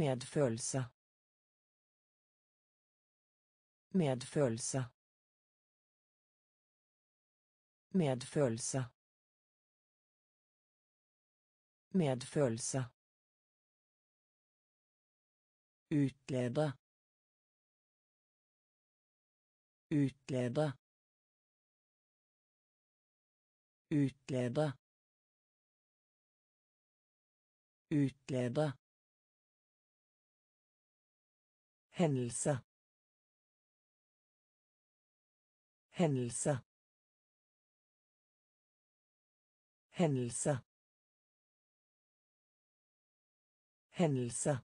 Medfølelse. Medfølelse. Medfølelse. Medfølelse. Utlede. Utlede. Utlede. Utlede. Hendelse. Hendelse. Hendelse. Hendelse.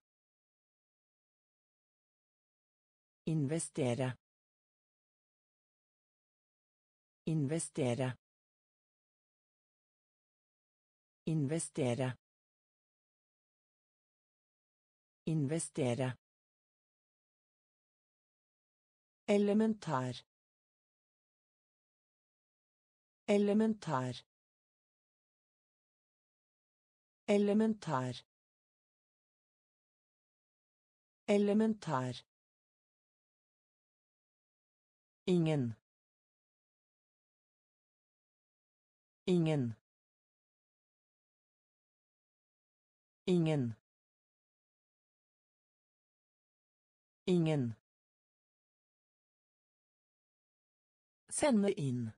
Investere. Investere. Investere. Investere. Elementær. Elementær. Elementær. Elementær. Ingen. Ingen. Ingen. Ingen. Sende inn.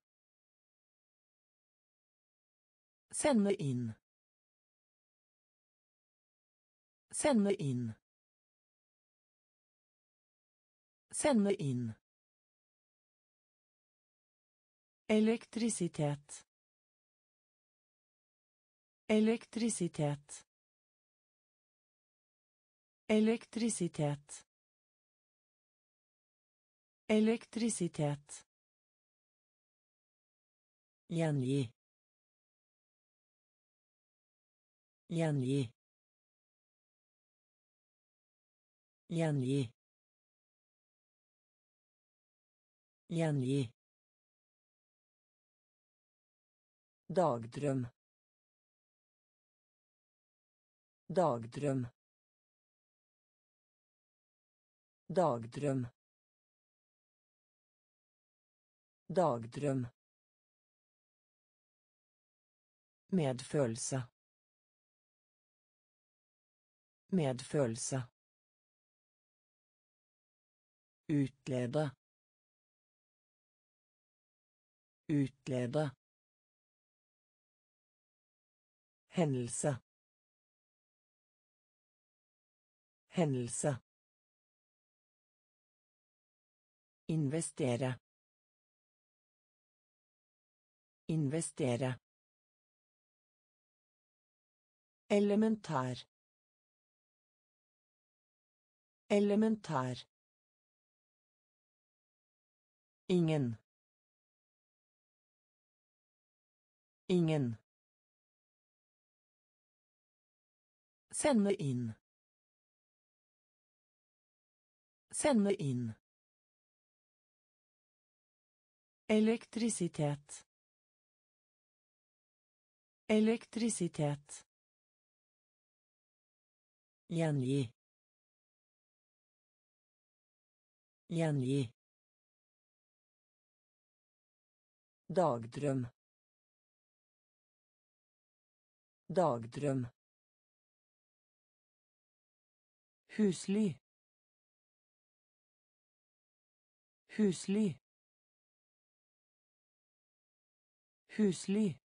Sende inn. Sende inn. Sende inn. Elektrisitet. Elektrisitet. Elektrisitet. Elektrisitet. Gjengi. Gjengi. Gjengi. Gjengi. Dagdrøm. Dagdrøm. Dagdrøm. Dagdrøm. Medfølelse. Medfølelse. Utlede. Utlede. Hendelse. Hendelse. Investere. Investere. Elementær. Elementær. Ingen. Ingen. Sende inn. Sende inn. Elektrisitet. Elektrisitet. Gjengi. Gjengi. Dagdrøm. Dagdrøm. Husly. Husly. Husly.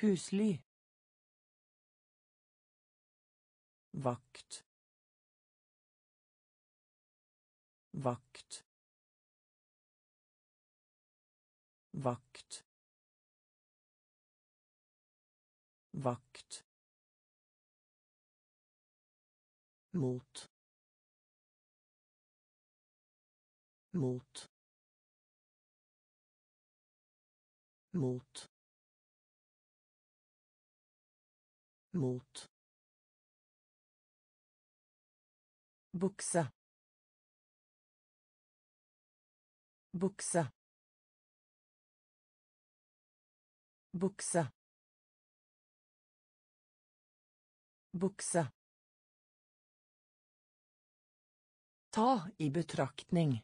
Husly. Vakt. Vakt. Vakt. Vakt. mot mot mot mot bukse bukse bukse Bukse. Ta i betraktning.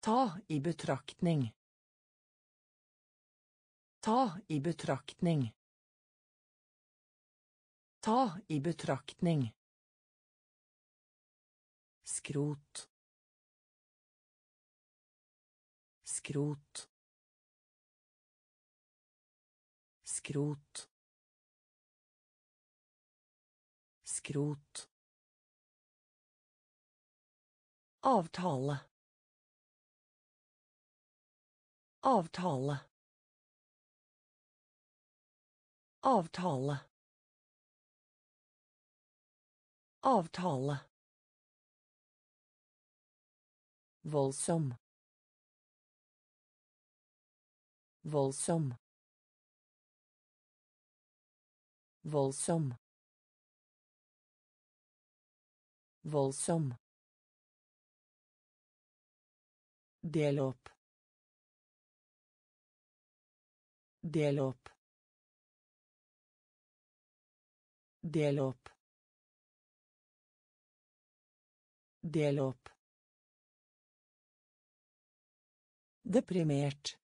Ta i betraktning. Ta i betraktning. Ta i betraktning. Skrot. Skrot. Skrot. Skrot. Avtale. Avtale. Avtale. Avtale. Voldsom. Voldsom. Voldsom. Voldsom. Del opp. Del opp. Del opp. Del opp. Deprimert.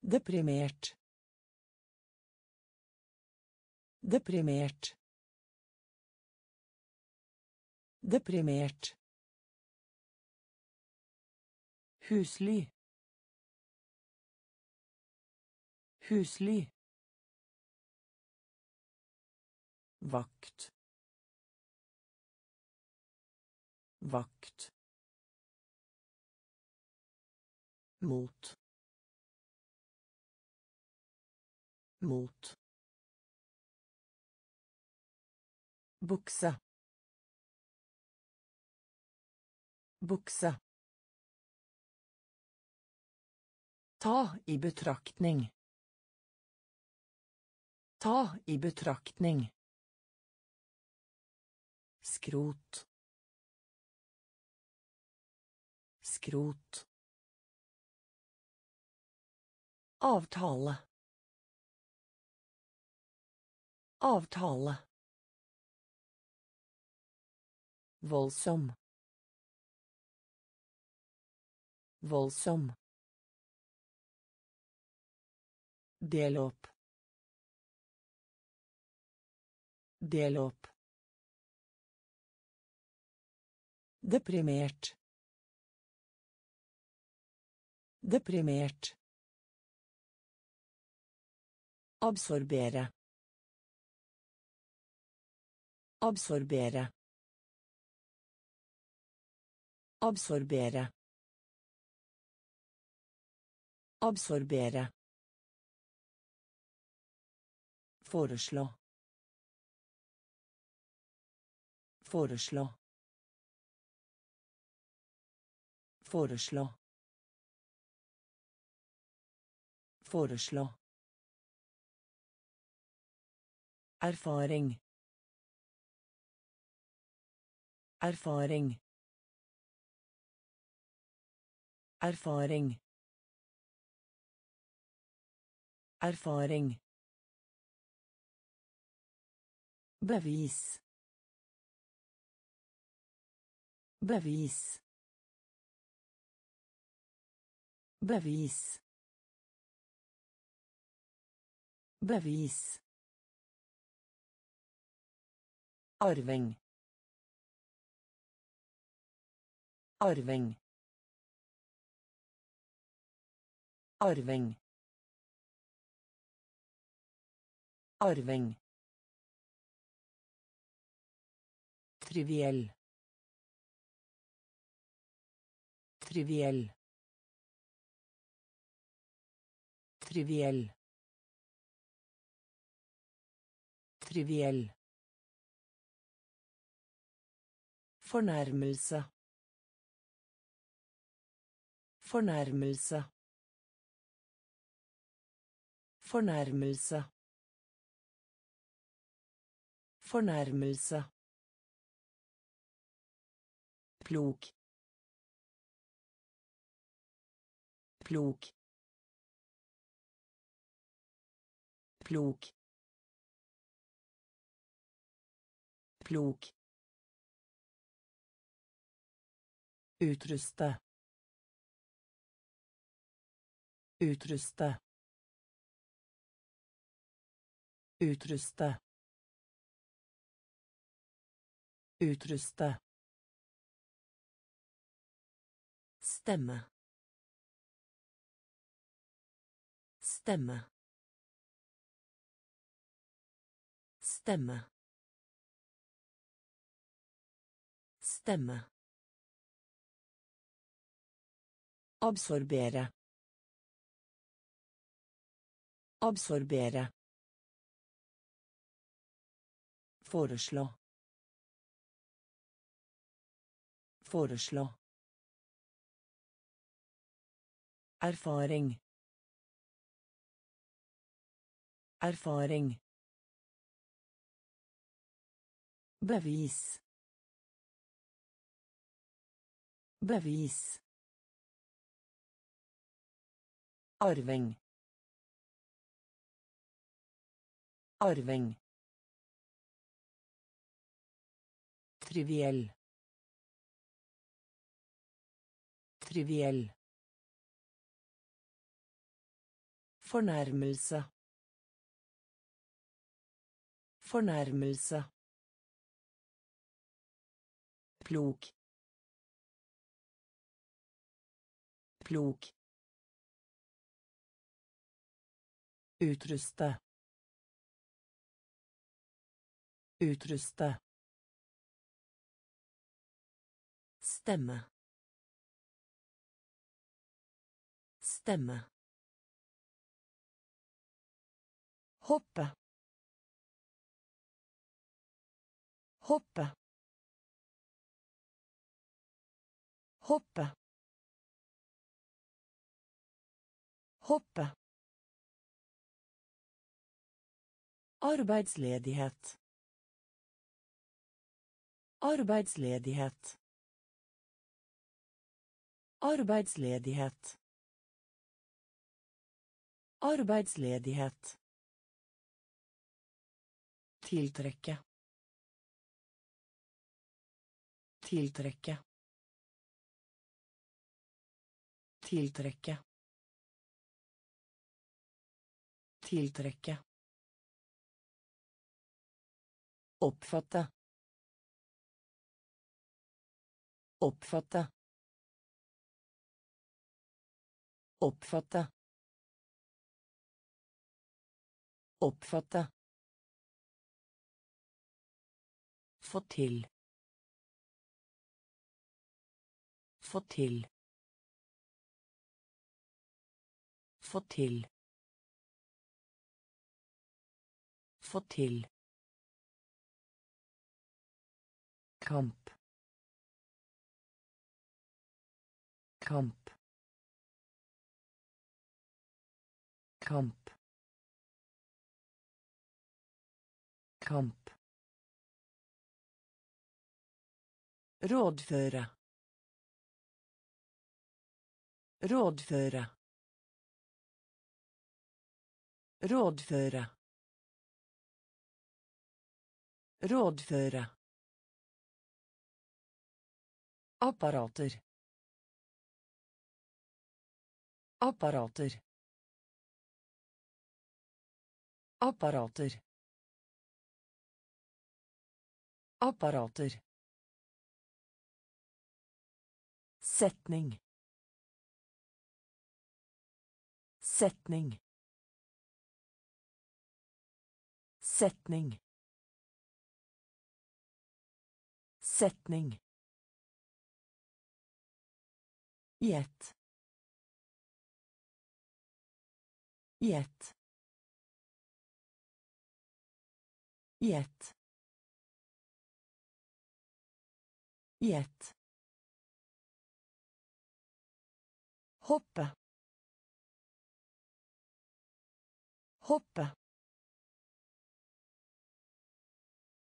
Deprimert. Deprimert. Deprimert. Husly. Husly. Vakt. Vakt. Mot. Mot. Bukse. Bukse. Ta i betraktning. Ta i betraktning. Skrot. Skrot. Avtale. Avtale. Voldsom. Voldsom. Del opp. Del opp. Deprimert. Deprimert. Absorbere. Absorbere. Absorbere. Absorbere. Foreslå. Foreslå. Foreslå. Foreslå. Erfaring. Erfaring. Erfaring. Erfaring. Bevis. Bevis. Bevis. Bevis. Arving. Arving. Arving. Arving. Triviell. Triviell. Triviell. Triviell. Fornærmelse. Fornærmelse. Fornærmelse. Fornærmelse. Plok. Plok. Plok. plog utruste utruste utruste utruste stemme stemme stemme stemme absorbere absorbere foreslå foreslå Erfaring. Erfaring. Bevis. Bevis. Arving. Arving. Triviell. Triviell. Fornærmelse. Fornærmelse. Plok. Plog. Utruste. Utruste. Stemme. Stemme. Hoppe. Hoppe. Hoppe. Hoppe. Arbeidsledighet. Arbeidsledighet. Arbeidsledighet. Arbeidsledighet. Tiltrekke. Tiltrekke. Tiltrekke. Tiltrekke. Oppfatte. Oppfatte. Oppfatte. Oppfatte. Få til. Få til. Få til. Få til. Kamp. Kamp. Kamp. Kamp. Rådføre. Rådføre. Rådføre. Rådføre. Apparater. Apparater. Apparater. Apparater. Setning. Setning. Setning. Setning. Gjett. Gjett. Gjett. Gjett. Hoppe. Hoppe.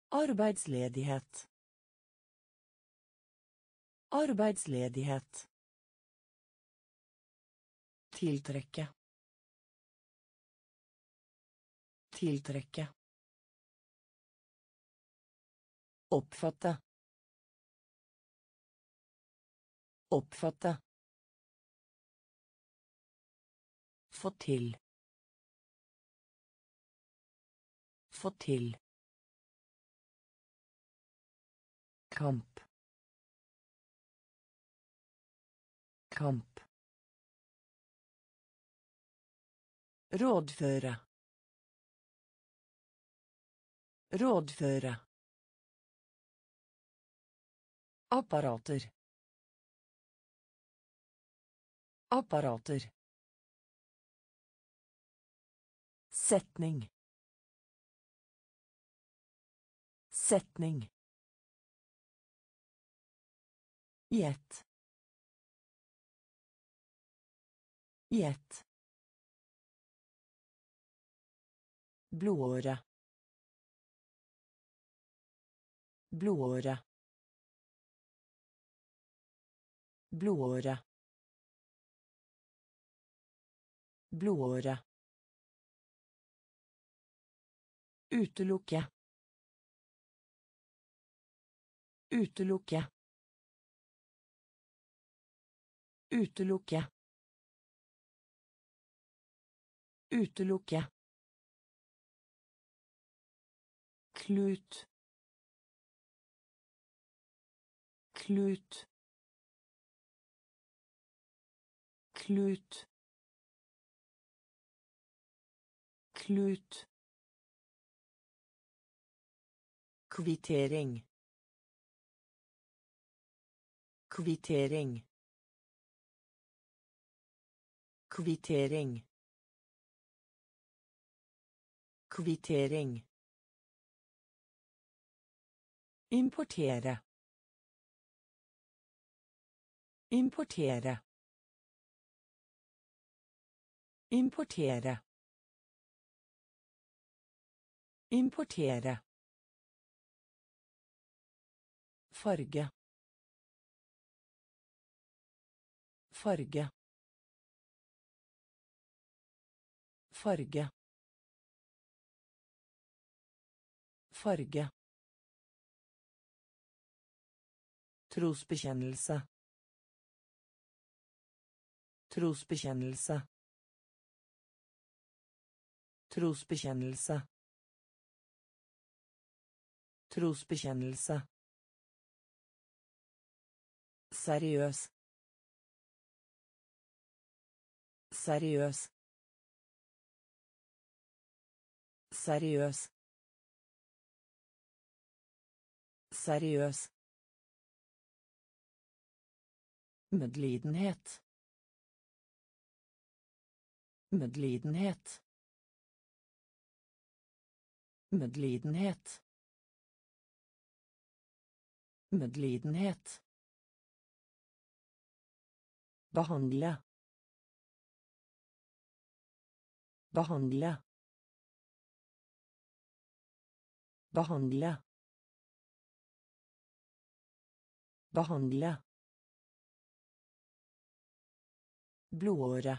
Arbeidsledighet. Arbeidsledighet. Tiltrekke. Tiltrekke. Oppfatte. Oppfatte. Få til. Få til. Kamp. Kamp. Rådføre. Rådføre. Apparater. Apparater. Setning. Setning. Gjett. Gjett. Blodåre. Blodåre. Blodåre. Blodåre. Utelukke. Utelukke. Utelukke. Utelukke. Klut. Klut. Klut. Klut. Kvittering. Kvittering. Kvittering. Kvittering. Importere. Importere. Importere. Importere. Farge. Farge. Farge. Farge. Trosbekjennelse. Trosbekjennelse. Trosbekjennelse. Trosbekjennelse. Seriøs. Seriøs. Seriøs. Seriøs. Medlidenhet. Medlidenhet. Medlidenhet. Medlidenhet. Behandle. Behandle. Behandle. Behandle. Blodåre.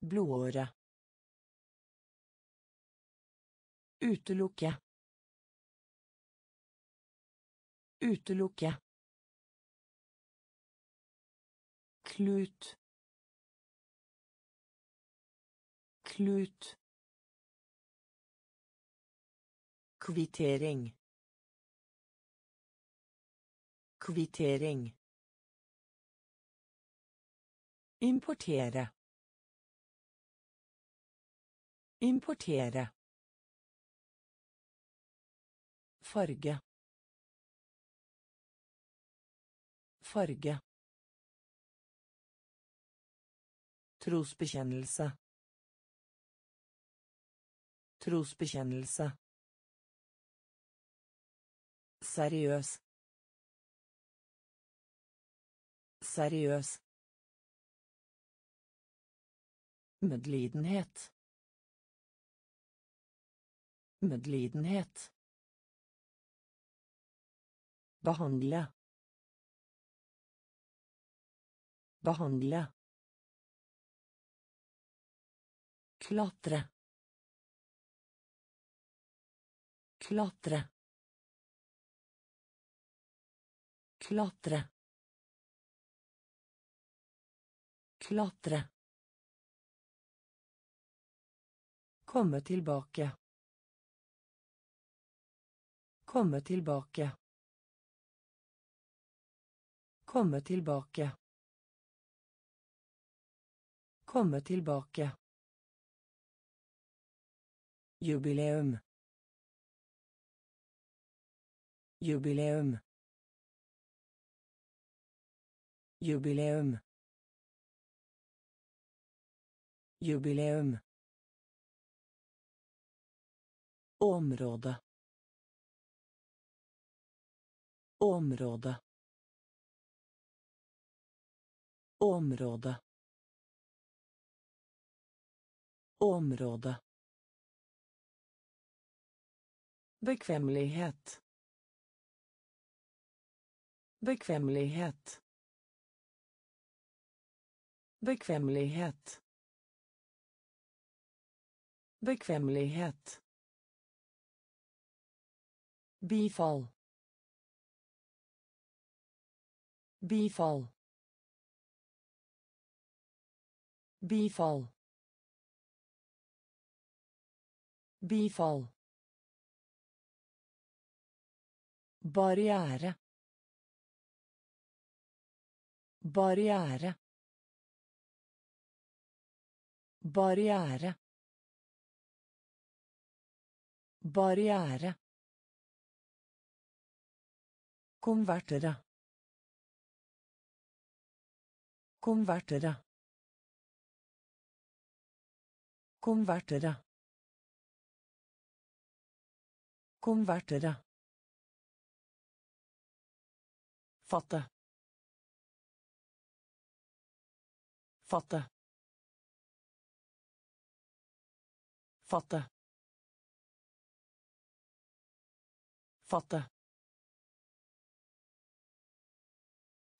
Blodåre. Utelukke. Utelukke. Klut. Klut. Kvittering. Kvittering. Importere. Importere. Farge. Farge. Trosbekjennelse. Trosbekjennelse. Seriøs. Seriøs. Medlidenhet. Medlidenhet. Behandle. Behandle. Klatre. Klatre. Klatre. Klatre. Komme tilbake. Komme tilbake. Komme tilbake. Komme tilbake. Jubileum. Jubileum. Jubileum. Jubileum. Område. Område. Område. Område. Bekvemmelighet. Bekvemmelighet. Bekvemmelighet. Bekvemmelighet. Bifall. Bifall. Bifall. Bifall. Barriere. Barriere. Barriere. Barriere. Konvertere. Konvertere. Konvertere. Konvertere. Fatte. Fatte. Fatte. Fatte.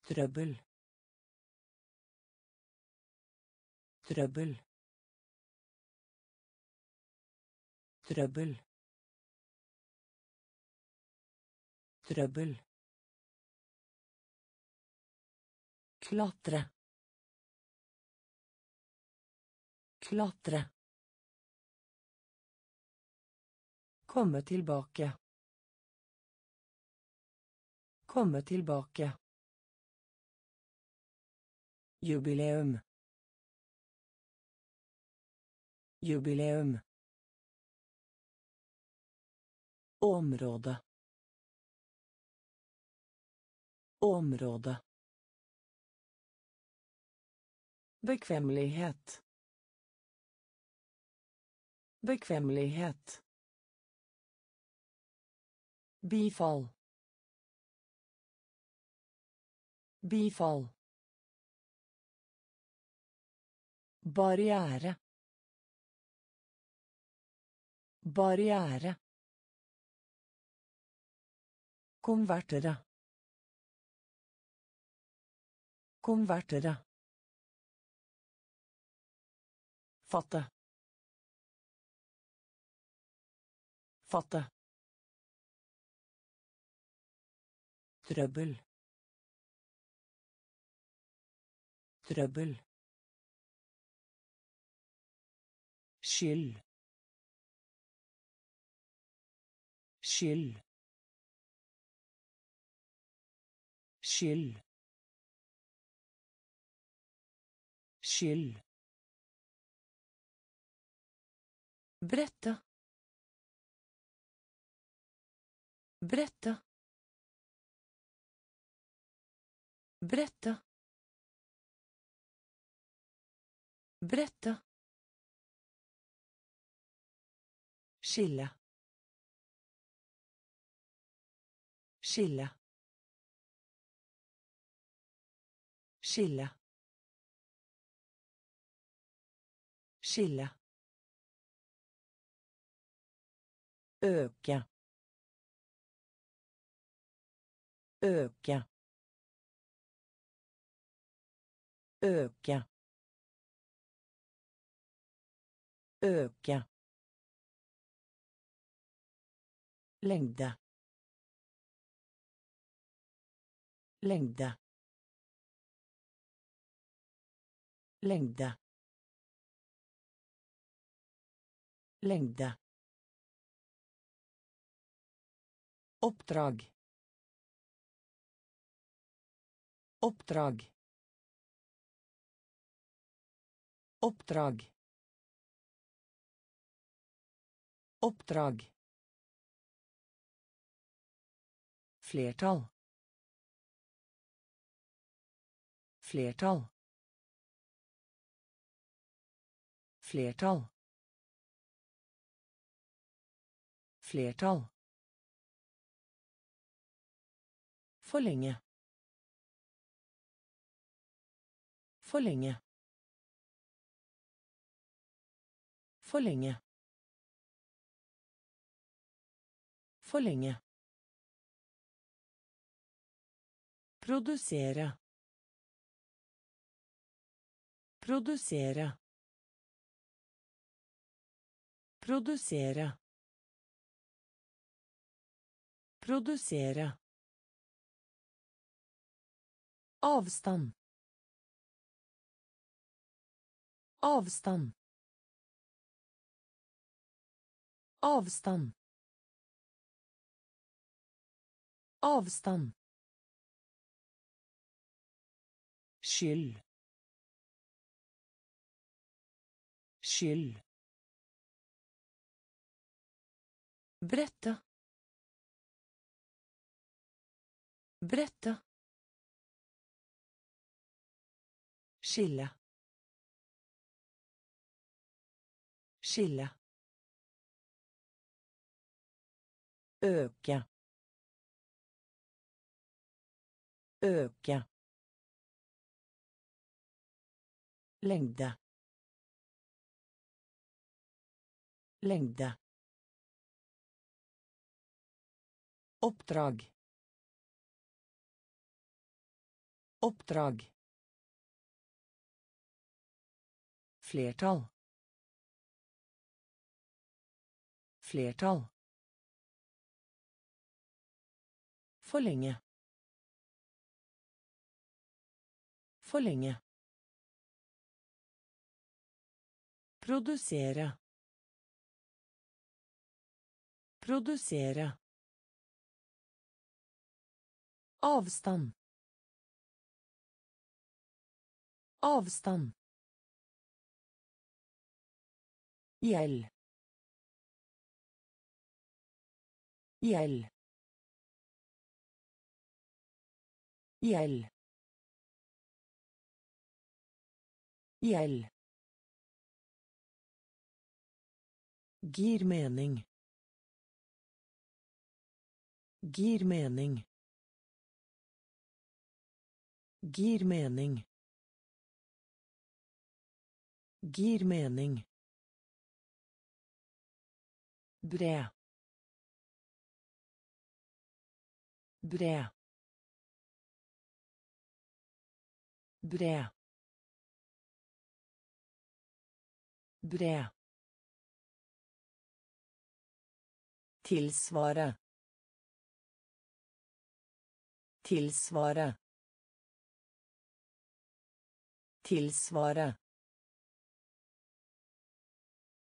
Trøbbel. Trøbbel. Trøbbel. Trøbbel. Klatre. Klatre. Komme tilbake. Komme tilbake. Jubileum. Jubileum. Område. Område. Bekvemmelighet. Bekvemmelighet. Bifall. Bifall. Barriere. Barriere. Konvertere. Konvertere. Fatte. Fatte. Trøbbel. Trøbbel. Skyld. Skyld. Skyld. Skyld. Brette. Brette. Brette. Brette Skille. Skille. Skille. Skille. Øke. Øke. Øke. Øke. Lengde. Lengde. Lengde. Lengde. Oppdrag. Oppdrag. Oppdrag. Oppdrag. Flertall. Flertall. Flertall. Flertall. Forlenge. Forlenge. Forlenge. Forlenge. Produsere. Produsere. Produsere. Produsere. Avstand. Avstand. Avstand. Avstand. Skyld. Skyld. Brette. Brette. Skille. Skille. Øke. Øke Lengde. Lengde. Oppdrag. Oppdrag. Flertall. Flertall. Forlenge. Forlenge. Produsere. Produsere. Avstand. Avstand. Gjeld. Gjeld. Gjeld. Gjeld. Gir mening. Gir mening. Gir mening. Gir mening. Bred. Bred. Bred. Bred. Tilsvare. Tilsvare. Tilsvare.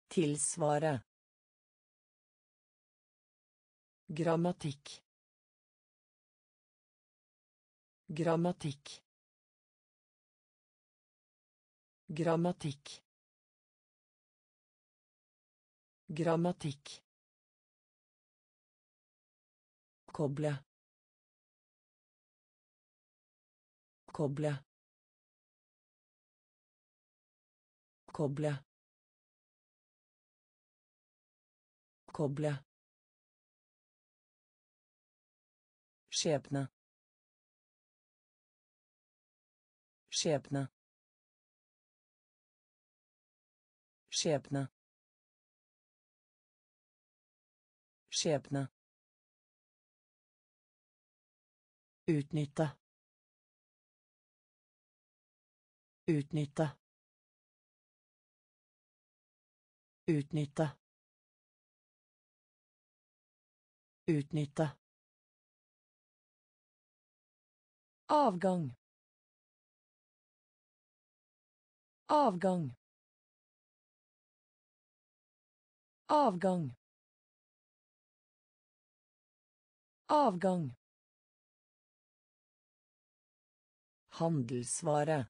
Tilsvare. Grammatikk. Grammatikk. Grammatikk. Grammatikk. Koble. Koble. Koble. Koble. Skjebne. Skjebne. Skjebne. Skjebne. Utnytte. Utnytte. Utnytte. Utnytte. Avgang. Avgang. Avgang. Avgang. Handelsvare.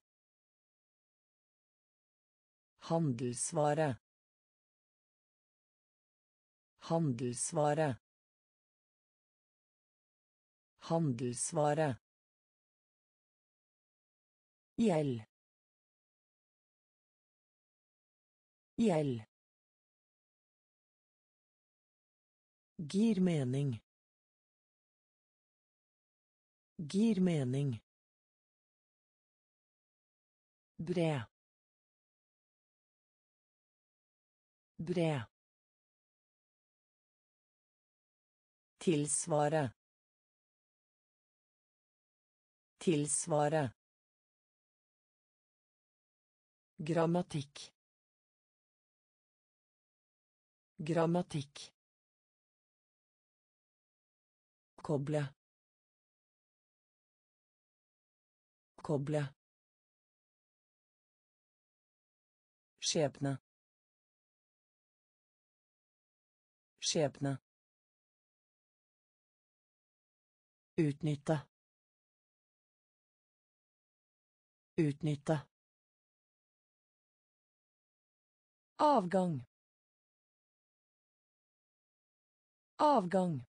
Handelsvare. Handelsvare. Handelsvare. Gjeld. Gjeld. Gir mening. Gir mening. Bred. Bred. Tilsvare. Tilsvare. Grammatikk. Grammatikk. Koble. Koble. Skjebne. Skjebne. Utnytte. Utnytte. Avgang. Avgang.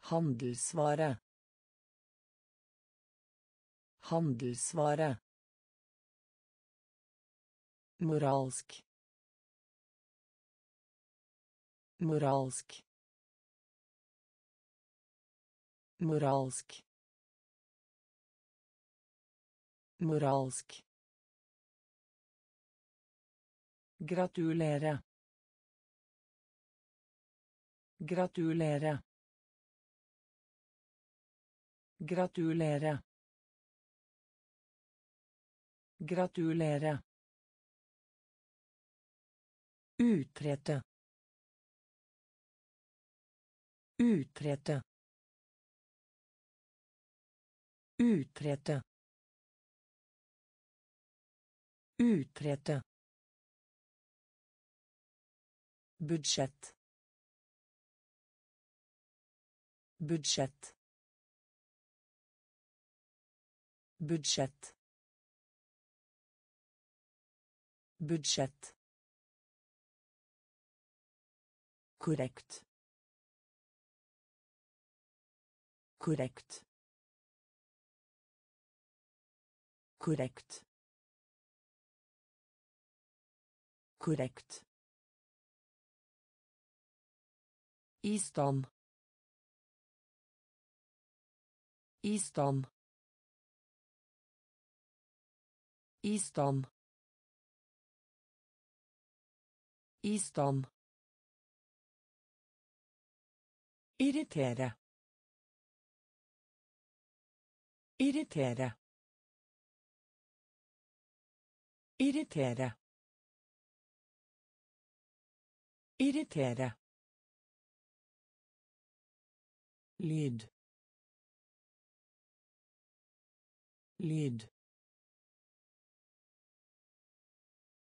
Handelsvare. Handelsvare. Moralsk. Moralsk. Moralsk. Moralsk. Gratulere. Gratulere. Gratulere. Gratulere. Utrete. Utrete. Utrete. Utrete. Budsjett. Budsjett. Budsjett. Budsjett. I stand. I stand. I stand. I stand. Irritere. Irritere. Irritere. Irritere. lyd lyd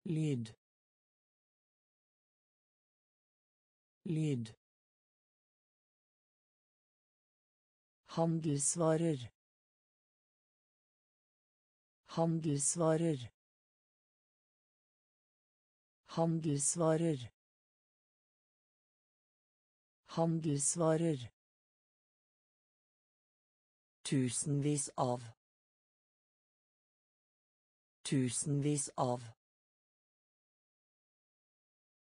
lyd lyd Handelsvarer. Handelsvarer. Handelsvarer. Handelsvarer. Tusenvis av. Tusenvis av.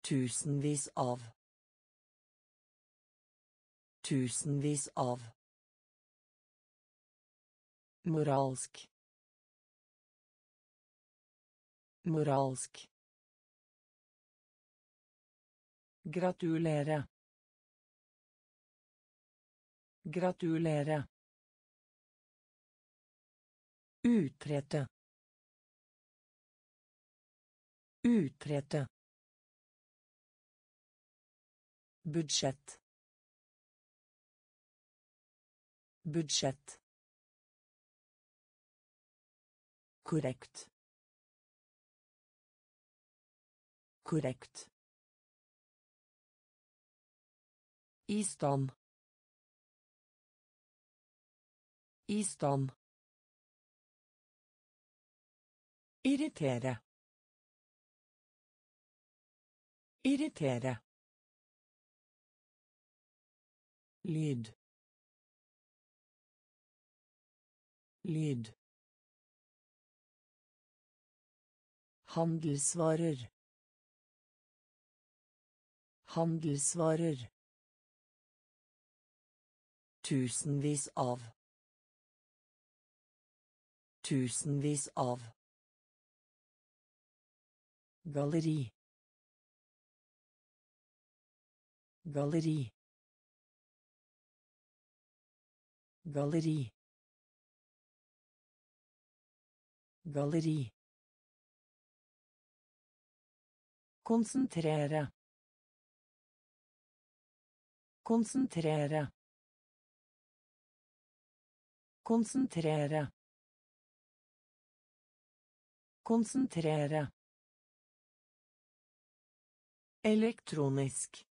Tusenvis av. Tusenvis av. Moralsk. Moralsk. Gratulere. Gratulere. Utrete. Utrette. Budsjett. Budsjett. Korrekt. Korrekt. I stand. I stand. Irritere. Irritere. Lyd. Lyd. Handelsvarer. Handelsvarer. Tusenvis av. Tusenvis av. Galleri. Galleri. Galleri. Galleri. Konsentrere. Konsentrere. Konsentrere. Konsentrere. Elektronisk.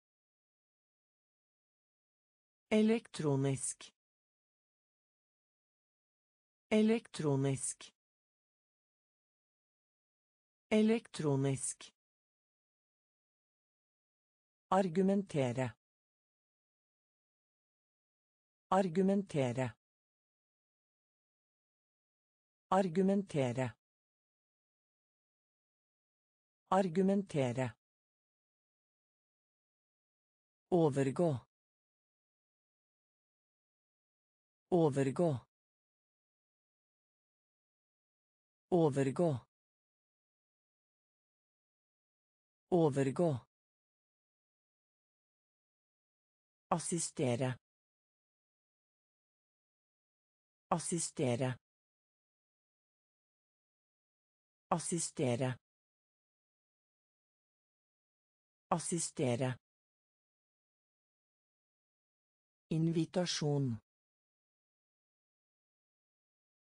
Elektronisk. Elektronisk. Elektronisk. Argumentere. Argumentere. Argumentere. Argumentere. Overgå. Overgå. Overgå. Overgå. Assistere. Assistere. Assistere. Assistere. Invitasjon.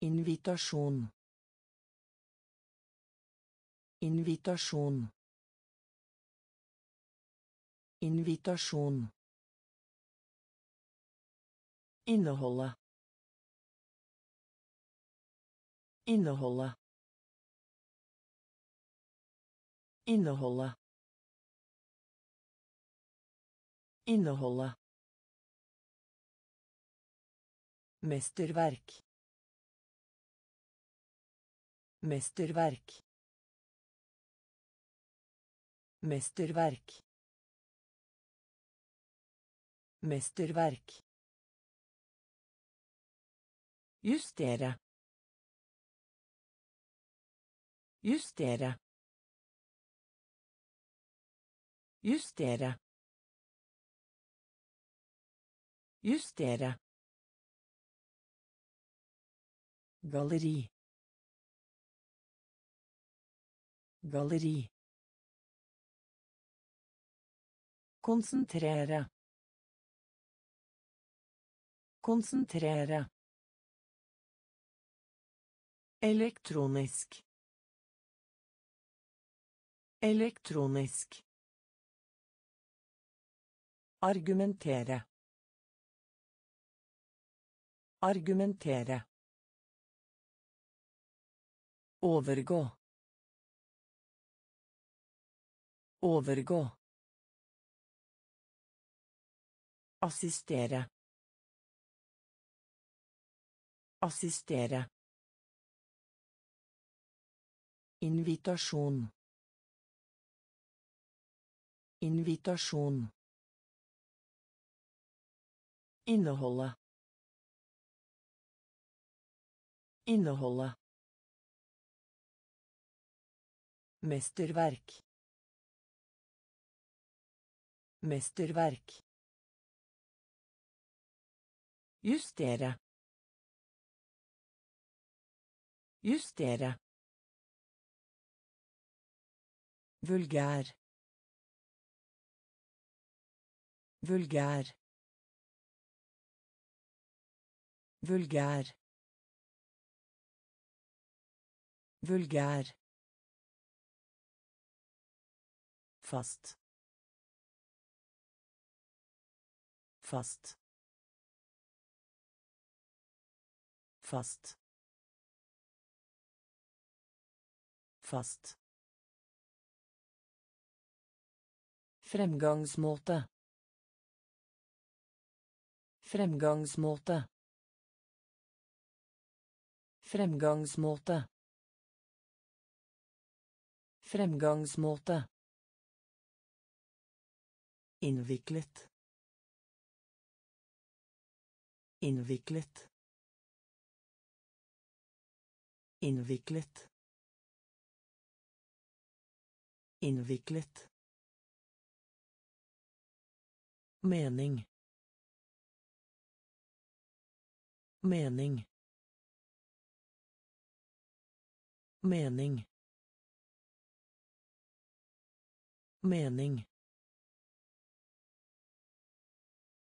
Invitasjon. Invitasjon. Invitasjon. Inneholde. Inneholde. Inneholde. Inneholde. Mesterverk. Mesterverk. Mesterverk. Mesterverk. Justere. Justere. Justere. Justere. Galleri. Galleri. Konsentrere. Konsentrere. Elektronisk. Elektronisk. Argumentere. Argumentere. Overgå. Overgå. Assistere. Assistere. Invitasjon. Invitasjon. Inneholde. Inneholde. Mesterverk. Mesterverk. Justere. Justere. Vulgær. Vulgær. Vulgær. Vulgær. Fast. Fast. Fast. Fast Fremgangsmåte. Fremgangsmåte. Fremgangsmåte. Fremgangsmåte. Innviklet. Innviklet. Innviklet. Innviklet. Mening. Mening. Mening. Mening.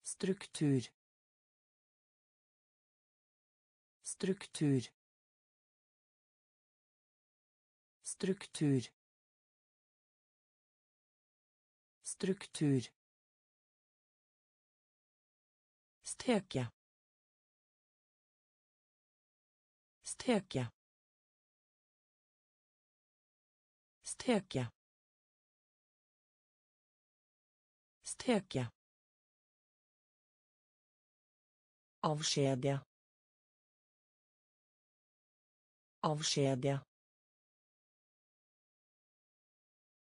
Struktur. Struktur. Struktur. Struktur. Steke. Steke. Steke. Steke. Avskjedige. Avskjedige.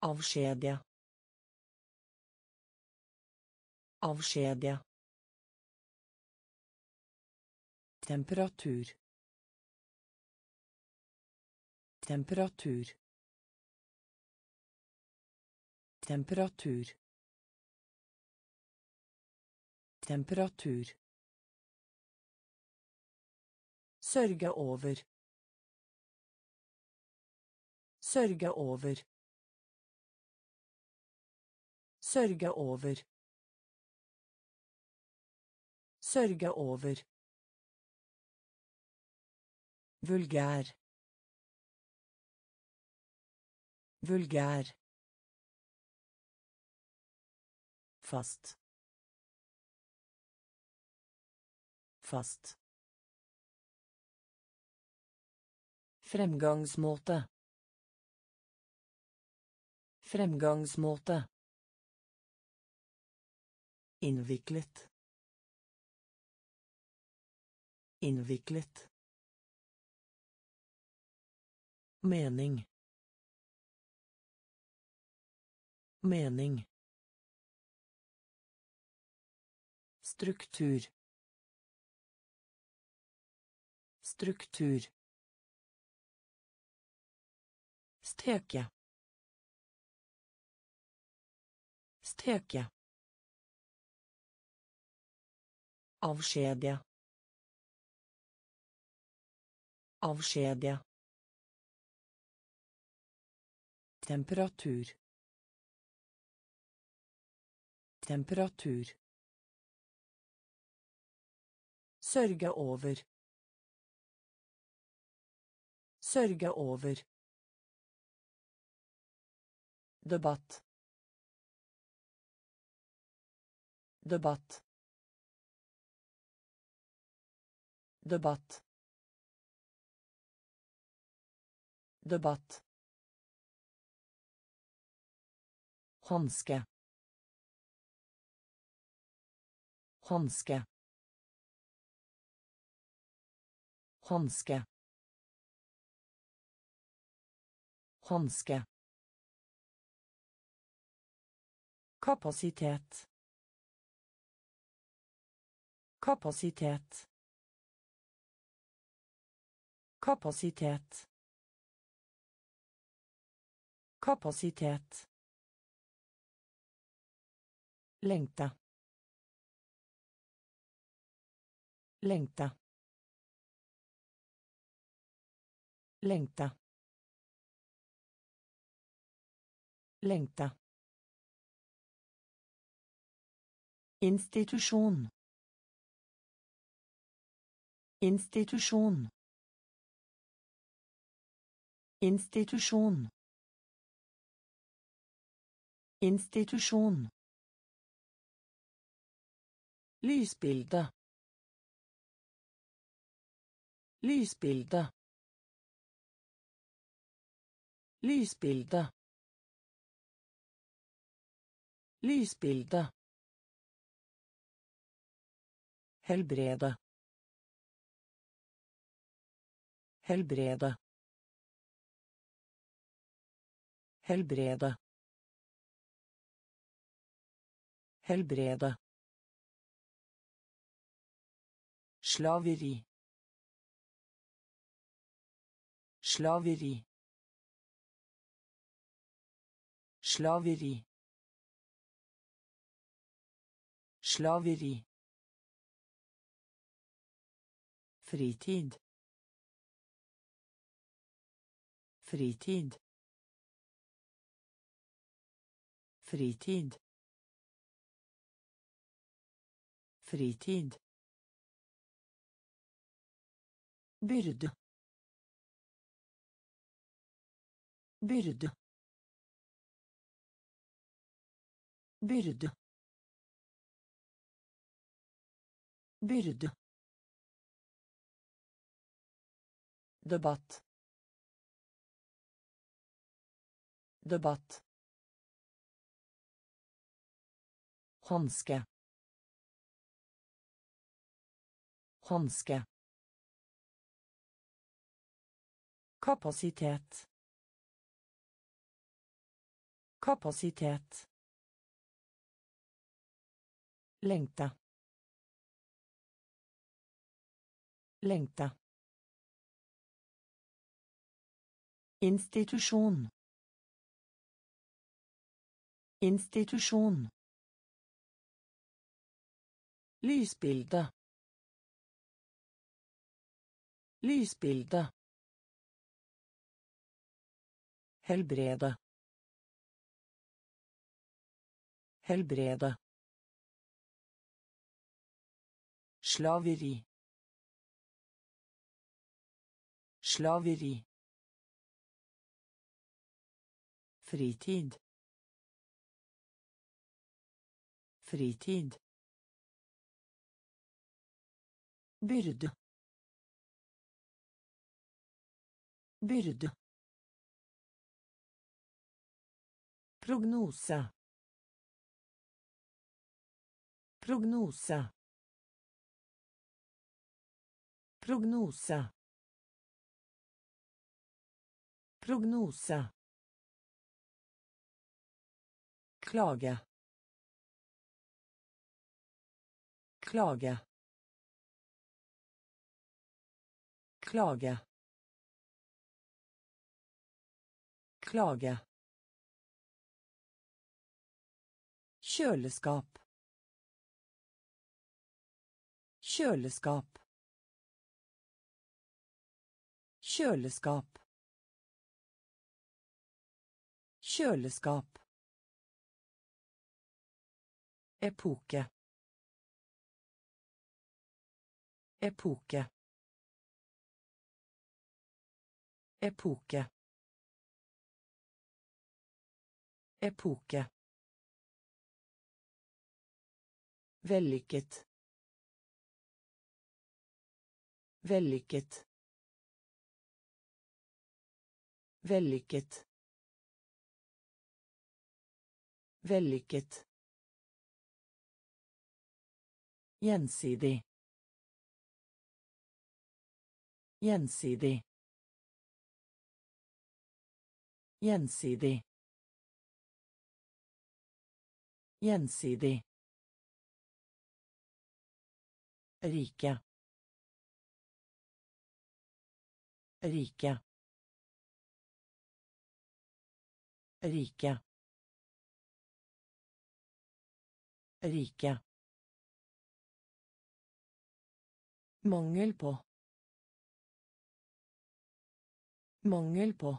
Avskjedige. Avskjedige. Temperatur. Temperatur. Temperatur. Temperatur. Sørge over. Sørge over. Sørge over. Sørge over. Vulgær. Vulgær. Fast. Fast. Fremgangsmåte. Fremgangsmåte. Innviklet. Innviklet. Mening. Mening. Struktur. Struktur. Steke. Steke. Avskjedige. Avskjedige. Temperatur. Temperatur. Sørge over. Sørge over. Debatt. Debatt. Debatt. Debatt. Hanske. Hanske. Hanske. Hanske. Kapasitet. Kapasitet. Kapasitet. Kapasitet. Lengte. Lengte. Lengte. Lengte. Institusjon. Institusjon. Institusjon. Institusjon. Lysbilde. Lysbilde. Lysbilde. Lysbilde. Helbrede. Helbrede. Helbrede. Helbrede. Slaveri. Slaveri. Slaveri. Slaveri. Fritid. Fritid. Fritid. Fritid. Byrde. Byrde. Byrde. Byrde. Debatt. Debatt. Hanske. Hanske. Kapasitet. Kapasitet. Lengte. Lengte. Institusjon. Institusjon. Lysbilde. Lysbilde. Helbrede. Helbrede. Slaveri. Slaveri. Fritid. Fritid. Byrde. Byrde. Prognose. Prognose. Prognose. Prognose. Klage. Klage. Klage. Klage. Kjøleskap. Kjøleskap. Kjøleskap. Kjøleskap. Epoke. Epoke. Epoke. Epoke. Vellykket. Vellykket. Vellykket. Vellykket. Gjensidig. Gjensidig. Gjensidig. Gjensidig. Rike. Rike. Rike. Rike. Mangel på. Mangel på.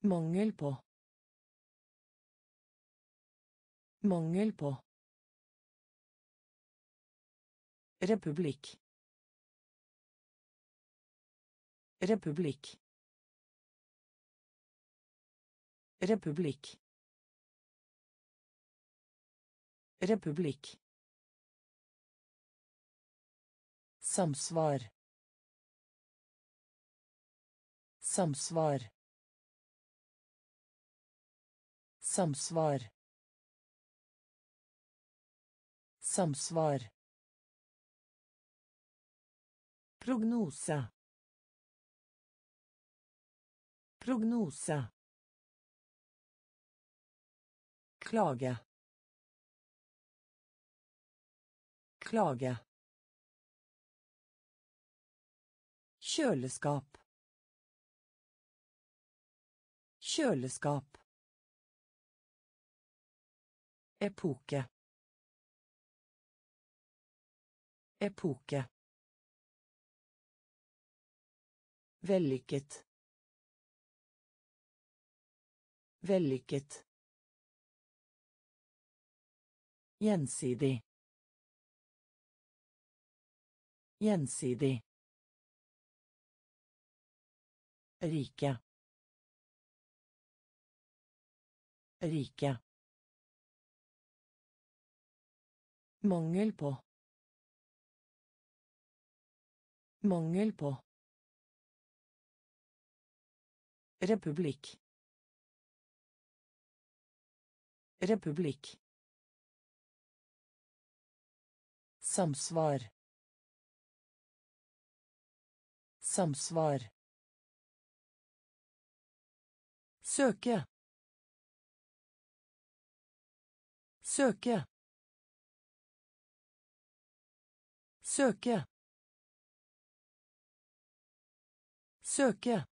Mangel på. Mangel på. Republikk. Republikk. Republikk. Republikk. Samsvar. Samsvar. Samsvar. Samsvar. Prognose. Prognose. Klage. Klage. Kjøleskap. Kjøleskap. Epoke. Epoke. Vellykket. Vellykket. Gjensidig. Gjensidig. Rike. Rike. Mangel på. Mangel på. Republikk. Republikk. Samsvar. Samsvar. Søke. Søke. Søke. Søke.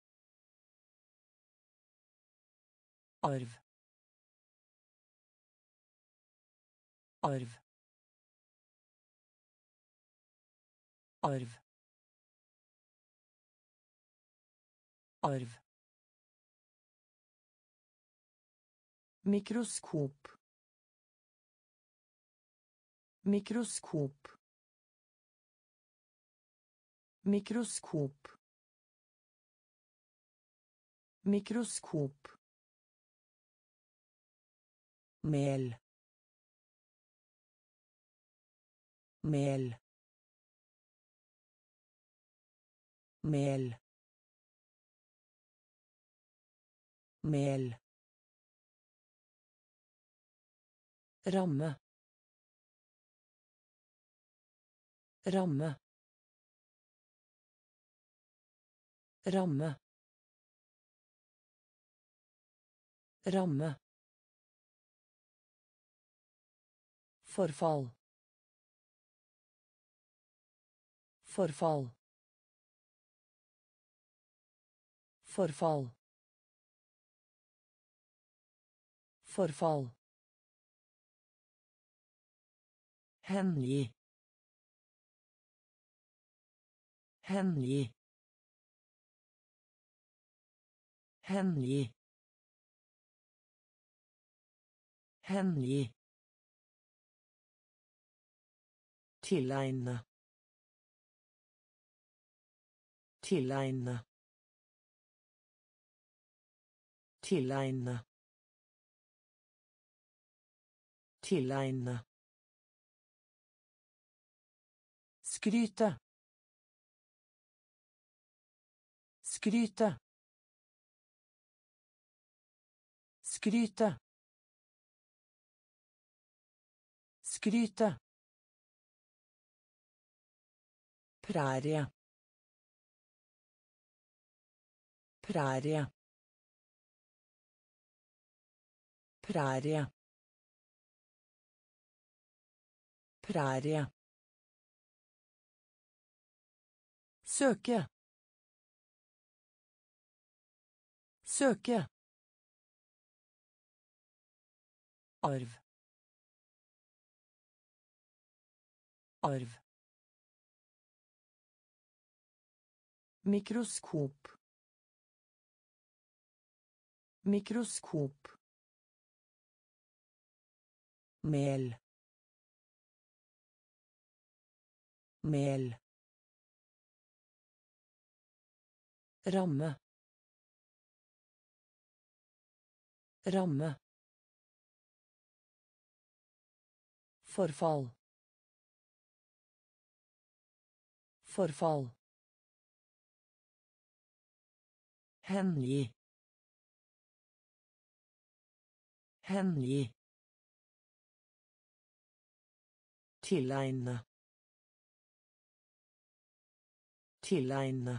Arv. Arv. Arv. Arv. Mikroskop. Mikroskop. Mikroskop. Mikroskop. Mel. Mel. Mel. Mel. ramme ramme ramme ramme forfall forfall forfall forfall Hengi. Hengi. Hengi. Hengi. Tilegne. Tilegne. Tilegne. Tilegne. Skryte. Skryte. Skryte. Skryte. Prærie. Prærie. Prærie. Prærie. Søke. Søke. Arv. Arv. Mikroskop. Mikroskop. Mel. Mel. Ramme. Ramme. Forfall. Forfall. Hengi. Hengi. Tilegne. Tilegne.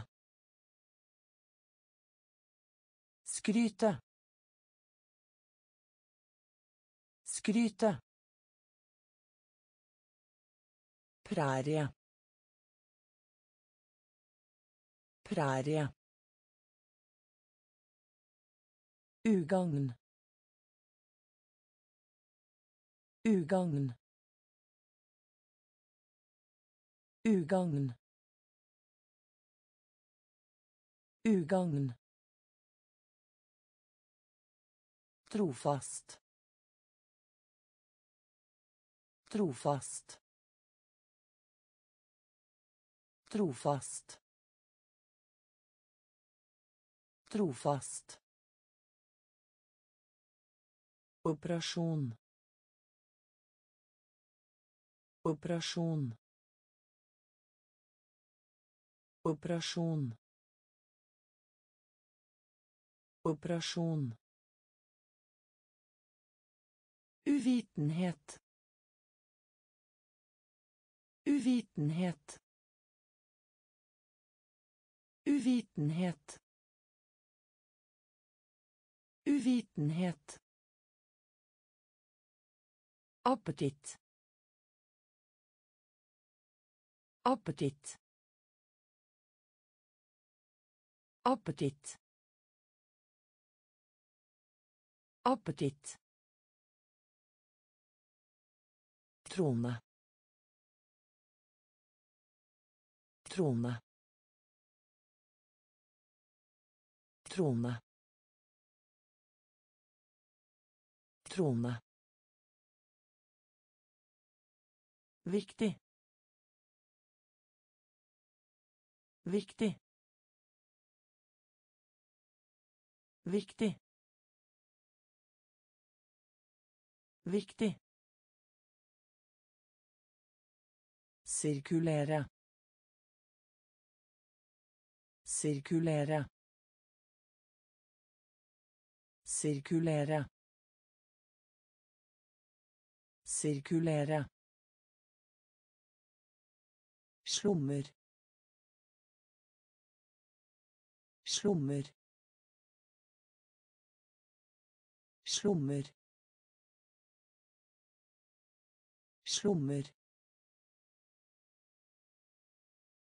Skryte. Skryte. Prærie. Prærie. Ugagn. Ugagn. Ugagn. Ugagn. Trofast. Trofast. Trofast. Trofast. Operasjon. Operasjon. Operasjon. Operasjon. Uvitenhet. Uvitenhet. Uvitenhet. Uvitenhet. Appetitt. Appetitt. Appetitt. Appetitt. Trone. Trone. Trone. Trone. Viktig. Viktig. Viktig. Viktig. Sirkulere. Sirkulere. Sirkulere. Sirkulere. Slummer. Slummer. Slummer. Slummer.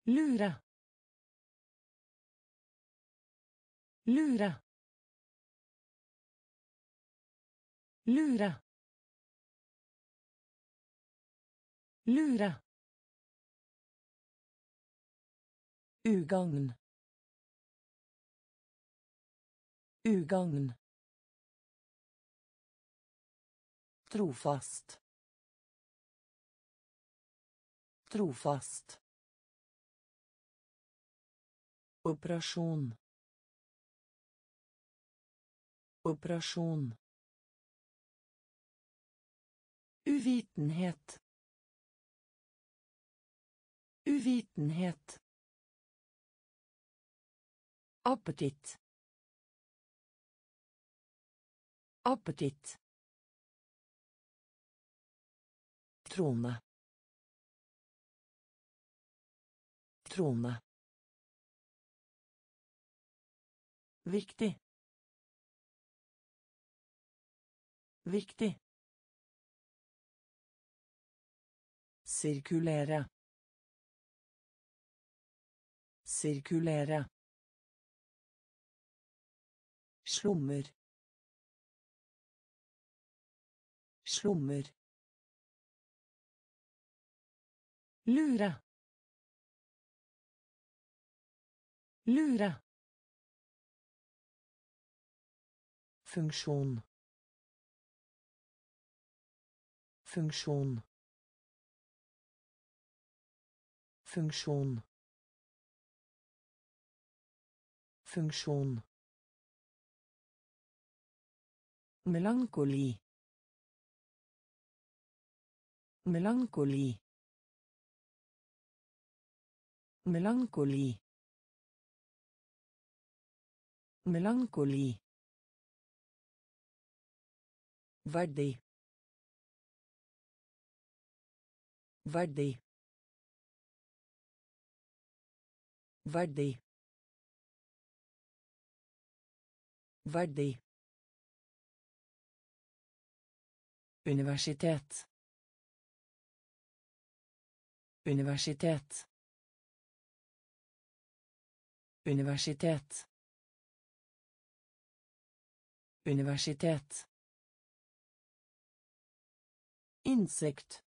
lura lura lura Lure. Ugagn. Ugagn. Trofast. Trofast. Operasjon. Operasjon. Uvitenhet. Uvitenhet. Appetitt. Appetitt. Trone. Trone. Viktig. Viktig. Sirkulere. Sirkulere. Slummer. Slummer. lura. Lura. Funksjon. Funksjon. Funksjon. Funksjon melankoli. Melankoli. Melankoli. Melankoli. Verdi verdi verdi verdi Universitet. Universitet. Universitet. Universitet. Insekt.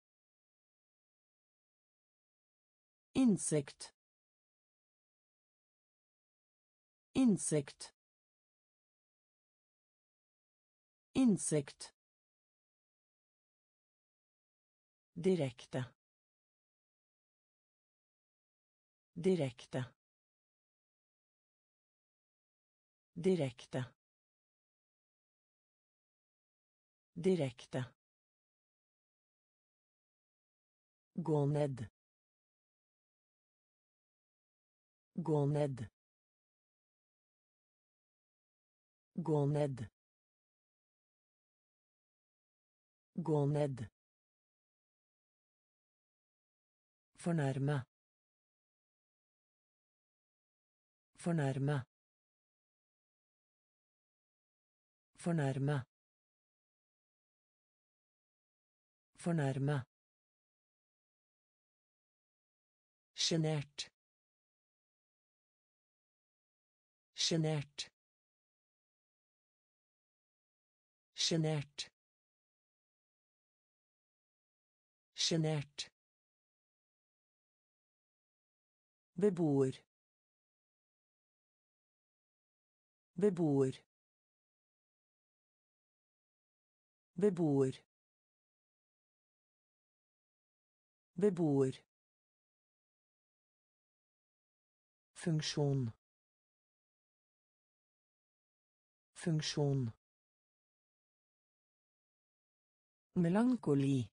Insekt. Insekt. Insekt. Direkte. Direkte. Direkte. Direkte. Gå ned. Gå ned. Gå ned. Gå ned. Fornærme. Fornærme. Fornærme. Fornærme. Sjenert. Sjenert. Sjenert. Sjenert. Beboer. Beboer. Beboer. Beboer. Funksjon. Funksjon. Melankoli.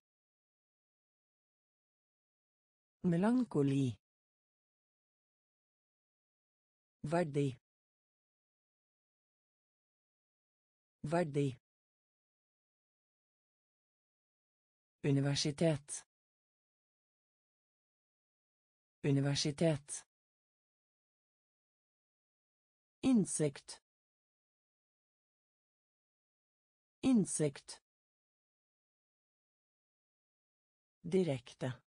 Melankoli. Verdi. Verdi. Universitet. Universitet. Insekt. Insekt. Direkte.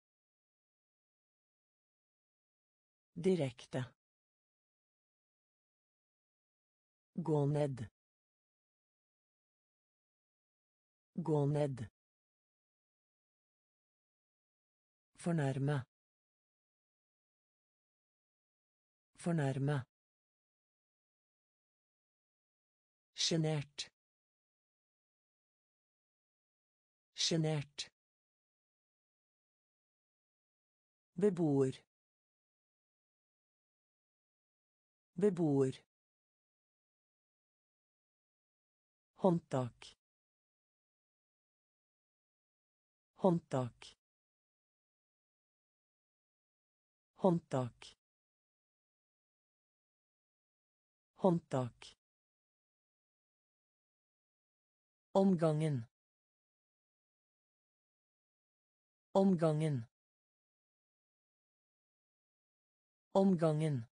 Direkte. Gå ned. Gå ned. Fornærme. Fornærme. Sjenert. Sjenert. Beboer. Beboer. Håndtak. Håndtak. Håndtak. Håndtak. Omgangen. Omgangen. Omgangen.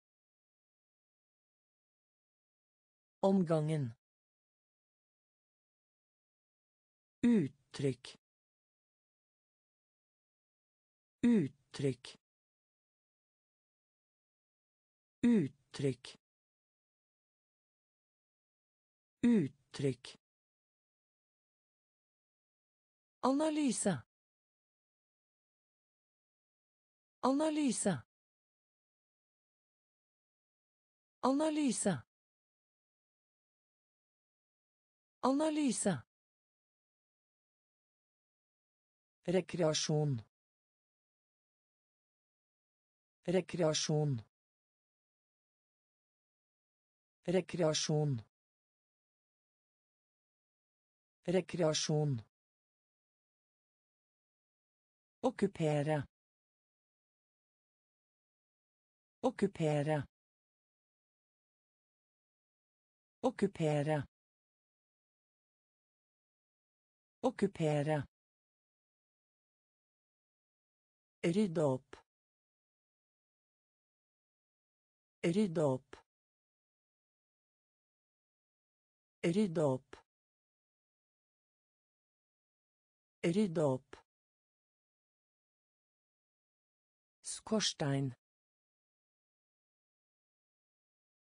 Omgangen. Uttrykk. Uttrykk. Uttrykk. Uttrykk. Analyse. Analyse. Analyse. Analyse. Rekreasjon. Rekreasjon. Rekreasjon. Rekreasjon. Okkupere. Okkupere. Okkupere. Okkupere. Rydde opp. Rydde opp. Rydde opp. Rydde opp. Skorstein.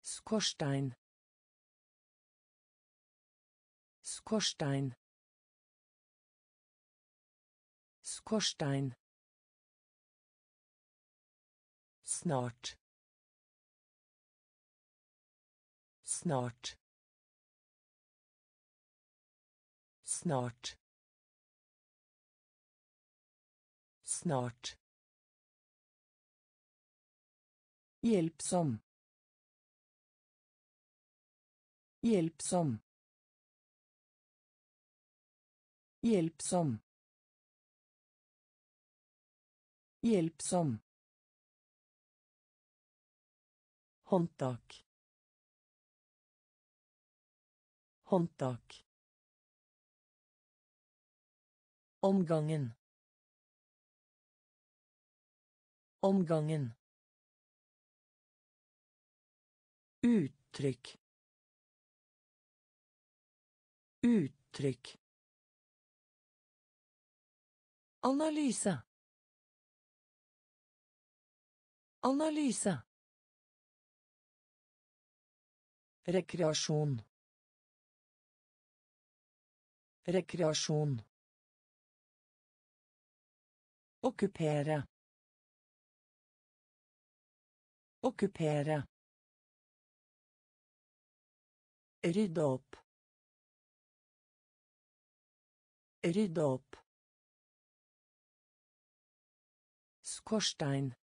Skorstein. Skorstein. Skorstein. Snart. Snart. Snart. Snart. Hjelpsom. Hjelpsom. Hjelpsom. Hjelpsom. Håndtak. Håndtak. Omgangen. Omgangen. Uttrykk. Uttrykk. Analyse. Analyse. Rekreasjon. Rekreasjon. Okkupere. Okkupere. Rydde opp. Rydde opp. Skorstein.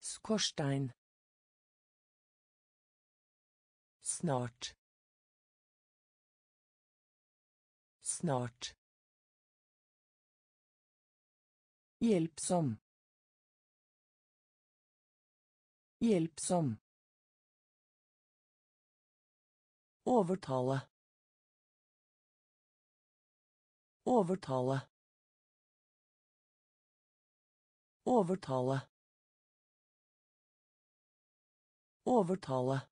Skorstein. Snart. Snart. Hjelpsom. Hjelpsom. Overtale. Overtale. Overtale. Overtale.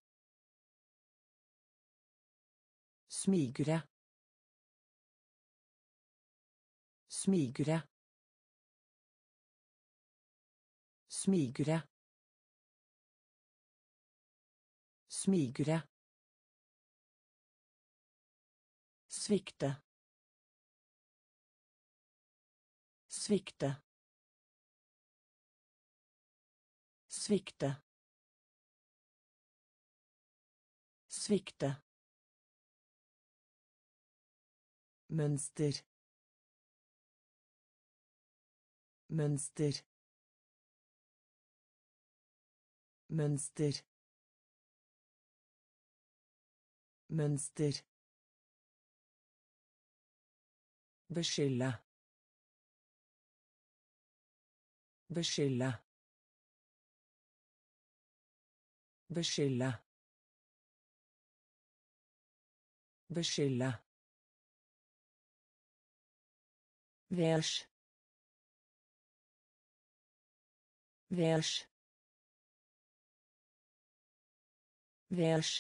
Smigre. Smigre. Smigre. Smigre. Svikte. Svikte. Svikte. Svikte. Mønster. Mønster. Mønster. Mønster. Beskylde. Beskylde. Beskylde. Beskylde. Værs. Værs. Værs.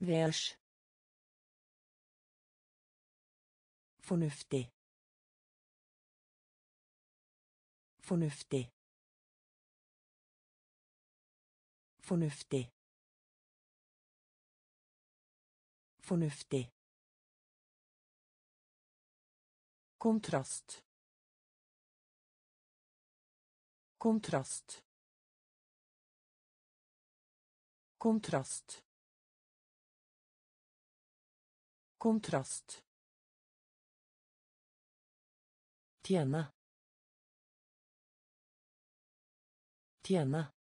Værs. Fornuftig. Fornuftig. Fornuftig. Fornuftig. Kontrast. Kontrast. Kontrast. Kontrast. Tjene. Tjene.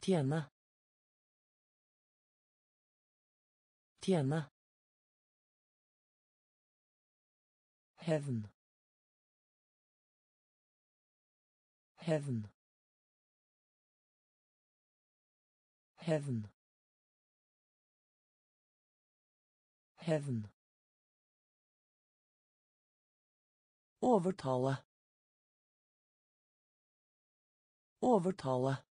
Tjene. Tjene. Hevn. Hevn. Hevn. Hevn. Overtale. Overtale.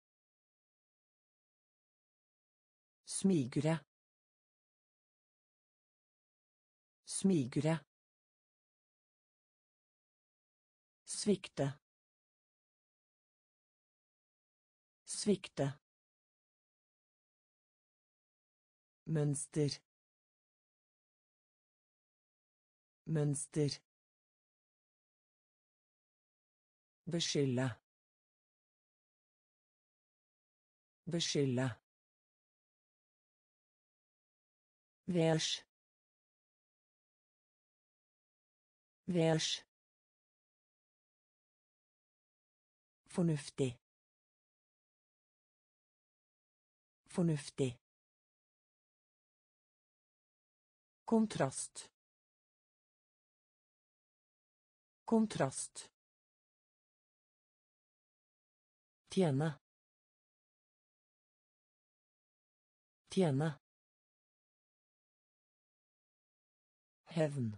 Smigre. Smigre. Svikte. Svikte. Mønster. Mønster. Beskylde. Beskylde. Vers. Værs. Fornuftig. Fornuftig. Kontrast. Kontrast. Tjene. Tjene. Hevn.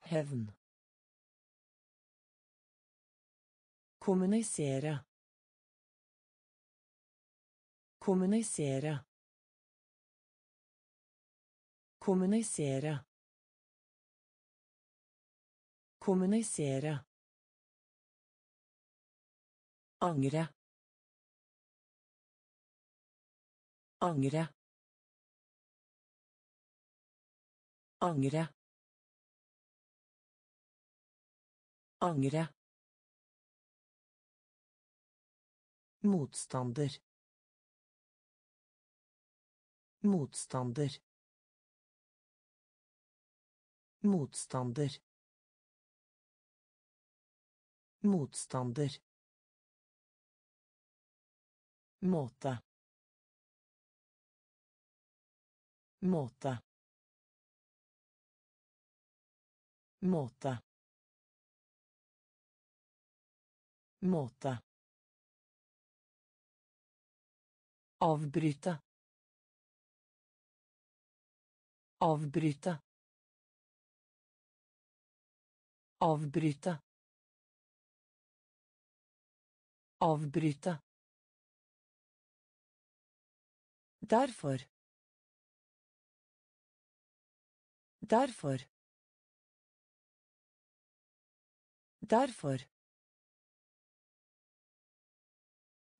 Hevn. Kommunisere. Kommunisere. Kommunisere. Kommunisere. Angre. Angre. Angre. Angre. Motstander. Motstander. Motstander. Motstander. Måte. Måte. Måte. Måte. Avbryte. Avbryte. Avbryte. Avbryte. Derfor. Derfor. Derfor.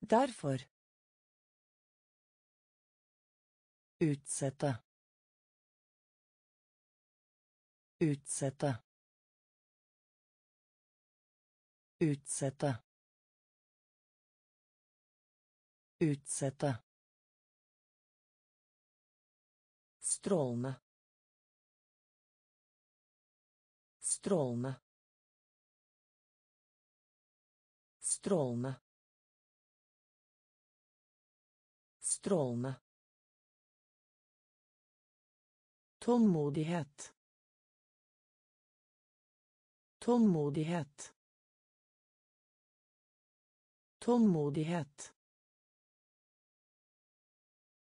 Derfor. Utsette. Utsette. Utsette. Utsette. Strålende. Strålende. Strålende. Strålende. Tålmodighet. Tålmodighet. Tålmodighet.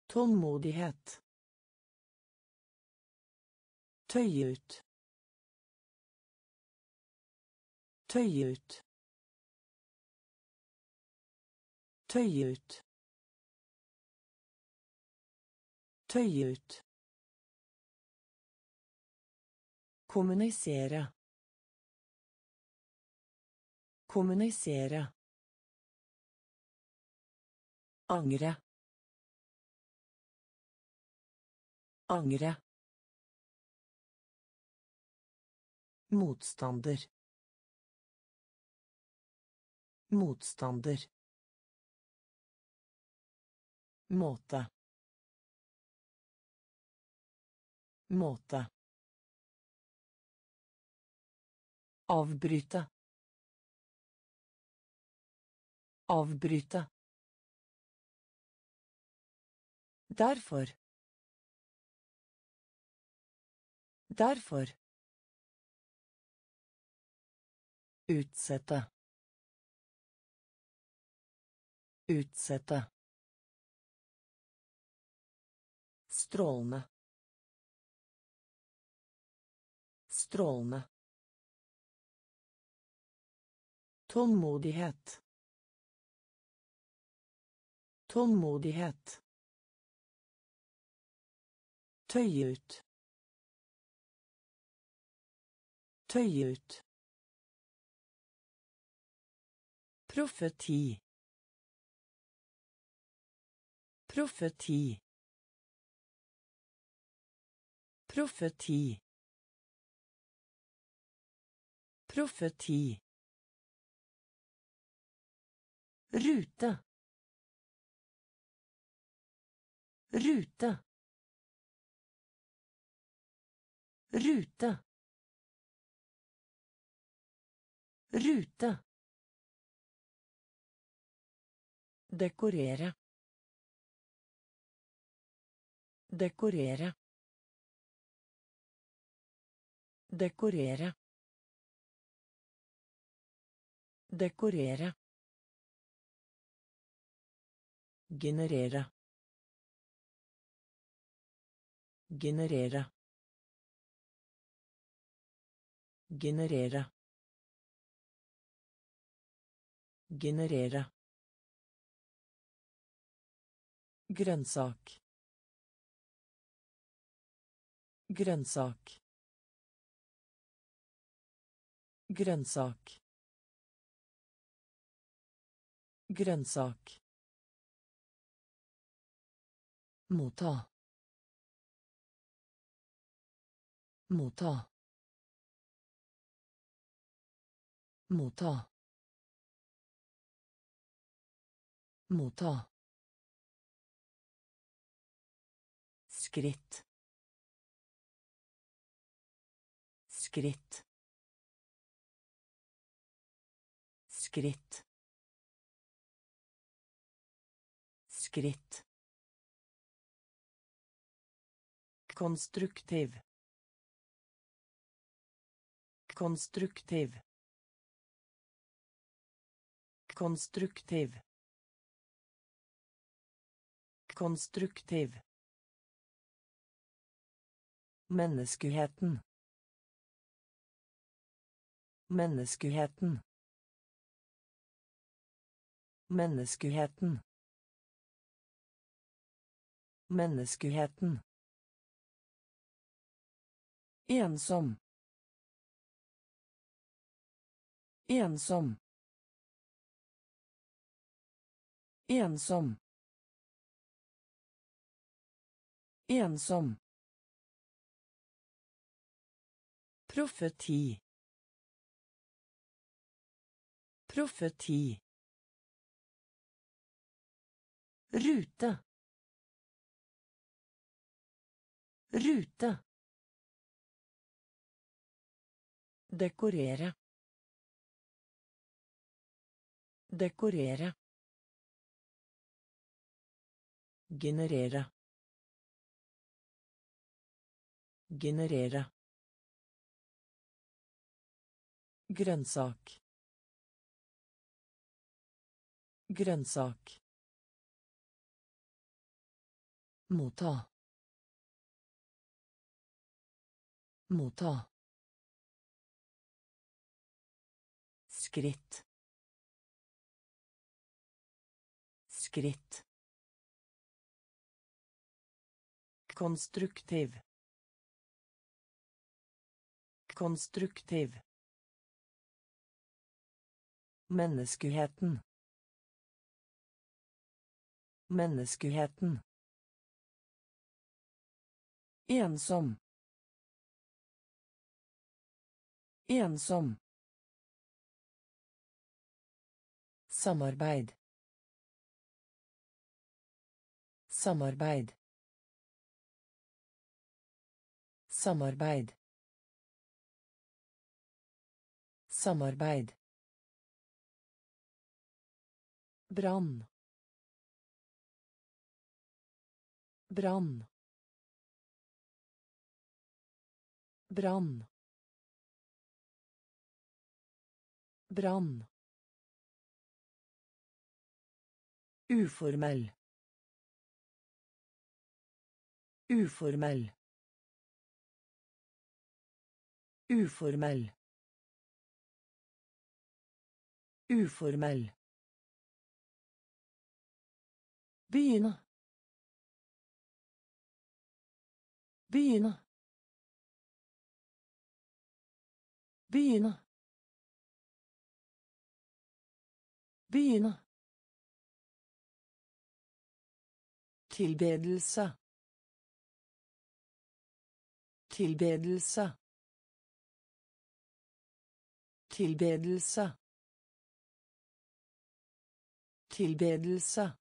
Tålmodighet. Tøye ut. Tøye ut. Tøye ut. Tøye ut. Kommunisere. Kommunisere. Angre. Angre. Motstander. Motstander. Måte. Måte. Avbryte. Avbryte. Derfor. Derfor. Utsette. Utsette. Strålende. Strålende. Tålmodighet. Tålmodighet. Tøye ut. Tøye ut. Profeti. Profeti. Profeti. Profeti. Rute. Rute. Rute. Rute. Dekorere. Dekorere. Dekorere. Dekorere. Generere. Generere. Generere. Generere. Grønnsak. Grønnsak. Grønnsak. Grønnsak. Motta motta motta motta skritt skritt skritt skritt konstruktiv konstruktiv konstruktiv konstruktiv Menneskeheten. Menneskeheten. Menneskeheten. Menneskeheten. Ensom. Ensom. Ensom. Ensom. Profeti. Profeti. Rute. Rute. Dekorere. Dekorere. Generere. Generere. Grønnsak. Grønnsak. motta motta skritt skritt konstruktiv konstruktiv Menneskeheten. Menneskeheten. Ensom. Ensom. Samarbeid. Samarbeid. Samarbeid. Samarbeid. Brann. Brann. Brann. Brann. Uformell. Uformell. Uformell. Uformell. Begynne. Begynne. Begynne. Begynne. Tilbedelse. Tilbedelse. Tilbedelse. Tilbedelse.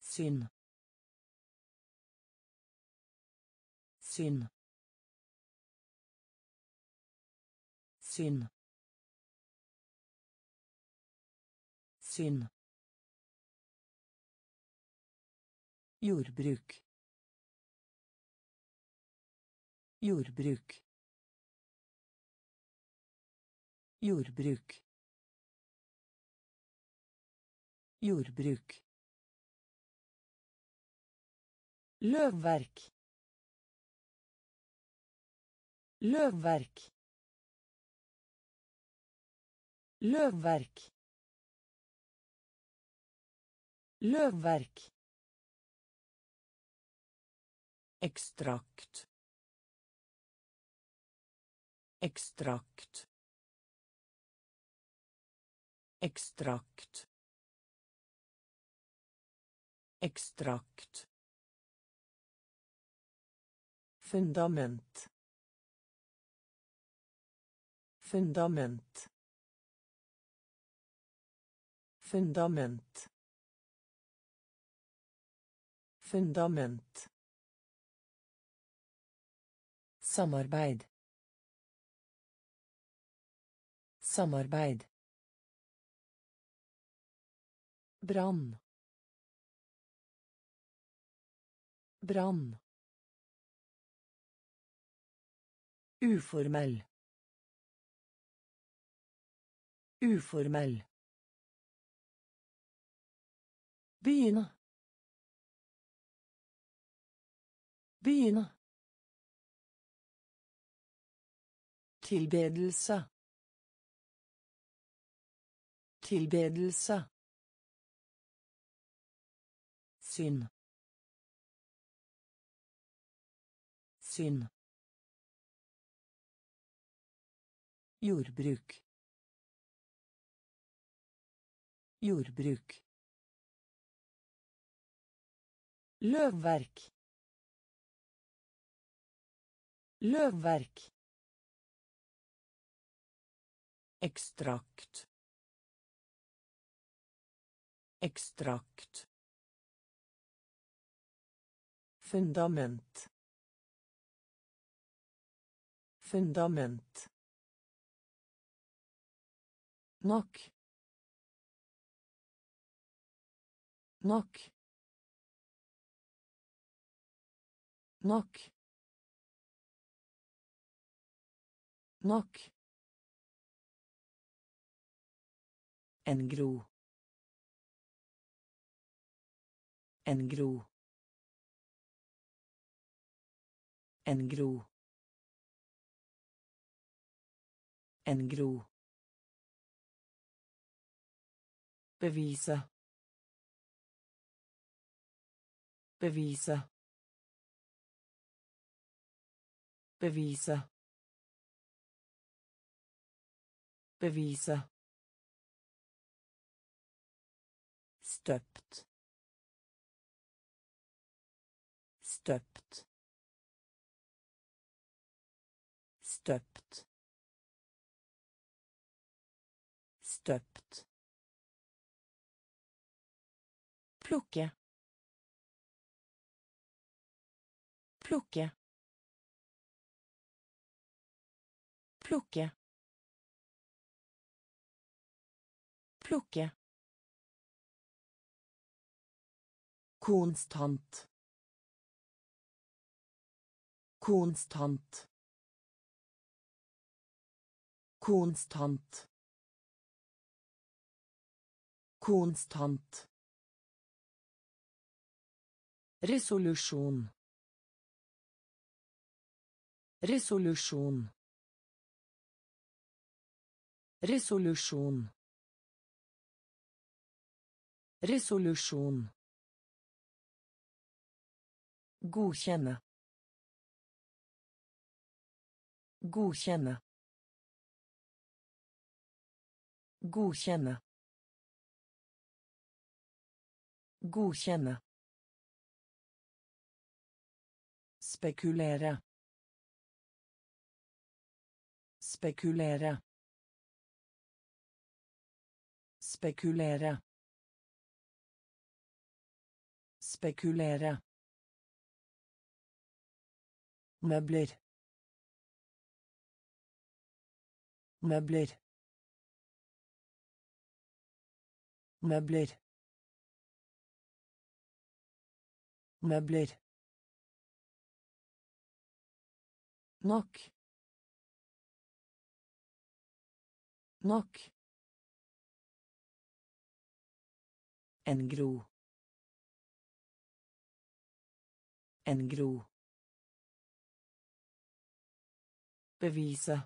Synd. Synd. Synd. Synd. Jordbruk. Jordbruk. Jordbruk. Jordbruk. Løvverk. Løvverk. Løvverk. Løvverk. Ekstrakt. Ekstrakt. Ekstrakt. Ekstrakt. Fundament. Fundament. Fundament. Fundament. Samarbeid. Samarbeid. Brann. Brann. Uformell. Uformell. Begynne. Begynne. Tilbedelse. Tilbedelse. Synd. Synd. Jordbruk. Jordbruk. Løvverk. Løvverk. Ekstrakt. Ekstrakt. Fundament. Fundament. Nok. Nok. Nok. Nok. En gro. En gro. En gro. En gro. Bevise. Bevise. Bevise. Bevise. Støpt. Støpt. Støpt. Støpt. Plukke. Plukke. Plukke. Plukke konstant konstant konstant konstant resolusjon resolusjon resolusjon resolusjon Godkjenne. Godkjenne. Godkjenne. Godkjenne. Spekulere. Spekulere. Spekulere. Spekulere. Møbler møbler møbler møbler nok nok en gro en gro Bevise.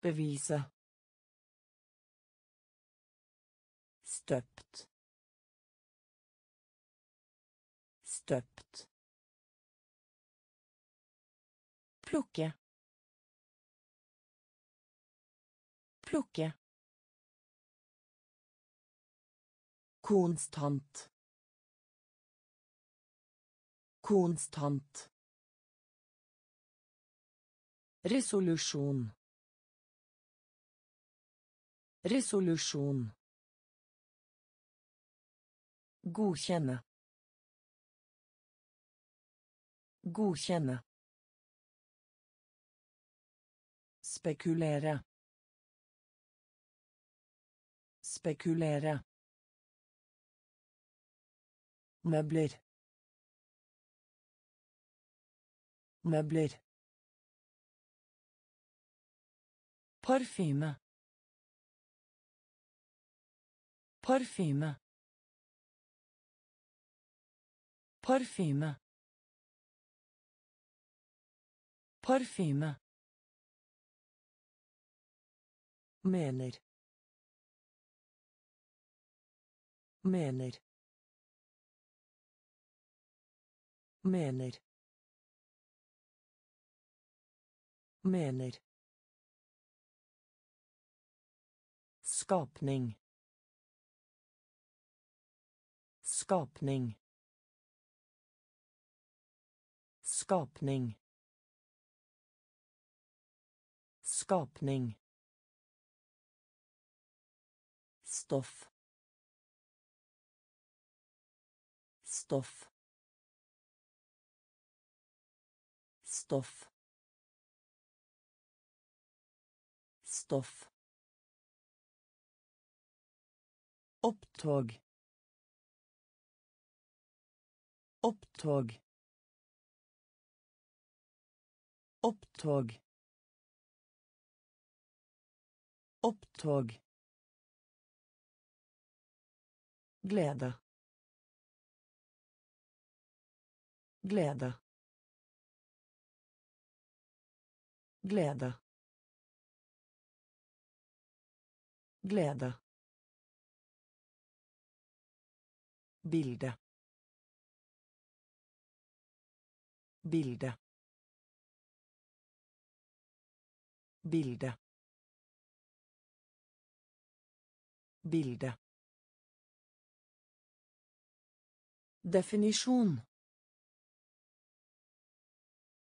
Bevise. Støpt. Støpt. Plukke. Plukke. Konstant. Konstant. Resolusjon. Resolusjon. Godkjenne. Godkjenne. Spekulere. Spekulere. Møbler. Møbler. Parfyme. Parfyme. Parfyme. Parfyme. Mener. Mener. Mener. Mener. Skapning. Skapning. Skapning. Skapning. Stoff. Stoff. Stoff. Stoff. Opptog. Opptog. Opptog. Opptog. Glede. Glede. Glede. Glede. Bilde. Bilde. Bilde. Bilde. Definisjon.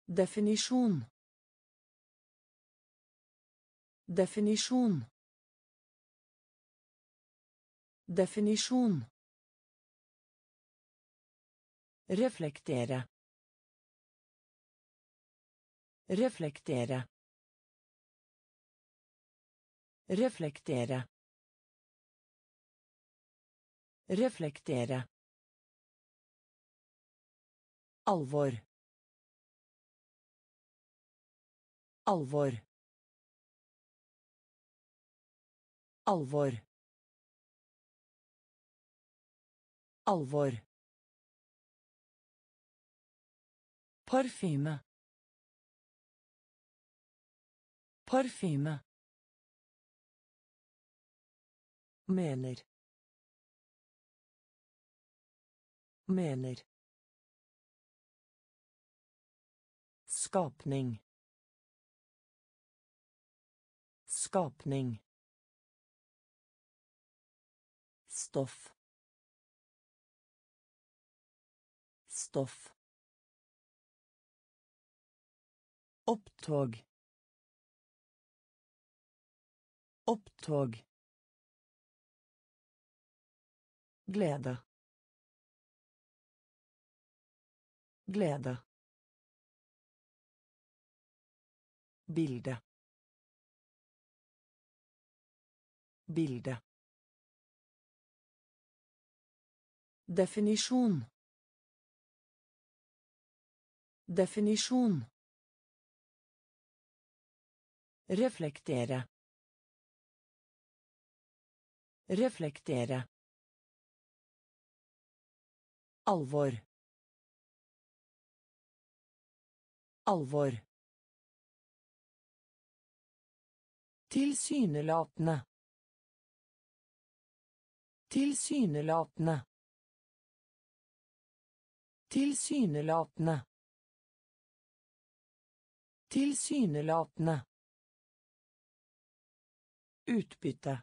Definisjon. Definisjon. Definisjon. Reflektere. Reflektere. Reflektere. Reflektere. Alvor. Alvor. Alvor. Alvor. Parfyme. Parfyme. Mener. Mener. Skapning. Skapning. Stoff. Stoff. Opptog. Opptog. Glede. Glede. Bilde. Bilde. Definisjon. Definisjon. Reflektere. Reflektere. Alvor. Alvor. Tilsynelatende. Tilsynelatende. Tilsynelatende. Tilsynelatende. Utbytte.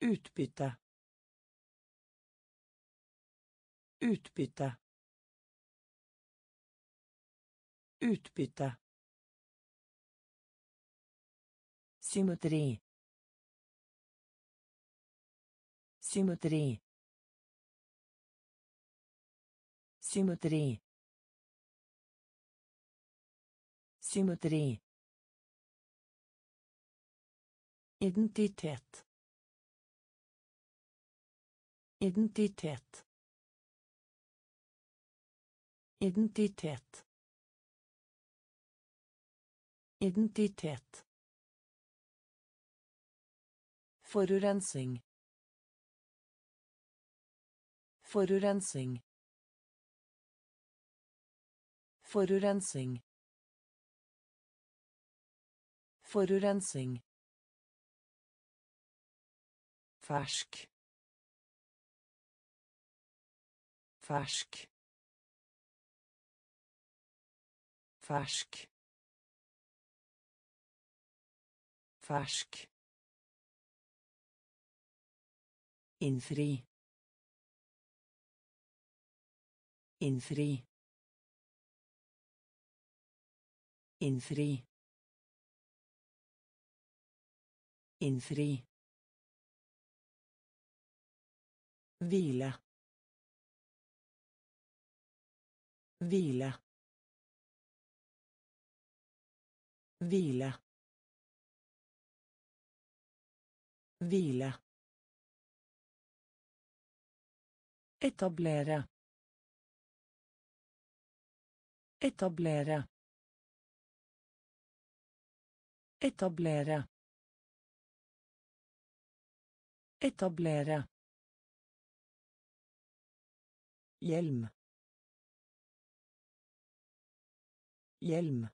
Utbytte. Utbytte. Utbytte. Symmetri. Symmetri. Symmetri. Symmetri. Identitet. Identitet. Identitet. Identitet. Forurensing. Forurensing. Forurensing. Forurensing. Fersk. Fersk. Fersk. Fersk. Innfri. Innfri. Innfri. Innfri. Hvile. Hvile. Hvile. Hvile. Etablere. Etablere. Etablere. Etablere. Hjelm. Hjelm.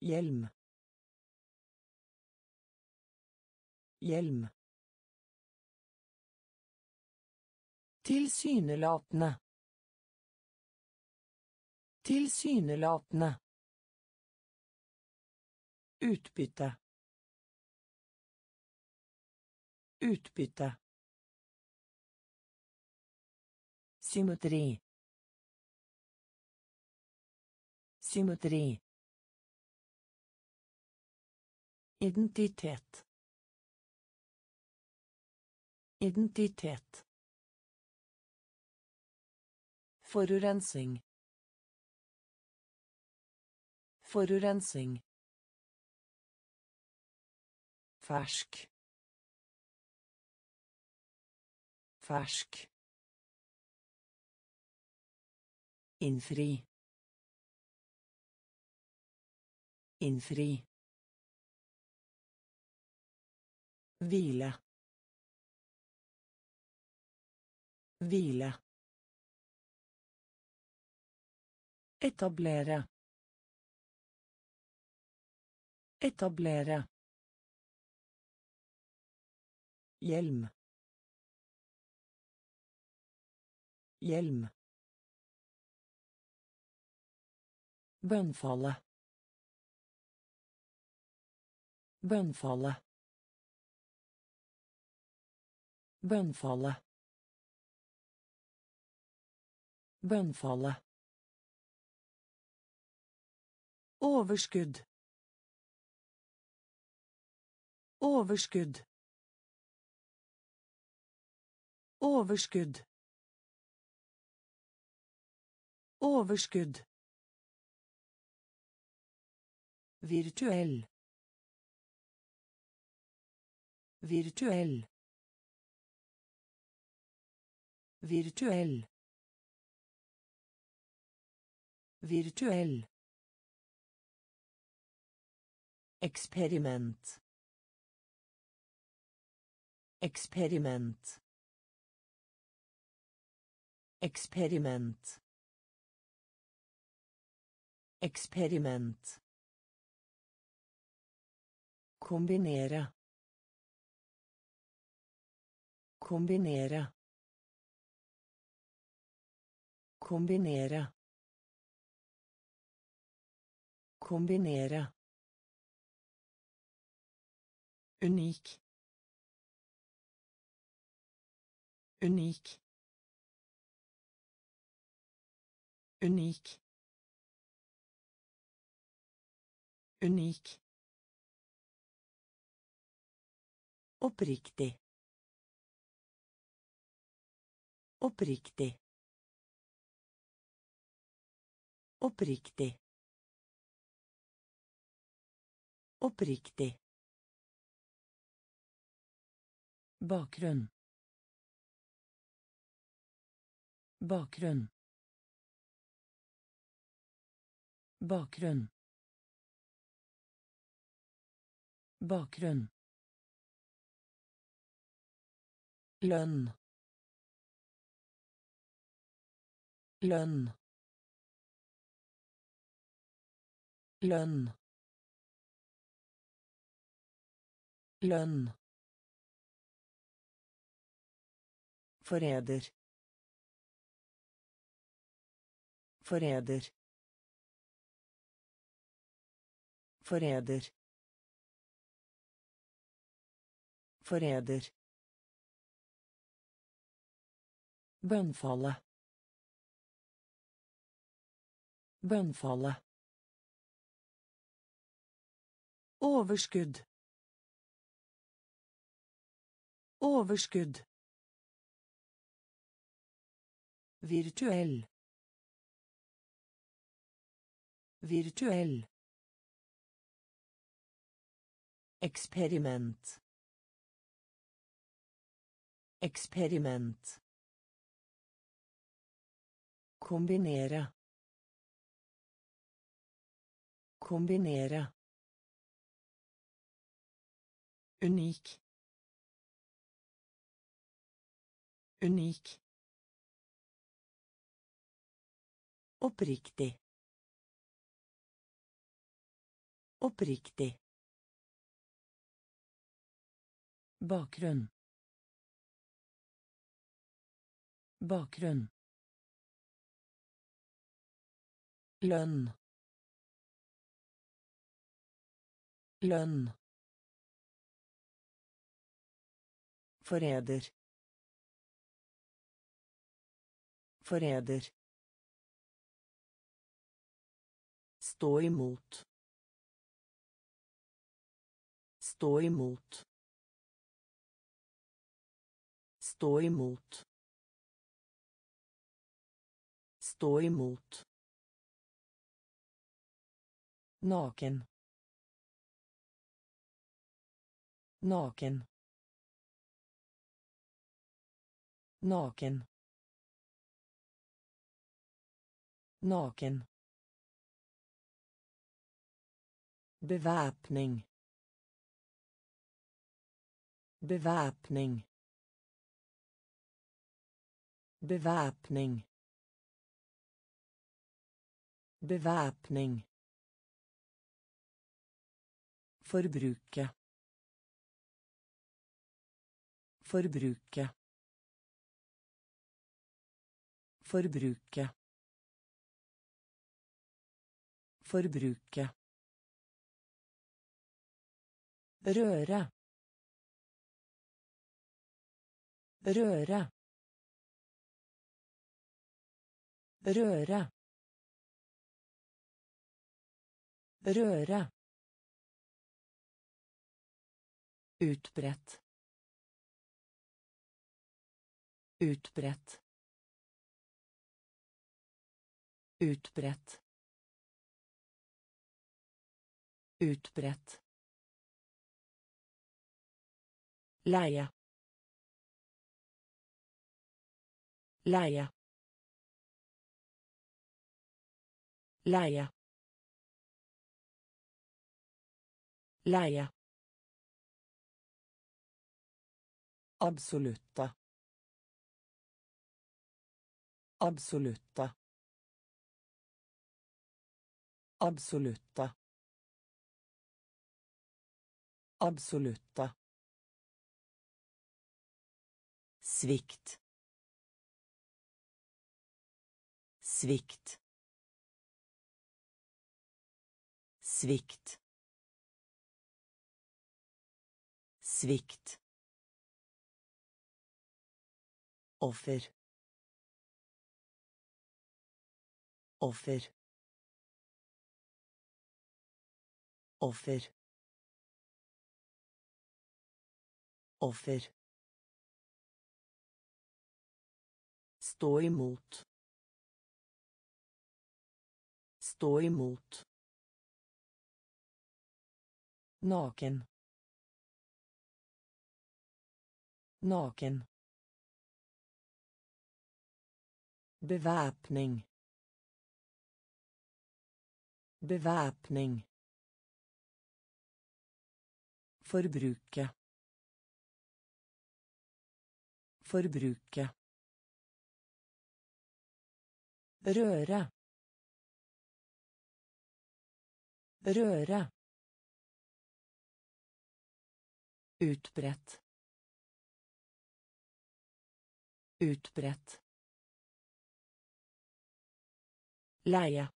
Hjelm. Hjelm. Tilsynelatende. Tilsynelatende. Utbytte. Utbytte. Symmetri. Symmetri. Identitet. Identitet. Forurensing. Forurensing. Fersk. Fersk. Innfri. Innfri. Hvile. Hvile. Etablere. Etablere. Hjelm. Hjelm. Bønnfalle. Bønnfalle. Bønnfalle. Bønnfalle. Overskudd. Overskudd. Overskudd. Overskudd. Virtuell. Virtuell. Virtuell. Virtuell. Eksperiment. Eksperiment. Eksperiment. Eksperiment. Kombinere. Kombinere. Kombinere. Kombinere. Unik. Unik. Unik. Unik. Oppriktig. Oppriktig. Oppriktig. Oppriktig. Bakgrunn. Bakgrunn. Bakgrunn. Bakgrunn. Lønn. Lønn. Lønn. Lønn. Forræder. Forræder. Forræder. Forræder. Bønnfalle. Bønnfalle. Overskudd. Overskudd. Virtuell. Virtuell. Eksperiment. Eksperiment. Kombinere. Kombinere. Unik. Unik. Oppriktig. Oppriktig. Bakgrunn. Bakgrunn. Lønn. Lønn. Forræder. Forræder. Stå imot. Stå imot. Stå imot. Stå imot. Naken. Naken. Naken. Naken. Bevæpning. Bevæpning. Bevæpning. Bevæpning. Forbruke. Forbruke. Forbruke. Forbruke. Røre. Røre. Røre. Røre. Utbredt. Utbredt. Utbredt. Utbredt. Leie. Leie. Leie. Leie. Absolutta. Absolutta. Absolutta. Absolutta. Svikt. Svikt. Svikt. Svikt. Offer. Offer. Offer. Offer. Stå imot. Stå imot. Naken. Naken. Bevæpning. Bevæpning. Forbruke. Forbruke. Røre. Røre. Utbredt. Utbredt. Leie.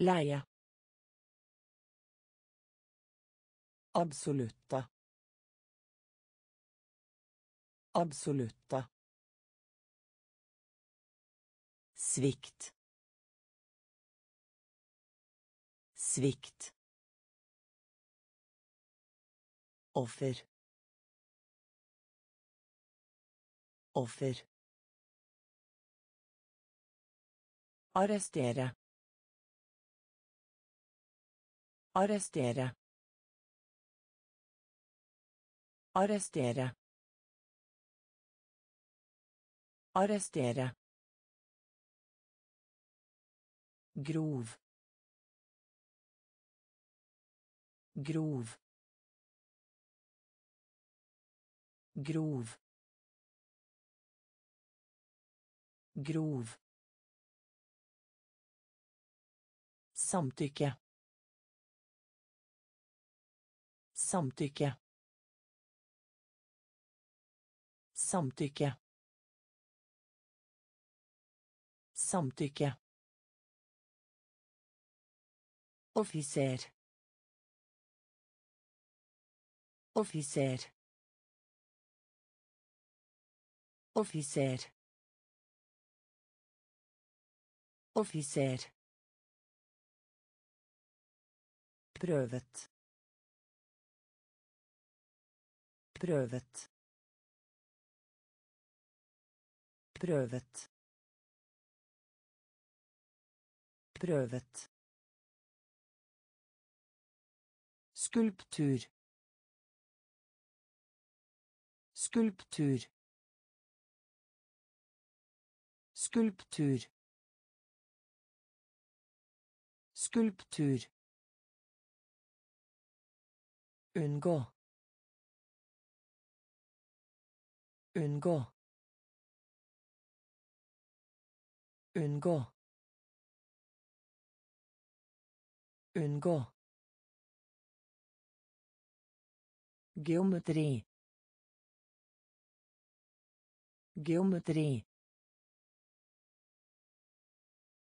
Leie. Absolutta. Absolutta. Svikt. Svikt. Offer. Offer. Arrestere. Arrestere. Arrestere. Arrestere. Grov. Grov. Grov. Grov. Samtykke. Samtykke. Samtykke. Samtykke. Offiser. Offiser. Offiser. Offiser. Prøvet. Prøvet. Prøvet. Prøvet. Skulptur. Skulptur. Skulptur. Skulptur. Unngå. Unngå. Unngå. Unngå. Geometri. Geometri.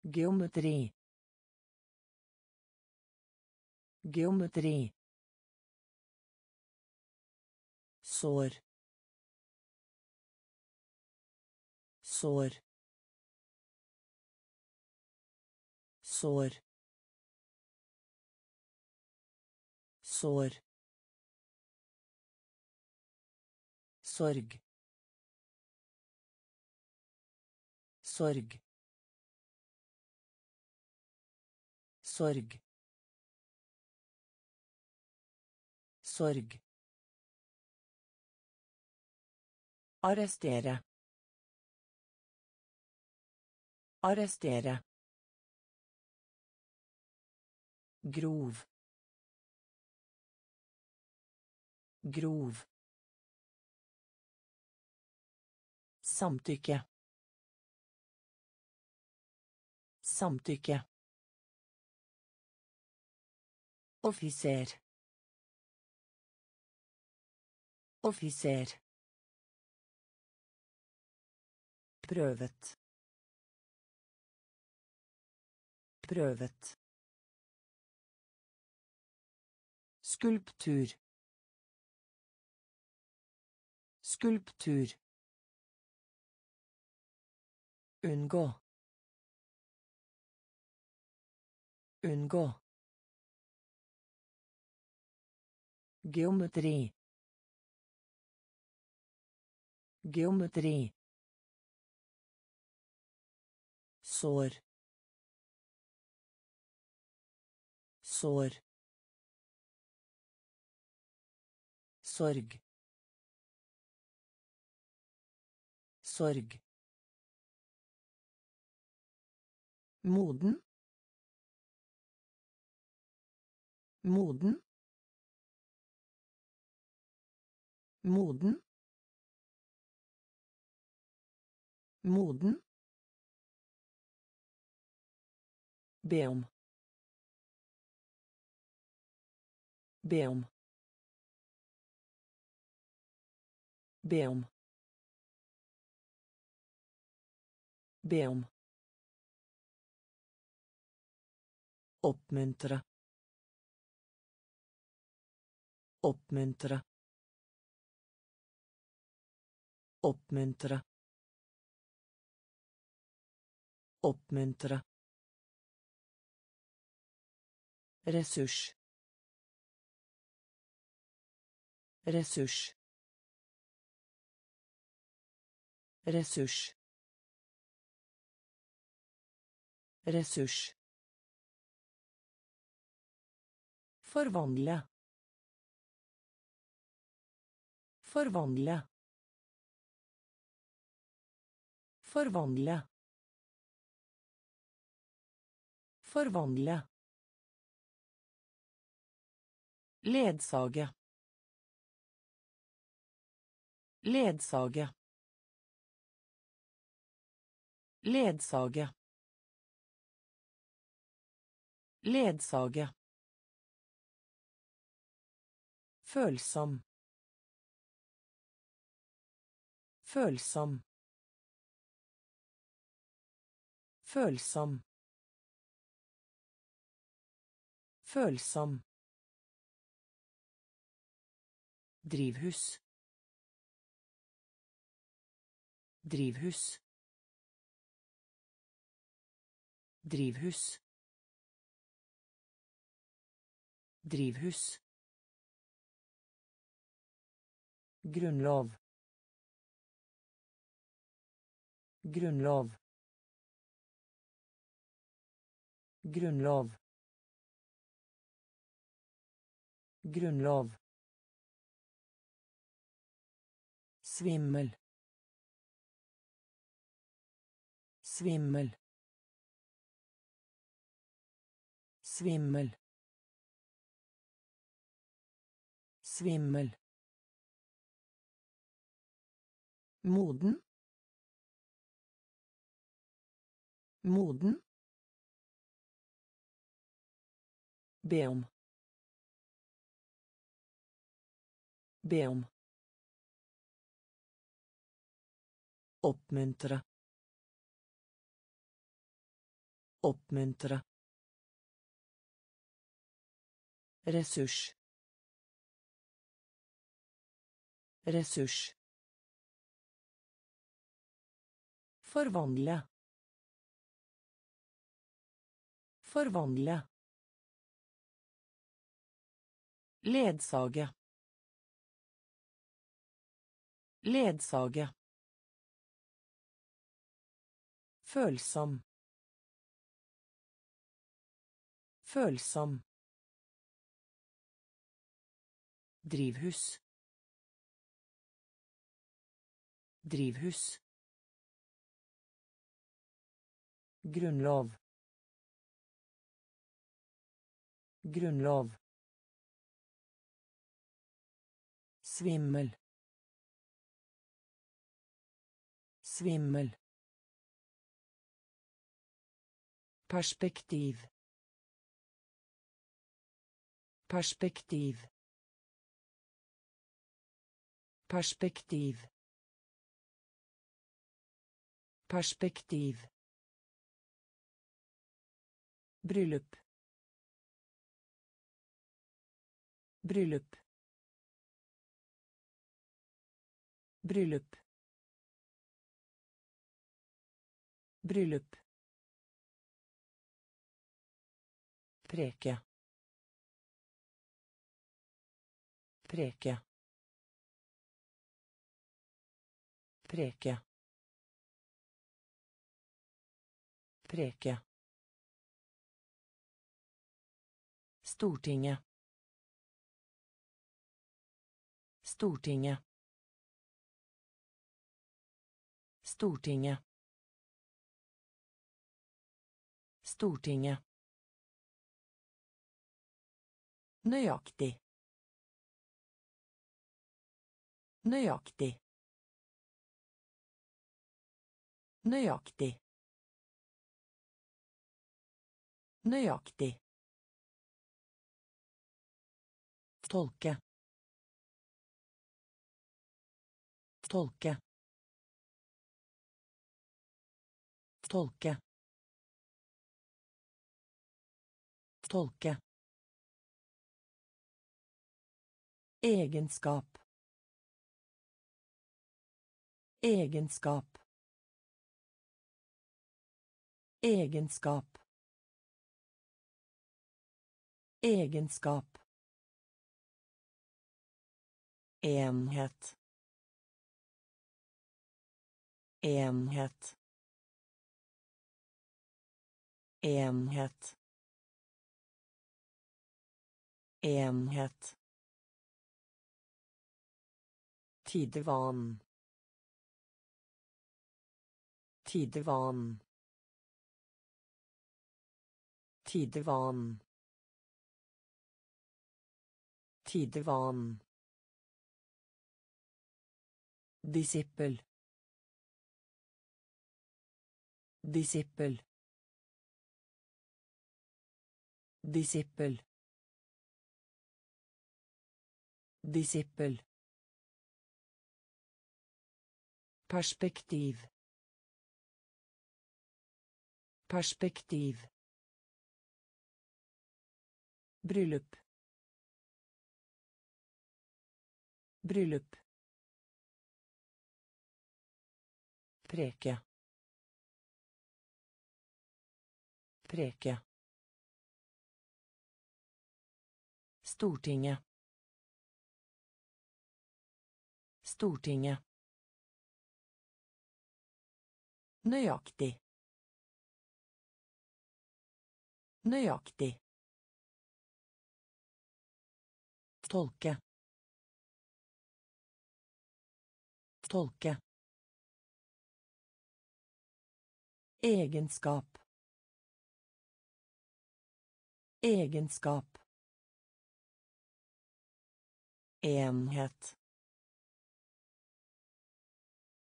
Geometri. Geometri. Sår. Sår. Sår. Sår. Sorg. Sorg. Sorg. Sorg. Arrestere. Arrestere. Grov. Grov. Samtykke. Samtykke. Offiser. Offiser. Prøvet. Prøvet. Skulptur. Skulptur. Unngå. Unngå. Geometri. Geometri. Sår. Sår. Sorg. Sorg. Moden. Moden. Moden. Moden. Be om. Be om. Be om. Be om. Oppmuntre. Oppmuntre. Oppmuntre. Oppmuntre. Ressurs. Ressurs. Ressurs. Ressurs. Forvandle. Forvandle. Forvandle. Forvandle. Ledsage. Ledsage. Ledsage. Ledsage. Følsom. Følsom. Følsom. Følsom. Drivhus. Drivhus. drivhus. Drivhus. Grunnlov. Grunnlov. Grunnlov. Grunnlov svimmel svimmel svimmel svimmel moden moden be om be om oppmuntre oppmuntre ressurs ressurs Forvandle. Forvandle. Ledsage. Ledsage. Følsom. Følsom. Drivhus. Drivhus. Grunnlov. Grunnlov. Svimmel. Svimmel. Perspektiv. Perspektiv. Perspektiv. Perspektiv. Bryllup. Bryllup. Bryllup. Bryllup. Preke. Preke. Preke. Preke. Stortinget. Stortinget. Stortinget. Stortinget. Nøyaktig. Nøyaktig. Nøyaktig. Nøyaktig. Tolke. Tolke. Tolke. Tolke. Egenskap. Egenskap. Egenskap. Egenskap. enhet enhet enhet enhet tidevann tidevann tidevann tidevann Disippel. Disippel. Disippel. Disippel. Perspektiv. Perspektiv. Bryllup. Bryllup. Preke. Preke. Stortinget. Stortinget. Nøyaktig. Nøyaktig. Tolke. Tolke. Egenskap. Egenskap. Enhet.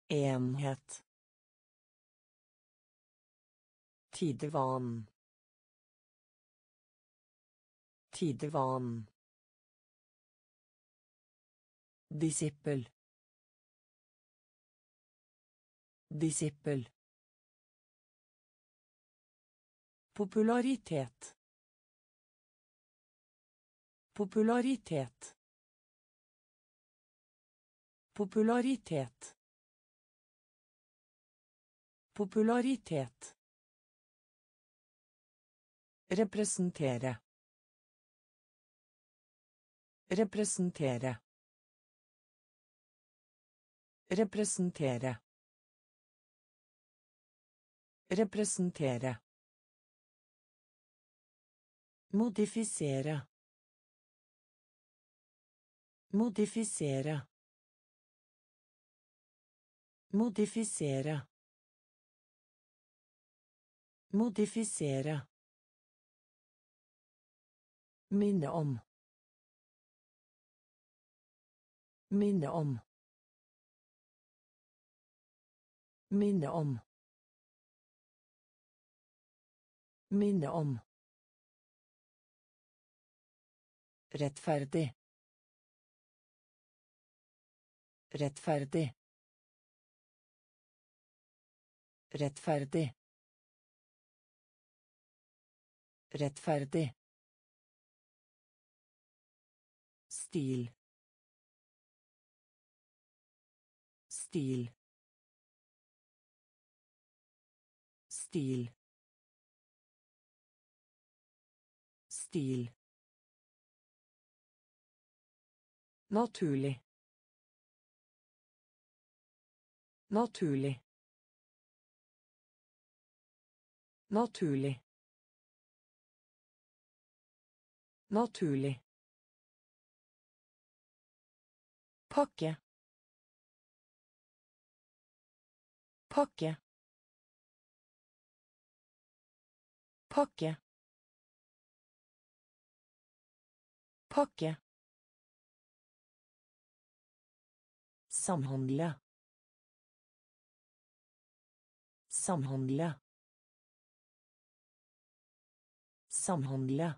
Enhet. Tidevann. Tidevann. Disippel. Disippel. Popularitet. Popularitet. Popularitet. Popularitet. Representere. Representere. Representere. Representere. Modifisere. Modifisere. Modifisere. Modifisere. Minne om. Minne om. Minne om. Minne om. Rettferdig. Rettferdig. Rettferdig. Rettferdig. Stil. Stil. Stil. Stil. Naturlig. Naturlig. Naturlig. Naturlig. Pakke pakke pakke pakke Samhandle. Samhandle. Samhandle.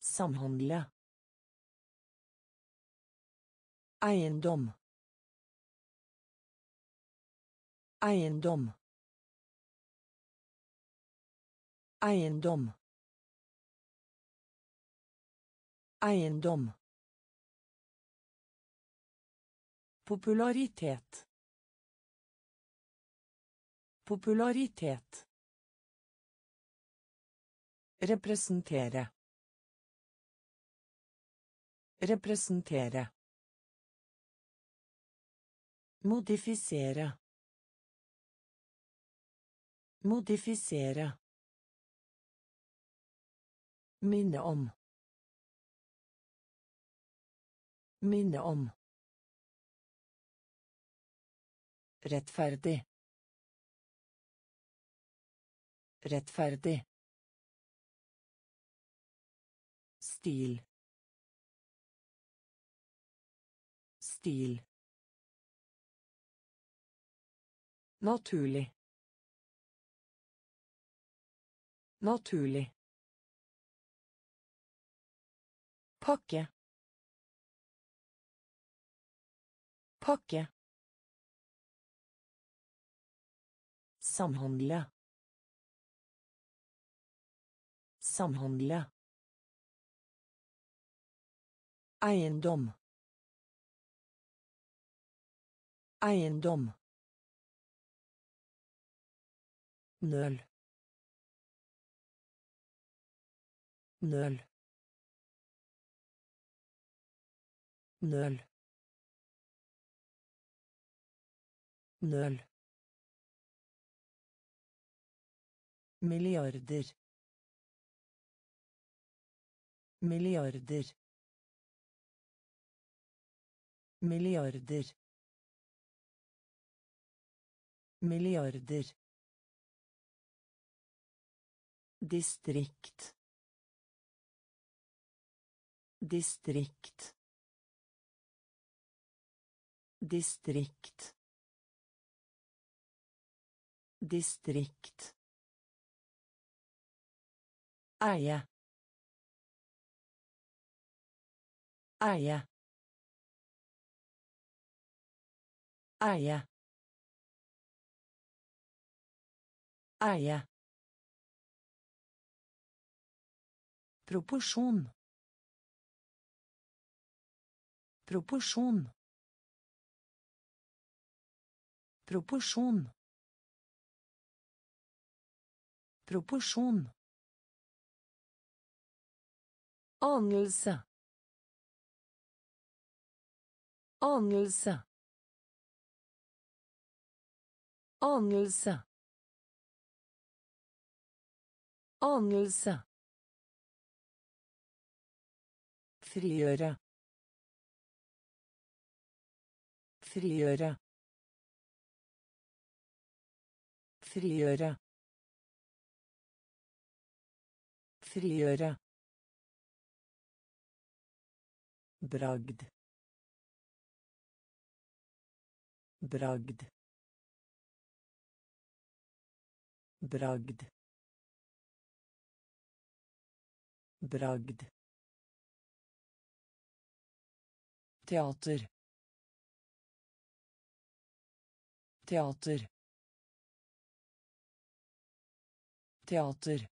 Samhandle. Eiendom. Eiendom. Eiendom. Eiendom. Popularitet. Popularitet. Representere. Representere. Modifisere. Modifisere. Minne om. Minne om. Rettferdig. Rettferdig. Stil. Stil. Naturlig. Naturlig. Pakke. Pakke. Samhandle. Samhandle. Eiendom. Eiendom. Nøl. Nøl. Nøl. Nøl. Milliarder. Milliarder. Milliarder. Milliarder. Distrikt. Distrikt. Distrikt. Distrikt. Eie. Eie. Eie. Eie. Proporsjon. Proporsjon. Proporsjon. Proporsjon. Anelse. Anelse. Anelse. Anelse. Frigjøre. Frigjøre. Frigjøre. Frigjøre. Bragd. Bragd. Bragd. Bragd. Teater. Teater. Teater.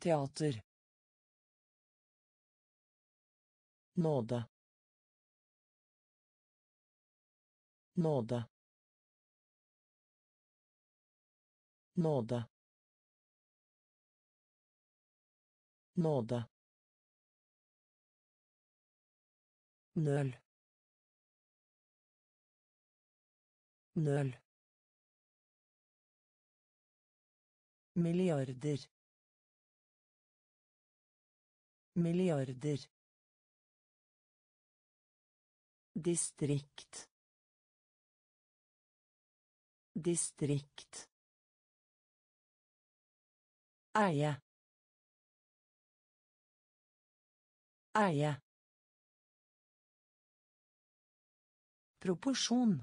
Teater. Nåde. Nåde. Nåde. Nåde. Nøl. Nøl. Milliarder. Milliarder. Distrikt. Distrikt. Eie. Eie. Proporsjon.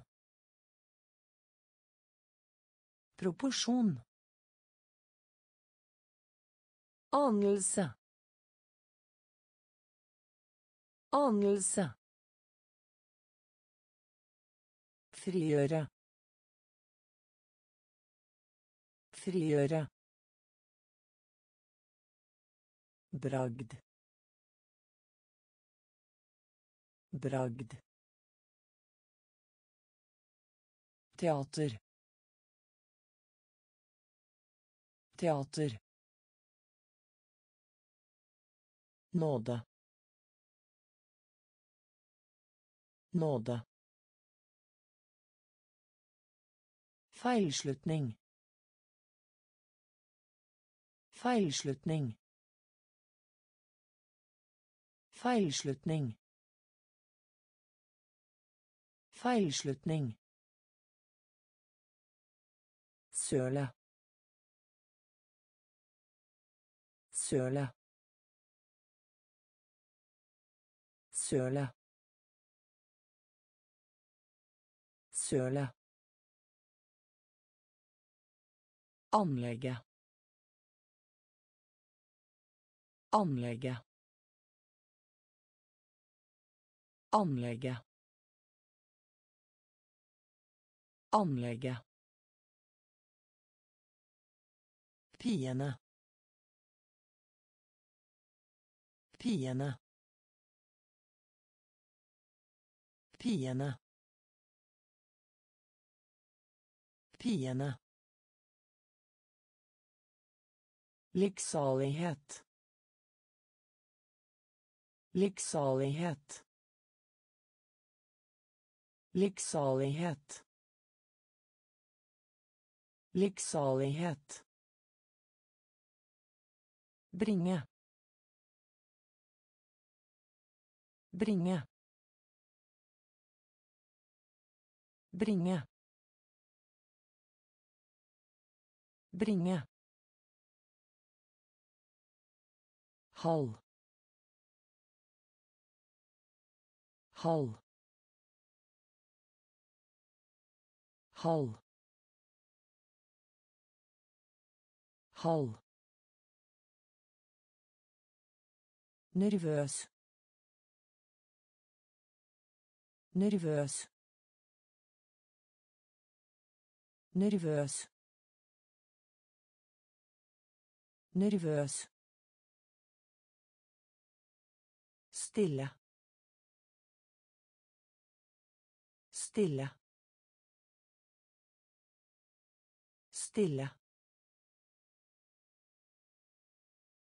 Proporsjon. Anelse. Anelse. Frigjøre. Frigjøre. Bragd. Bragd. Teater. Teater. Nåde. Nåde. Feilslutning. Feilslutning. Feilslutning. Feilslutning. Søle. Søle. Søle. Søle. Anlegget. Anlegget. Anlegget. Anlegget. Piene. Piene. Piene. Piene. Lykksalighet. Lykksalighet. Lykksalighet. Lykksalighet. Bringe. Bringe. Bringe. Bringe. halv halv halv halv nervøs. Nervøs. Nervøs. Nervøs. Stille. Stille. Stille.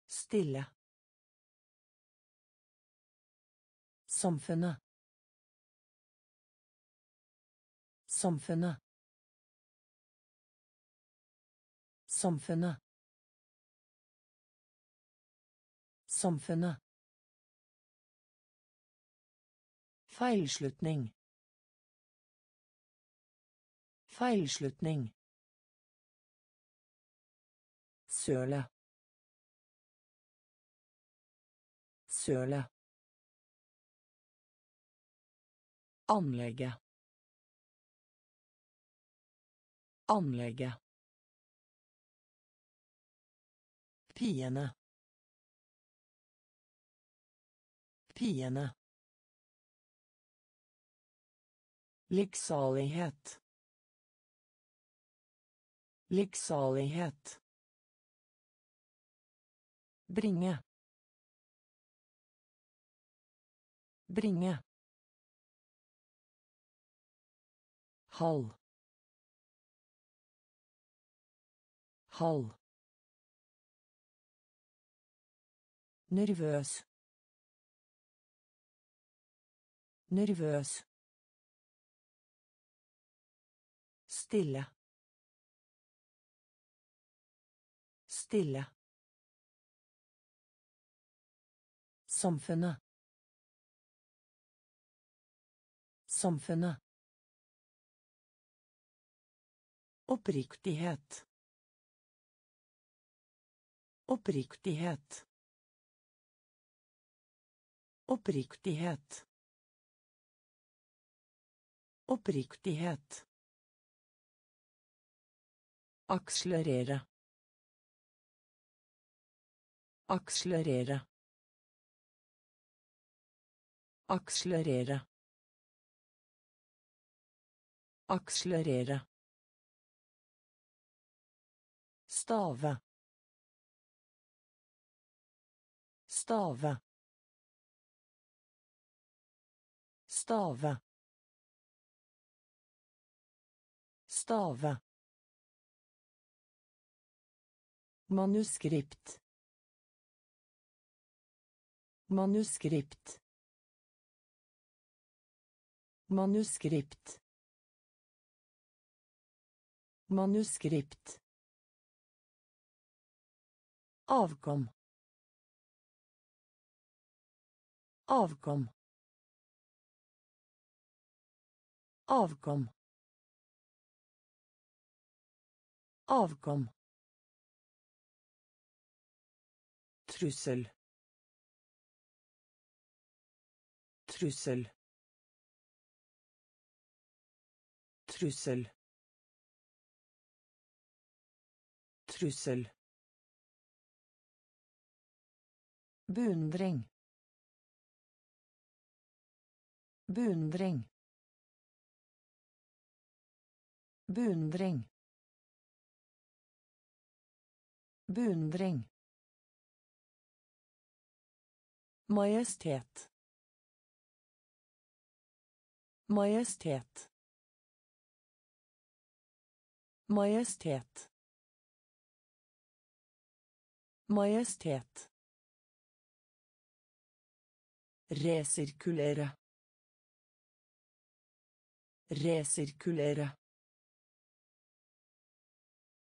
Stille Samfunnet. Samfunnet. Samfunnet. Samfunnet. Feilslutning. Feilslutning. Søle. Søle. Anlegget. Anlegget. Piene. Piene. Lykksalighet. Lykksalighet. Bringe. Bringe. Halv halv nervøs. Nervøs. Stille. Stille. Samfunnet. Samfunnet. Oppriktighet. Oppriktighet. Oppriktighet. Oppriktighet. Akselerere. Akselerere. Akselerere. Akselerere. Stave. Stave. Stave. Stave. Manuskript. Manuskript. Manuskript. Manuskript. Avkom. Avkom. Avkom. Avkom. Trussel. Trussel. Trussel. Trussel. Beundring. Beundring. Beundring. Beundring. Majestet. Majestet. Majestet. Majestet. Resirkulere. Resirkulere.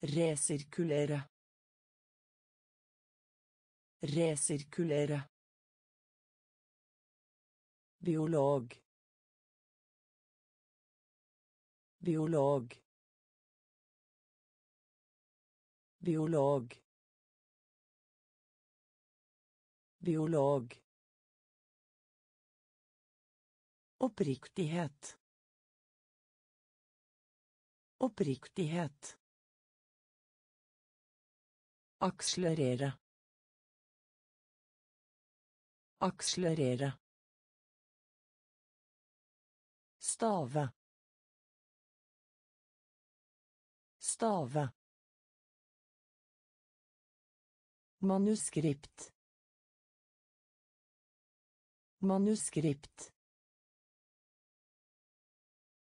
Resirkulere. Resirkulere. Biolog. Biolog. Biolog. Biolog. Oppriktighet. Oppriktighet. Akselerere. Akselerere. Stave. Stave. Manuskript. Manuskript.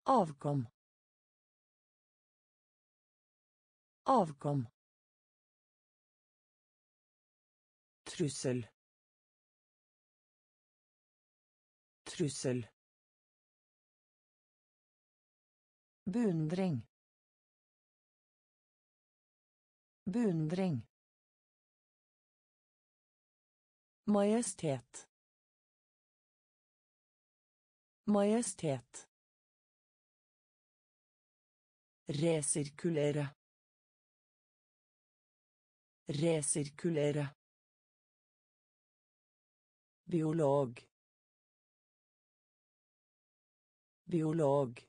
Avkom. Avkom. Trussel. Trussel. Beundring. Beundring. Majestet. Majestet. Resirkulere. Resirkulere. Biolog. Biolog.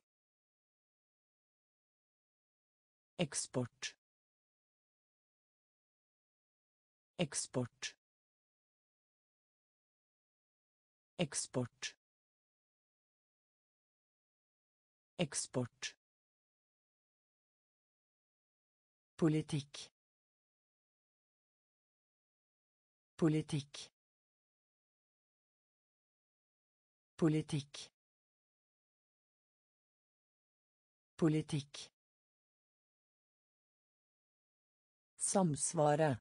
Eksport. Eksport. Eksport. Eksport. Politikk. Politikk. Politikk. Politikk. Samsvare.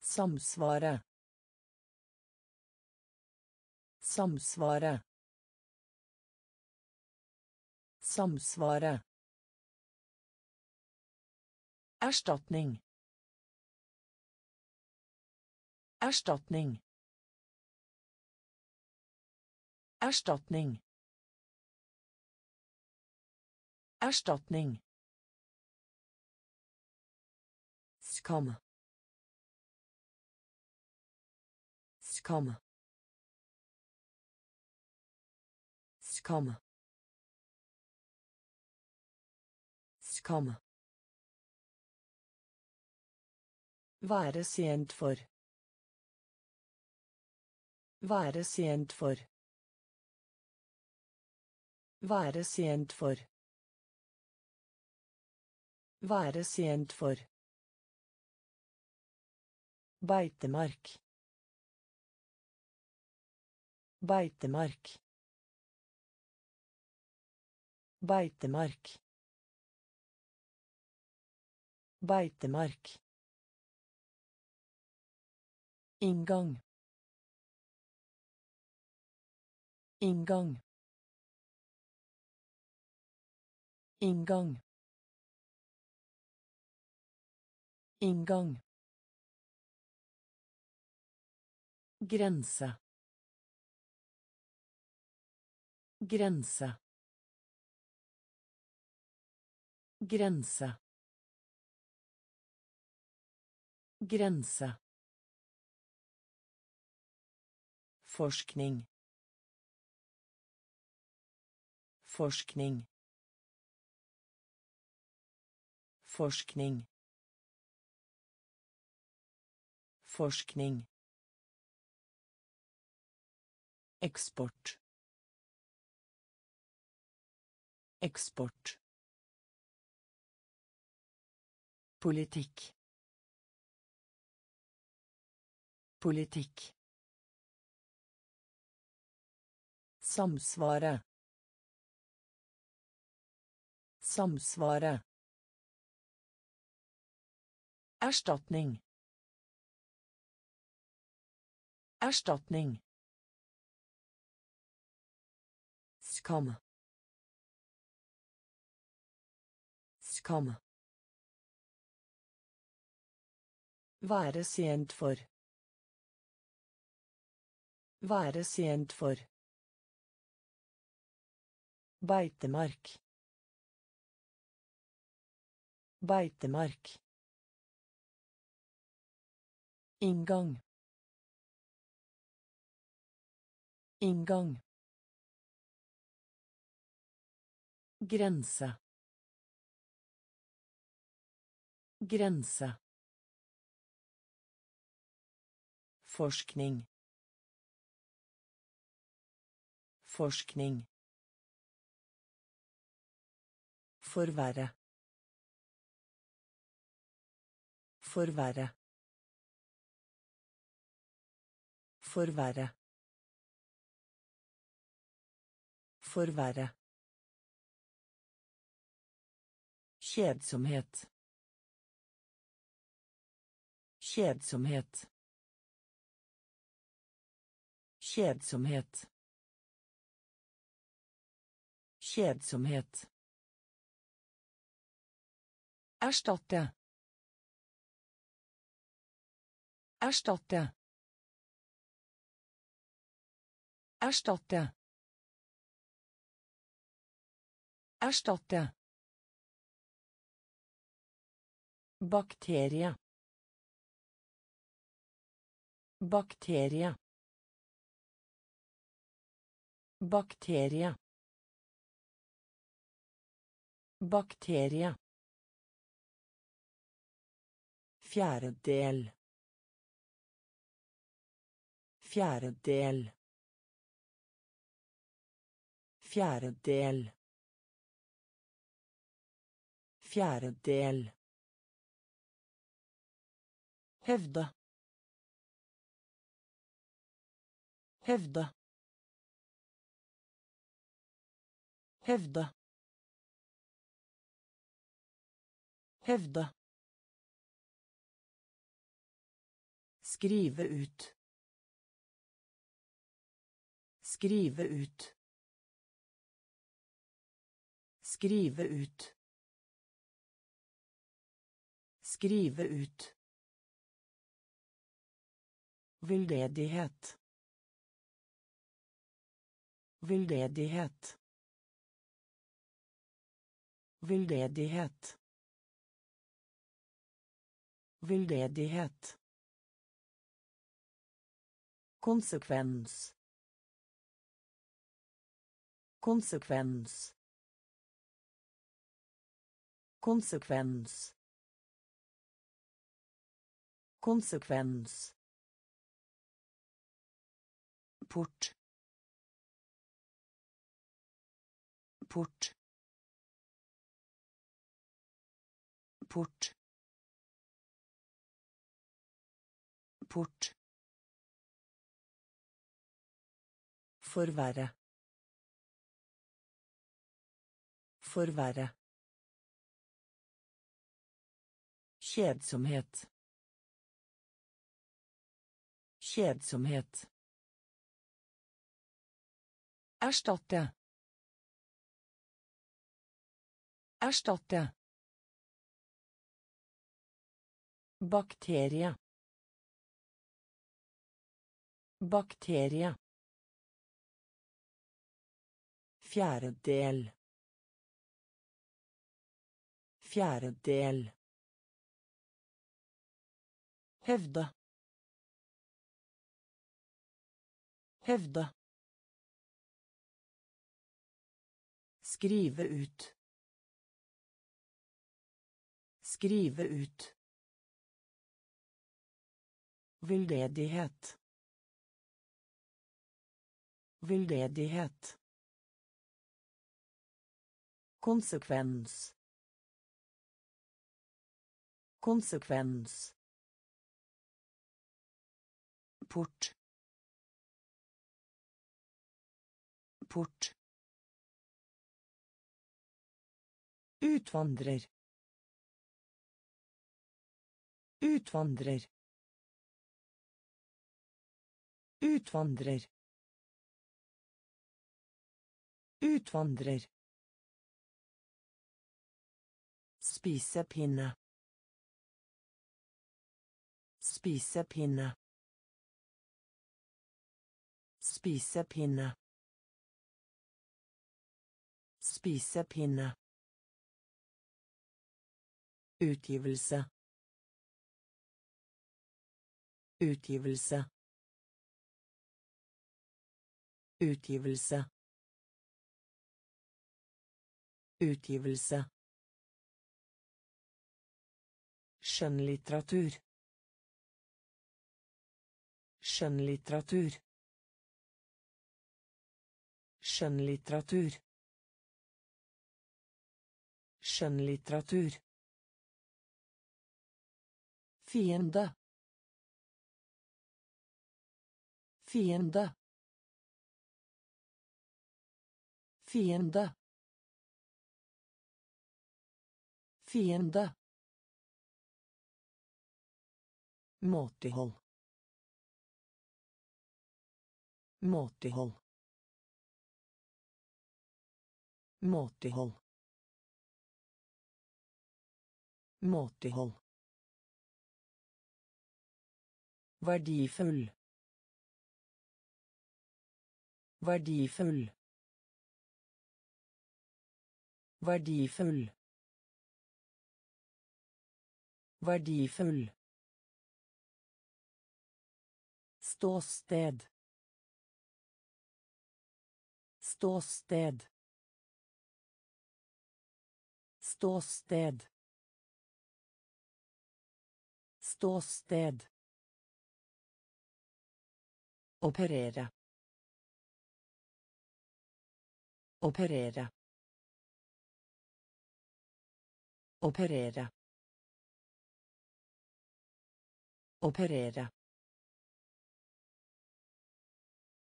Samsvare. Samsvare. Samsvare. Erstatning. Erstatning. Erstatning. Erstatning. Skam. Skam. Skam. Skam. Være sent for. Være sent for. Være sent for. Være sent for. Beitemark. Beitemark. Beitemark. Beitemark. Inngang. Inngang. Inngang. Inngang. Grense. Grense. Grense. Grense. Forskning. Forskning. Forskning. Forskning. Eksport. Eksport. Politikk. Politikk. Samsvare. Samsvare. Erstatning. Erstatning. Skam. Skam. Være sent for. Være sent for. Beitemark. Beitemark. Inngang. Inngang. Grense. Grense. Forskning. Forskning. Forverre. Forverre. Forverre. Forverre. Kjedsomhet. Kjedsomhet. Kjedsomhet. Kjedsomhet. Erstatte. Erstatte. Erstatte. Erstatte. Bakterie. Bakterie. Bakterie. Bakterie. Fjerdedel. Fjerdedel. Fjerdedel. Fjerdedel. Hevde. Hevde. Hevde. Hevde. Skrive ut. Skrive ut. Skrive ut. Skrive ut. Veldedighet. Veldedighet. Veldedighet. Veldedighet. Konsekvens. Konsekvens. Konsekvens. Konsekvens. Port. Port. Port. Port. Forverre. Forverre. Kjedsomhet. Kjedsomhet. Erstatte. Erstatte. Bakterie. Bakterie. Fjerdedel. Fjerdedel. Hevde. Hevde. Skrive ut. Skrive ut. Veldedighet. Veldedighet. Konsekvens. Konsekvens. Port. Port. Utvandrer. Utvandrer. Utvandrer. Utvandrer. Spisepinne. Spisepinne. Spisepinne. Spisepinne. Utgivelse. Utgivelse. Utgivelse. Utgivelse. Skjønnlitteratur. Skjønnlitteratur. Skjønnlitteratur. Skjønnlitteratur. Fiende. Fiende. Fiende. Fiende. Måtehold. Måtehold. Måtehold. Måtehold. Verdifull. Verdifull. Verdifull. Verdifull. Ståsted. Ståsted. Ståsted. Ståsted. Operere. Operere. Operere. Operere.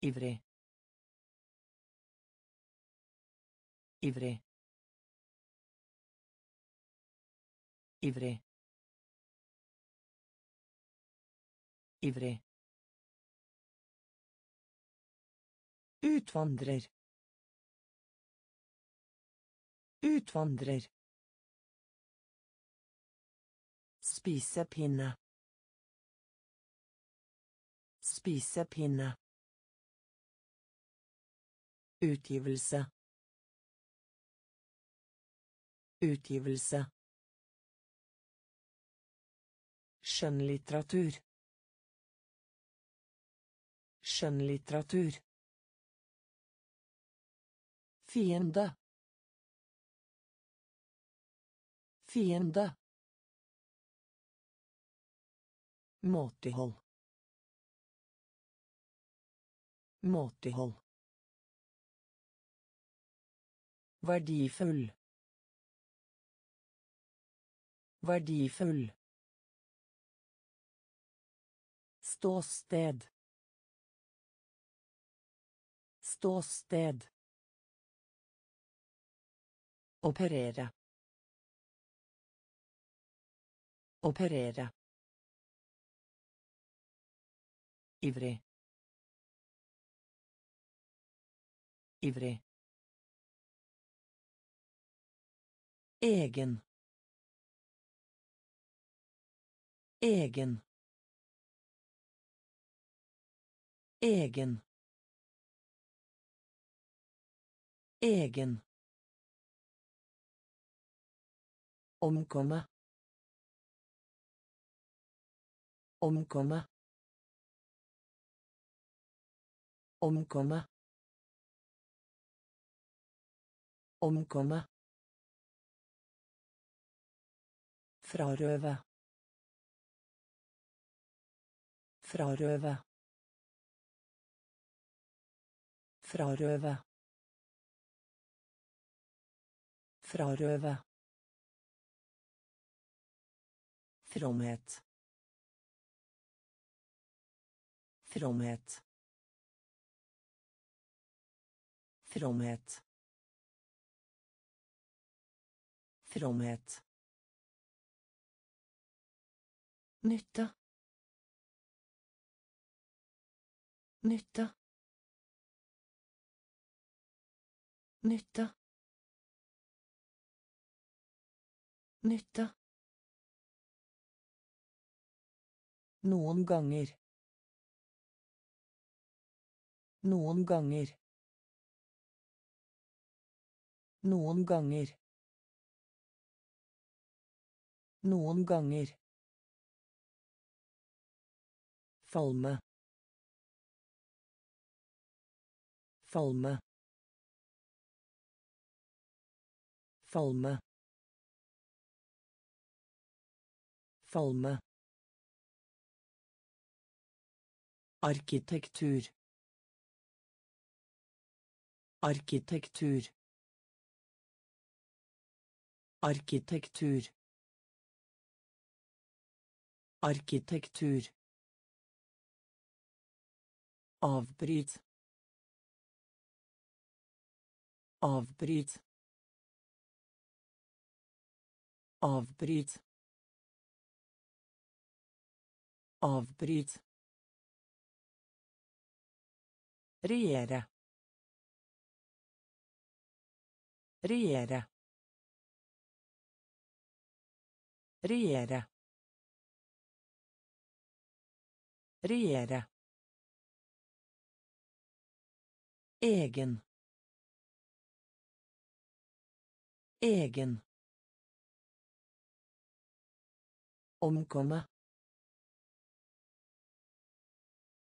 Ivrig. Ivrig. Ivrig. Ivrig. Utvandrer. Utvandrer. Spisepinne. Spisepinne. Utgivelse. Utgivelse. Skjønnlitteratur. Skjønnlitteratur. Fiende. Fiende. Måtehold. Måtehold. Verdifull. Verdifull. Ståsted. Ståsted. Operere. Operere. Ivrig. Ivrig. Egen. Egen. Egen. Egen. Omkomme. Omkomme. Omkomme. Omkomme. Frarøve. Frarøve. Frarøve. Frarøve. Fromhet. Fromhet. Fromhet. Fromhet. Nytte nytte nytte nytte Noen ganger. Noen ganger. Noen ganger. Noen ganger. Falme. Falme. Falme. Falme. Arkitektur. Arkitektur. Arkitektur. Arkitektur. Avbryt. Avbryt. Avbryt. Avbryt. Regjere. Regjere. Regjere. Regjere. Egen. Egen. Omkomme.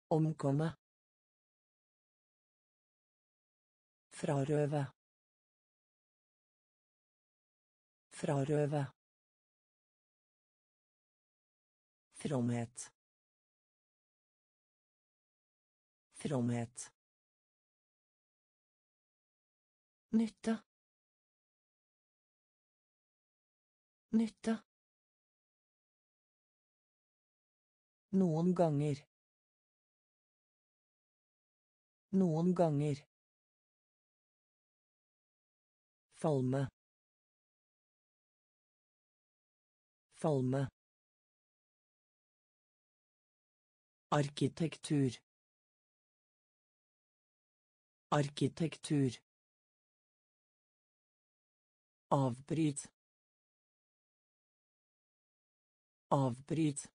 Omkomme. Frarøve. Frarøve. Fromhet. Fromhet. Nytte nytte Noen ganger. Noen ganger. Falme. Falme. Arkitektur. Arkitektur. Avbryt. Avbryt.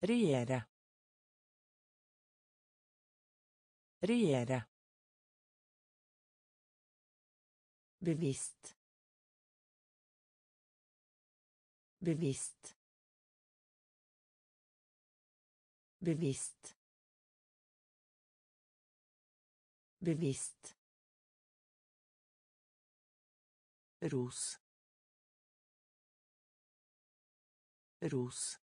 Regjere. Regjere. Bevisst. Bevisst. Bevisst. Bevisst. Ros. Ros.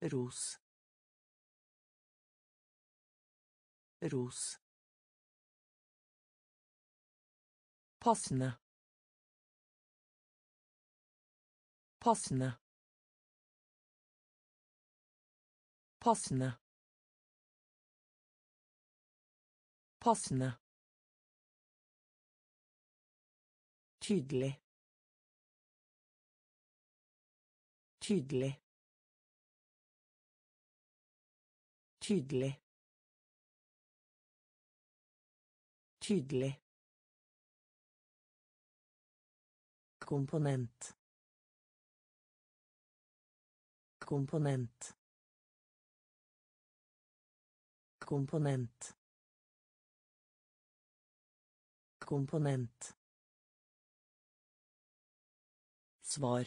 Ros. Ros. Passende. Passende. Passende. Passende. Tydelig. Tydelig. Tydelig. Tydelig. Komponent. Komponent. Komponent. Komponent. Svar.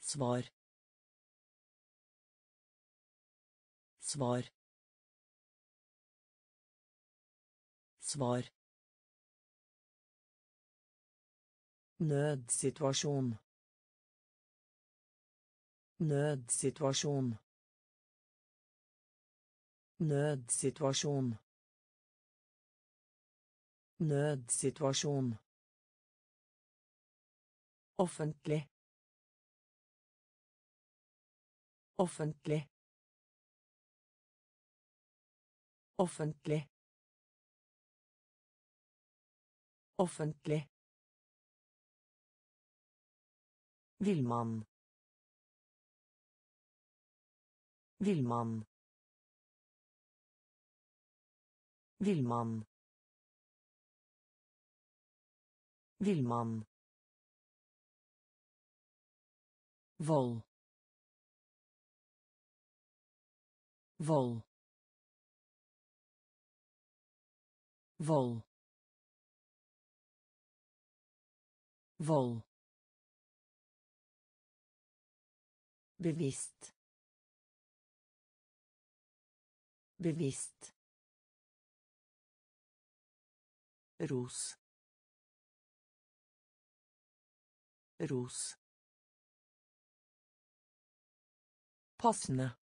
Svar. Svar. Svar. Nødsituasjon. Nødsituasjon. Nødsituasjon. Nødsituasjon. Offentlig. Offentlig. Offentlig. Offentlig. Villmann. Villmann. Villmann. Villmann. Vold. Vold. Vold. Vold. Bevisst. Bevisst. Ros. Ros. Passende.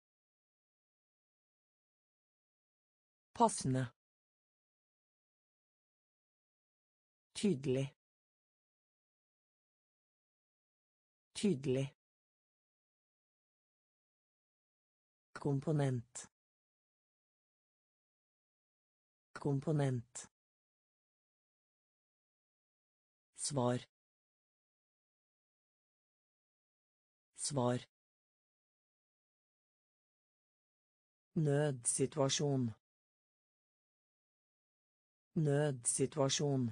Passende. Tydelig. Tydelig. Komponent. Komponent. Svar. Svar. Nødsituasjon. Nødsituasjon.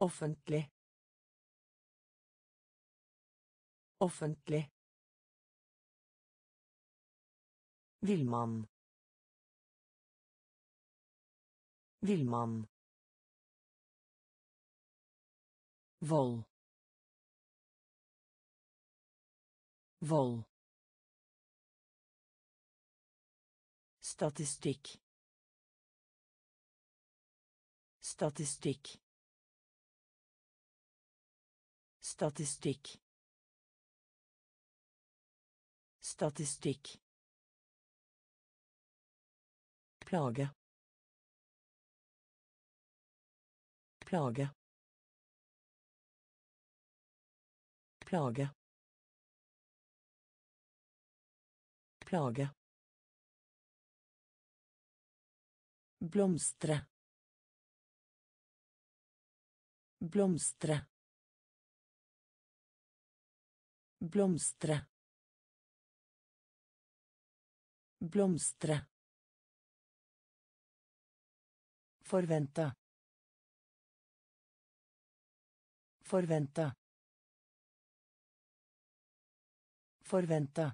Offentlig. Offentlig. Villmann. Villmann. Vold. Vold. Statistikk. Statistikk. Statistikk. Statistikk. Plage. Plage. Plage. Plage. Blomstre. Blomstre. Blomstre. Blomstre. Forvente. Forvente. Forvente.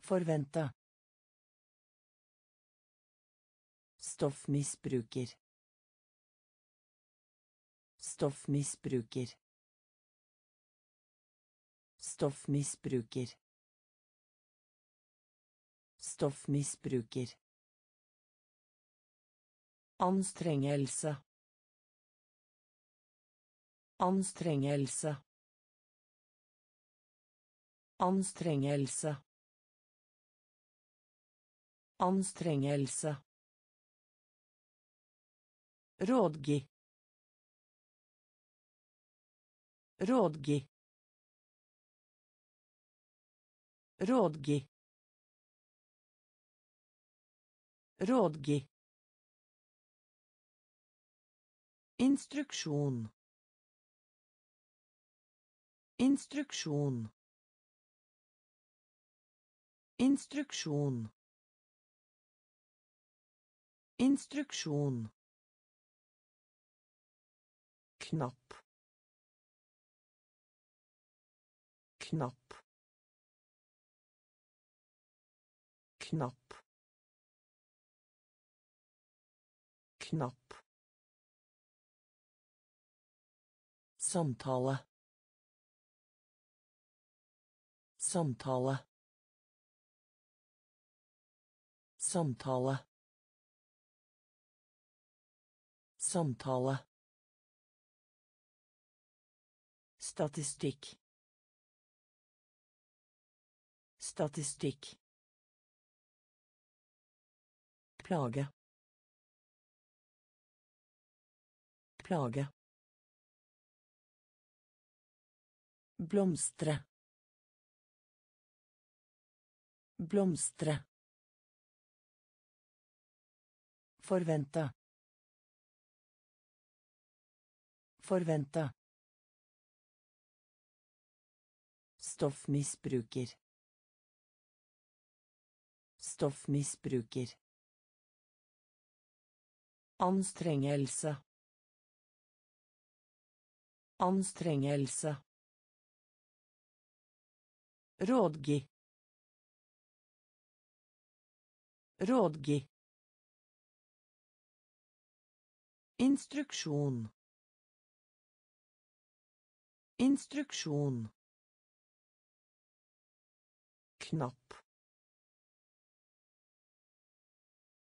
Forvente. Stoffmisbruker. Stoffmisbruker. Stoffmisbruker. Stoffmisbruker. Anstrengelse. Anstrengelse. Anstrengelse. Anstrengelse. Rådgi. Rådgi. Rådgi. Rådgi. Instruksjon. Instruksjon. Instruksjon. Instruksjon. Knapp knapp knapp knapp samtale samtale samtale samtale Statistikk. Statistikk. Plage. Plage. Blomstre. Blomstre. Forvente. Forvente. Stoffmisbruker. Stoffmisbruker. Anstrengelse. Anstrengelse. Rådgi. Rådgi. Instruksjon. Instruksjon. Knapp.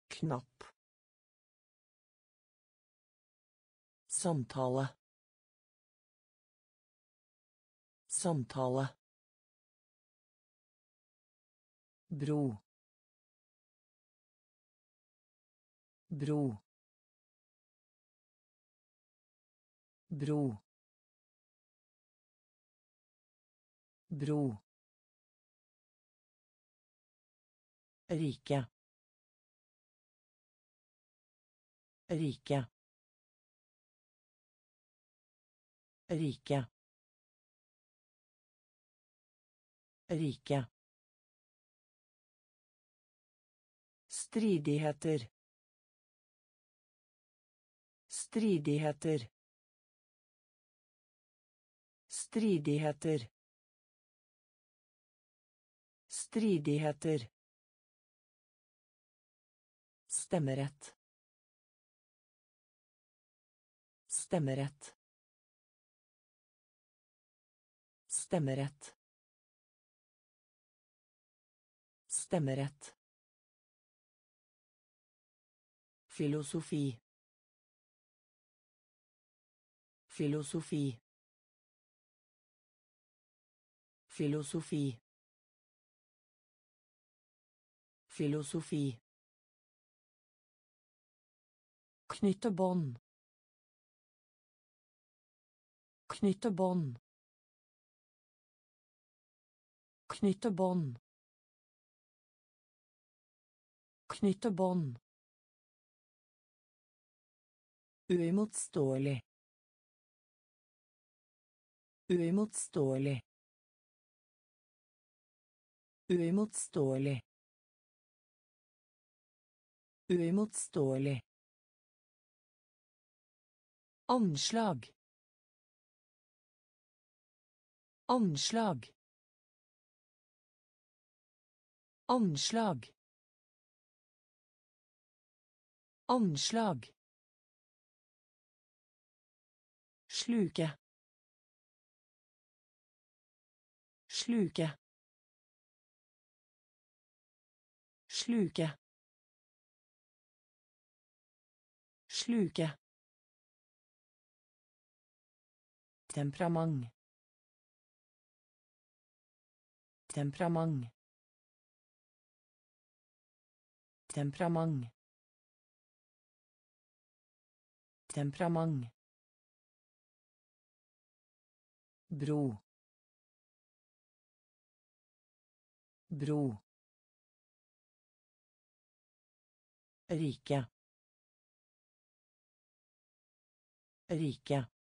Knapp. Samtale. Samtale. Bro. Bro. Bro. Bro. Rike. Rike. Rike. Rike. Stridigheter. Stridigheter. Stridigheter. Stridigheter. Stemmerett. Stemmerett. Stemmerett. Stemmerett. Filosofi. Filosofi. Filosofi. Filosofi. Knytte bånd. Knytte bånd. Knytte bånd. Knytte bånd. Uimotståelig. Uimotståelig. Uimotståelig. Uimotståelig. Anslag. Anslag. Anslag. Anslag. Sluke. Sluke. Sluke. Sluke. Temperament. Temperament. Temperament. Temperament. Bro. Bro. Rike. Rike.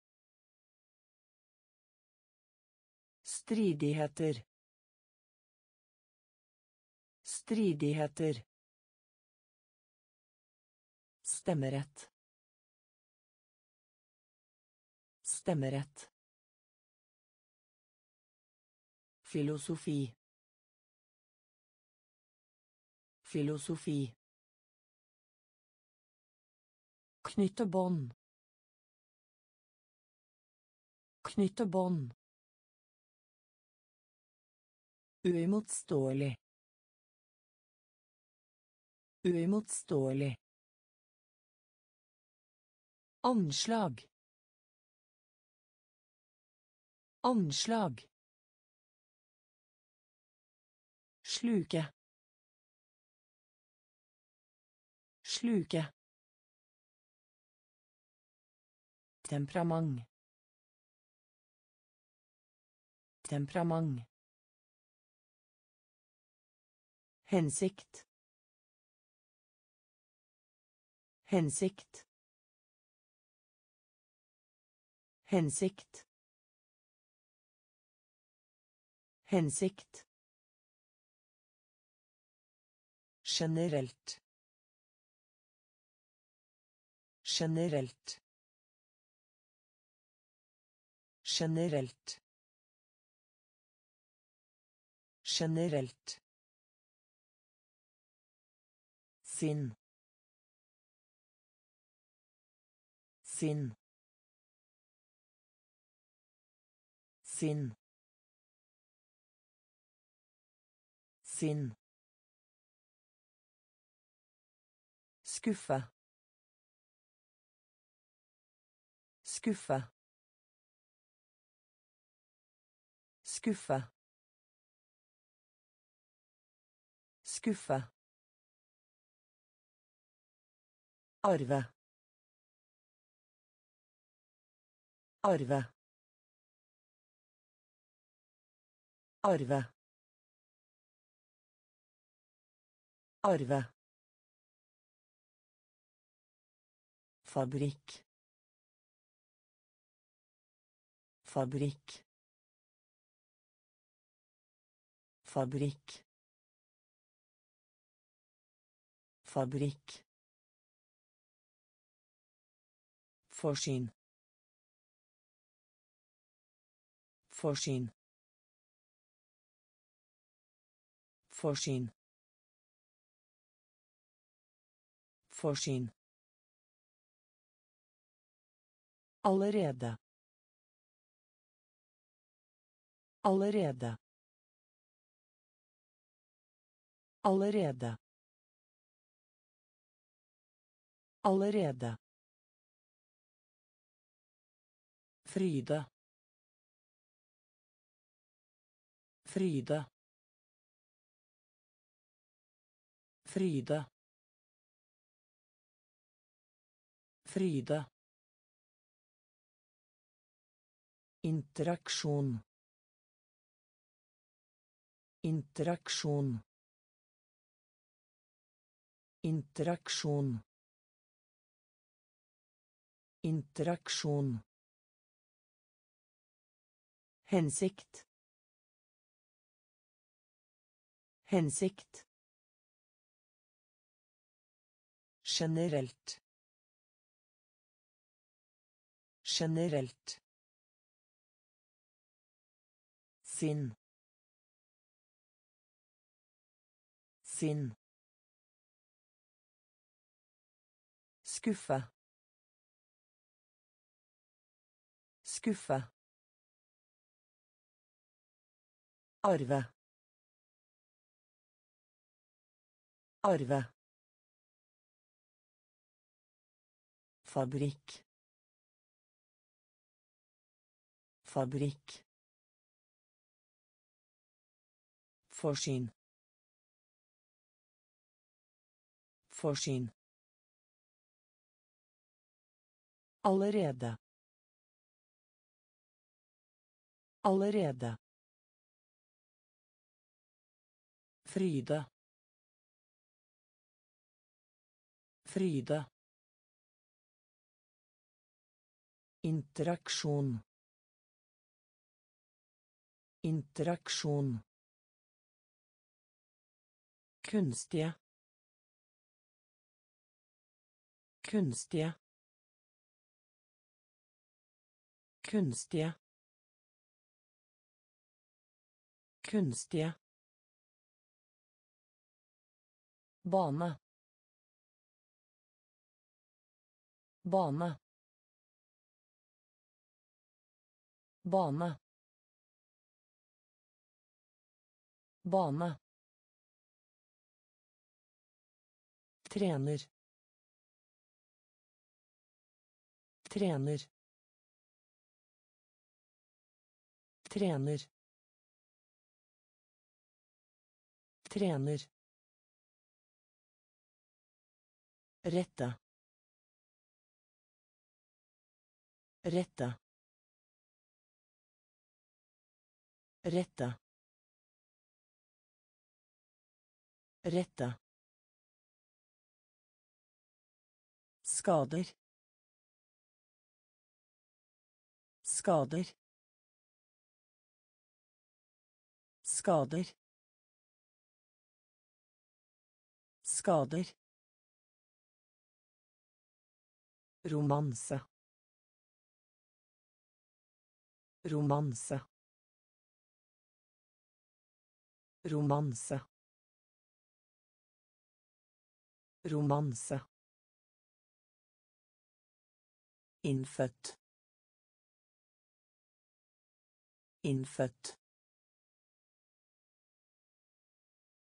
Stridigheter. Stridigheter. Stemmerett. Stemmerett. Filosofi. Filosofi. Knytte bånd. Knytte bånd. Uimotståelig. Uimotståelig. Anslag. Anslag. Sluke. Sluke. Temperament. Temperament. Hensikt. Hensikt. Hensikt. Hensikt. Generelt. Generelt. Generelt. Generelt. Sinn. Sinn. Sinn. Sinn. Skuffe. Skuffe. Skuffe. Skuffe. Arve. Arve. Arve. Arve. Fabrikk. Fabrikk. Fabrikk. Fabrikk. Forsyn. Forsyn. Forsyn. Forsyn. Allerede. Allerede. Allerede. Allerede. Fryde. Fryde. Fryde. Fryde. Interaksjon. Interaksjon. Interaksjon. Interaksjon. Hensikt. Hensikt. Generelt. Generelt. Sinn. Sinn. Skuffe. Skuffe. Arve. Arve. Fabrikk. Fabrikk. Forsyn. Forsyn. Allerede. Allerede. Fryde. Fryde. Interaksjon. Interaksjon. Kunstige. Kunstige. Kunstige. Kunstige. Bane. Bane. Bane. Bane. Trener. Trener. Trener. Trener Rette. Retta. Retta. Rette. Skader. Skader. Skader. Skader. Romanse. Romanse. Romanse. Romanse. Innfødt. Innfødt.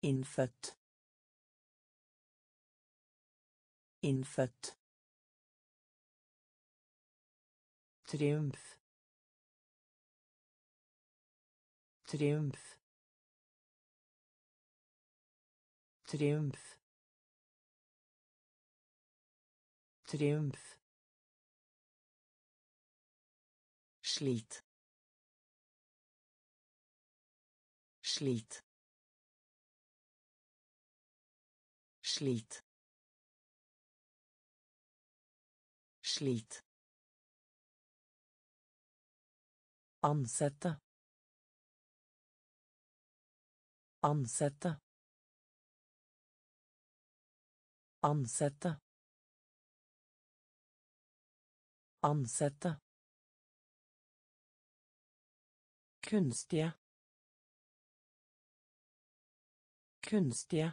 Innfødt. Innfødt. Triumf. Triumf. Triumf. Triumf. Slit. Slit. Slit. Slit. Ansette. Ansette. Ansette. Ansette. Kunstige. Kunstige.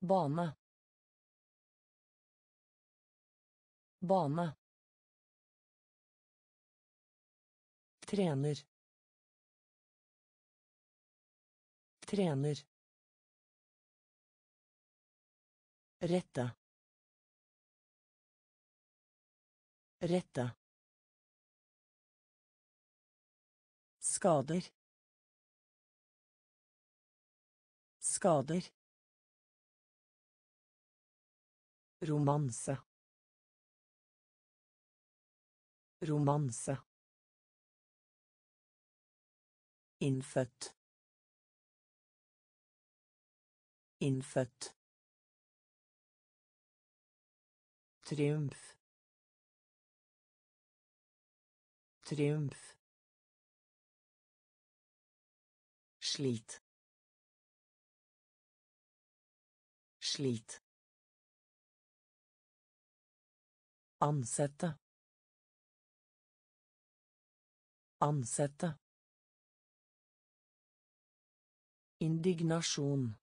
Bane. Bane. Trener. Trener. Rette. Rette. Skader. Skader. Romanse. Romanse. Innfødt. Innfødt. Triumf. Triumf. Slit. Slit. Ansette. Ansette. Indignasjon.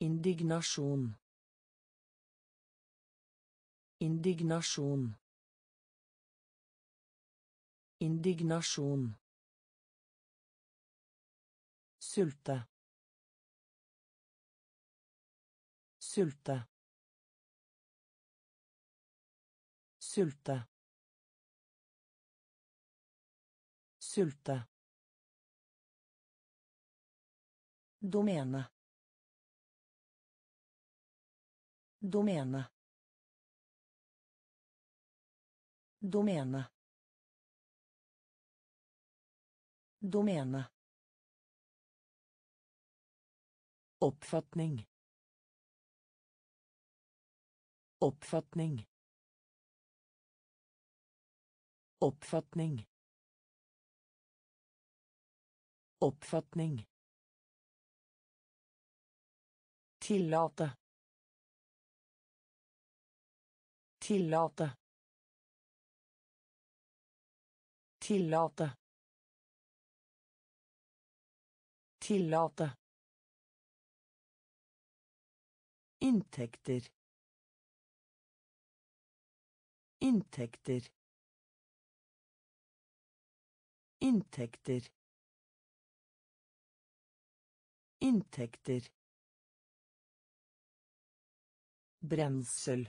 Indignasjon. Indignasjon. Indignasjon. Sulte. Sulte. Sulte. Sulte. Domene. Domene. Domene. Domene. Oppfatning. Oppfatning. Oppfatning. Oppfatning. Tillate. Tillate. Tillate. Tillate. Inntekter. Inntekter. Inntekter. Inntekter. Brensel.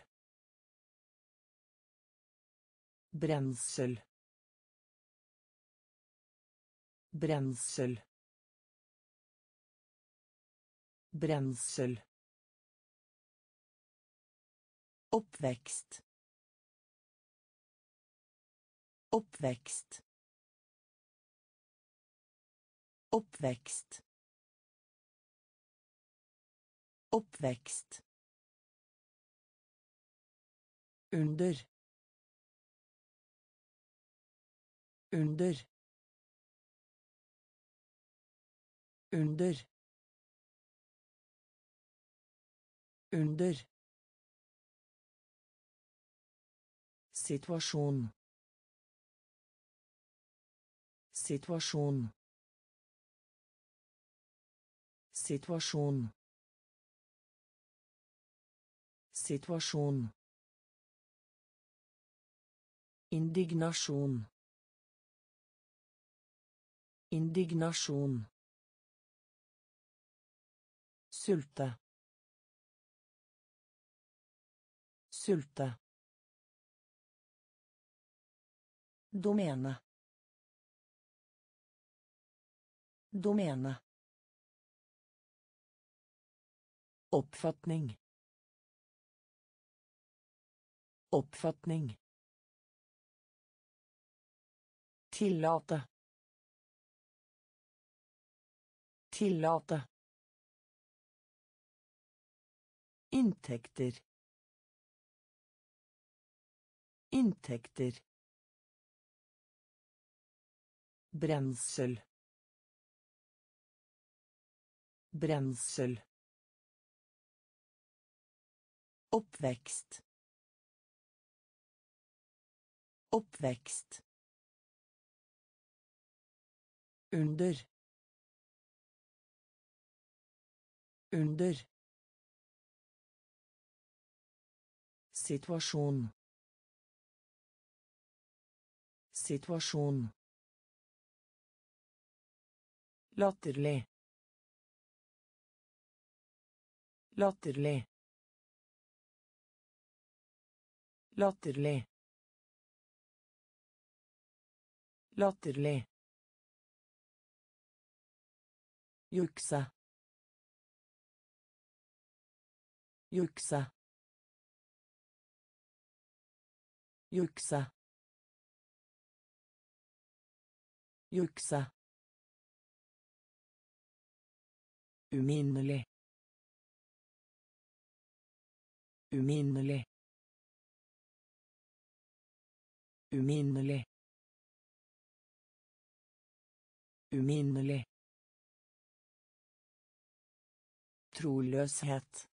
Brensel. Brensel. Brensel. Oppvekst. Oppvekst. Oppvekst. Oppvekst. Under. Under. Under. Under. Situasjon. Situasjon. Situasjon. Situasjon. Indignasjon. Indignasjon. Sulte. Sulte. Domene. Domene. Oppfatning. Oppfatning. Tillate. Tillate. Inntekter. Inntekter. Brensel. Brensel. Oppvekst. Oppvekst. Under. Under. Situasjon. Situasjon. Latterlig. Latterlig. Latterlig. Latterlig. Jukse. Jukse. Jukse. Jukse. Uminnelig. Uminnelig. Uminnelig. Uminnelig. Troløshet.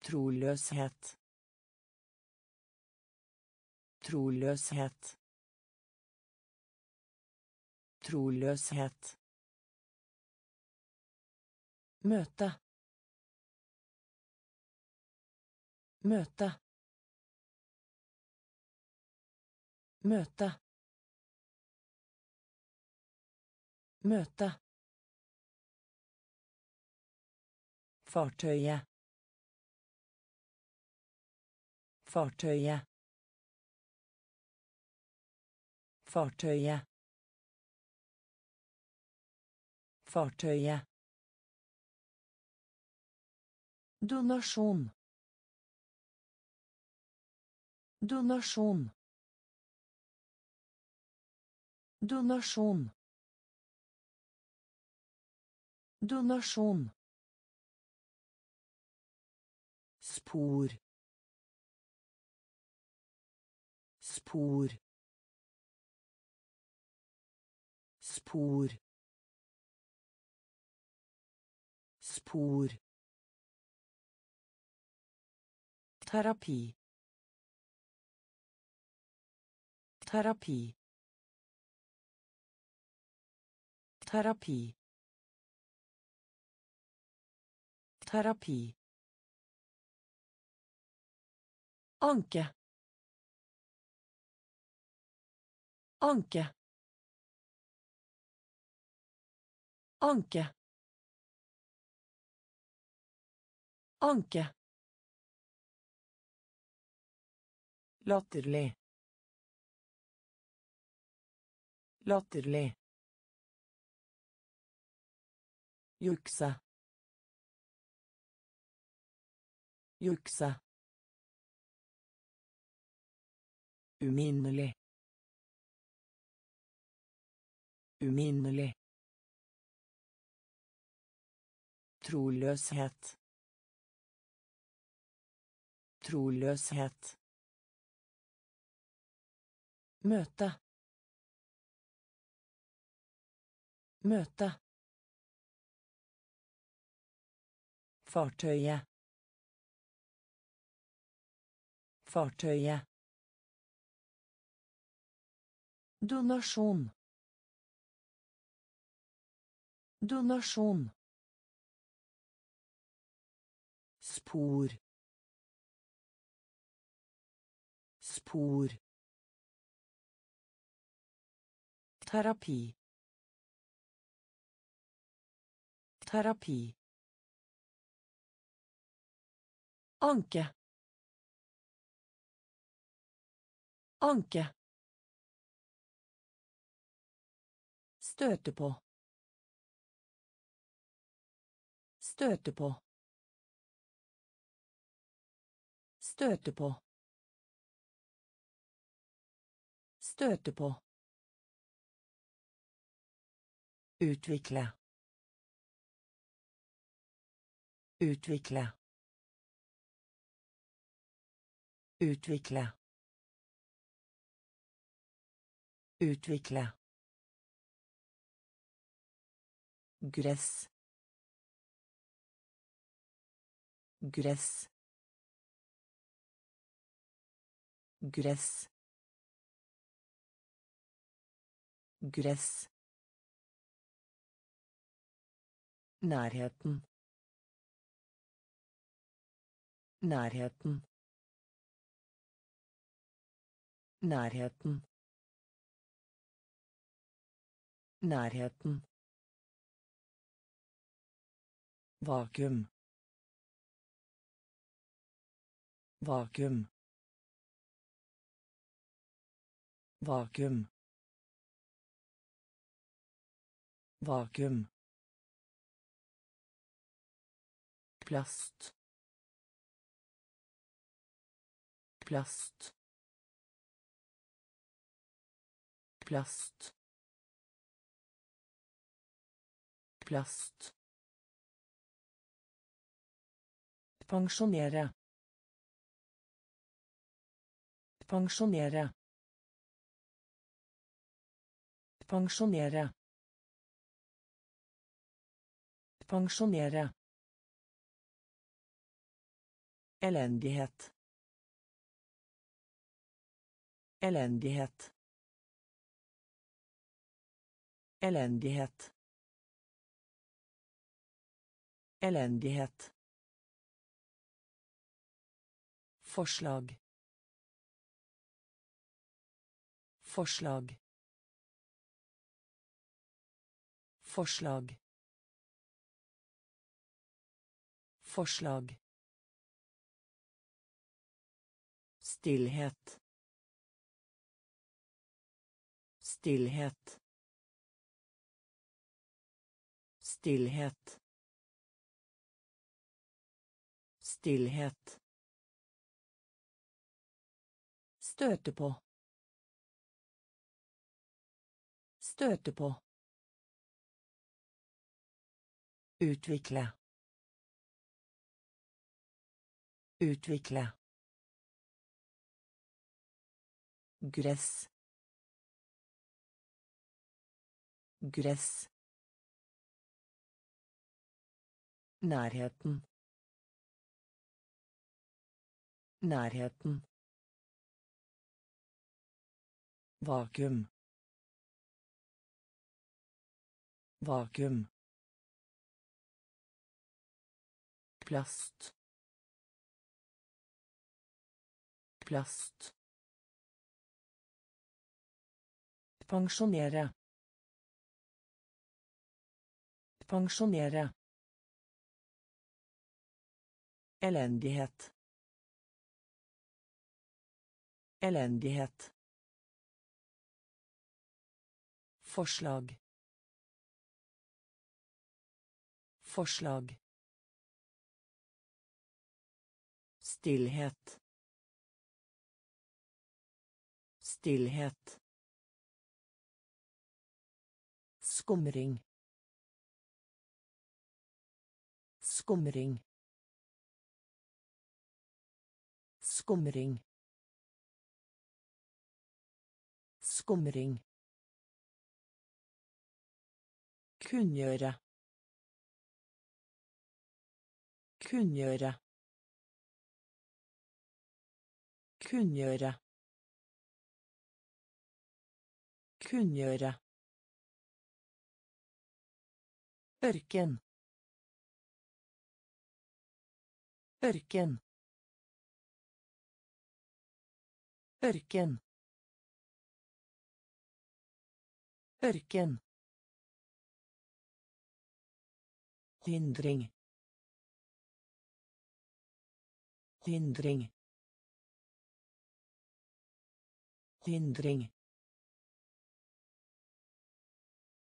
Troløshet. Troløshet. Troløshet. Møte. Møte. Møte. Møte. Fartøyet. Fartøyet. Fartøyet. Fartøyet. Donasjon. Donasjon. Donasjon. Donasjon. Spor. Spor. Spor. Spor. Terapi. Terapi. Terapi. Terapi. Anke. Anke. Anke. Anke. Latterlig. Latterlig. Jukse. Jukse. Uminnelig. Uminnelig. Troløshet. Troløshet. Møte. Møte. Fartøyet. Fartøyet. Donasjon. Donasjon. Spor. Spor. Terapi. Terapi. Anke. Anke. Støte på. Støte på. Støte på. Støte på. Utvikle. Utvikle. Utvikle. Utvikle. Gress. Gress. Gress. Gress. Nærheten. Nærheten. Nærheten. Nærheten. Vakuum. Vakuum. Vakuum. Vakuum. Plast. Plast. Plast. Plast. Pensjonere. Pensjonere. Pensjonere. Pensjonere. Elendighet. Elendighet. Elendighet. Elendighet. Forslag. Forslag. Forslag. Forslag. Stillhet. Stillhet. Stillhet. Stillhet. Støte på. Støte på. Utvikle. Utvikle. Gress. Gress. Nærheten. Nærheten. Vakuum. Vakuum. Plast. Plast. Pensjonere. Pensjonere. Elendighet. Elendighet. Forslag. Forslag. Stillhet. Stillhet. Skumring. Skumring. Skumring. Skumring. Kunngjøre. Kunngjøre. Kunngjøre. Kunngjøre. Ørken. Ørken. Ørken. Ørken. Hindring. Hindring. Hindring.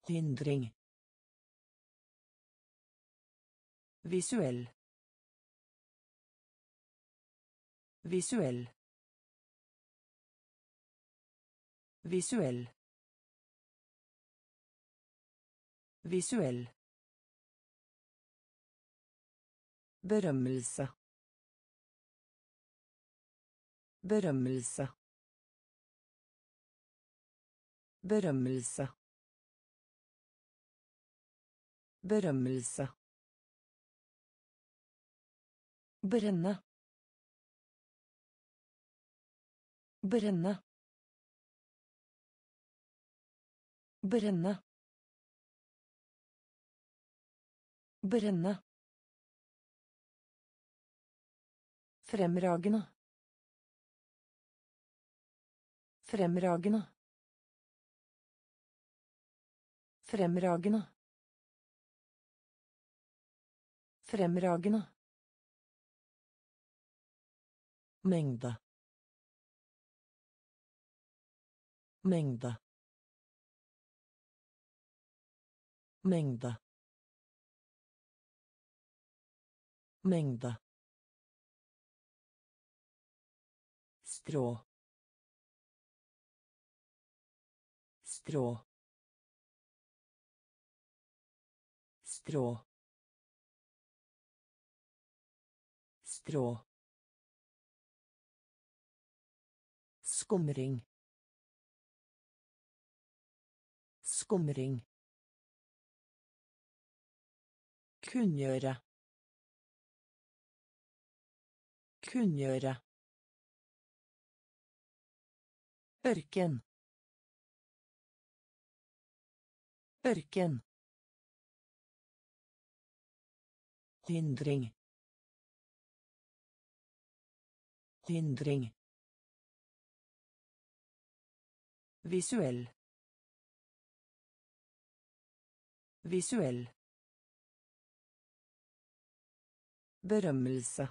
Hindring. Visuell. Visuell. Visuell. Visuell Berømmelse. Berømmelse. Berømmelse. Berømmelse. Brenne. Brenne. Brenne. Brenne. Fremragende. Fremragende. Fremragende. Fremragende. Mengde. Mengde. Mengde. Mengde. Strå. Strå. Strå. Strå. Skumring. Skumring. Kunngjøre. Kunngjøre Ørken. Ørken. Hindring. Hindring. Visuell. Visuell. Berømmelse.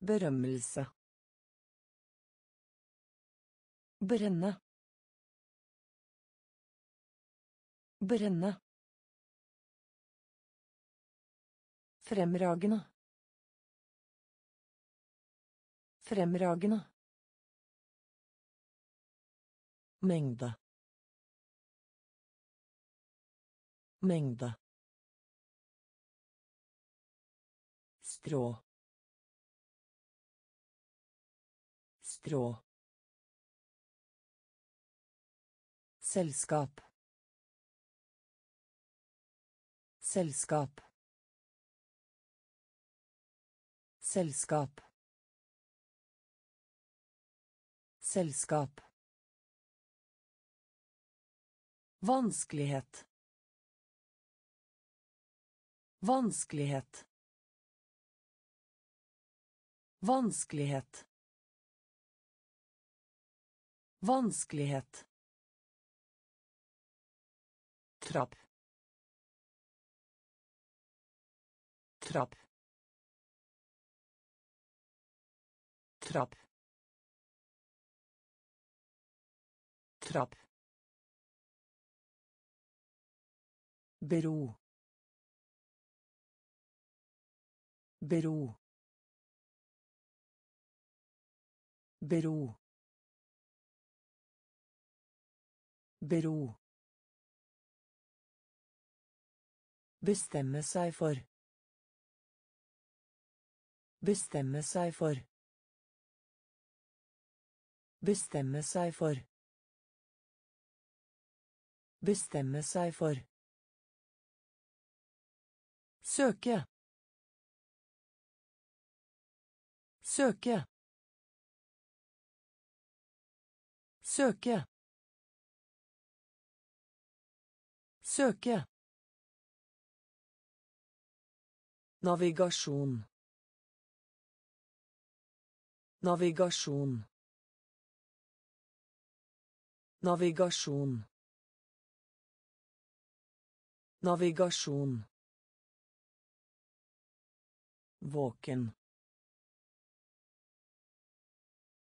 Berømmelse. Brenne. Brenne. Fremragende. Fremragende. Mengde. Mengde. Strå. Strå. Selskap. Selskap. Selskap. Selskap. Vanskelighet. Vanskelighet. Vanskelighet. Vanskelighet. Trapp trapp trapp trapp bero bero bero Bero. Bestemme seg for. Bestemme seg for. Bestemme seg for. Bestemme seg for. Søke. Søke. Søke. Søke. Navigasjon. Navigasjon. Navigasjon. Navigasjon. Våken.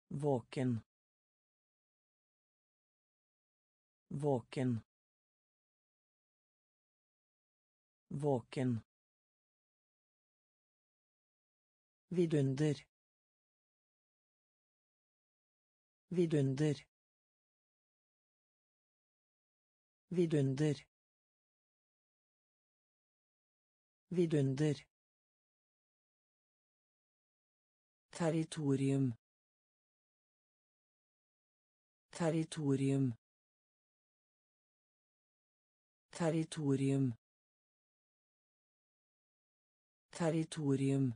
Våken. Våken. Våken. Vidunder. Vidunder. Vidunder. Vidunder. Territorium. Territorium. Territorium. Territorium.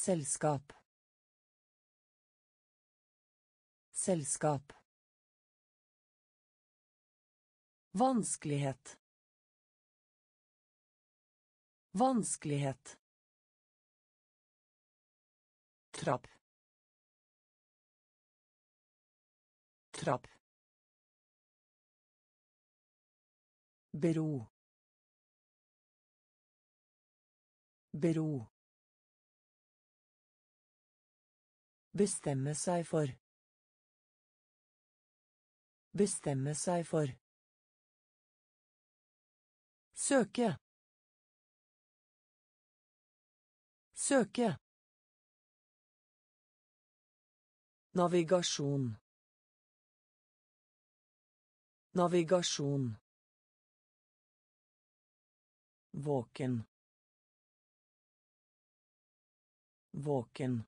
Selskap. Selskap. Vanskelighet. Vanskelighet. Trapp. Trapp. Bero. Bero. Bestemme seg for. Bestemme seg for. Søke. Søke. Navigasjon. Navigasjon. Våken. Våken.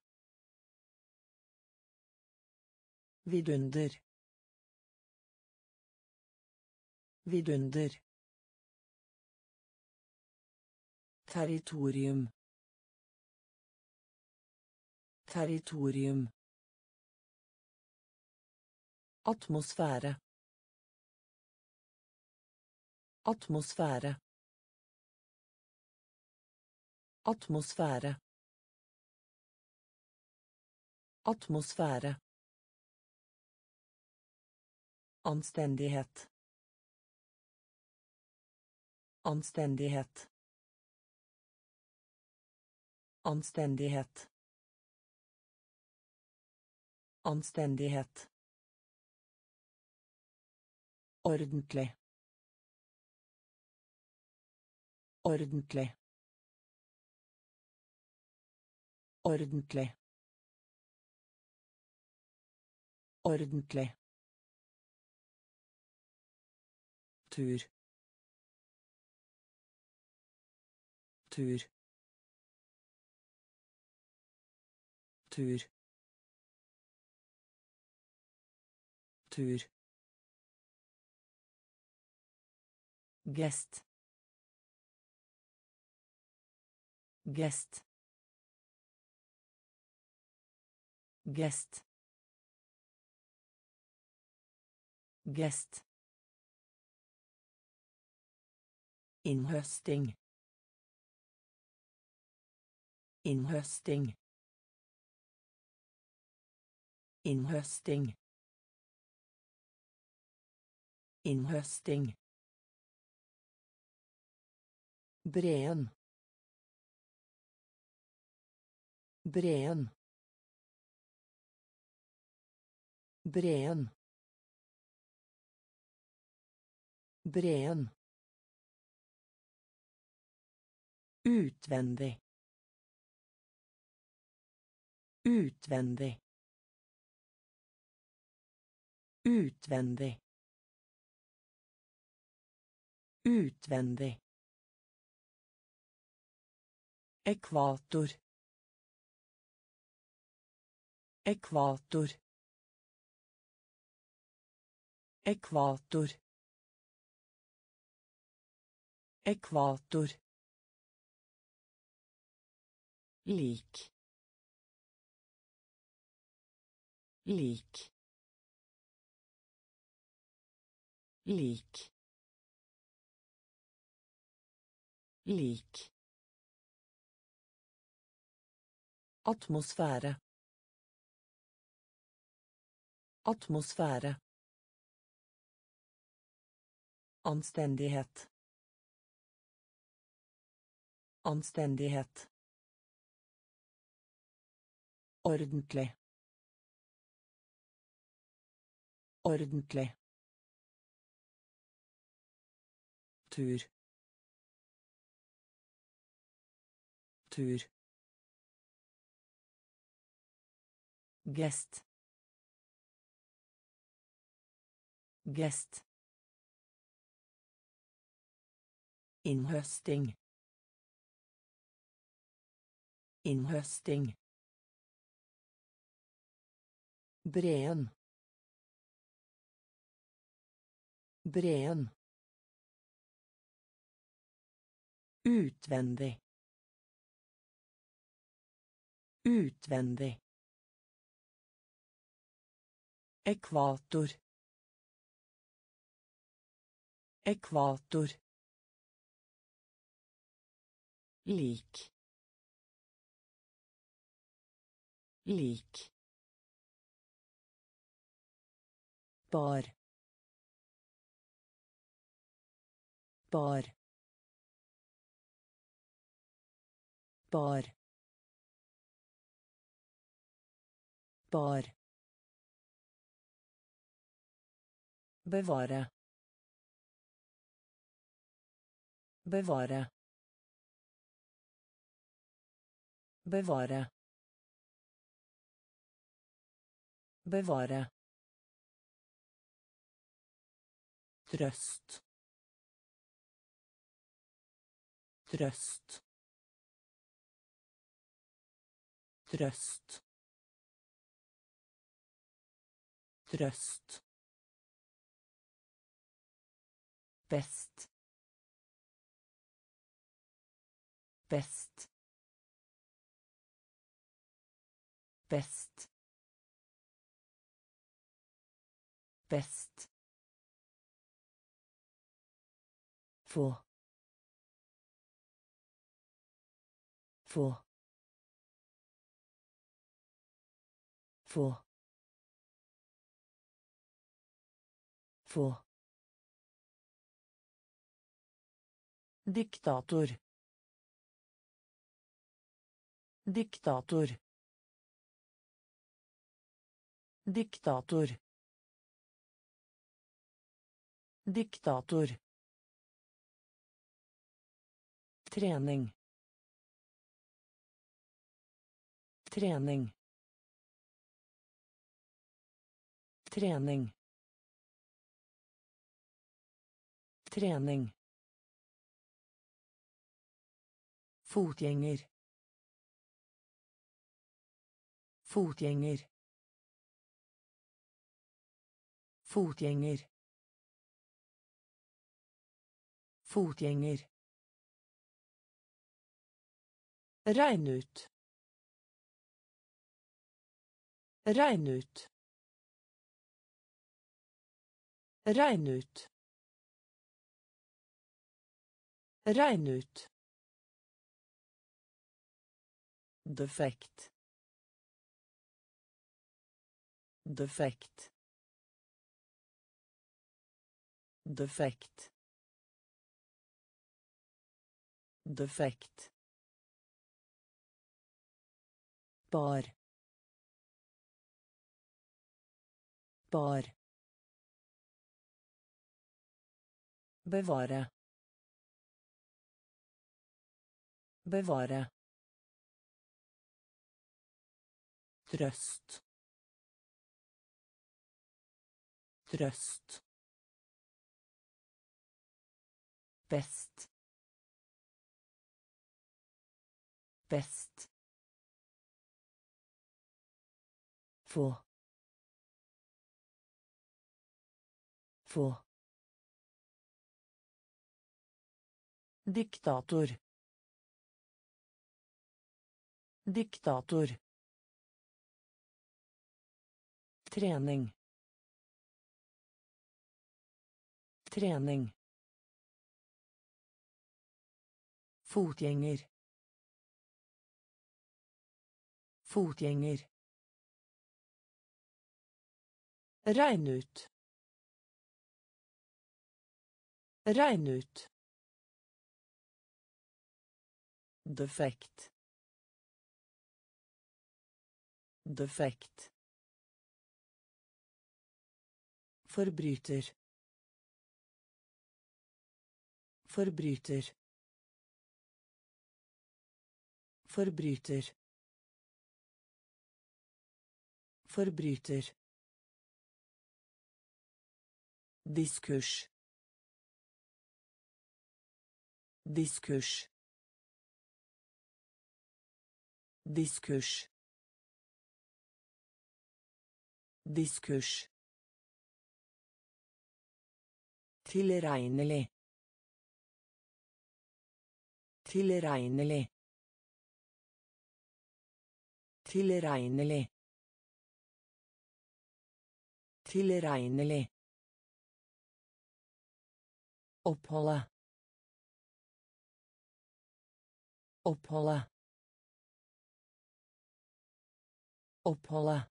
Vidunder. Vidunder. Territorium. Territorium. Atmosfære. Atmosfære. Atmosfære. Atmosfære. Anstendighet. Anstendighet. Anstendighet. Anstendighet. Ordentlig. Ordentlig. Ordentlig. Ordentlig. Tur tur tur tur Guest. Guest. Guest. Guest. Innhøsting. Innhøsting. Innhøsting. Innhøsting. Breen. Breen. Breen. Breen. Utvendig. Utvendig. Utvendig. Utvendig. Ekvator. Ekvator. Ekvator. Ekvator. Lik. Lik. Lik. Lik. Atmosfære. Atmosfære. Anstendighet. Anstendighet Ordentlig. Ordentlig. Tur. Tur. Gest. Gest. Innhøsting. Innhøsting. Breen. Breen. Utvendig. Utvendig. Ekvator. Ekvator. Lik. Lik. Bar bar bar bar bevare bevare bevare bevare Trøst. Trøst. Trøst. Trøst. Best. Best. Best. Best. Få. Få. Få. Få. Diktator. Diktator. Diktator. Diktator. Trening. Trening. Trening. Trening. Fotgjenger. Fotgjenger. Fotgjenger. Fotgjenger. Regn ut. Regn ut. Regn ut. Regn ut. Defekt. Defekt. Defekt. Defekt. Bar bar bevare bevare trøst Trøst. Best. Best. Få. Få. Diktator. Diktator. Trening. Trening. Fotgjenger. Fotgjenger. Regn ut. Regn ut. Defekt. Defekt. Forbryter. Forbryter. Forbryter. Forbryter. Diskurs. Diskurs. Diskurs. Diskurs. Tilregnelig. Tilregnelig. Tilregnelig. Tilregnelig. Opholde. Opholde. Opholde.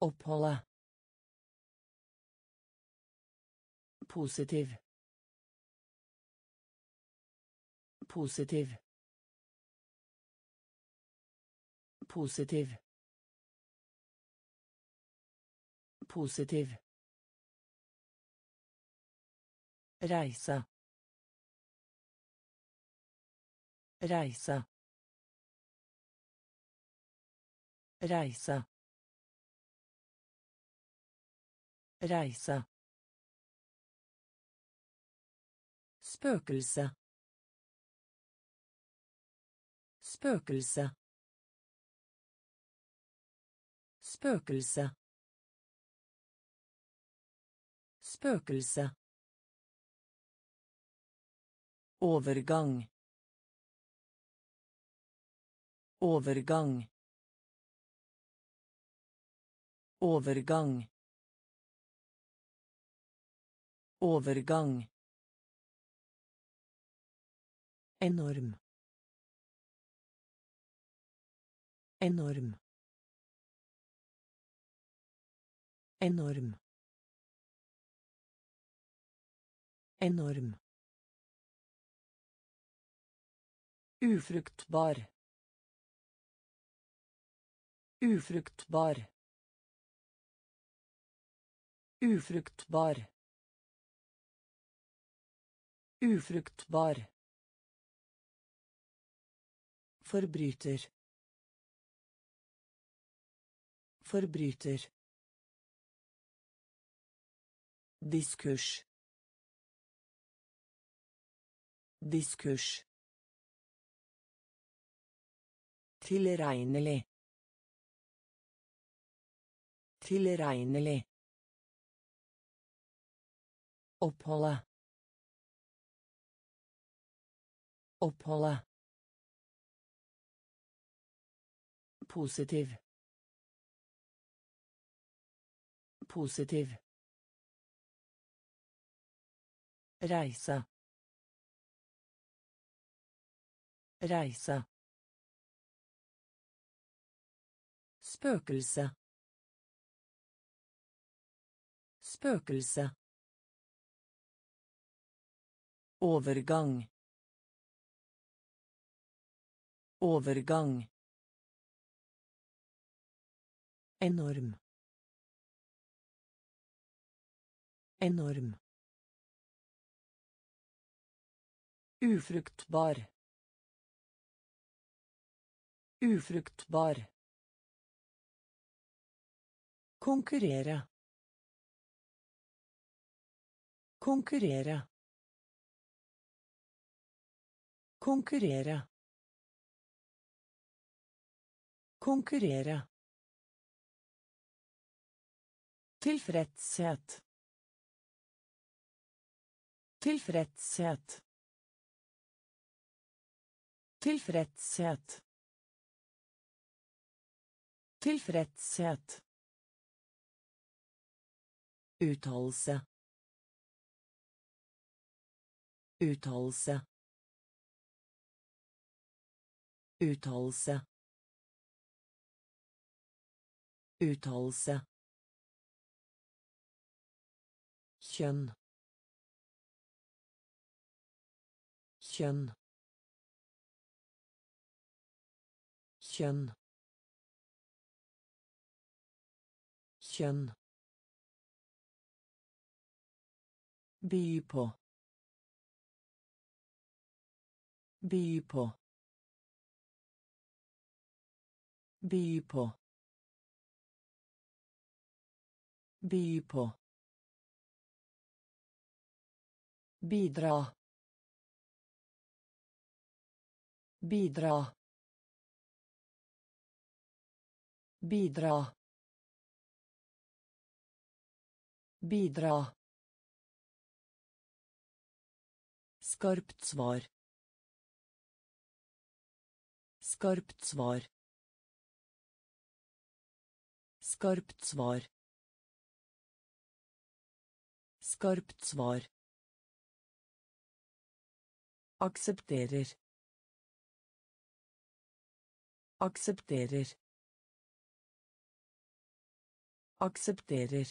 Opholde. Positiv. Positiv. Positiv. Positiv. Reise. Reise. Reise. Reise. Spøkelse. Spøkelse. Spøkelse. Spøkelse. Overgang. Overgang. Overgang. Overgang. Enorm. Enorm. Enorm. Enorm. Ufruktbar. Ufruktbar. Ufruktbar. Ufruktbar. Forbryter. Forbryter. Diskurs. Diskurs. Tilregnelig. Tilregnelig. Oppholde. Oppholde. Positiv. Positiv. Reise. Reise. Spøkelse. Spøkelse. Overgang. Overgang. Enorm. Enorm. Ufruktbar. Ufruktbar. Konkurrere konkurrere konkurrere konkurrere Tilfredshet. Tilfredshet. Tilfredshet. Tilfredshet. Uttalelse. Uttalelse. Uttalelse. Uttalelse. kjønn kjønn kjønn kjønn by på by på by på by på Bidra. Bidra. Bidra. Bidra. Skarpt svar. Skarpt svar. Skarpt svar. Skarpt svar. Aksepterer. Aksepterer. Aksepterer.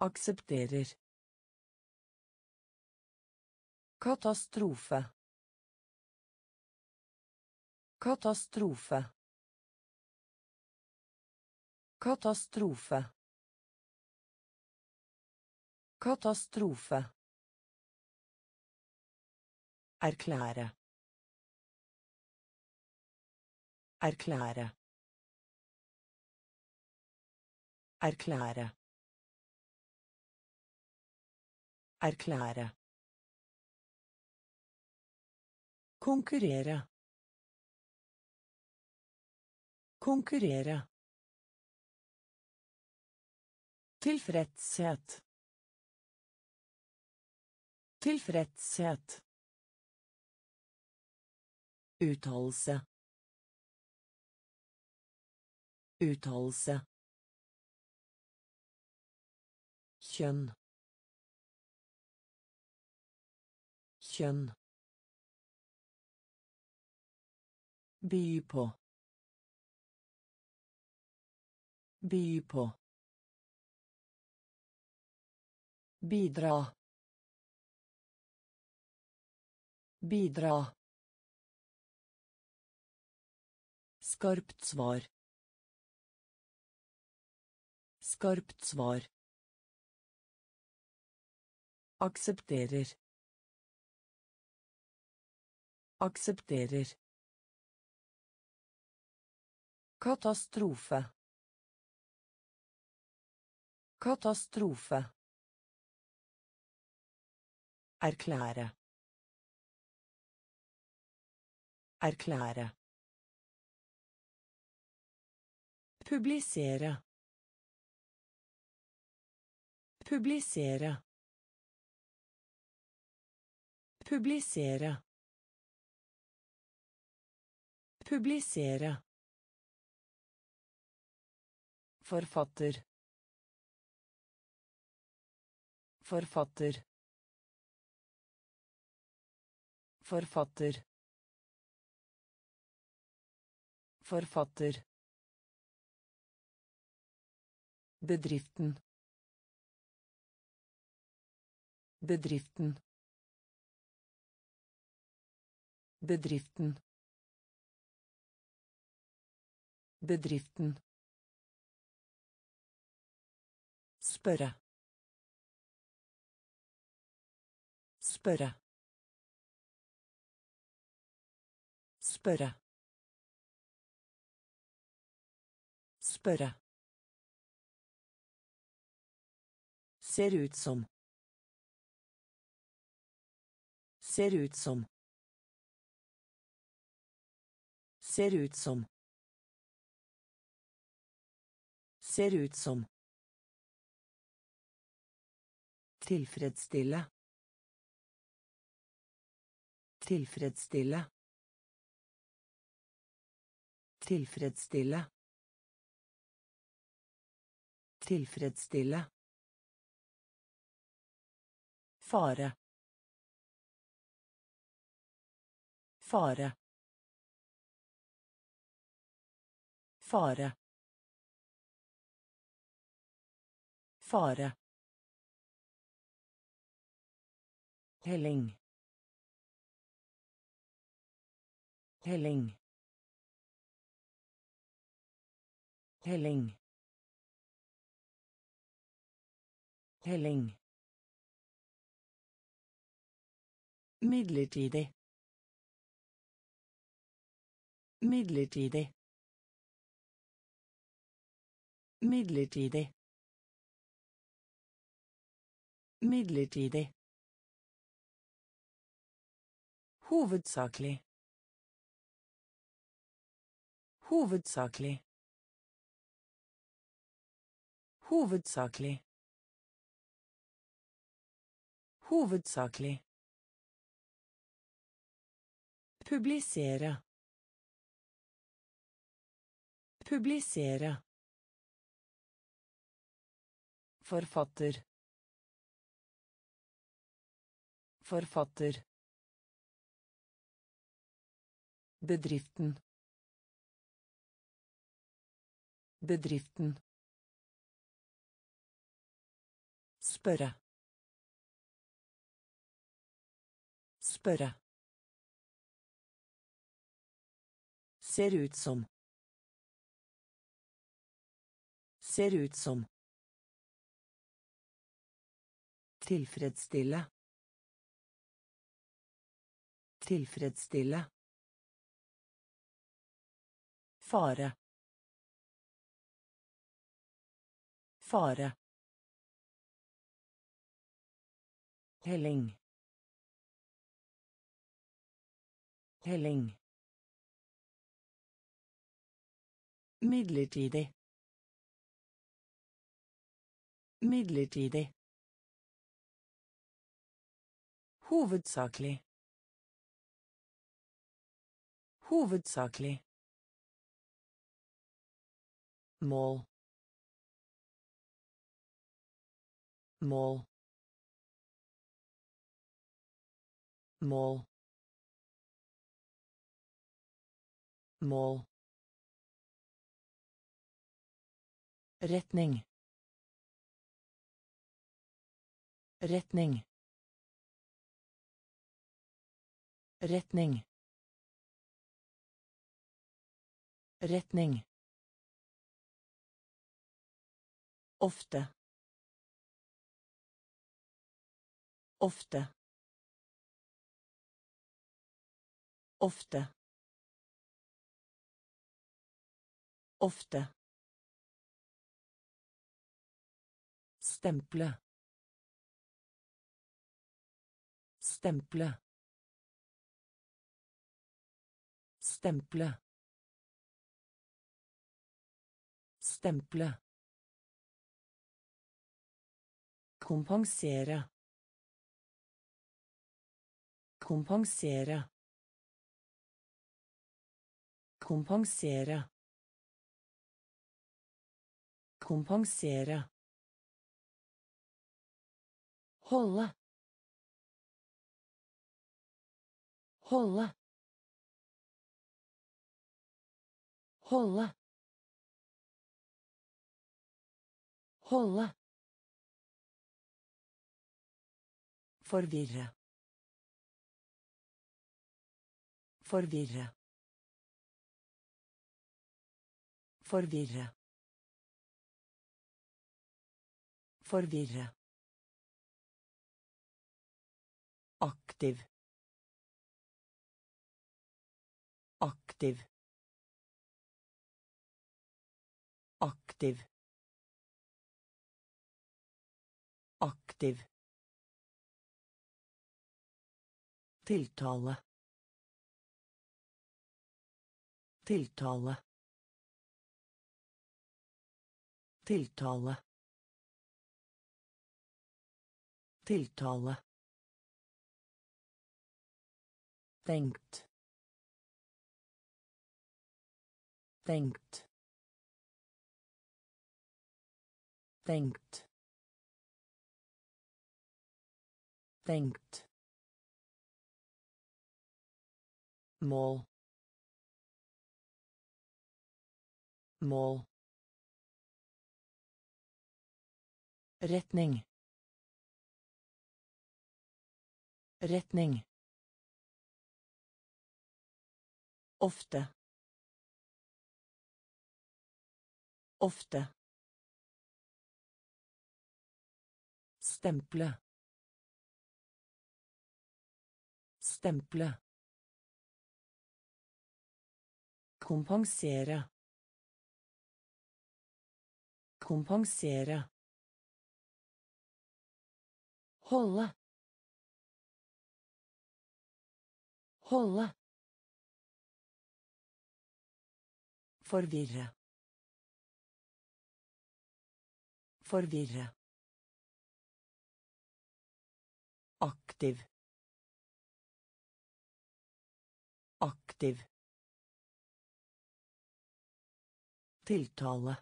Aksepterer. Katastrofe. Katastrofe. Katastrofe. Katastrofe. Erklære. Erklære. Erklære. Erklære. Konkurrere. Konkurrere. Tilfredshet. Tilfredshet. Uttalelse. Uttalelse. Kjønn. Kjønn. By på. By på. Bidra. Bidra. Skarpt svar. Skarpt svar. Aksepterer. Aksepterer. Katastrofe. Katastrofe. Erklære. Erklære. Publisere. Publisere. Publisere. Publisere. Forfatter. Forfatter. Forfatter. Forfatter. Bedriften. Bedriften. Bedriften. Bedriften. Spørre. Spørre. Spørre. Spørre. Ser ut som. Ser ut som. Ser ut som. Ser ut som. Tilfredsstille. Tilfredsstille. Tilfredsstille. Tilfredsstille. Fare. Fare. Fare. Fare. Helling. Helling. Helling. Helling. Midlertidig. Midlertidig. Midlertidig. Midlertidig. Hovedsakelig. Hovedsakelig. Hovedsakelig. Hovedsakelig. Publisere. Publisere. Forfatter. Forfatter. Bedriften. Bedriften. Spørre. Spørre. Ser ut som. Ser ut som. Tilfredsstille. Tilfredsstille. Fare. Fare. Helling. Helling. Midlertidig. Midlertidig. Hovedsakelig. Hovedsakelig. Mål. Mål. Mål. Mål. Retning. Retning. Retning. Retning. Ofte. Ofte. Ofte. Ofte. Stemple. Stemple. Stemple. Stemple. Kompensere. Kompensere. Kompensere. Kompensere. Holde. Holde. Holde. Holde. Forvirre. Forvirre. Forvirre. Forvirre. Aktiv. Aktiv. Aktiv. Aktiv. Tiltale. Tiltale. Tiltale. Tiltale. Tenkt. Tenkt. Tenkt. Tenkt. Mål. Mål. Retning. Retning. Ofte. Ofte. Stemple. Stemple Kompensere. Kompensere. Holde. Holde. Forvirre. Forvirre. Aktiv. Aktiv. Tiltale.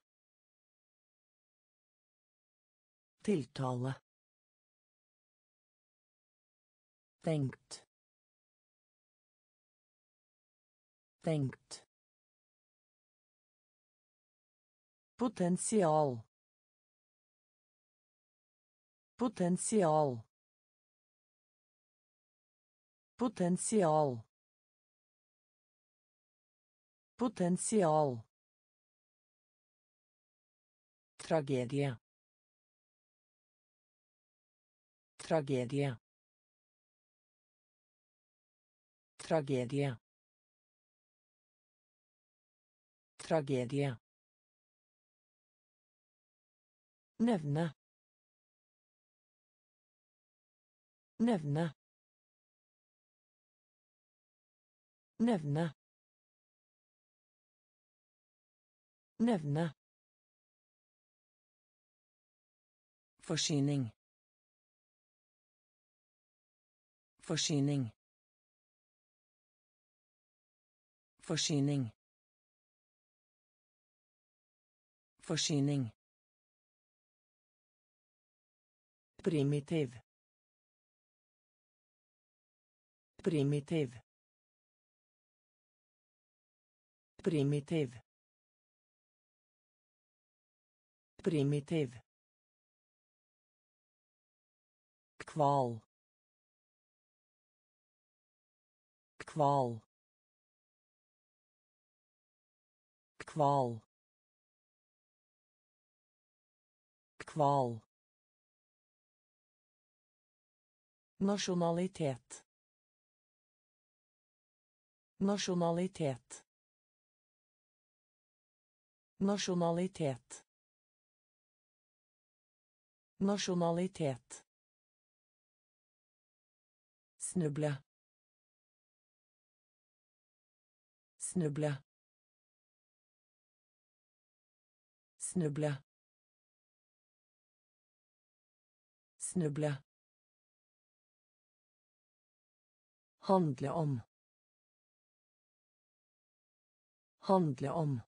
Tiltale. Tenkt. Tenkt. Potensial. Potensial. Potensial. Potensial. Tragedie. Tragedie. Tragedie. Tragedie. Nevne. Nevne. Nevne. Nevne. Forsyning. Forsyning. Forsyning. Forsyning. Primitiv. Primitiv. Primitiv. Primitiv. Kval. Kval. Kval. Kval. Nasjonalitet. Nasjonalitet. Nasjonalitet. Nasjonalitet Snuble. Snuble. Snuble. Snuble. Handle om. Handle om.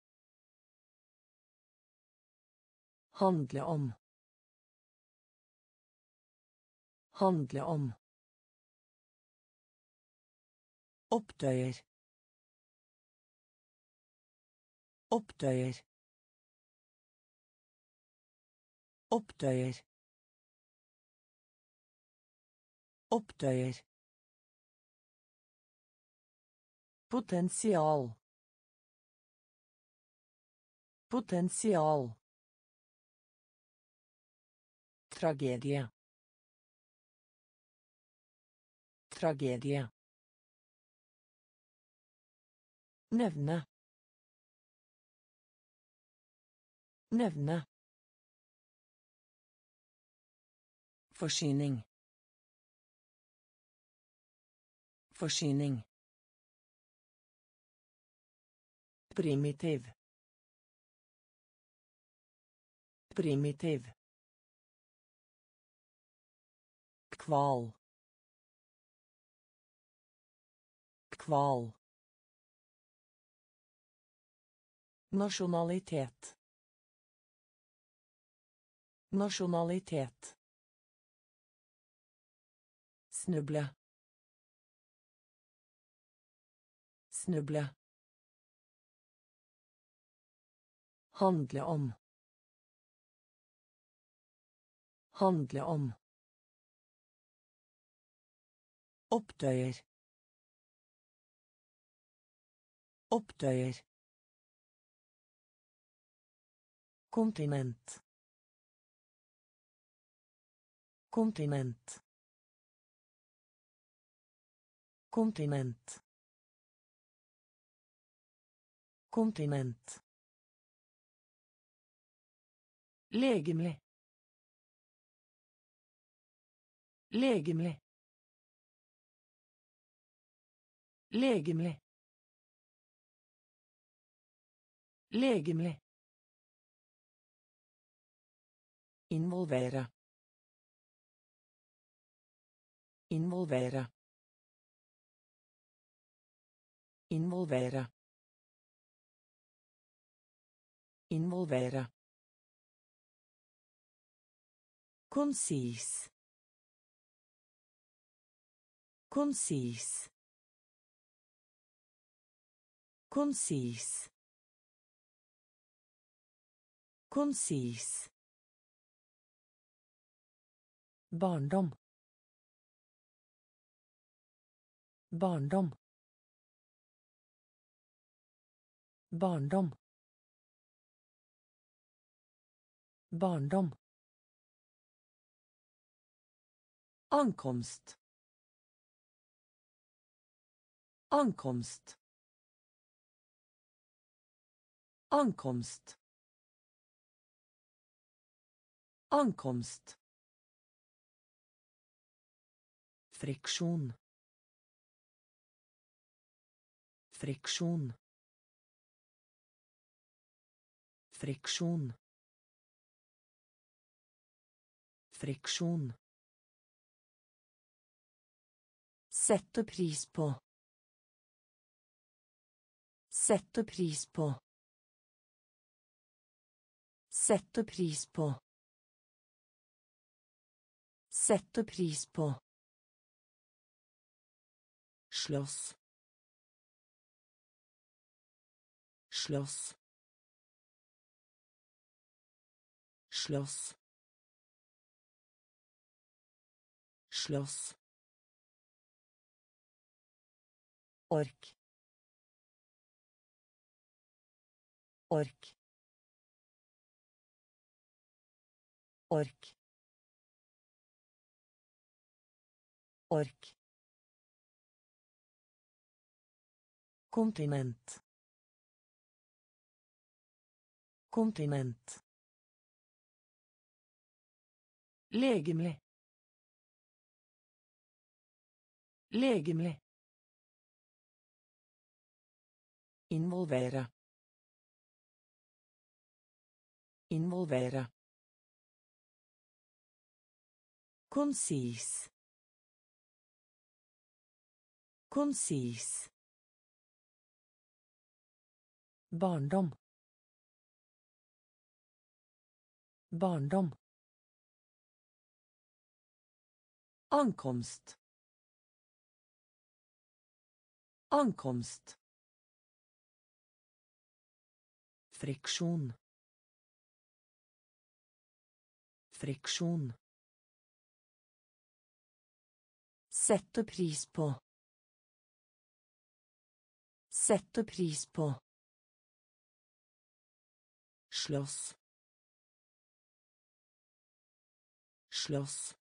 Handle om. Handle om. Opptøyer. Opptøyer. Opptøyer. Opptøyer. Potensial. Potensial. Tragedie. Tragedie. Nevne. Nevne. Forsyning. Forsyning. Primitiv. Primitiv. Kval. Kval. Nasjonalitet. Nasjonalitet. Snuble. Snuble. Handle om. Handle om. Opptøyer. Opptøyer. Kontinent. Kontinent. Kontinent. Kontinent. Legemlig. Legemlig. Legemlig. Legemlig. Involvera Involvera Involvera Involvere. Concis. Concis. Concis. Consis. Barndom. Barndom. Barndom. Barndom. Ankomst. Ankomst. Ankomst. Ankomst. Friksjon. Friksjon. Friksjon. Friksjon. Sette pris på. Sette pris på. Sette pris på. Sette pris på. Slåss. Slåss. Slåss. Slåss. Ork. Ork. Ork. Ork. Kontinent. Kontinent. Legemlig. Legemlig. Involvere. Involvere. Konsis. Konsis. Barndom. Barndom. Ankomst. Ankomst. Friksjon. Friksjon. Sette pris på. Sette pris på. Slåss. Slåss.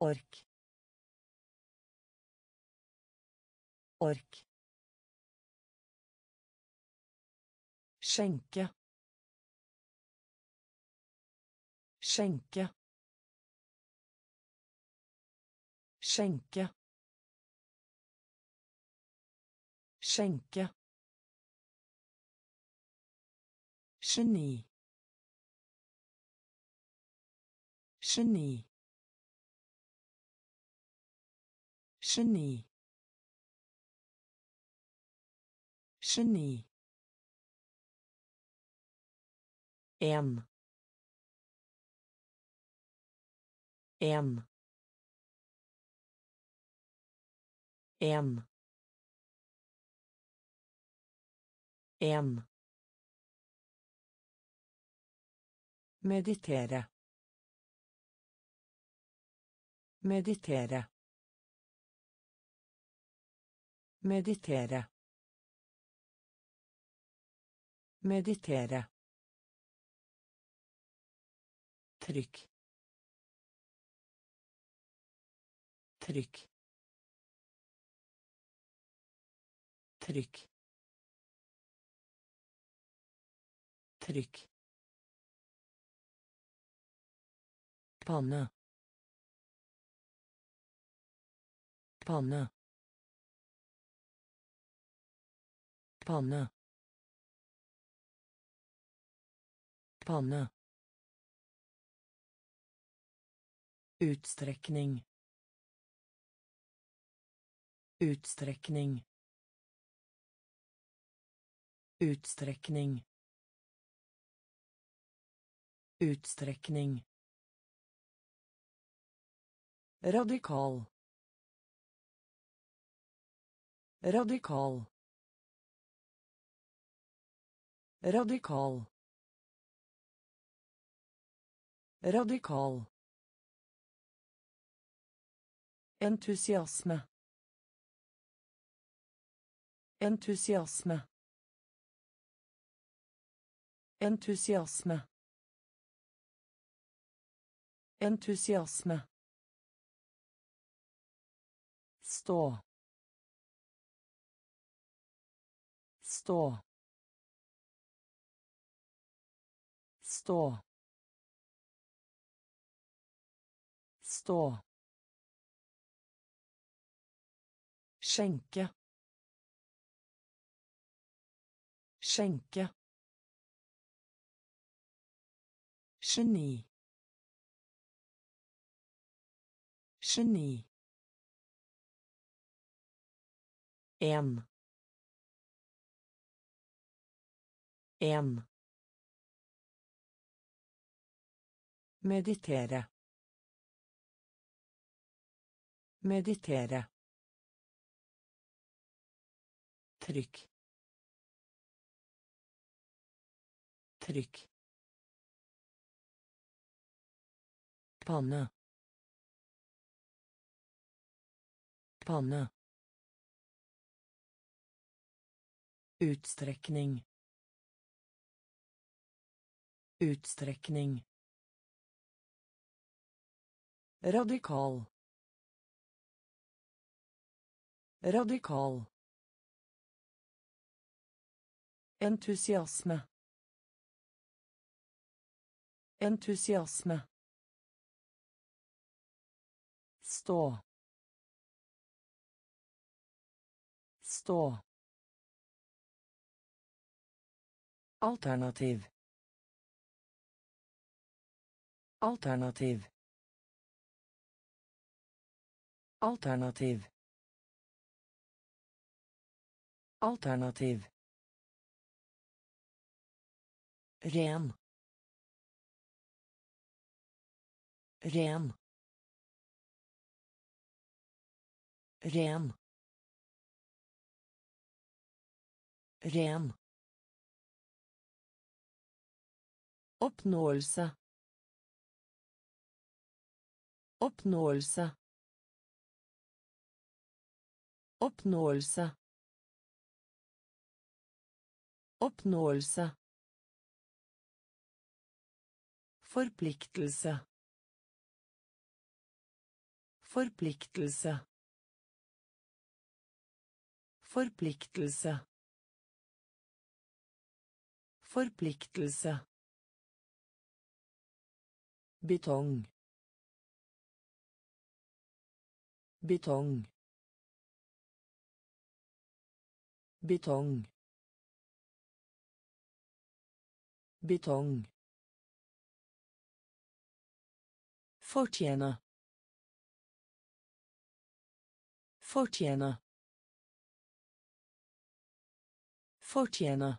Ork. Ork. Skjenke. Skjenke. Skjenke. Skjenke. Geni. Geni. Geni. Geni. En. En. En. En. Meditere. Meditere. Meditere. Meditere. Trykk. Trykk. Trykk. Trykk. Panne. Panne. Panne. Panne. Utstrekning. Utstrekning. Utstrekning. Utstrekning. Radikal. Radikal. Radikal. Radikal. Entusiasme. Entusiasme. Entusiasme. Entusiasme. Stå. Stå. Stå. Stå. Skjenke. Skjenke. Geni. Geni. En. En. Meditere. Meditere. Trykk. Trykk. Panne. Panne. Utstrekning. Utstrekning. Radikal. Radikal. Entusiasme. Entusiasme. Stå. Stå. Alternativ. Alternativ. Alternativ. Alternativ. Ren. Ren. Ren. Ren. Oppnåelse. Oppnåelse. Oppnåelse. Oppnåelse. Forpliktelse. Forpliktelse. Forpliktelse. Forpliktelse. Betong. Betong. Betong. Betong. Fortjene. Fortjene. Fortjene.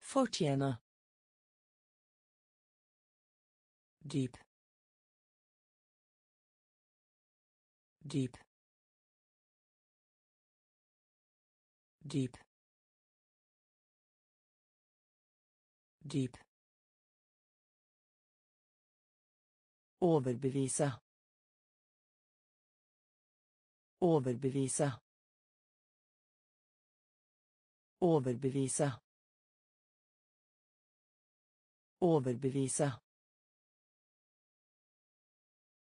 Fortjene. Dyp. Dyp. Dyp. Dyp. Overbevise. Overbevise. Overbevise. Overbevise.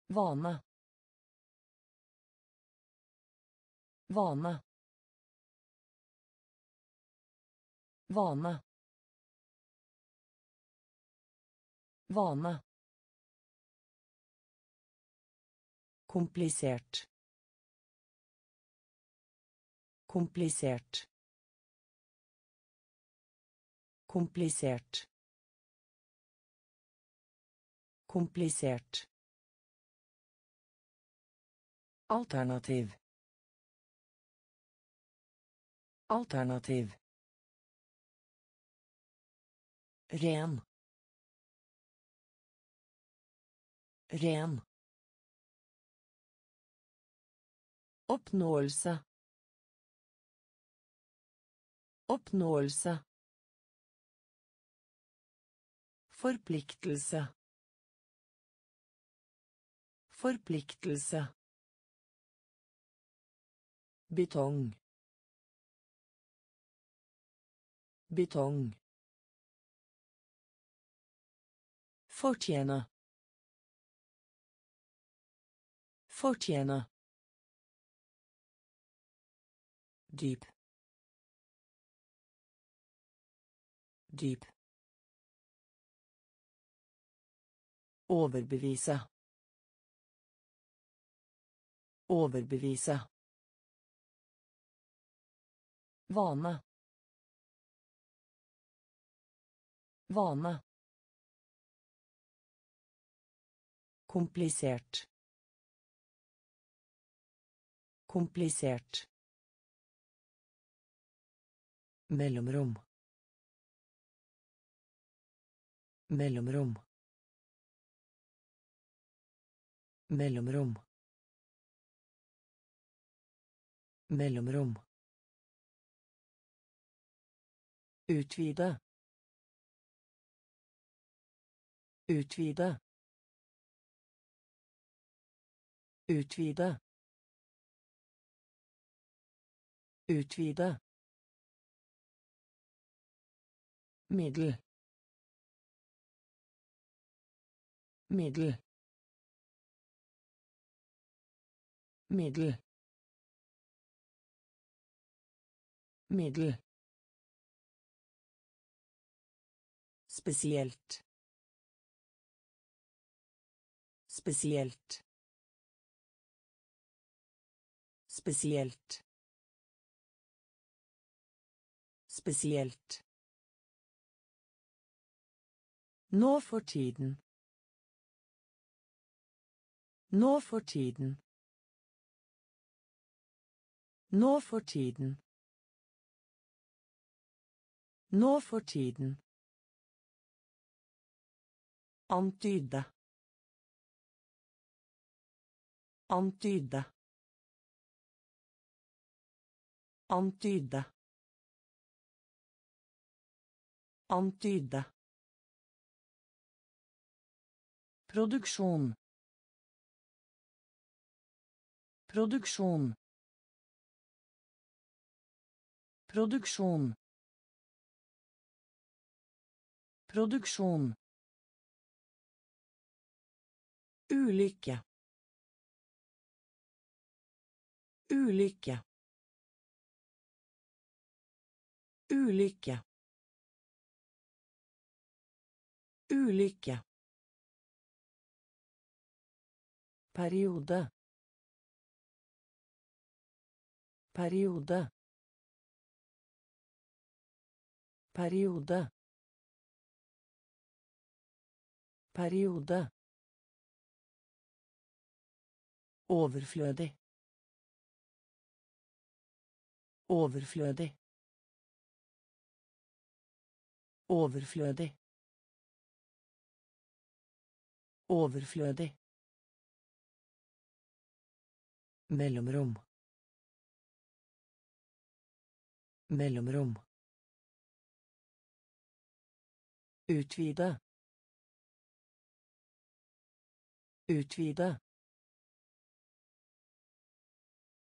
Vane. Vane. Vane. Vane. Komplisert. Komplisert. Komplisert. Komplisert. Alternativ. Alternativ. Ren. Ren. Oppnåelse. Oppnåelse. Forpliktelse. Forpliktelse. Betong. Betong. Fortjene. Fortjene. Dyp. Dyp. Overbevise. Overbevise. Vane. Vane. Komplisert. Komplisert. Mellomrom. Mellomrom. Mellomrom. Mellomrom. Utvide. Utvide. Utvide. Utvide. middel middel middel middel Spesielt. Spesielt. Spesielt. Spesielt. Nå for tiden. Nå for tiden. Nå for tiden. Nå for tiden. Antyde. Antyde. Antyde. Antyde. Produksjon. Produksjon. Produksjon. Produksjon. Ulykke. Ulykke. Ulykke. Ulykke. Periode. Periode. Periode. Periode. Overflødig. Overflødig. Overflødig. Overflødig. Mellomrom. Mellomrom. Utvide. Utvide.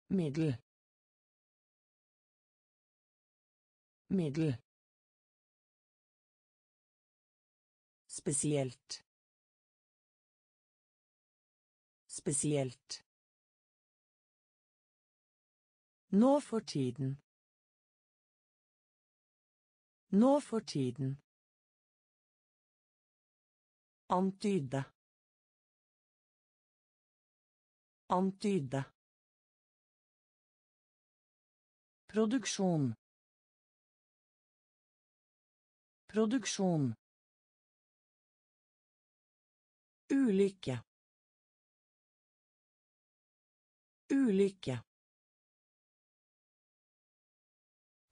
Middel. Middel. Spesielt. Spesielt. Nå for tiden. Nå for tiden. Antyde. Antyde. Produksjon. Produksjon. Ulykke. Ulykke.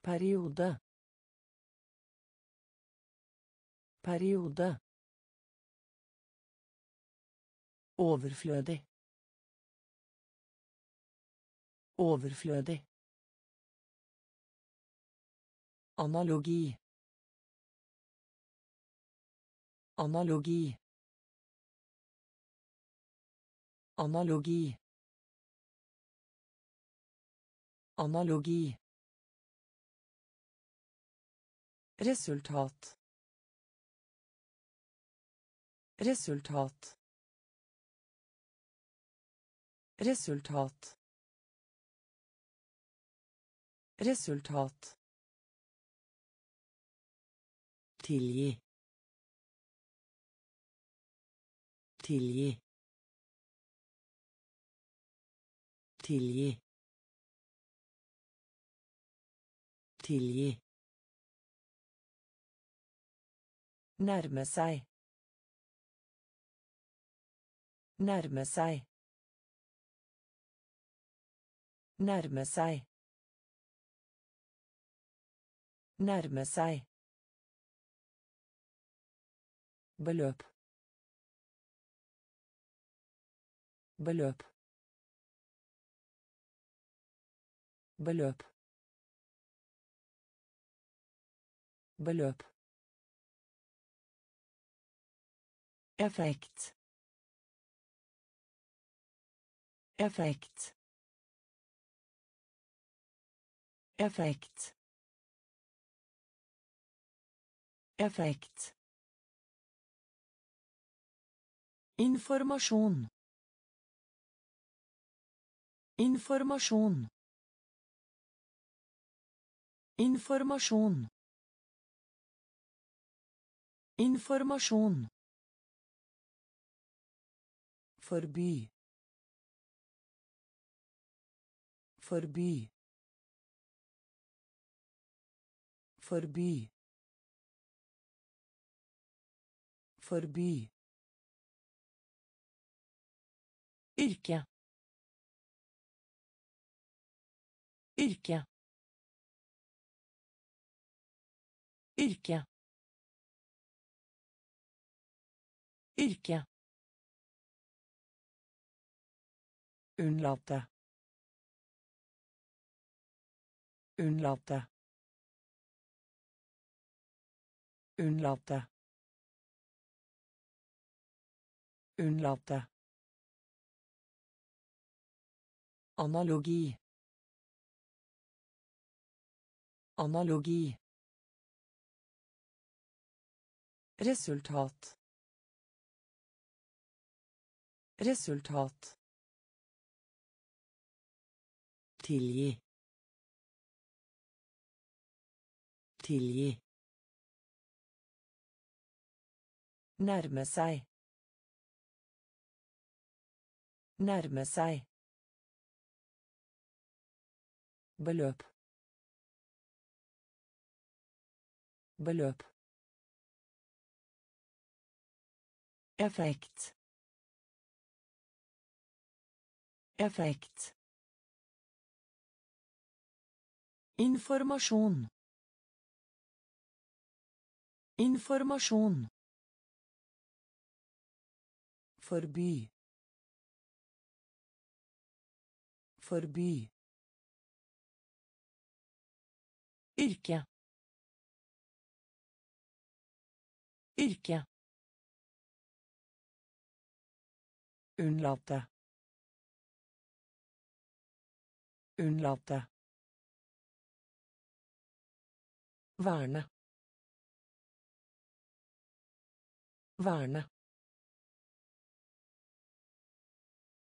Periode. Periode. Overflødig. Overflødig. Analogi. Analogi. Analogi. Analogi. Resultat. Resultat. Resultat. Resultat. Tilgi. Tilgi. Tilgi. Tilgi. Nærme seg. Nærme seg. Nærme seg. Nærme seg. Beløp. Beløp. Beløp. Beløp. Effekt. Effekt. Effekt. Effekt. Informasjon. Informasjon. Informasjon. Informasjon. Forby. Forby. Forby. Forby. Yrke. Yrke. Yrke. Yrke. Unnlate. Unnlate. Unnlate. Unnlate. Analogi. Analogi. Resultat. Resultat. Tilgi. Tilgi. Nærme seg. Nærme seg. Beløp. Beløp. Effekt. Effekt. Informasjon. Informasjon. Forby. Forby. Yrke. Yrke. Unnlate. Unnlate. Verne. Verne.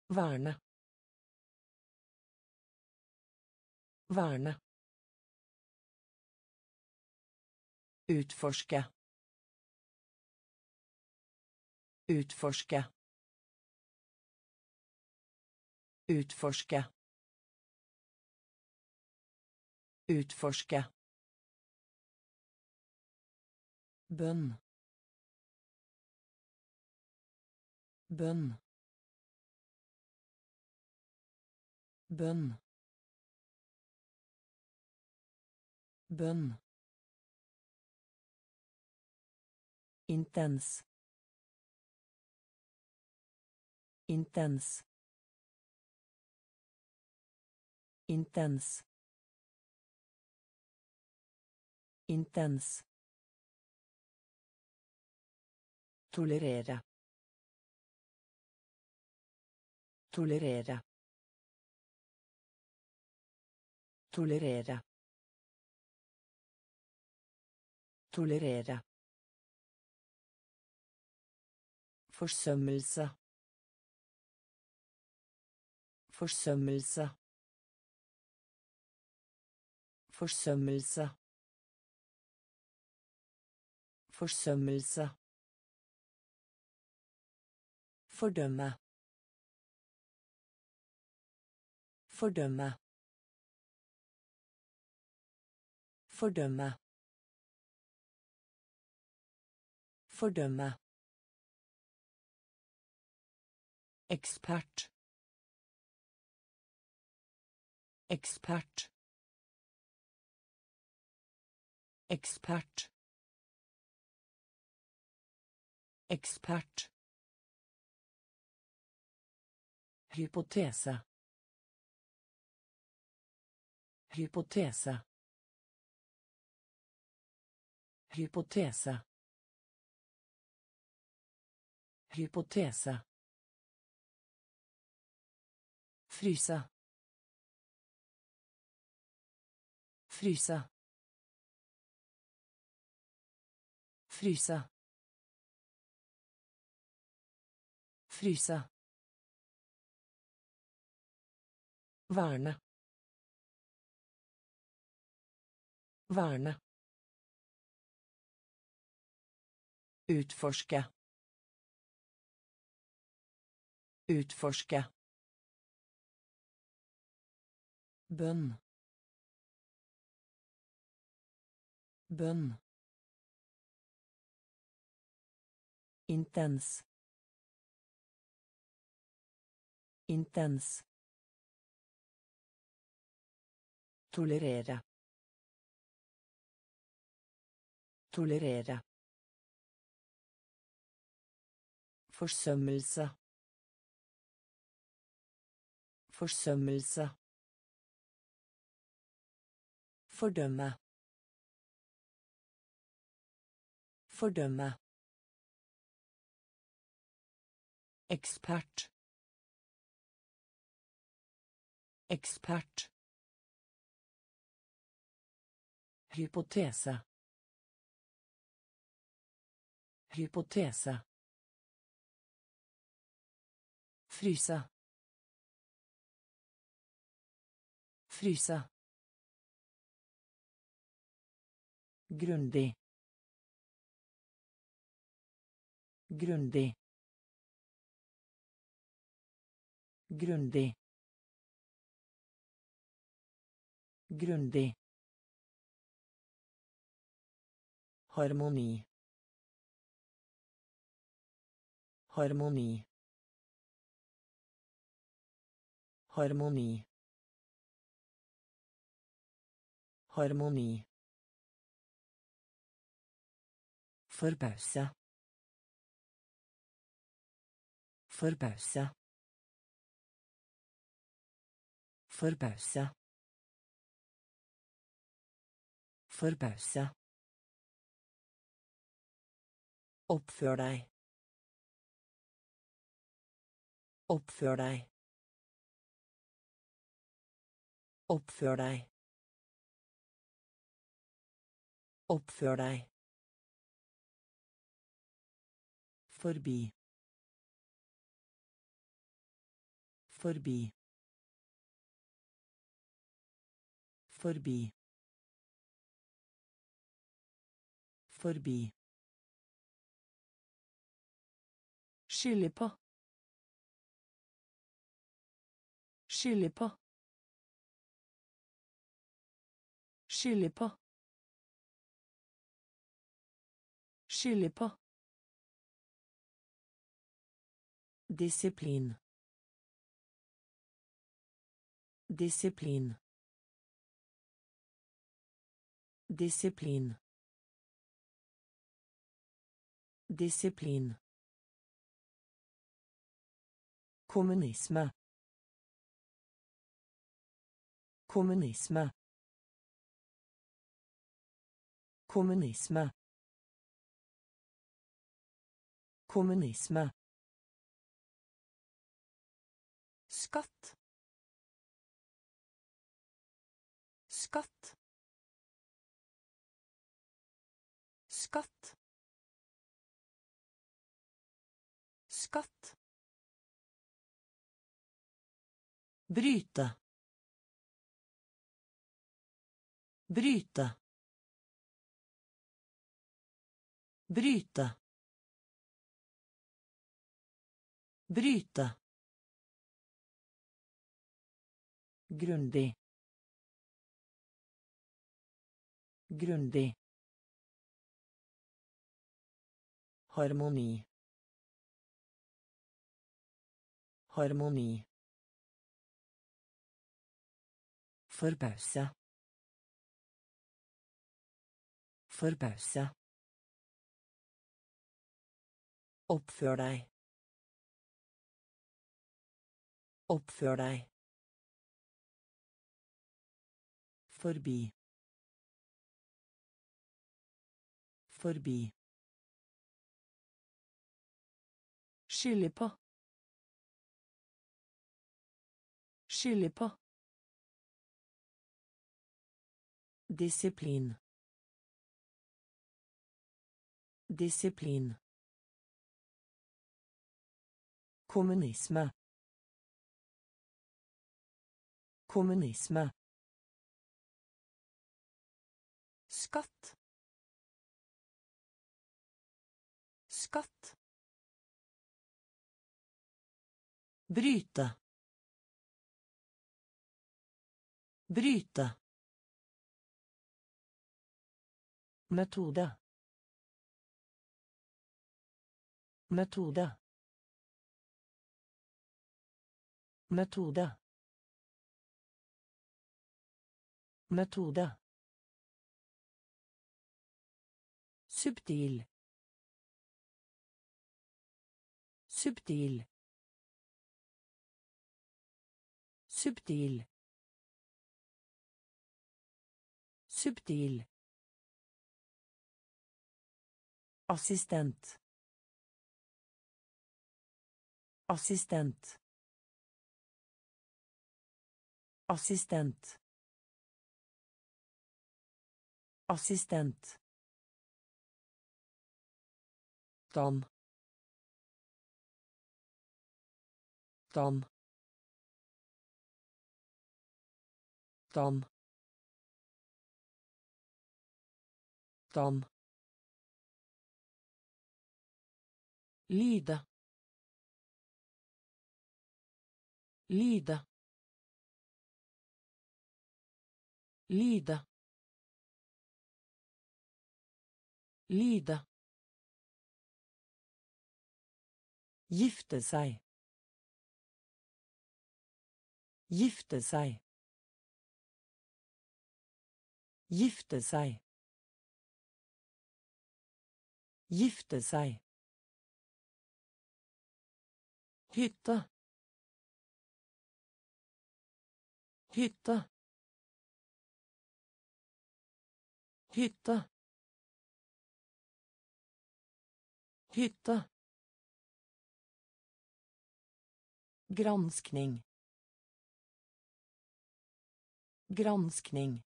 Verne. Verne. Utforske. Utforske. Utforske. Utforske. Bønn. Bønn. Bønn. Bønn. Intens. Intens. Intens. Intens. Tolerere. Tolerere. Tolerere. Tolerere. Forsømmelse. Forsømmelse. Forsømmelse. Forsømmelse. Fordømme. Fordømme. Fordømme. Fordømme. Ekspert. Ekspert. Ekspert. Ekspert. Hypotese. Hypotese. Hypotese. Hypotese. Fryse. Fryse. Fryse. Fryse. Verne. Verne. Utforske. Utforske. Bønn. Bønn. Intens. Intens. Tolerere. Tolerere. Forsømmelse. Forsømmelse. Fordømme. Fordømme. Ekspert. Ekspert. Hypotese. Hypotese. Fryse. Fryse. Grundig. Grundig. Grundig. Grundig. Harmoni. Harmoni. Harmoni. Harmoni. Forbause. Forbause. Forbause. Forbause. Oppfør deg. Oppfør deg. Oppfør deg. Oppfør deg. Forbi. Forbi. Forbi. Forbi. Skylde på. Skylde på. Skylde på. Skylde på. Disiplin. Disiplin. Disiplin. Disiplin. Kommunisme. Kommunisme. Kommunisme. Kommunisme. Skatt. Skatt. Skatt. Skatt. Bryte. Bryte. Bryte. Bryte. Grundig. Grundig. Harmoni. Harmoni. Forbause. Forbause. Oppfør deg. Oppfør deg. Forbi. Forbi. Skylde på. Skylde på. Disiplin. Disiplin. Kommunisme. Kommunisme. Skatt. Skatt. Bryte. Bryte. Metode. Metode. Metode. Metode. Subtil. Subtil. Subtil. Subtil. Assistent. Assistent. Assistent. Assistent. Dan. Dan. Dan. Dan. Lide. Lide. Lide. Lide. Gifte seg. Gifte seg. Gifte seg. Gifte seg. Hytte. Hytte. Hytte. Hytte. Granskning. Granskning.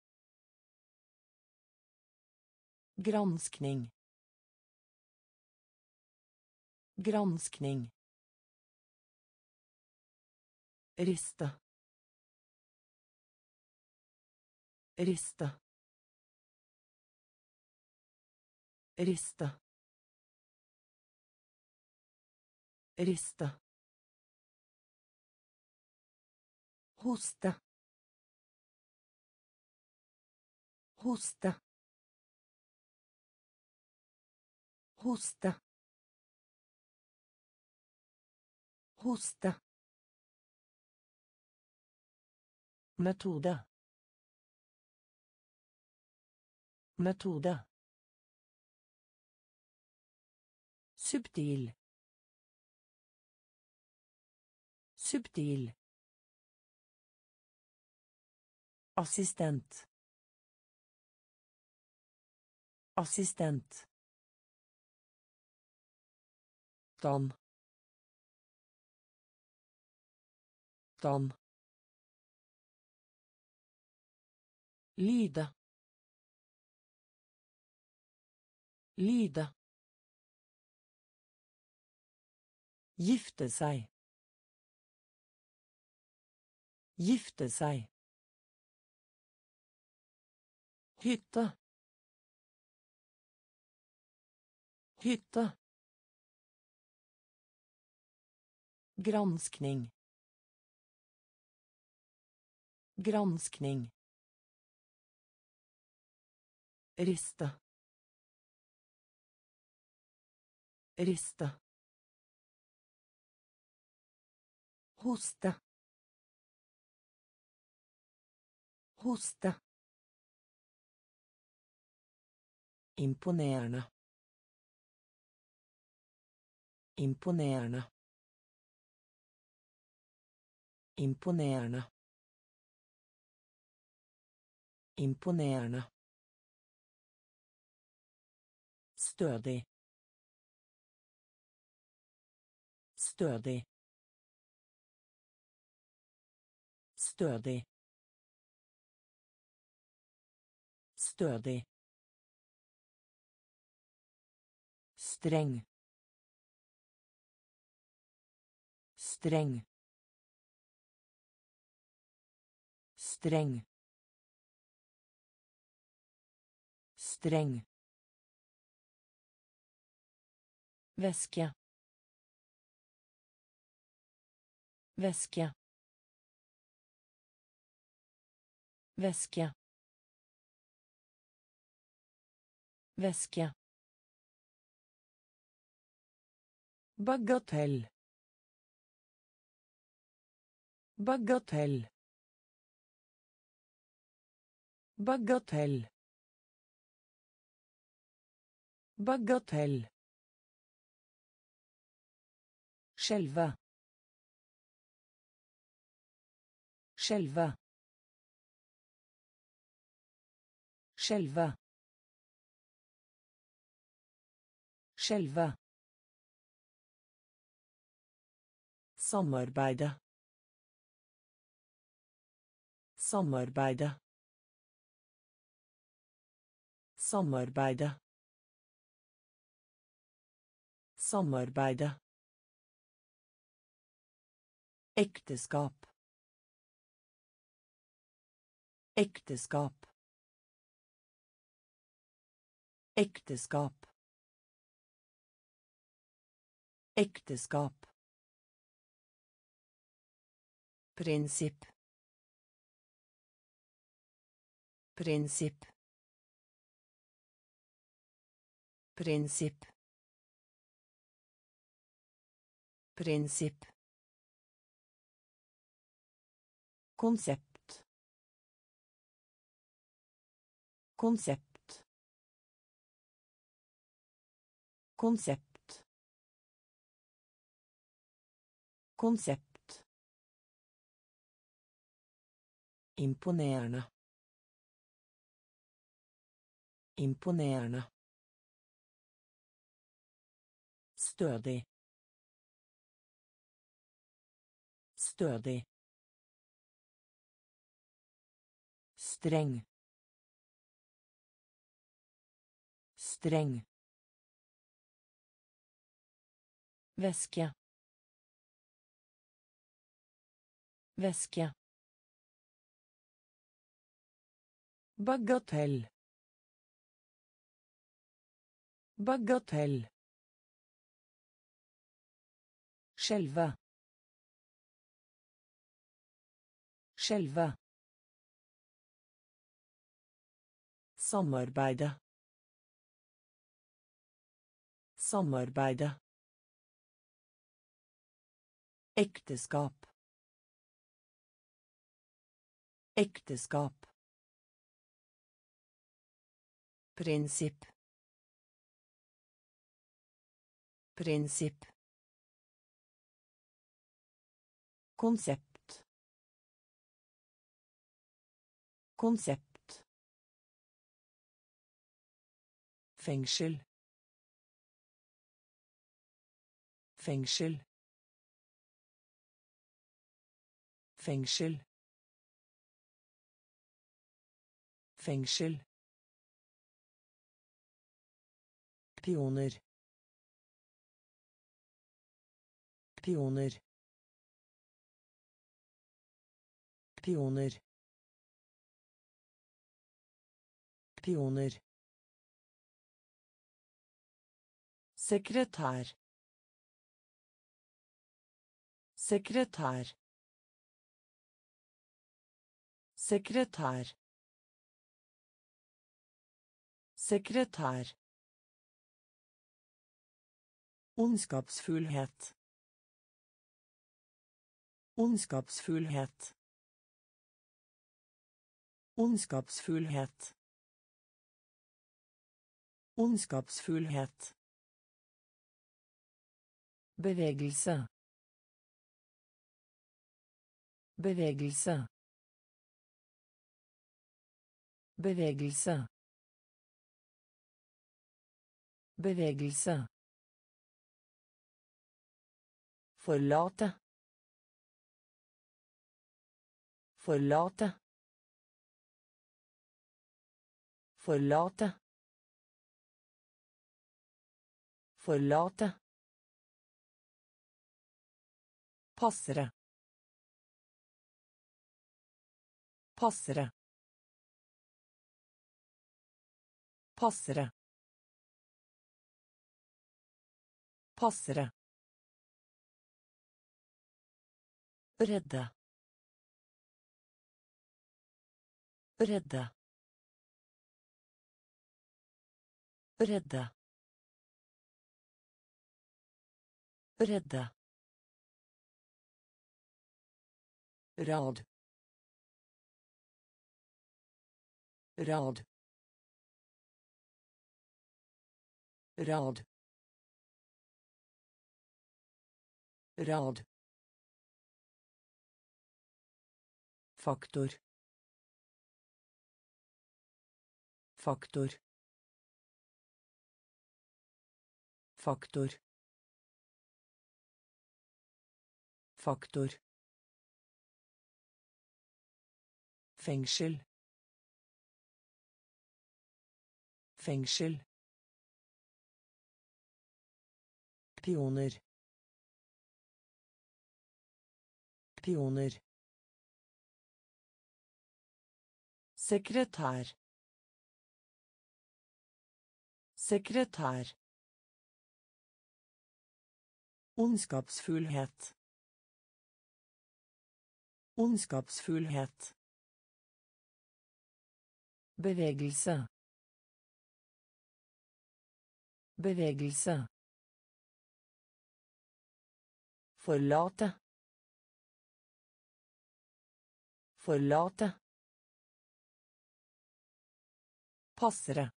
Granskning. Granskning. Riste. Riste. Riste. Riste. Hoste. Hoste. Hoste. Hoste. Metode. Metode. Subtil. Subtil. Assistent. Assistent. Dan. Dan. Lide. Lide. Gifte seg. Gifte seg. Hytte. Hytte. Granskning. Granskning. Riste. Riste. Hoste. Hoste. Imponerende. Imponerende. Imponerende. Imponerende. Stødig. Stødig. Stødig. Stødig. Streng. Streng. Streng. Streng. Väska väska väska väska Bagatell. Bagatell. Bagatell. Bagatell. Skjelve. Skjelve. Skjelve. Skjelve. Samarbeide. Samarbeide. Samarbeide. Samarbeide. Ekteskap. Ekteskap. Ekteskap. Ekteskap. Prinsipp. Prinsipp. Prinsipp. Prinsipp. Konsept. Konsept. Konsept. Konsept. Imponerende. Imponerende. Stødig. Stødig. streng streng væske væske bagatell bagatell skjelve skjelve Samarbeide. Samarbeide. Ekteskap. Ekteskap. Prinsipp. Prinsipp. Konsept. Konsept. fengsel fengsel fengsel fengsel pioner pioner pioner pioner Sekretær. Sekretær. Sekretær. Sekretær. Ondskapsfullhet. Ondskapsfullhet. Ondskapsfullhet. Ondskapsfullhet. Bevegelse. Bevegelse. Bevegelse. Bevegelse. Forlate. Forlate. Forlate. Forlate. Passere. Passere. Passere. Passere. Redde. Redde. Redde. Redde. rad rad rad rad faktor. Faktor. Faktor. Faktor. Fengsel. Fengsel. Pioner. Pioner sekretær Sekretær. Ondskapsfullhet. Ondskapsfullhet. Bevegelse. Bevegelse. Forlate. Forlate. Passere.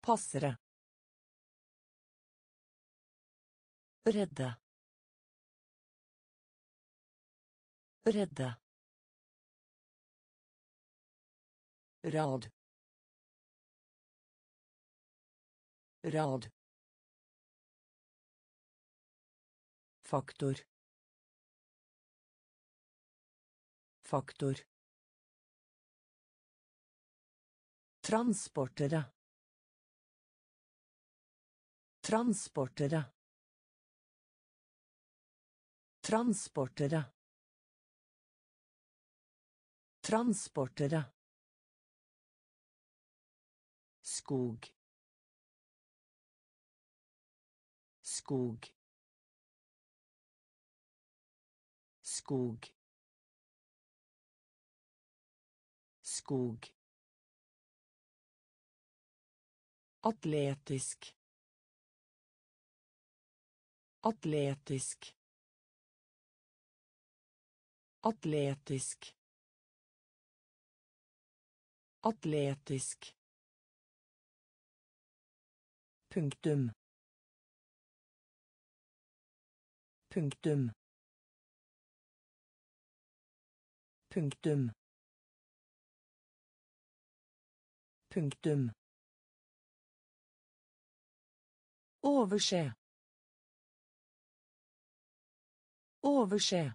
Passere. Redde. Redde. Rad. Rad. Faktor. Faktor. Transportere. Skog. Skog. Skog. Skog. Atletisk. Atletisk. Atletisk. Atletisk. Punktum. Punktum. Punktum. Punktum. Overse. Overse.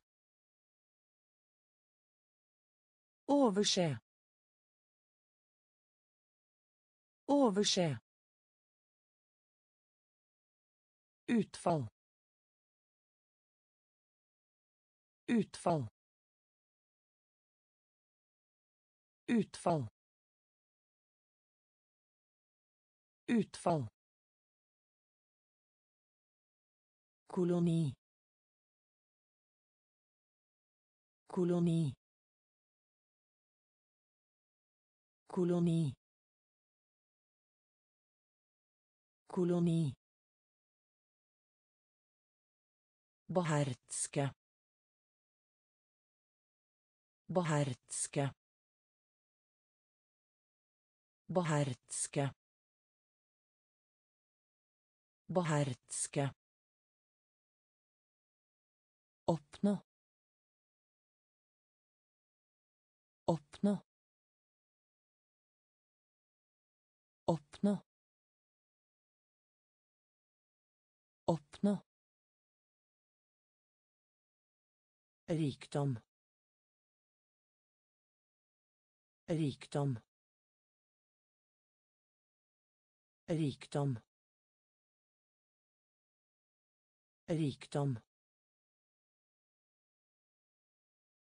Overse. Overse. Utfall. Utfall. Utfall. Utfall. Koloni. Koloni. Koloni. Koloni. Beherske. Beherske. Beherske. Beherske. Oppnå. Oppnå. Oppnå. Oppnå. Rikdom. Rikdom. Rikdom. Rikdom.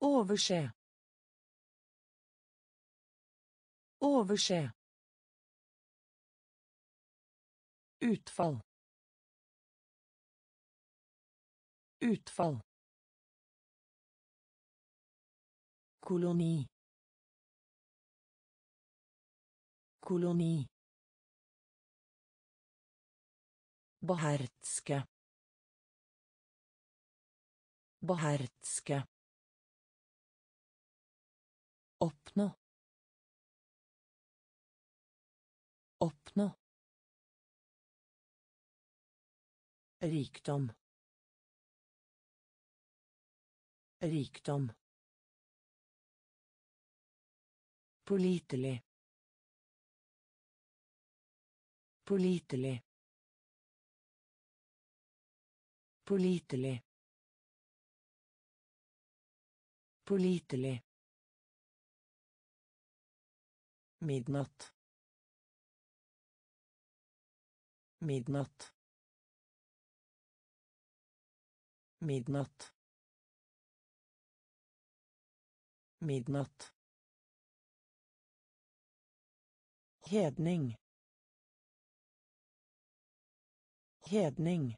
Overse. Overse. Utfall. Utfall. Koloni. Koloni. Beherske. Beherske. Oppnå. Oppnå. Rikdom. Rikdom. Pålitelig. Pålitelig. Pålitelig. Pålitelig. Midnatt. Midnatt. Midnatt. Midnatt. Hedning. Hedning.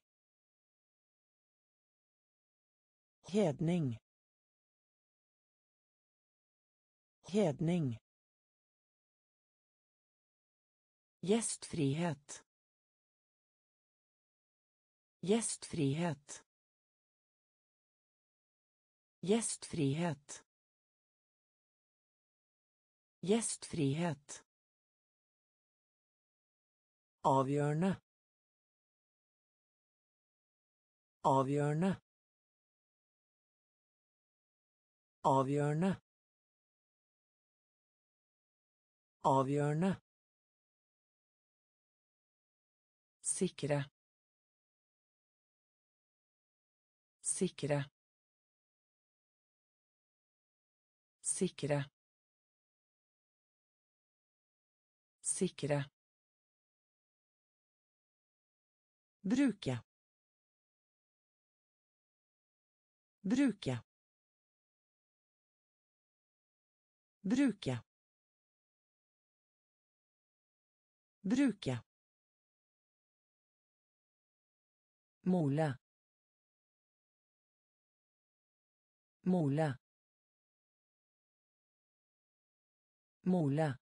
Hedning. Hedning. Gjestfrihet. Gjestfrihet. Gjestfrihet. Gjestfrihet. Avgjørende. Avgjørende. Avgjørende. Avgjørende. Sikre. Sikre. Sikre. Sikre. Bruke. Bruke. Bruke. Bruke. Mole. Mole. Mole.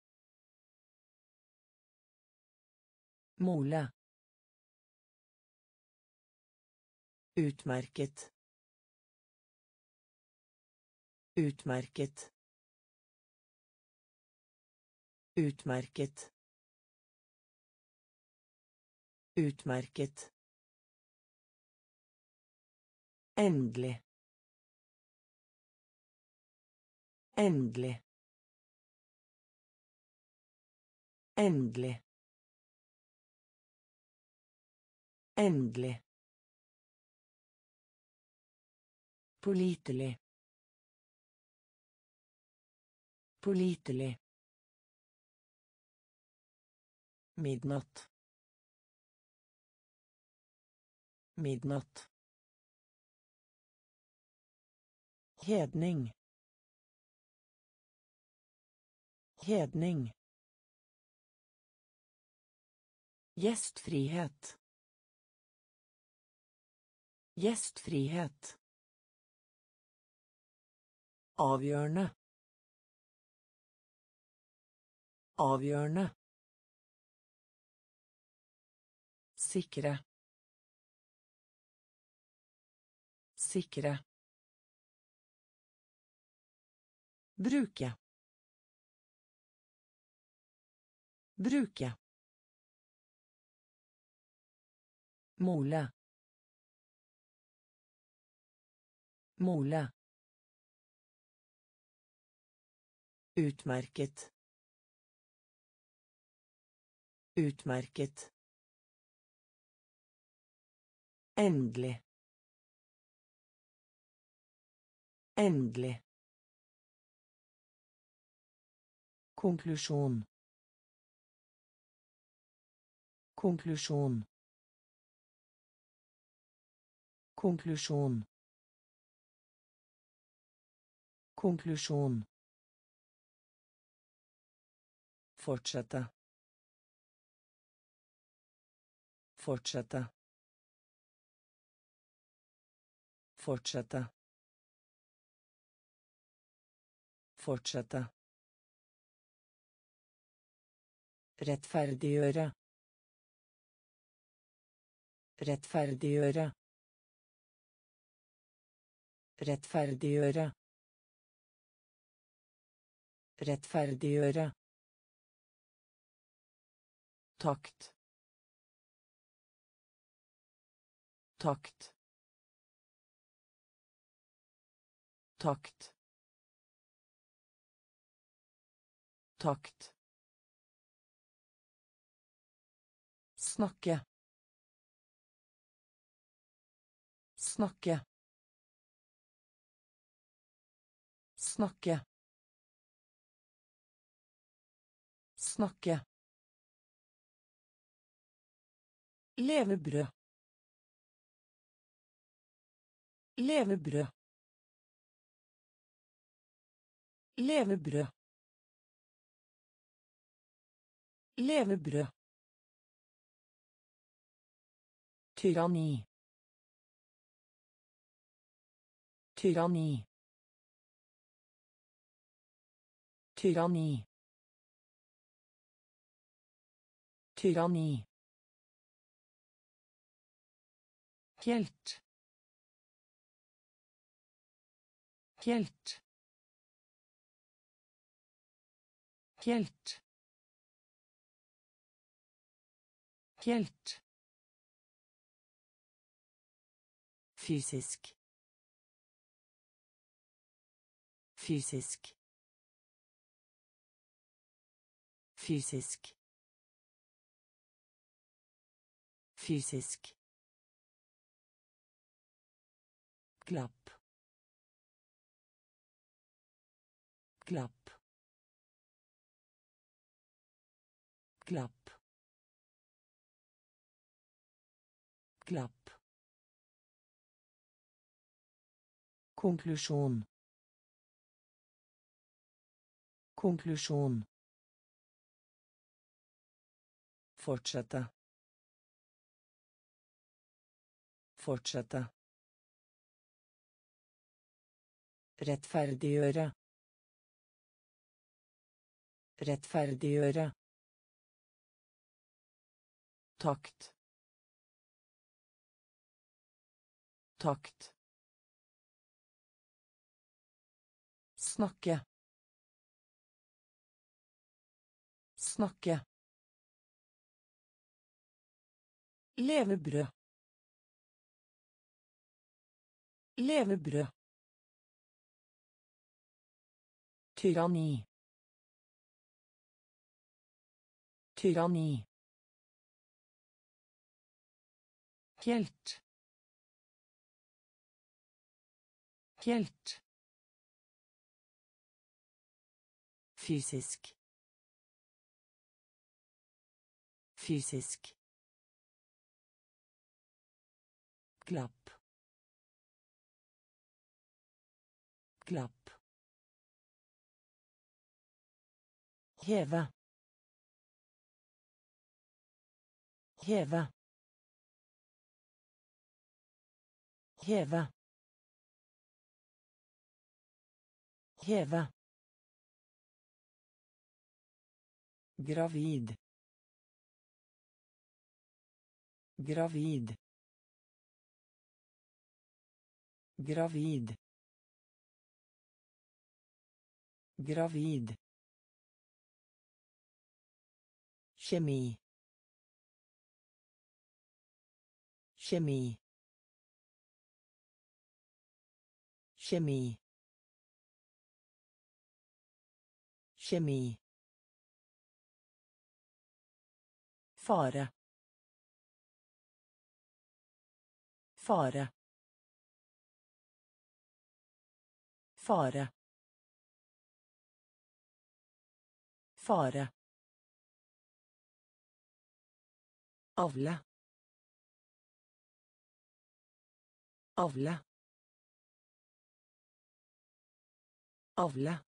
Mole. Utmerket. Utmerket. Utmerket. Utmerket. Endelig. Endelig. Endelig. Endelig. Pålitelig. Pålitelig. Midnatt. Midnatt. Hedning. Hedning. Gjestfrihet. Gjestfrihet. Avgjørende. Avgjørende. Sikre. Sikre. Bruke. Bruke. Måle. Måle. Utmerket. Utmerket. Endelig. Endelig. Konklusjon. Konklusjon. Konklusjon. Konklusjon. Fortsette. Fortsette. Fortsette. Fortsette. Rettferdiggjøre. Rettferdiggjøre. Rettferdiggjøre. Rettferdiggjøre. takt takt takt Takt. Snakke. Snakke. Snakke. Snakke. Levebrød. Levebrød. Levebrød. Levebrød. Tyranni. Tyranni. Tyranni. Tyranni. Helt. Helt. Helt. Helt. Fysisk. Fysisk. Fysisk. Fysisk. klapp klapp klapp klapp konklusjon konklusjon fortsette fortsette Rettferdiggjøre. Rettferdiggjøre. Takt. Takt. Snakke. Snakke. Levebrød. Levebrød. Tyranni. Tyranni. Helt. Helt. Fysisk. Fysisk. Klapp. Klapp. Heve. Heve. Heve. Heve. Gravid. Gravid. Gravid. Gravid. kjemi kjemi kjemi kjemi fare fare fare fare Avle. Avle. Avle.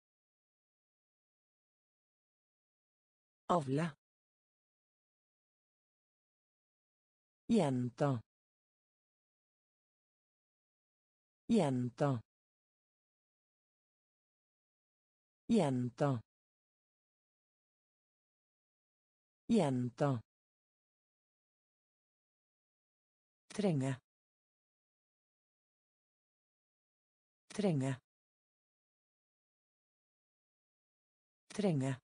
Avle. Gjenta. Gjenta. Gjenta. Gjenta. Trenge. Trenge. Trenge.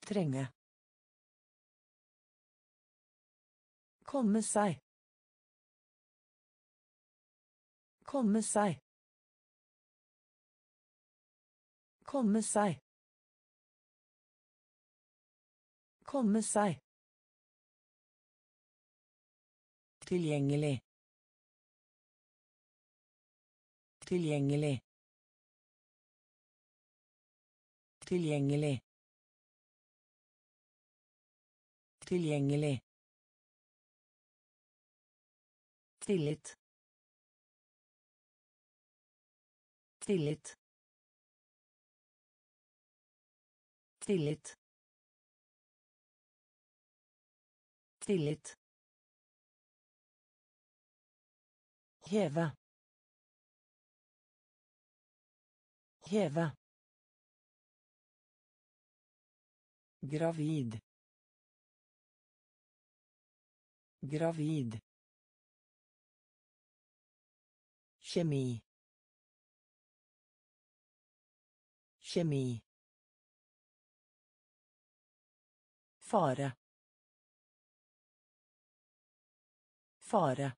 Trenge. Komme seg. Komme seg. Komme seg. Komme seg. Tilgjengelig. Tilgjengelig. Tilgjengelig. Tilgjengelig. Tillit. Tillit. Tillit. Tillit. Heve. Heve. Gravid. Gravid. Kjemi. Kjemi. Fare. Fare.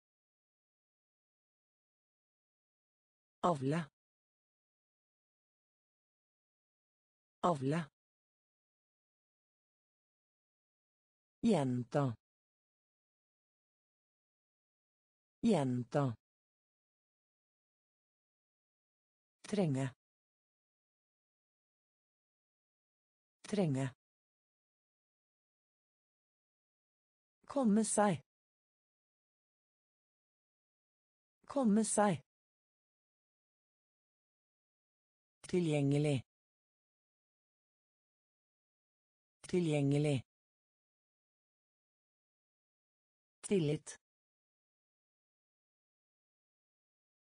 Avle. Avle. Gjenta. Gjenta. Trenge. Trenge. Komme seg. Komme seg. Tilgjengelig. Tilgjengelig. Tillit.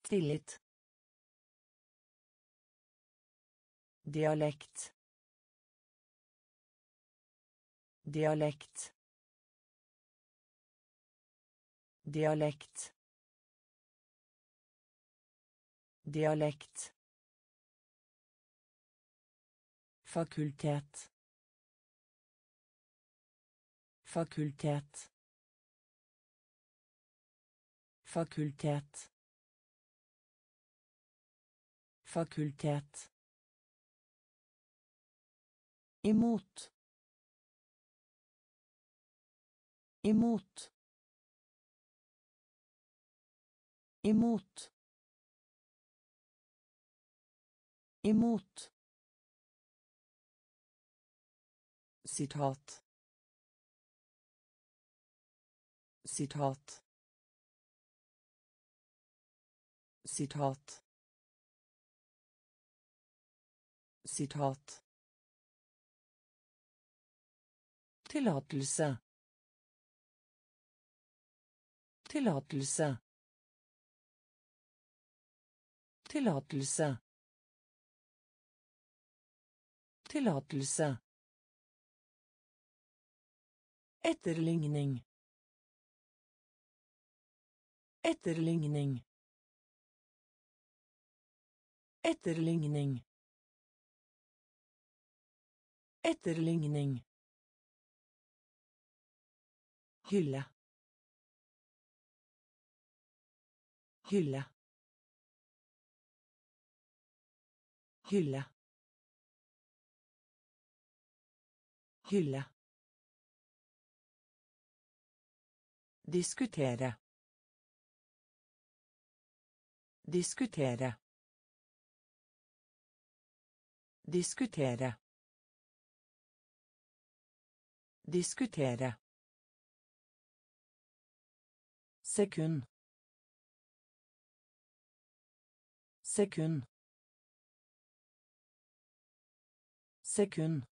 Tillit. Dialekt. Dialekt. Dialekt. Dialekt. Fakultet. Fakultet. Fakultet. Fakultet. Imot. Imot. Imot. Imot. Sitat. Sitat. Sitat. Sitat. Tillatelse. Tillatelse. Tillatelse. Tillatelse. Etterligning. Etterligning. Etterligning. Etterligning. Hylle. Hylle. Hylle. Hylle. Diskutere. Diskutere. Diskutere. Diskutere. Sekund. Sekund. Sekund.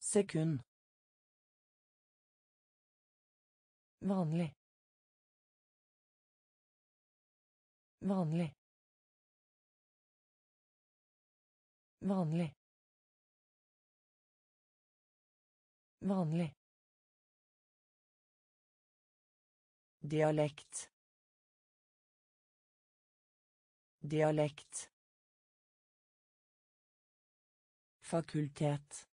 Sekund. Vanlig. Vanlig. Vanlig. Vanlig. Dialekt. Dialekt. Fakultet.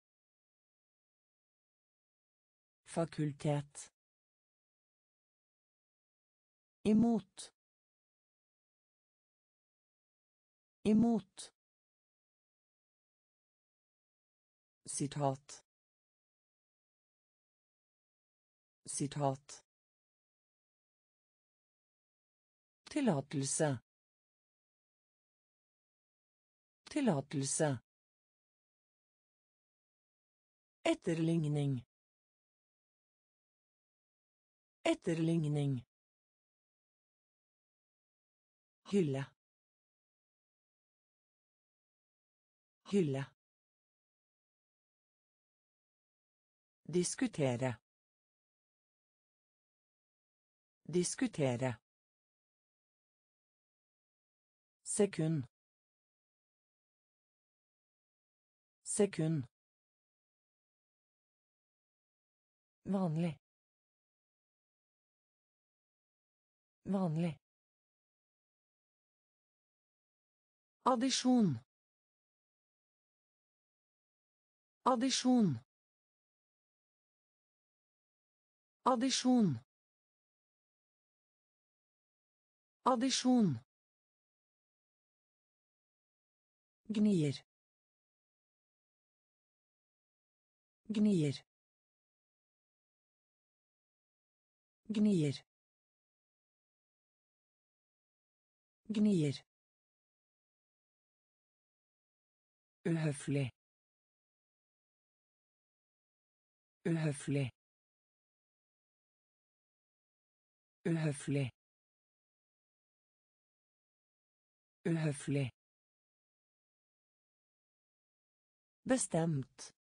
Fakultet. Imot. Imot. Sitat. Sitat. Tillatelse. Tillatelse. Etterligning. Etterligning. Hylle. Hylle. Diskutere. Diskutere. Sekund. Sekund. Vanlig. Vanlig. Addisjon. Addisjon. Addisjon. Addisjon. Gnier. Gnier. Gnier. Gnier. Uhøflig. Uhøflig. Uhøflig. Uhøflig. Bestemt.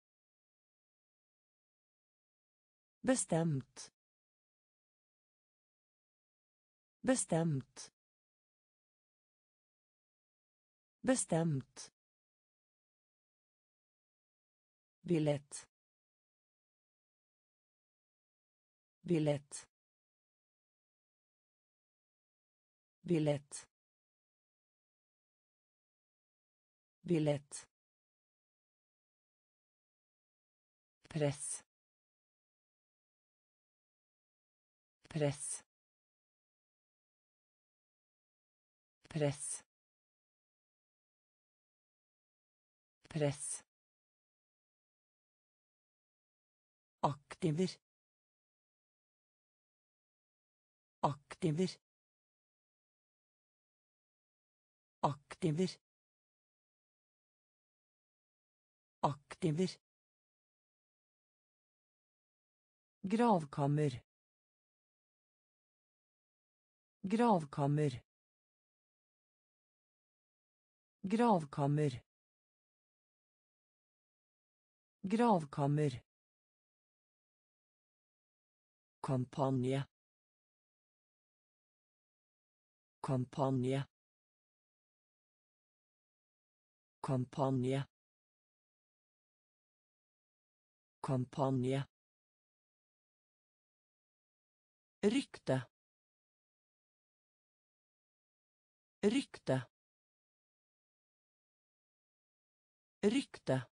Bestemt. Bestemt. Bestemt. Billett. Billett. Billett. Billett. Press. Press. Press. Press. Aktiver. Aktiver. Aktiver. Aktiver. Gravkammer. Gravkammer. Gravkammer. Gravkammer. Kampanje. Kampanje. Kampanje. Kampanje. Rykte. Rykte. Rykte.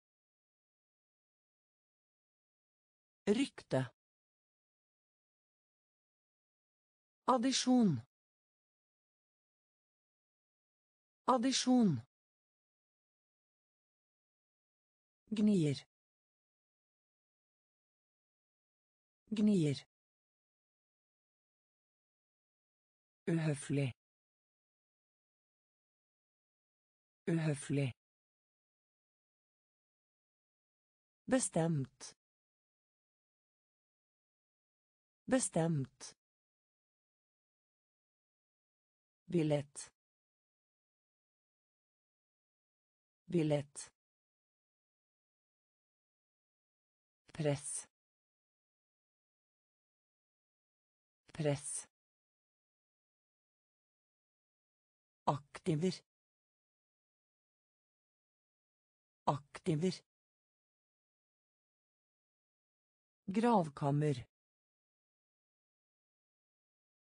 Rykte. Addisjon. Addisjon. Gnier. Gnier. Uhøflig. Uhøflig. Bestemt. Bestemt. Billett. Billett. Press. Press. Aktiver. Aktiver. Gravkammer.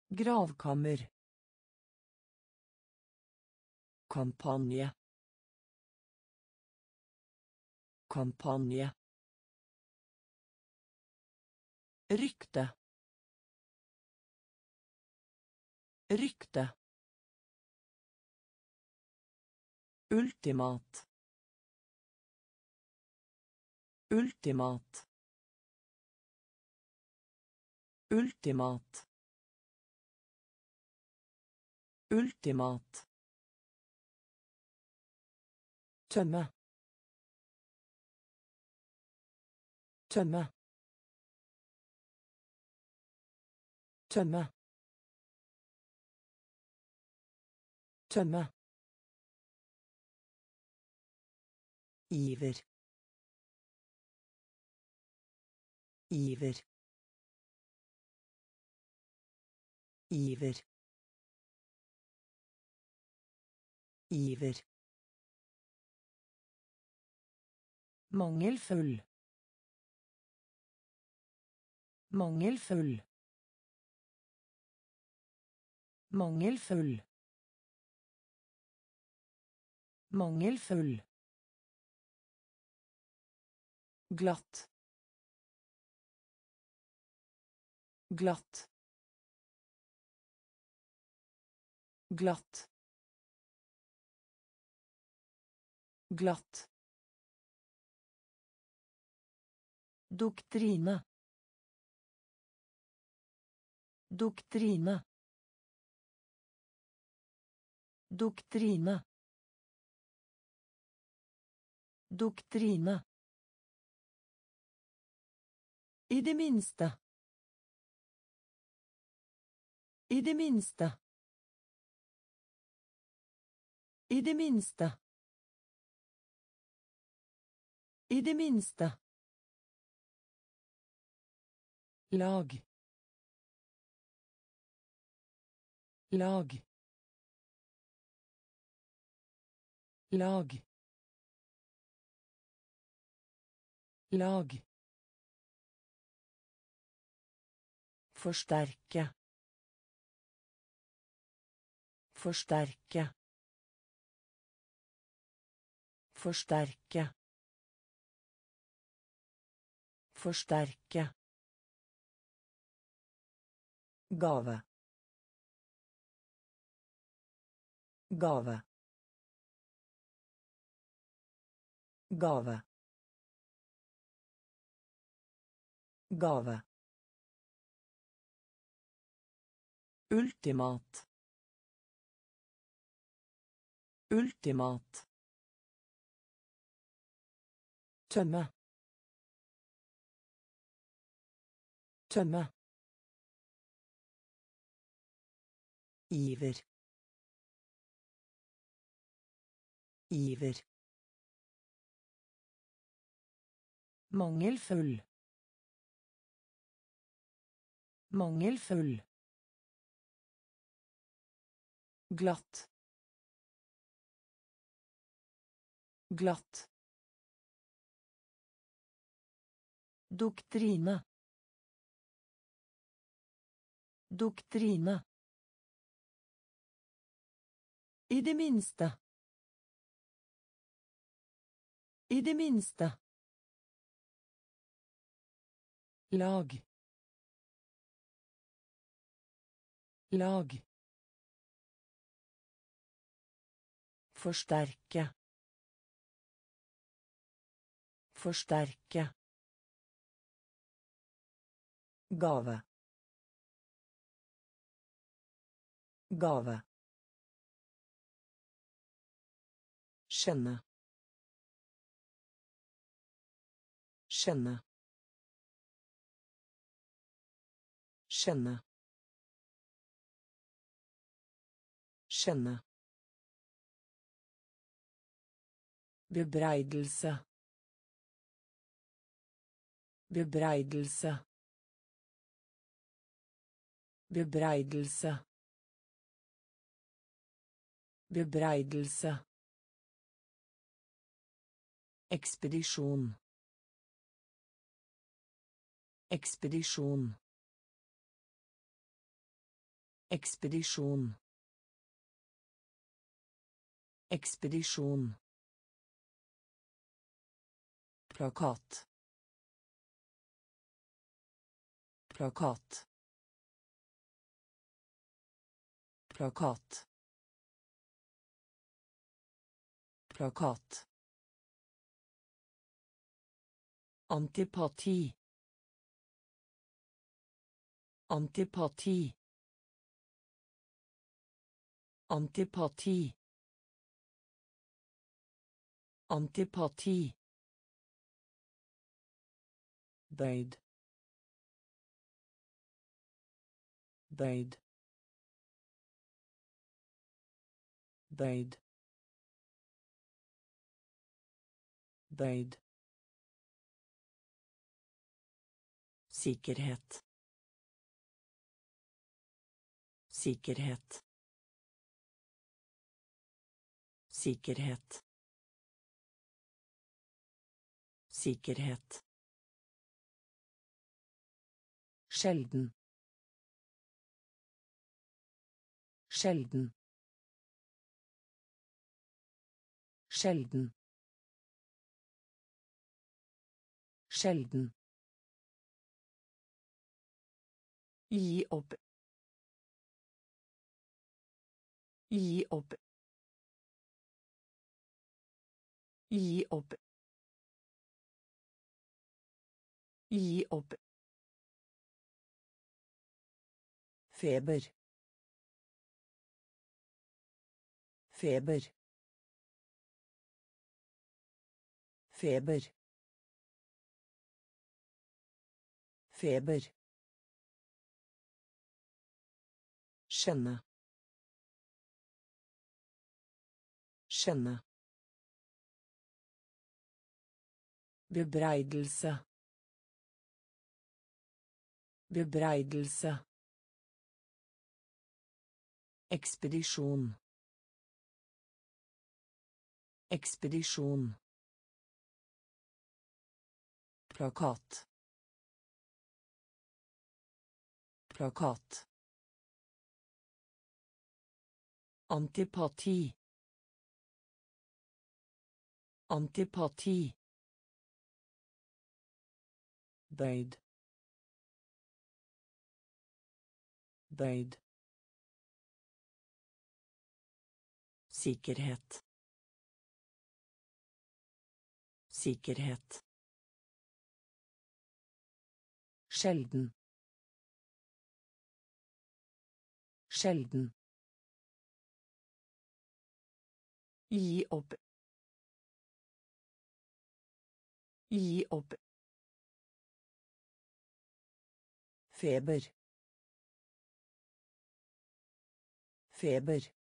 Gravkammer. Kampanje. Kampanje. Rykte. Rykte. Ultimat. Ultimat. Ultimat. Ultimat. Tømme. Tømme. Tømme. Tømme. Iver. Iver. Iver. Iver. Mangelfull. Mangelfull. Mangelfull. Mangelfull. Glatt glatt glatt glatt Doktrine. Doktrine. Doktrine. Doktrine. I det minste. I det minste. I det minste. I det minste. lag lag lag lag Forsterke. Forsterke. Forsterke. Forsterke. Gave. Gave. Gave. Gave. Ultimat. Ultimat. Tømme. Tømme. Iver. Iver. Mangelfull. Mangelfull. Glatt glatt Doktrine. Doktrine. I det minste. I det minste. lag lag Forsterke. Forsterke. Gave. Gave. Kjenne. Kjenne. Kjenne. Kjenne. Bebreidelse. Bebreidelse. Bebreidelse. Bebreidelse. Ekspedisjon. Ekspedisjon. Ekspedisjon. Ekspedisjon. Plakat. Plakat. Plakat. Plakat. Antipati. Antipati. Antipati. Antipati. Bøyd. Bøyd. Bøyd. Bøyd. Sikkerhet. Sikkerhet. Sikkerhet. Sikkerhet. Sjelden. Sjelden. Sjelden. Sjelden. Gi opp. Gi opp. Gi opp. Gi opp. Feber. Feber. Feber. Feber. Skjønne. Skjønne. Bebreidelse. Bebreidelse. Ekspedisjon. Ekspedisjon. Plakat. Plakat. Antipati. Antipati. Bøyd. Bøyd. Sikkerhet. Sikkerhet. Sjelden. Sjelden. Gi opp. Gi opp. Feber. Feber.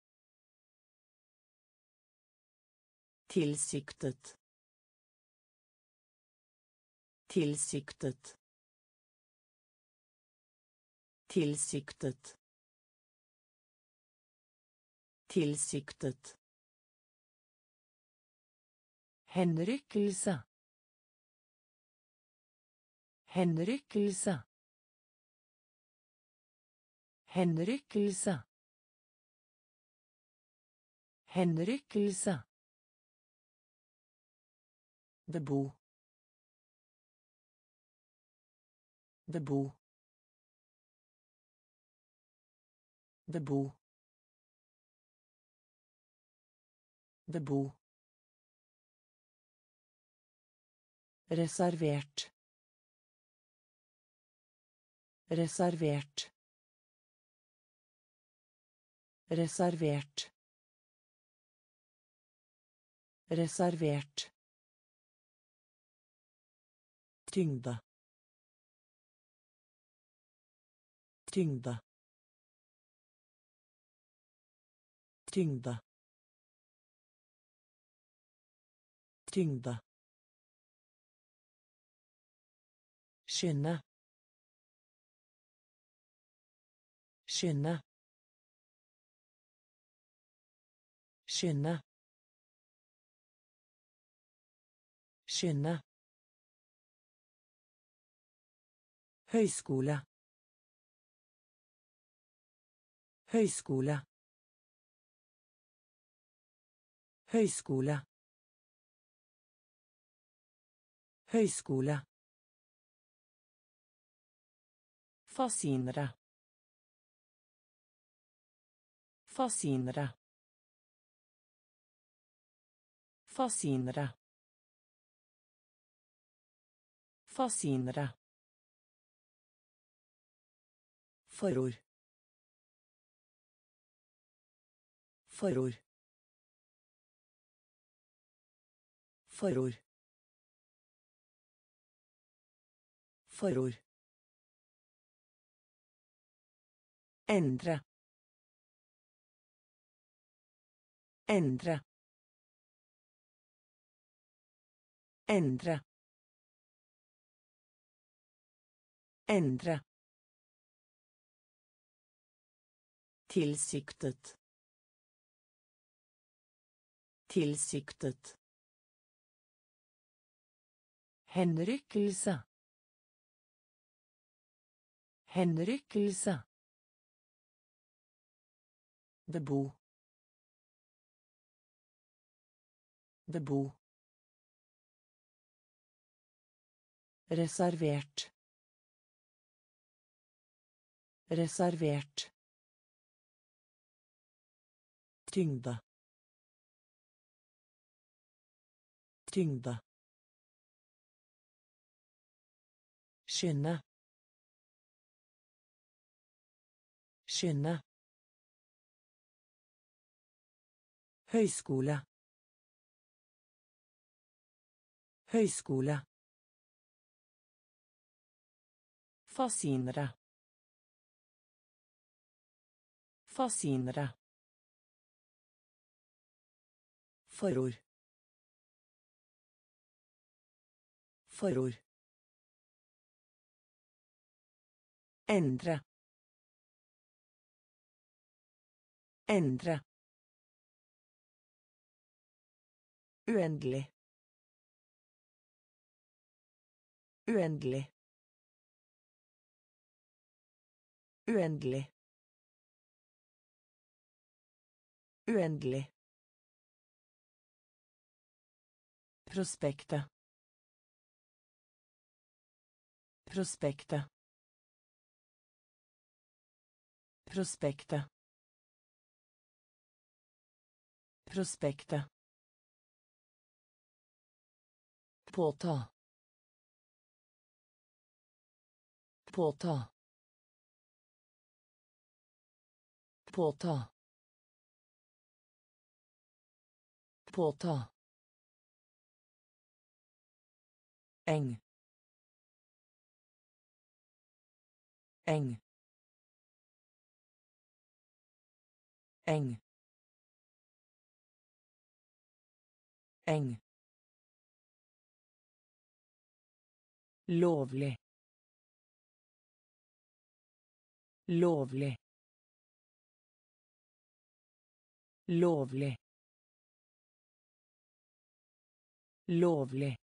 Tilsiktet. Tilsiktet. Tilsiktet. Tilsiktet. Henrykkelse. Henrykkelse. Henrykkelse. Henrykkelse. Bebo. Bebo. Bebo. Bebo. Reservert. Reservert. Reservert. Reservert. Tyngde. Tyngde. Tyngde. Tyngde. Skynde. Skynde. Skynde. Skynde. Høyskole. Høyskole. Høyskole. Høyskole. Fascinere. Fascinere. Fascinere. Fascinere. Forord. Forord. Forord. Forord. Endre. Endre. Endre. Endre. Tilsiktet. Tilsiktet. Henrykkelse. Henrykkelse. Bebo. Bebo. Reservert. Reservert. Tyngde. Tyngde. skynde skynde Høyskole. Høyskole. Fascinere. Fascinere. Forord. Forord. Endre. Endre. Uendelig. Uendelig. Uendelig. Uendelig. Prospektet. Prospektet. Prospektet. Prospektet. Påta. Påta. Påta. Påta. Eng. Eng. Eng. Eng. Lovlig. Lovlig. Lovlig. Lovlig.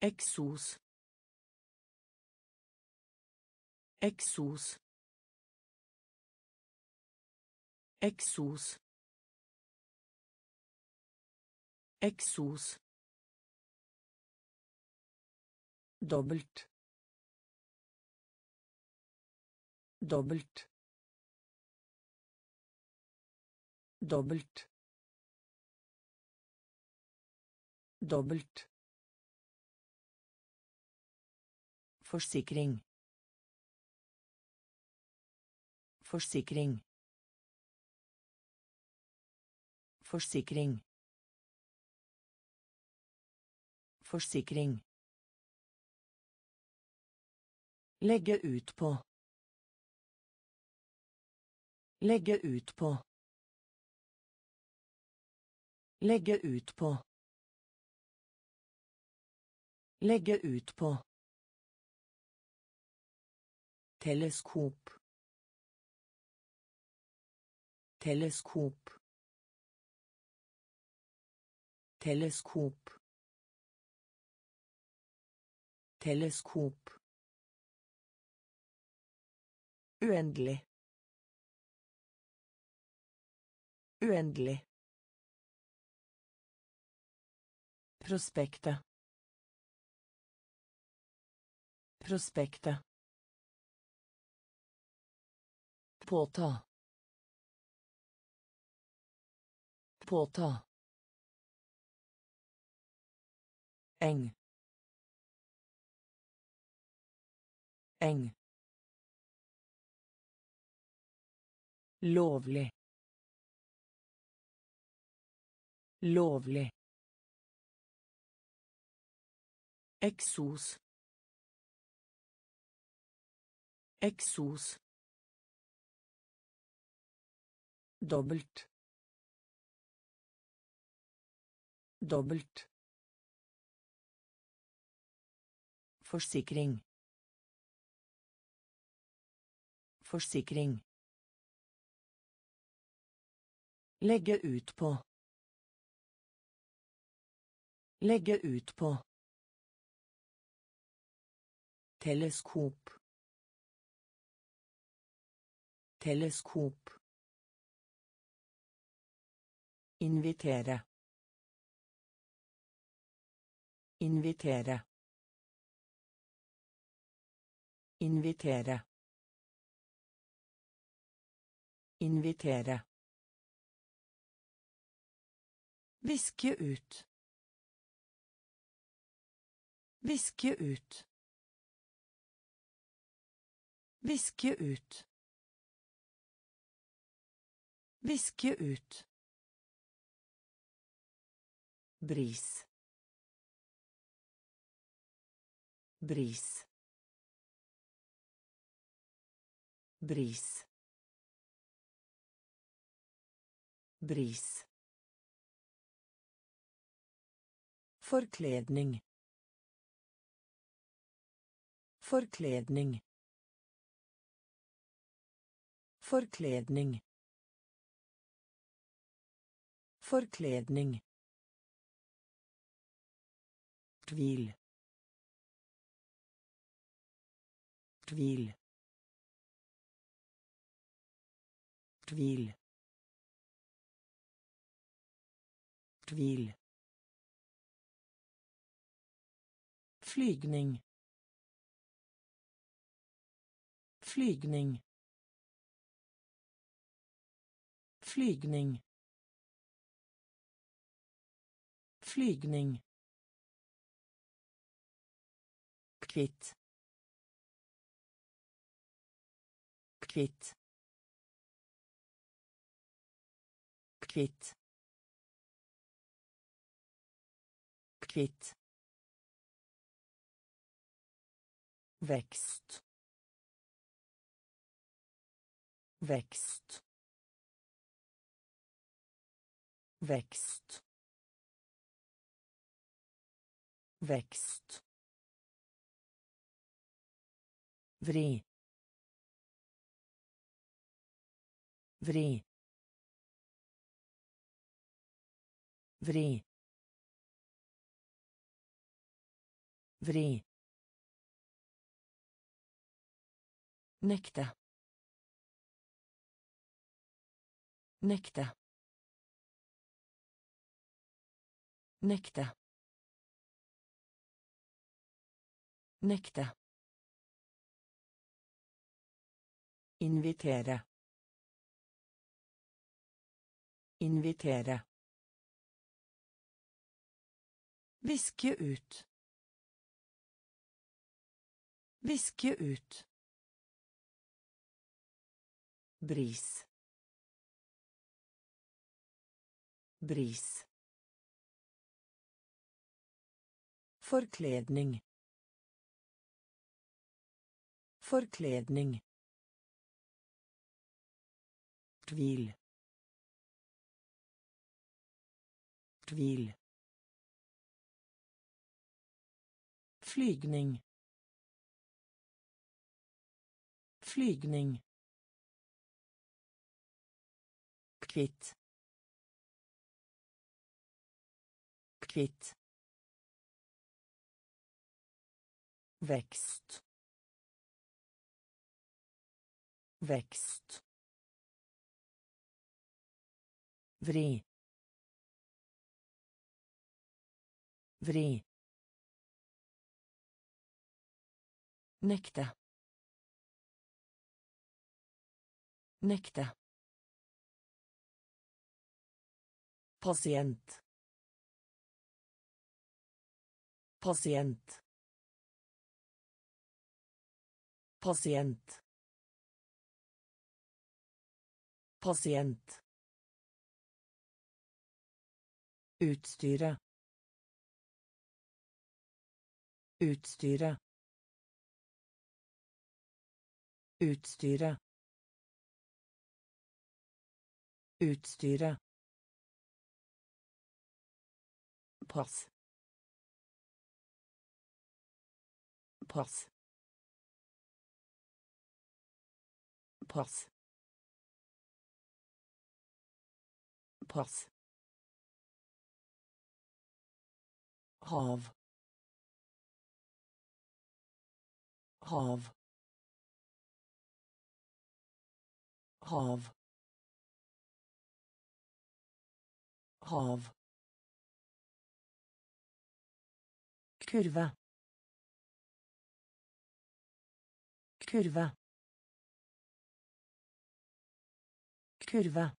Eksos. Eksos. Eksos. Eksos. Dobbelt. Dobbelt. Dobbelt. Dobbelt. Forsikring. Forsikring. Forsikring. Forsikring. Legge ut på. Legge ut på. Legge ut på. Legge ut på. Teleskop. Teleskop. Teleskop. Teleskop. Uendelig. Uendelig. Prospektet. Prospektet. Påta. Påta. Eng. Eng. Lovlig. Lovlig. Eksos. Eksos. Dobbelt. Dobbelt. Forsikring. Forsikring. Legge ut på. Legge ut på. Teleskop. Teleskop. Invitere. Invitere. Invitere. Invitere. Viske ut. Viske ut. Viske ut. Viske ut. Bris. Bris. Bris. Bris. Forkledning. Forkledning. Forkledning. Forkledning. Tvil. Tvil. Tvil. Tvil. Flygning. Flygning. Flygning. Flygning. Kvitt. Kvitt. Kvitt. Kvitt. Vekst. Vekst. Vekst. Vekst Vri. Vri. Vri. Vri. Nekte. Nekte. Nekte. Nekte. Invitere. Invitere. Viske ut. Viske ut. Bris. Bris. Forkledning. Forkledning. Tvil. Tvil. Flygning. Flygning. Kvitt. Kvitt. Vekst. Vekst. Vri. Vri. Nekte. Nekte. Pasient. Pasient. Pasient. Pasient. Utstyret. Utstyret. Utstyret. Utstyret. Pass. Pass. Pass. Pass. Hav. Hav. Hav. Hav. Kurve. Kurve. Kurve.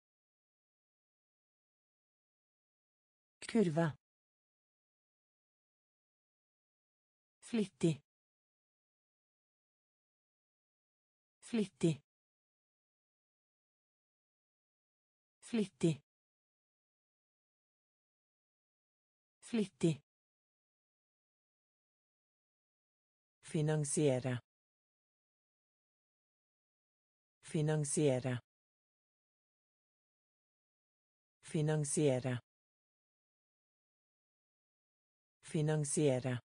Kurve flittig flittig flittig flittig Finansiere. Finansiere. Finansiere. Finansiere.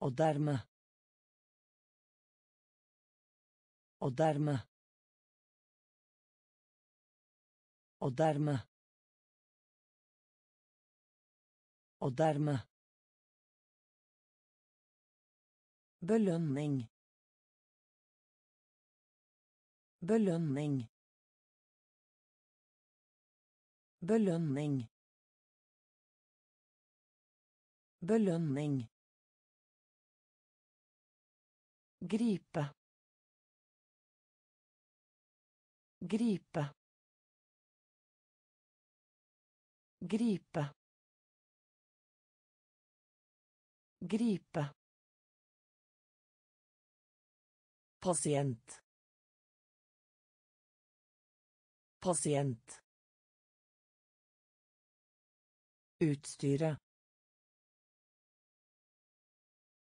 Og dermed. Og dermed. Og dermed. Og dermed. Belønning. Belønning. Belønning. Belønning. Gripe. Gripe. Gripe. Gripe. Pasient. Pasient. Utstyret.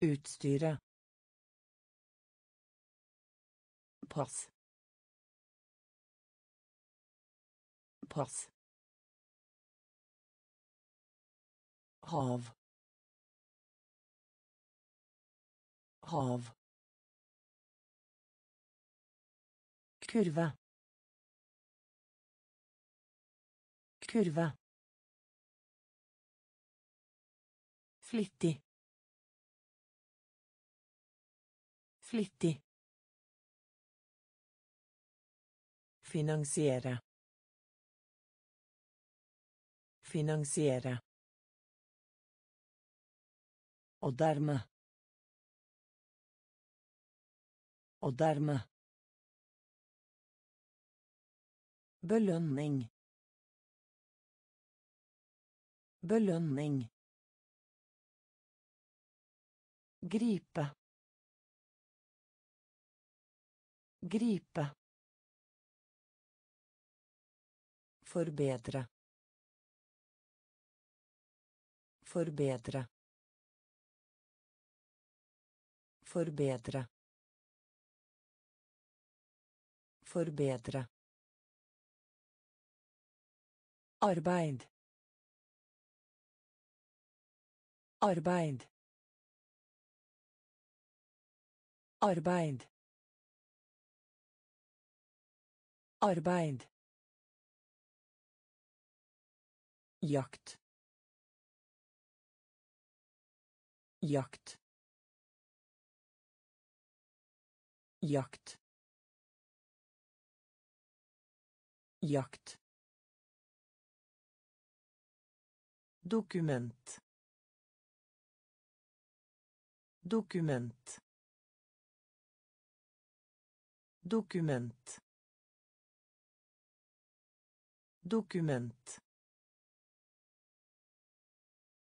Utstyret. Pass. Pass. Hav. Hav. kurve kurve flittig flittig finansiere finansiere og dermed og dermed Belønning. Belønning. Gripe. Gripe. Forbedre. Forbedre. Forbedre. Forbedre. Arbeid. Arbeid. Arbeid. Arbeid. Jakt. Jakt. Jakt. Jakt. Dokument. Dokument. Dokument. Dokument.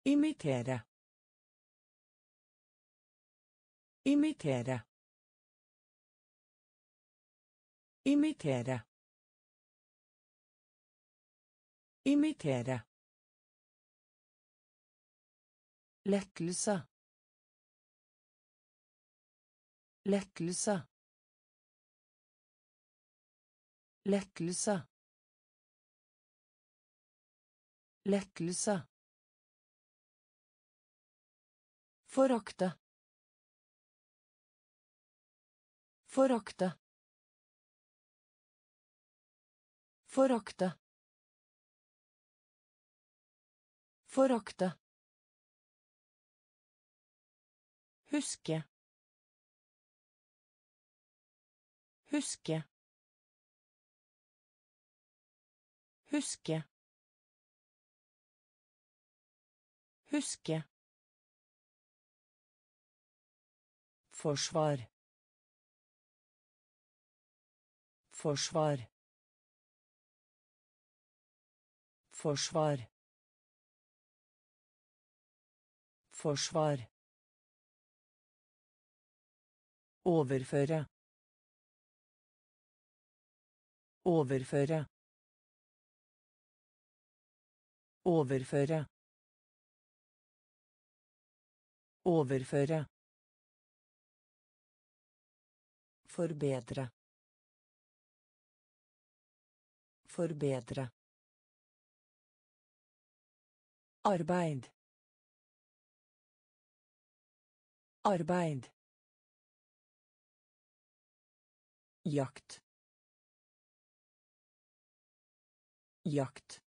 Imitere. Imitere. Imitere. Imitere. Lettelse. Lettelse. Lettelse. Lettelse. Forakte. Forakte. Forakte. Forakte. Huske. Huske. Huske. Huske. Forsvar. Forsvar. Forsvar. Forsvar. Overføre. Overføre. Overføre. Overføre. Forbedre. Forbedre. Arbeid. Arbeid. Jakt. Jakt.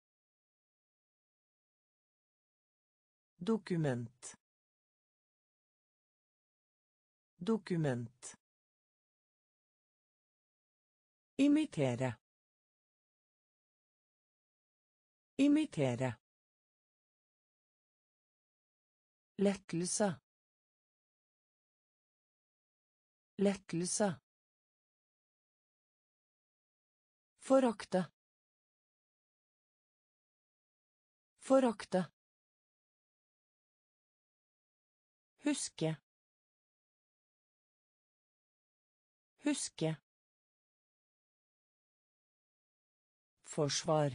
Dokument. Dokument. Imitere. Imitere. Lettelse. Lettelse. Forakte. Forakte. Huske. Huske. Forsvar.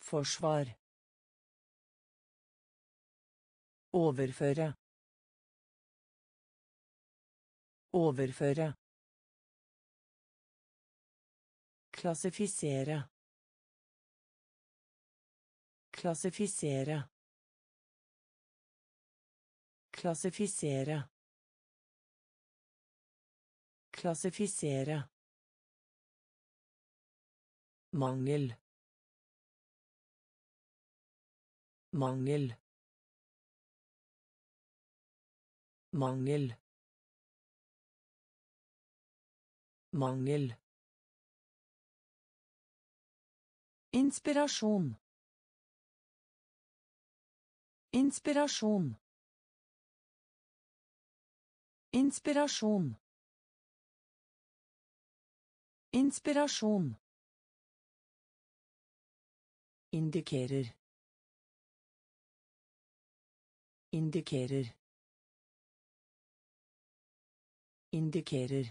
Forsvar. Overføre. Overføre. Klassifisere. Klassifisere. Klassifisere. Klassifisere. Mangel. Mangel. Mangel. Mangel. Inspirasjon. Inspirasjon. Inspirasjon. Inspirasjon. Indikerer. Indikerer. Indikerer.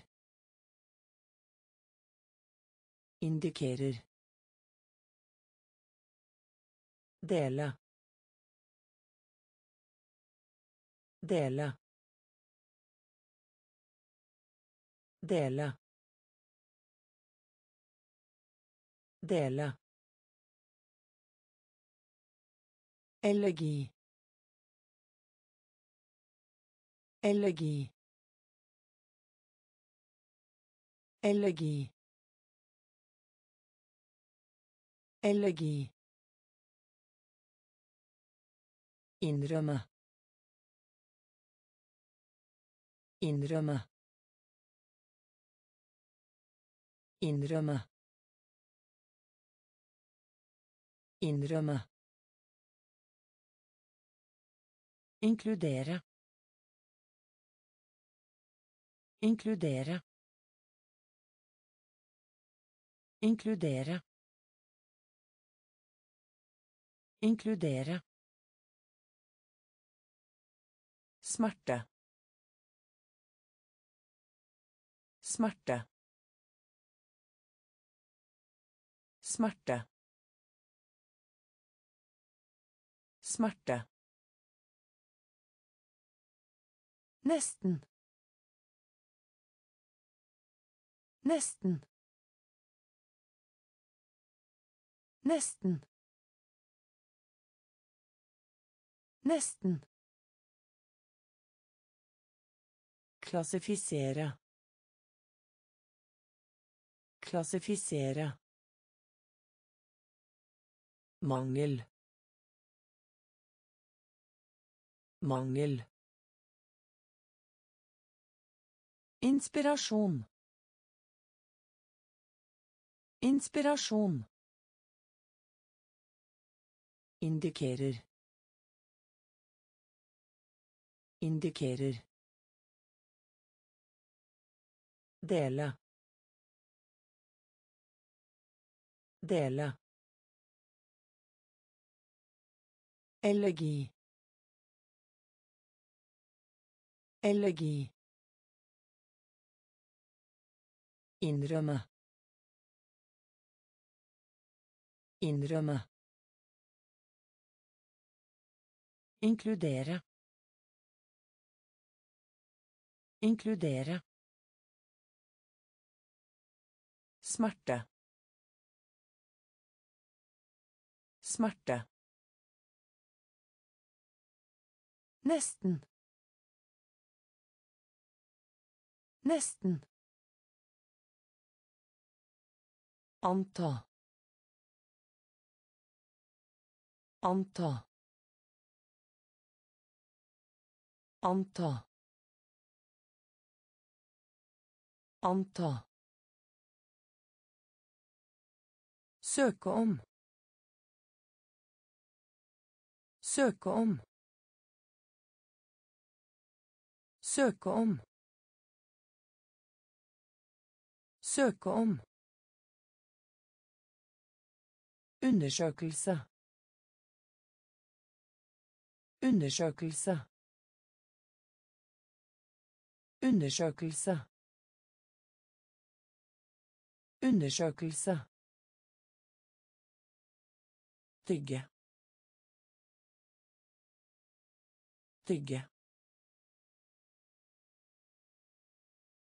Indikerer. Dele. Dele. Dele. Dele. Elegi. Elegi. Elegi. Elegi. Innrømme. Innrømme. Innrømme. Innrømme. Inkludere. Inkludere. Inkludere. Inkludere. Smerte. Smerte. Smerte. Smerte. Nesten. Nesten. Nesten. Nesten. Klassifisere. Klassifisere. Mangel. Mangel. Inspirasjon. Inspirasjon. Indikerer. Indikerer. Dele. Dele. Elegi. Elegi. Innrømme. Innrømme. Inkludere. Inkludere. Smerte. Smerte. Nesten. Nesten. Anta. Anta. Anta. Anta. Søke om. Søke om. Søke om. Søke om. Undersøkelse. Undersøkelse. Undersøkelse. Undersøkelse. Tygge. Tygge.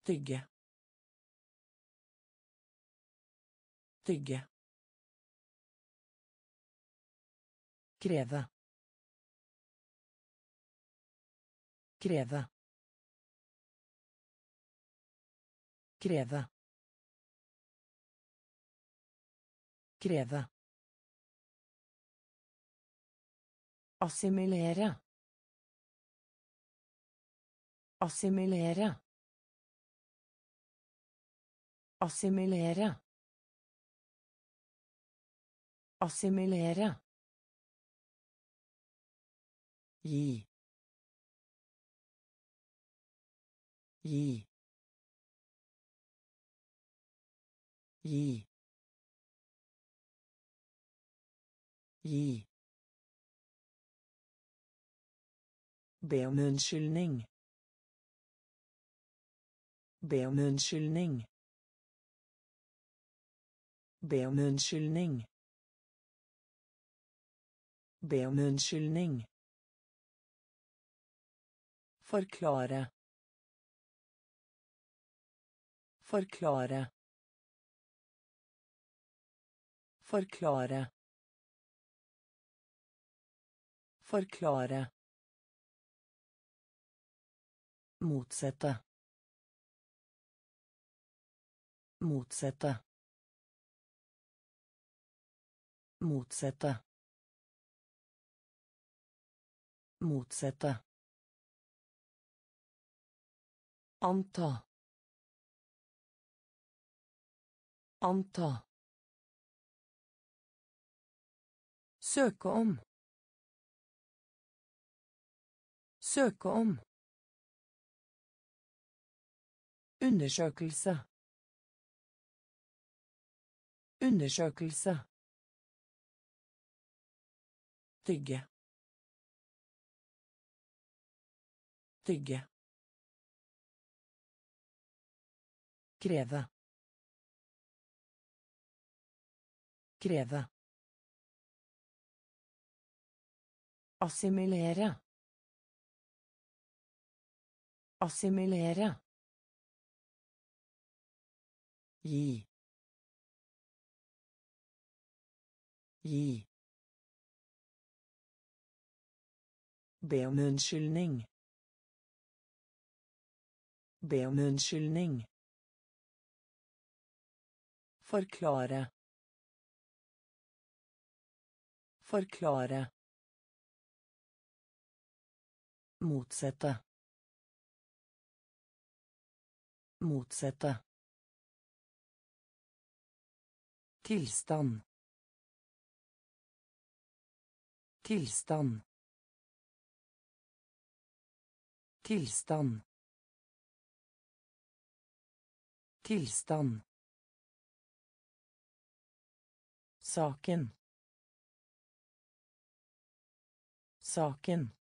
Tygge. Tygge. Kreve. Kreve. Kreve. Kreve. Assimilere. Assimilere. Assimilere. Assimilere. Gi. Gi. Gi. Gi. Be om unnskyldning. Be om unnskyldning. Be om unnskyldning. Be om unnskyldning. Forklare. Forklare. Forklare. Forklare. Motsette. Motsette. Motsette. Motsette. Anta. Anta. Søke om. Søke om. Undersøkelse. Undersøkelse. Tygge. Tygge. Kreve. Kreve. Assimilere. Assimilere. Gi. Gi. Be om unnskyldning. Be om unnskyldning. Forklare. Forklare. Motsette. Motsette. Tilstand. Tilstand. Tilstand. Tilstand. Saken. Saken.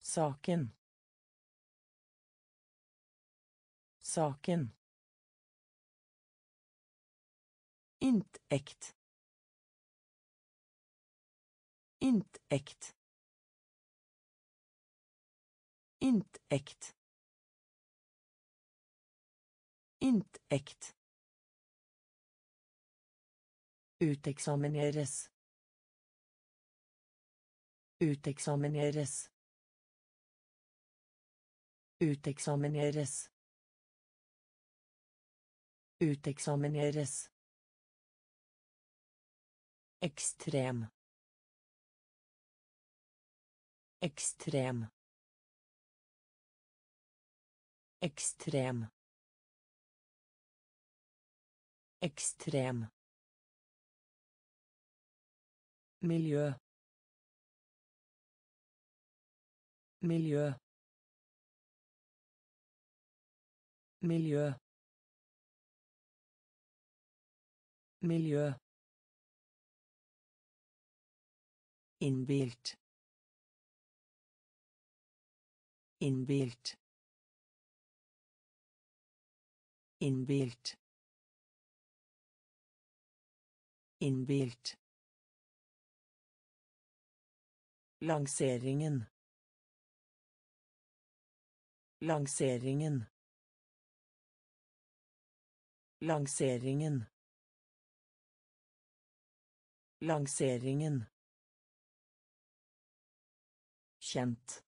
Saken. Saken. Inntekt. Inntekt. Inntekt. Inntekt. Uteksamineres. Uteksamineres. Uteksamineres. Uteksamineres. Ekstrem. Ekstrem. Ekstrem. Ekstrem. Miljø. Miljø. Miljø. Miljø. Innbilt. Innbilt. Innbilt. Innbilt. Lanseringen. Lanseringen. Lanseringen. Lanseringen. Kjent.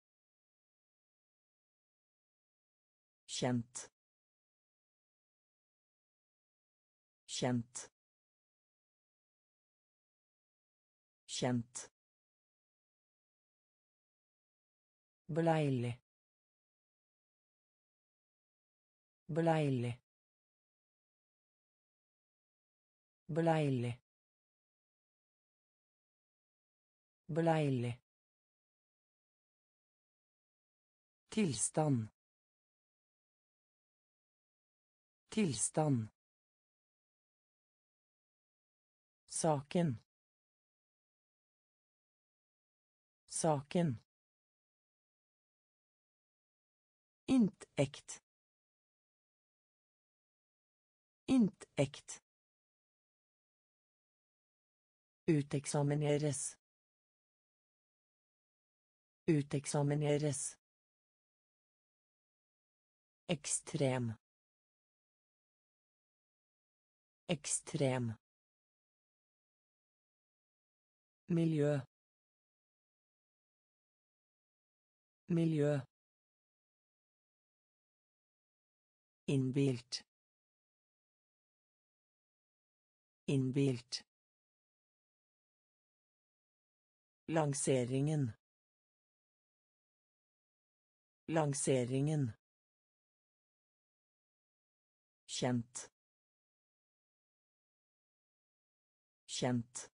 Kjent. Kjent. Kjent. Beleilig. Beleilig. Beleilig. Beleilig. Tilstand. Tilstand. Saken. Saken. Inntekt. Inntekt. Uteksamineres. Uteksamineres. Ekstrem. Ekstrem. Miljø. Miljø. Innbilt. Innbilt. Lanseringen. Lanseringen. Kjent. Kjent.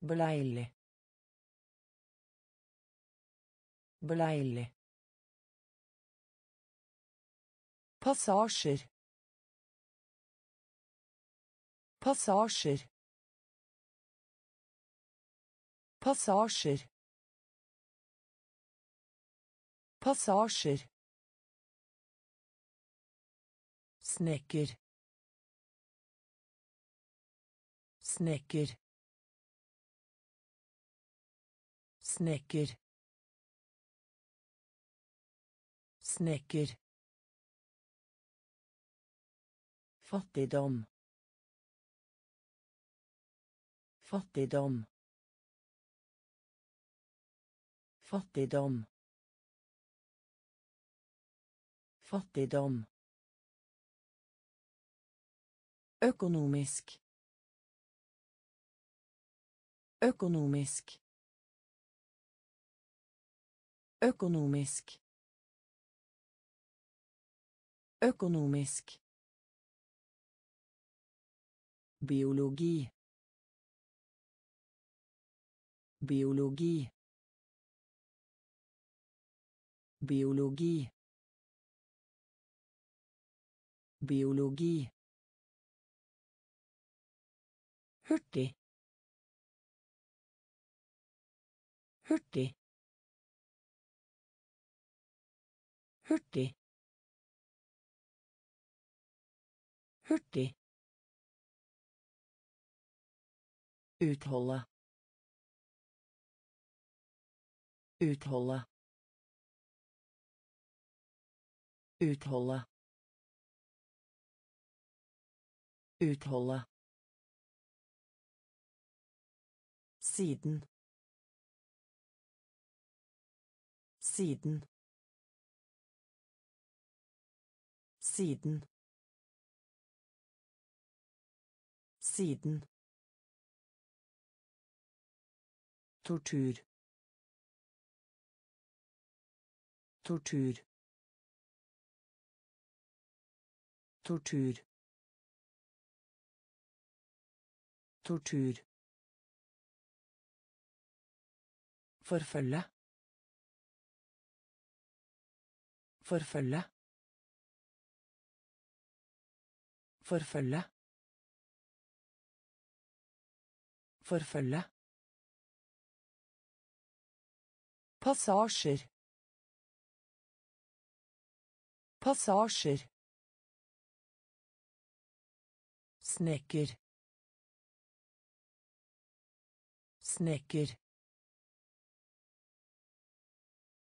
Beleilig. Beleilig. Passasjer. Passasjer. Passasjer. Passasjer. Snekker. Snekker. Snekker. Snekker. Fattigdom. Fattigdom. Fattigdom. Fattigdom. Økonomisk. Økonomisk. Økonomisk. Økonomisk. Biologi. Biologi. Biologi. Biologi. Hurtig. Hurtig. Hurtig. Hurtig. Utholde. Utholde. Utholde. Utholde. Siden. Siden. Siden. Siden. Tortur. Tortur. Tortur. Tortur. Forfølge. Forfølge. Forfølge. Forfølge. Passasjer. Passasjer. Snekker. Snekker.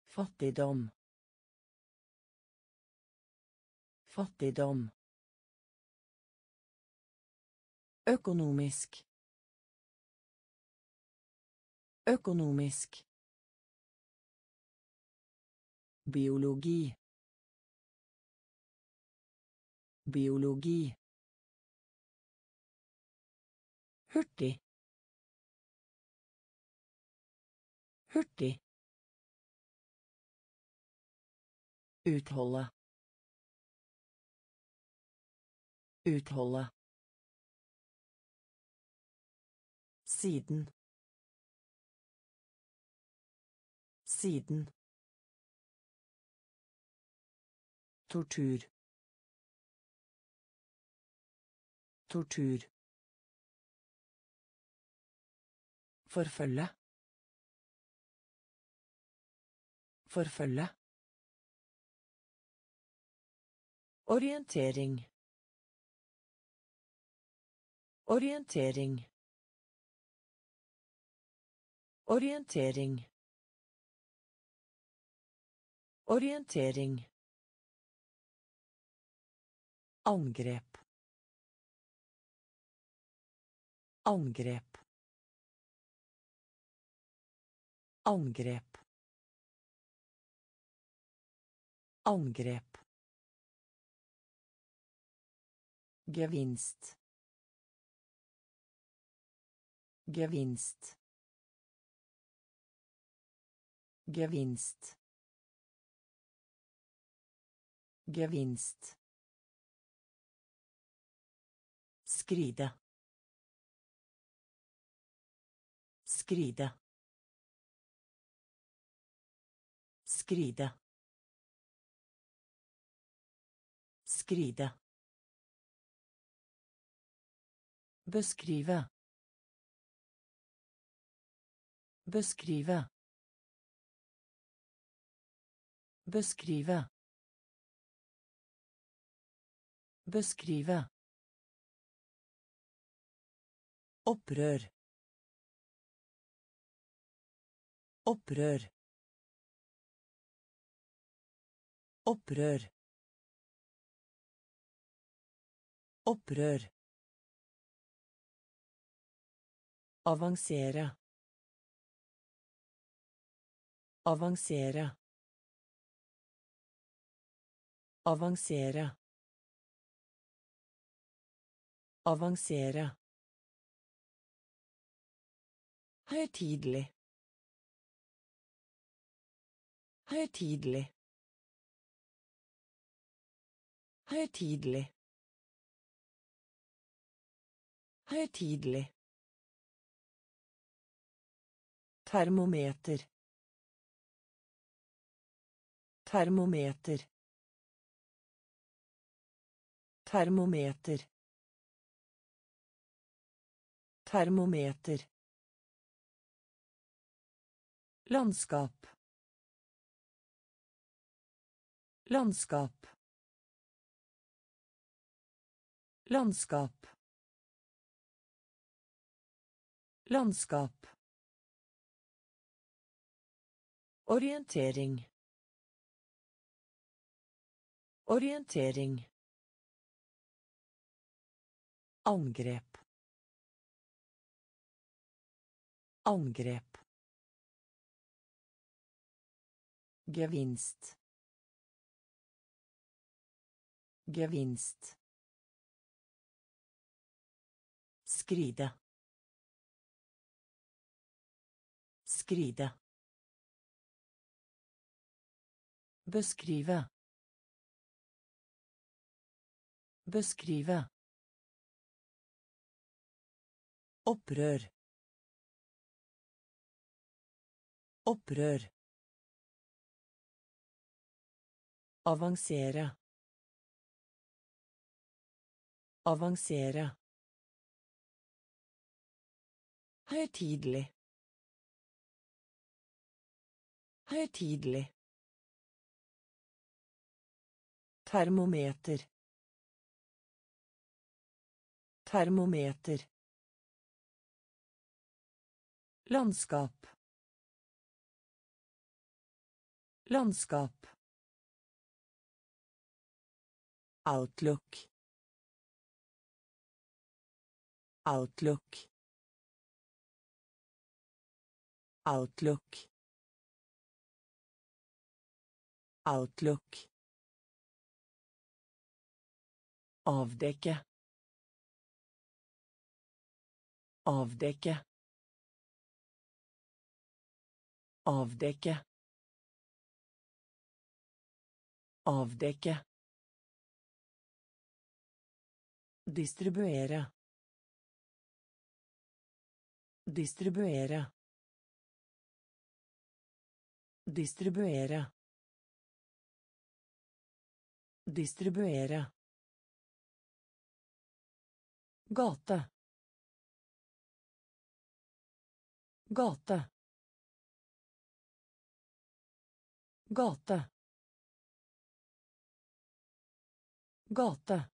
Fattigdom. Fattigdom. Økonomisk. Økonomisk. Biologi. Biologi. Hurtig. Hurtig. Utholde. Utholde. Siden. Siden. Tortur. Tortur. Forfølge. Forfølge. Orientering. Orientering. Orientering. Orientering. Angrep. Angrep. Angrep. Angrep. Gevinst. Gevinst. Gevinst. Gevinst. Skride. Skride. Skride. Skride. Beskrive. Beskrive. Beskrive. Beskrive. Opprør. Opprør. Opprør. Opprør. Avansere. Avansere. Avansere. Avansere. Høytidelig. Høytidelig. Høytidelig. Høytidelig. Termometer. Termometer. Termometer. Termometer. Landskap. Landskap. Landskap. Landskap. Orientering. Orientering. Angrep. Angrep. Gevinst. Gevinst. Skride. Skride. Beskrive. Beskrive. Opprør. Opprør. Avansere. Avansere. Høytidelig. Høytidelig. Termometer. Termometer. Landskap. Landskap. Outlook. Outlook. Outlook. Outlook. Avdekke. Avdekke. Avdekke. Avdekke. Distribuere. Distribuere. Distribuere. Distribuere. Gate. Gate. Gate. Gate.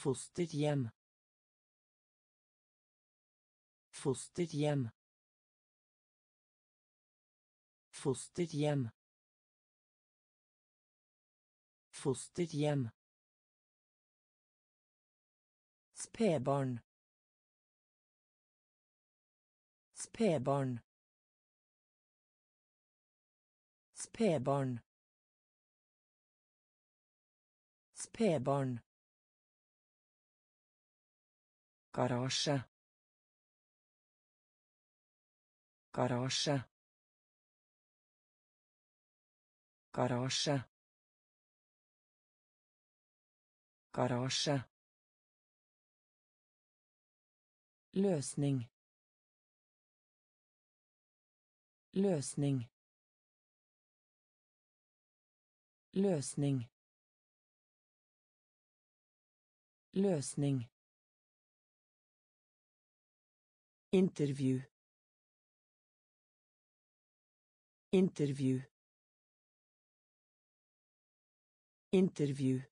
Fosterhjem. Fosterhjem. Fosterhjem. Fosterhjem. Spedbarn. Spedbarn. Spedbarn. Spedbarn. Garasje. Garasje. Garasje. Garasje. Løsning. Løsning. Løsning. Løsning. Intervju. Intervju. Intervju.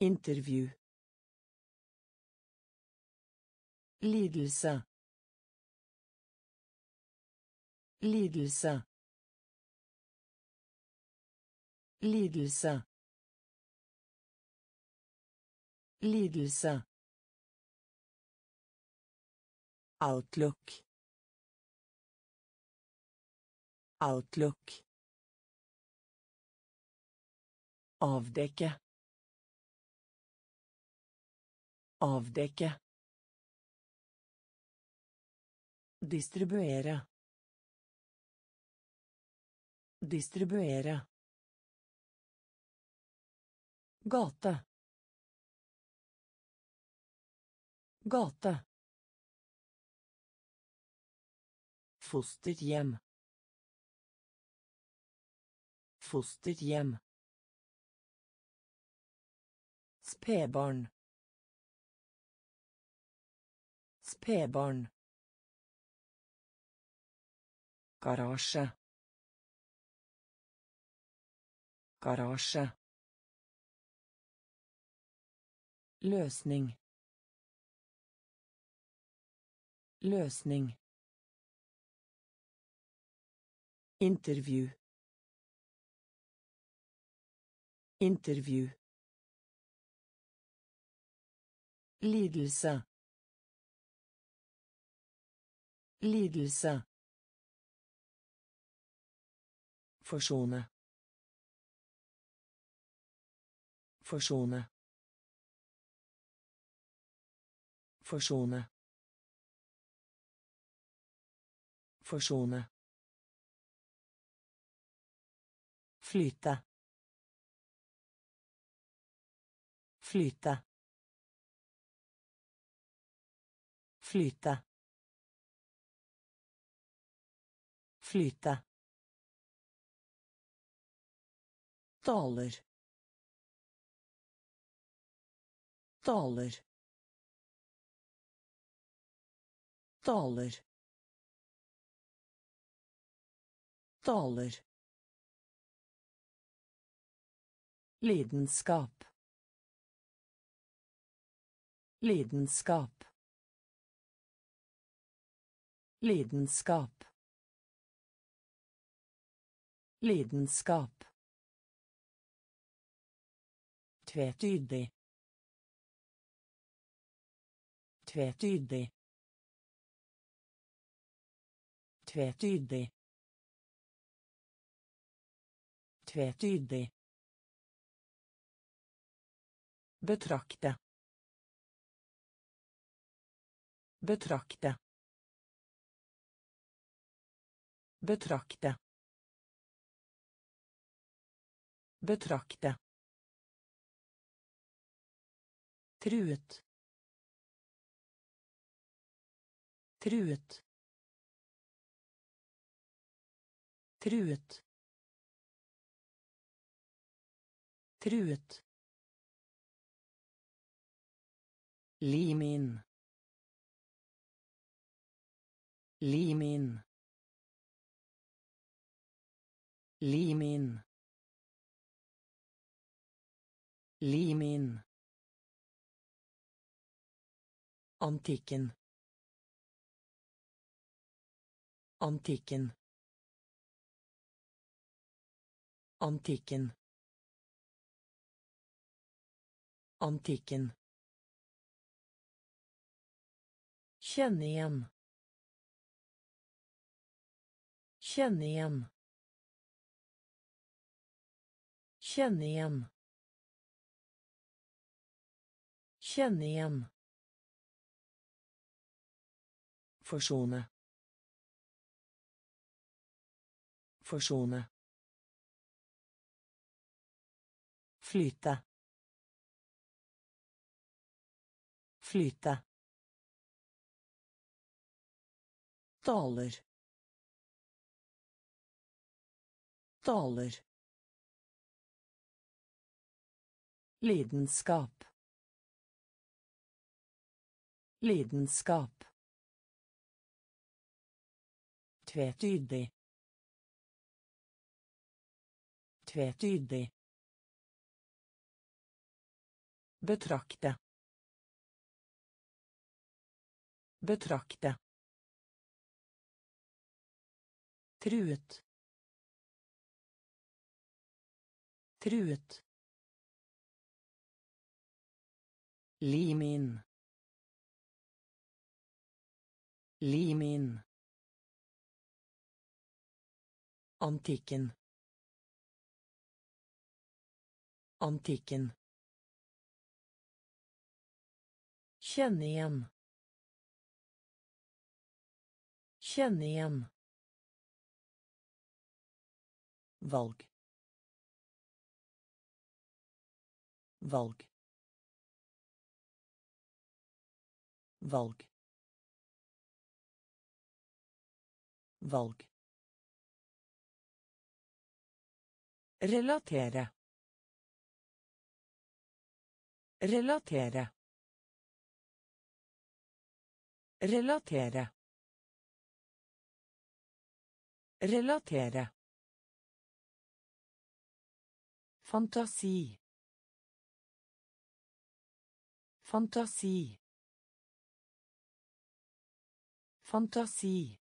Intervju. Lidelse. Lidelse. Lidelse. Lidelse. Outlook. Outlook. Avdekke. Avdekke. Distribuere. Distribuere. Gate. Gate. Fosterhjem. Fosterhjem. Spedbarn. Spedbarn. Garasje. Garasje. Løsning. Løsning. Intervju. Intervju. Lidelse. Lidelse. Forsone. Forsone. Forsone. Forsone. Flyte. Flyte. Flyte. Flyte. Daler. Daler. Daler. Daler. Lidenskap. Lidenskap. Lidenskap. Lidenskap. Tvetydig. Tvetydig. Tvetydig. Tvetydig. Betrakte. Betrakte. Betrakte. Betrakte. Truet. Truet. Truet. Truet. Lim inn. Lim inn. Lim inn. Lim inn. Antikken. Antikken. Antikken. Antikken. Kjenn igjen. Kjenn igjen. Kjenn igjen. Kjenn igjen. Forsone. Forsone. Flyte. Flyte. Daler. Daler. Lidenskap. Lidenskap. Tvetydig. Tvetydig. Betrakte. Betrakte. Truet. Truet. Lim inn. Lim inn. Antikken. Antikken. Kjenn igjen. Kjenn igjen. Valg. Valg. Valg. Valg. Relatere. Relatere. Relatere. Relatere. Fantasi. Fantasi. Fantasi.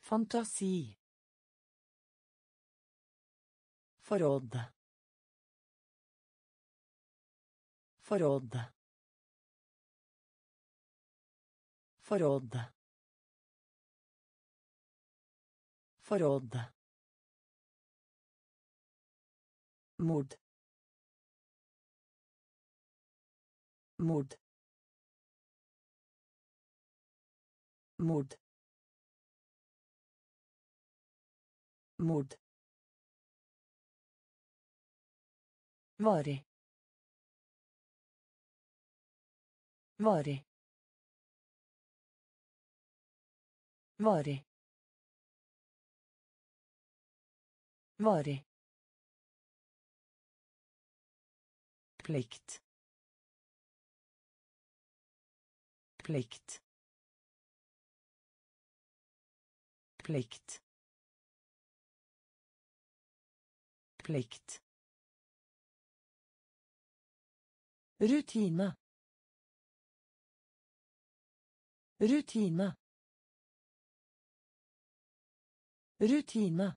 Fantasi. Forråd. Forråd. Forråd. Forråd. Mord. Mord. Mord. Mord. Varig. Varig. Varig. Varig. Plikt. Plikt. Plikt. Plikt. Rutine. Rutine. Rutine.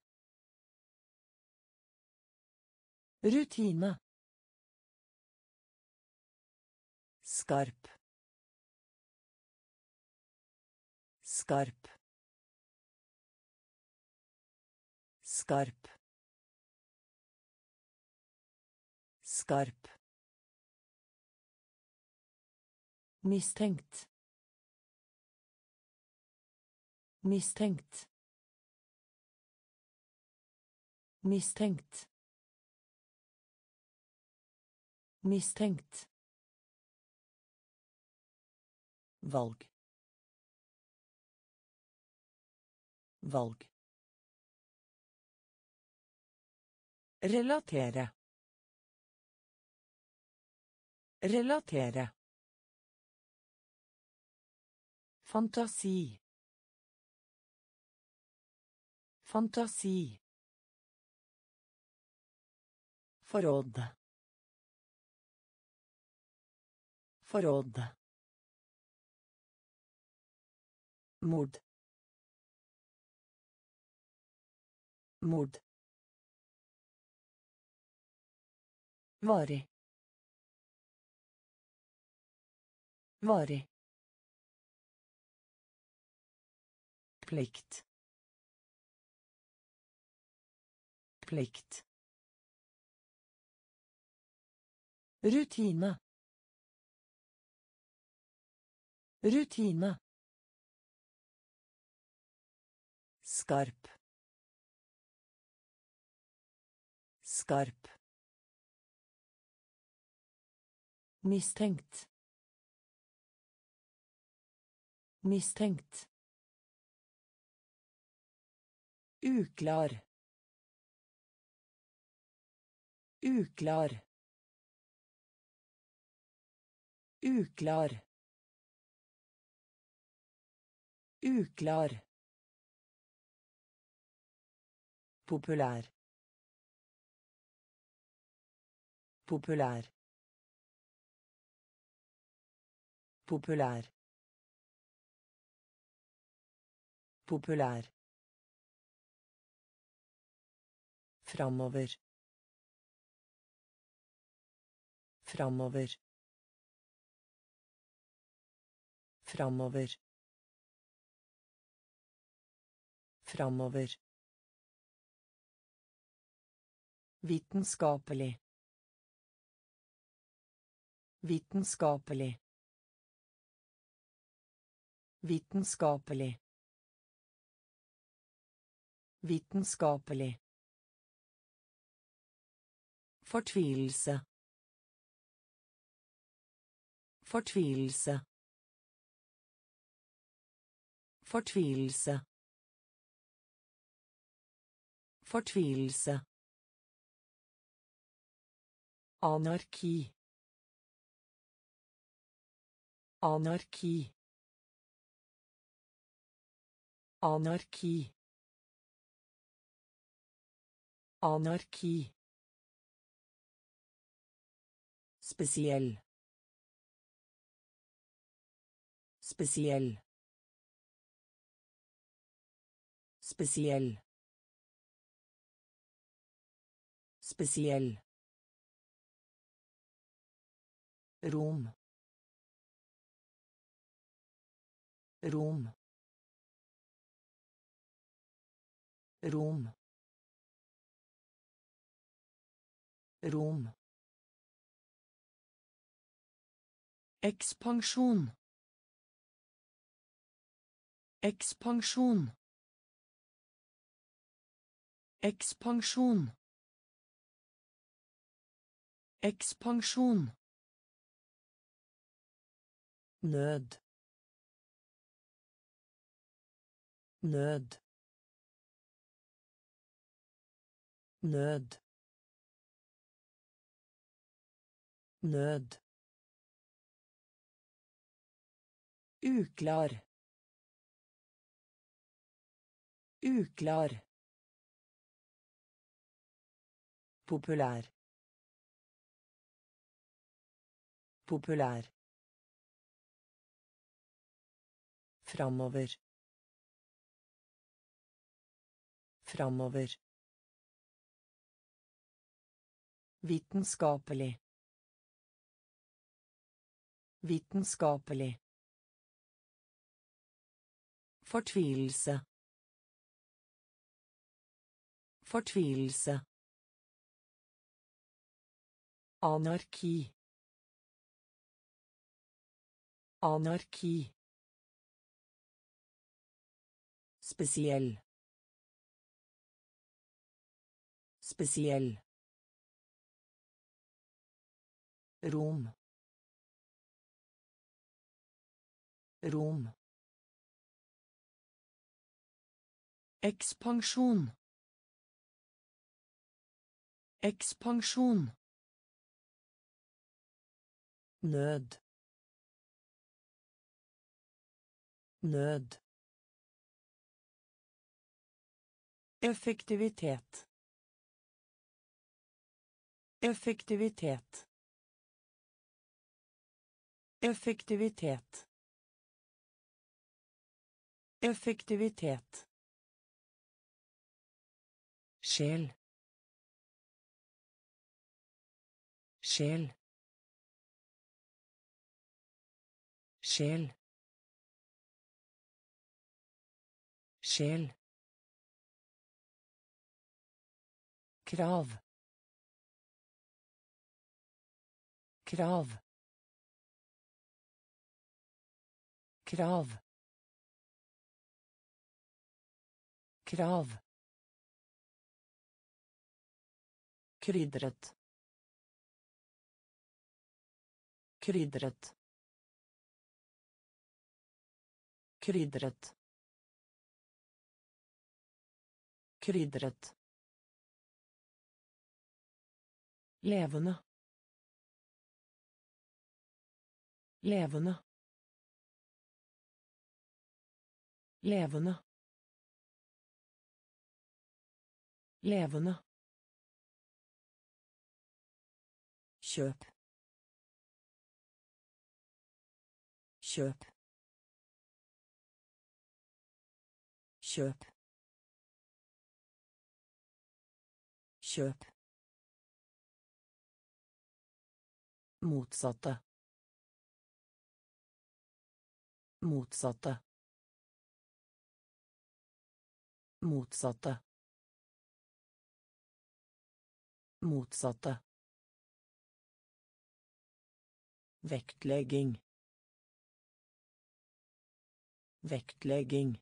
Rutine. Skarp. Skarp. Skarp. Skarp. Mistenkt. Mistenkt. Mistenkt. Mistenkt. Valg. Valg. Relatere. Relatere. Fantasi. Fantasi. Forråd. Forråd. Mord. Mord. Varig. Varig. Plikt. Plikt. Rutine. Rutine. Skarp. Skarp. Mistenkt. Mistenkt. Uklar. Uklar. Uklar. Uklar. Populær. Populær. Populær. Populær. Framover. Framover. Framover. Framover. Vitenskapelig. Vitenskapelig. Vitenskapelig. Vitenskapelig. Fortvilelse. Fortvilelse. Fortvilelse. Fortvilelse. Anarki. Anarki. Anarki. Anarki. Spesiell. Spesiell. Spesiell. Spesiell. Rom. Rom. Rom. Rom. Ekspansjon. Ekspansjon. Ekspansjon. Ekspansjon. Nød. Nød. Nød. Nød. Uklar. Uklar. Populær. Populær. Framover. Framover. Vitenskapelig. Vitenskapelig. Fortvilelse. Fortvilelse. Anarki. Anarki. Spesiell. Spesiell. Rom. Rom. Ekspansjon. Ekspansjon. Nød. Nød. Effektivitet. Effektivitet. Effektivitet. Effektivitet. Sjel. Sjel. Sjel. Sjel. Krav. Krav. Krav. Krav. Krydret. Krydret. Krydret. Krydret. Levende. Levende. Levende. Levende. Kjøp. Kjøp. Kjøp. Kjøp. Motsatte. Motsatte. Motsatte. Motsatte. Vektlegging. Vektlegging.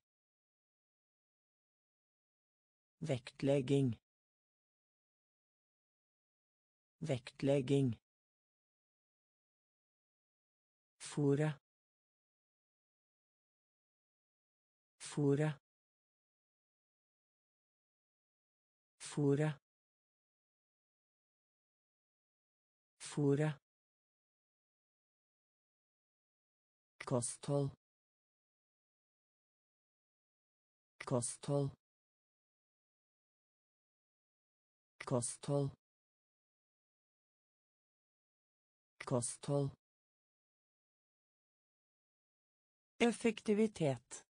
Vektlegging. Vektlegging. Fôre. Fôre. Fôre. Fôre. Kosthold. Kosthold. Kosthold. Kosthold. Effektivitet.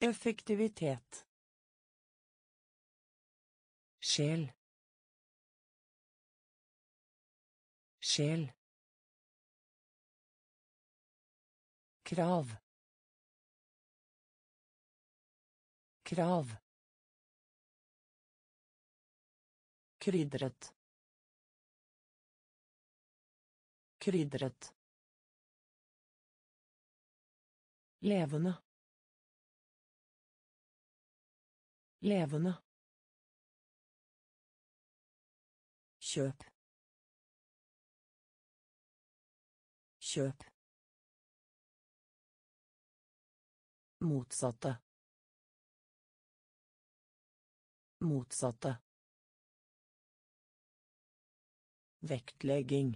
Effektivitet. Sjel. Sjel. Krav. Krav. Krydret. Krydret. Levende. Levende. Kjøp. Kjøp. Motsatte. Motsatte. Vektlegging.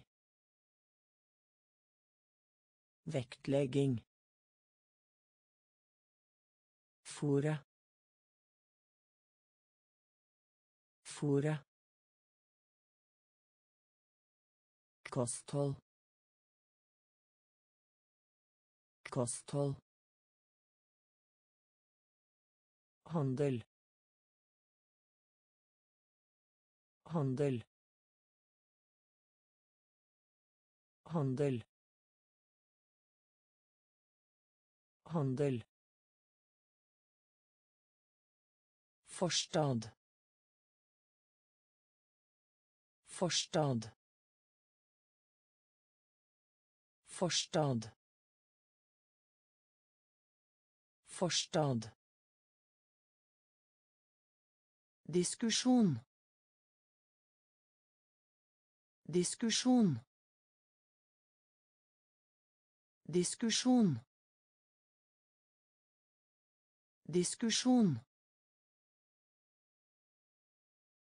Vektlegging. Fôre. Fôre. Kosthold. Kosthold. Handel. Handel. Handel. Handel. Forstad. Forstad. Forstad. Forstad. Diskusjon. Diskusjon. Diskusjon. Diskusjon.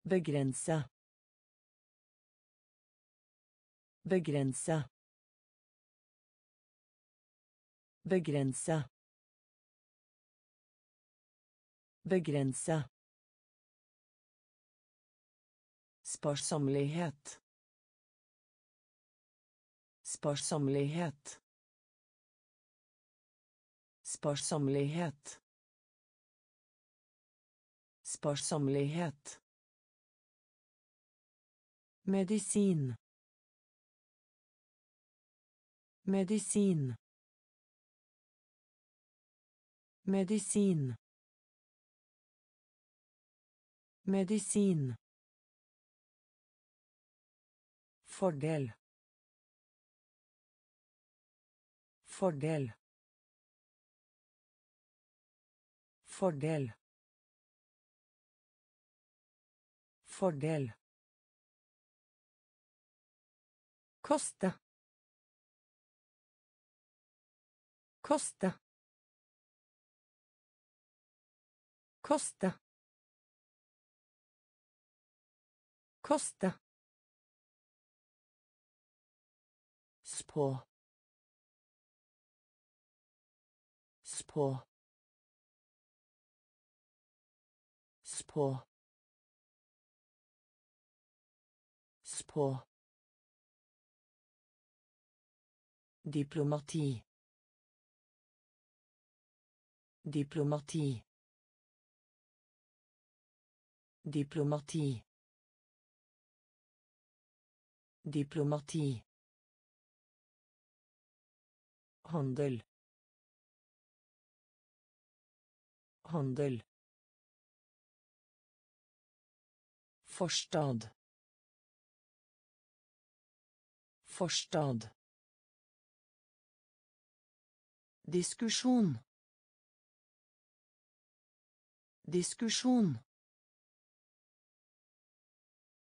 Begrense. Begrense. Begrense. Begrense. Sparsommelighet. Sparsommelighet. Sparsommelighet. Sparsommelighet. Medisin. Medisin. Medisin. Medisin. Fordel. Fordel. Fordel. Fordel. Koste. Koste. Koste. Koste. Spå. Spå. Spå. Spå. Diplomati. Diplomati. Diplomati. Diplomati. Handel. Handel. Forstad. Forstad. Diskusjon. Diskusjon.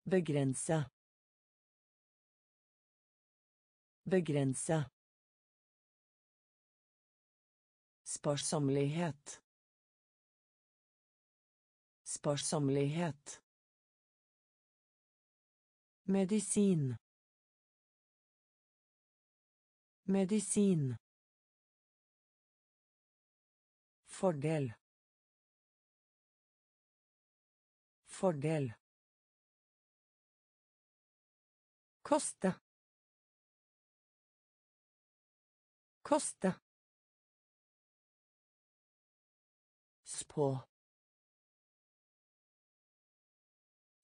Begrense. Begrense. Sparsommelighet. Sparsommelighet. Medisin. Medisin. Fordel. Fordel. Koste. Koste. Spå.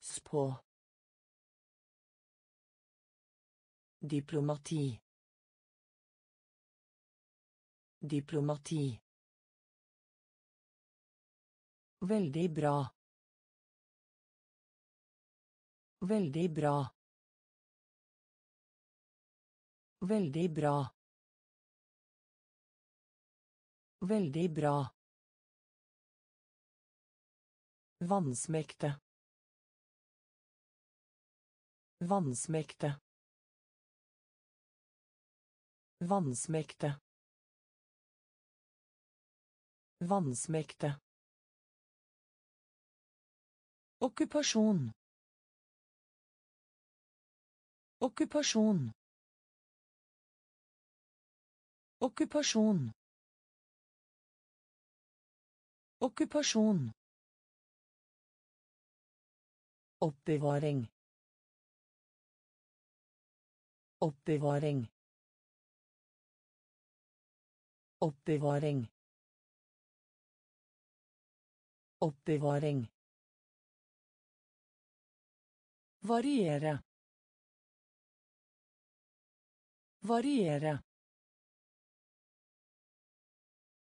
Spå. Diplomati. Diplomati. Veldig bra. Veldig bra. Veldig bra. Veldig bra. Vannsmekte. Vannsmekte. Vannsmekte. Vansmekte. Okkupasjon. Okkupasjon. Okkupasjon. Okkupasjon. Oppbevaring. Oppbevaring. Oppbevaring. Oppbevaring. Variere. Variere.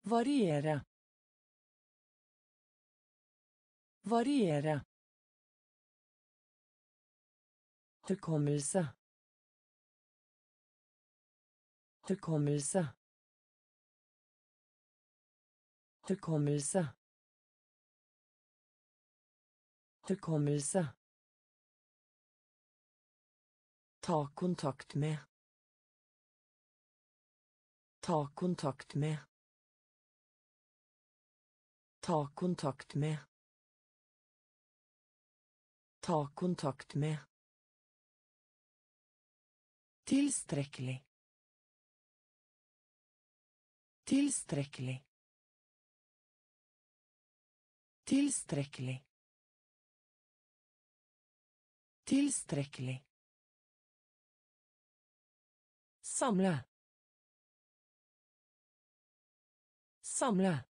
Variere. Variere. Hukommelse. Hukommelse. Hukommelse. Hukommelse. Ta kontakt med. Ta kontakt med. Ta kontakt med. Ta kontakt med. Tilstrekkelig. Tilstrekkelig. Tilstrekkelig. Tilstrekkelig. Samle. Samle.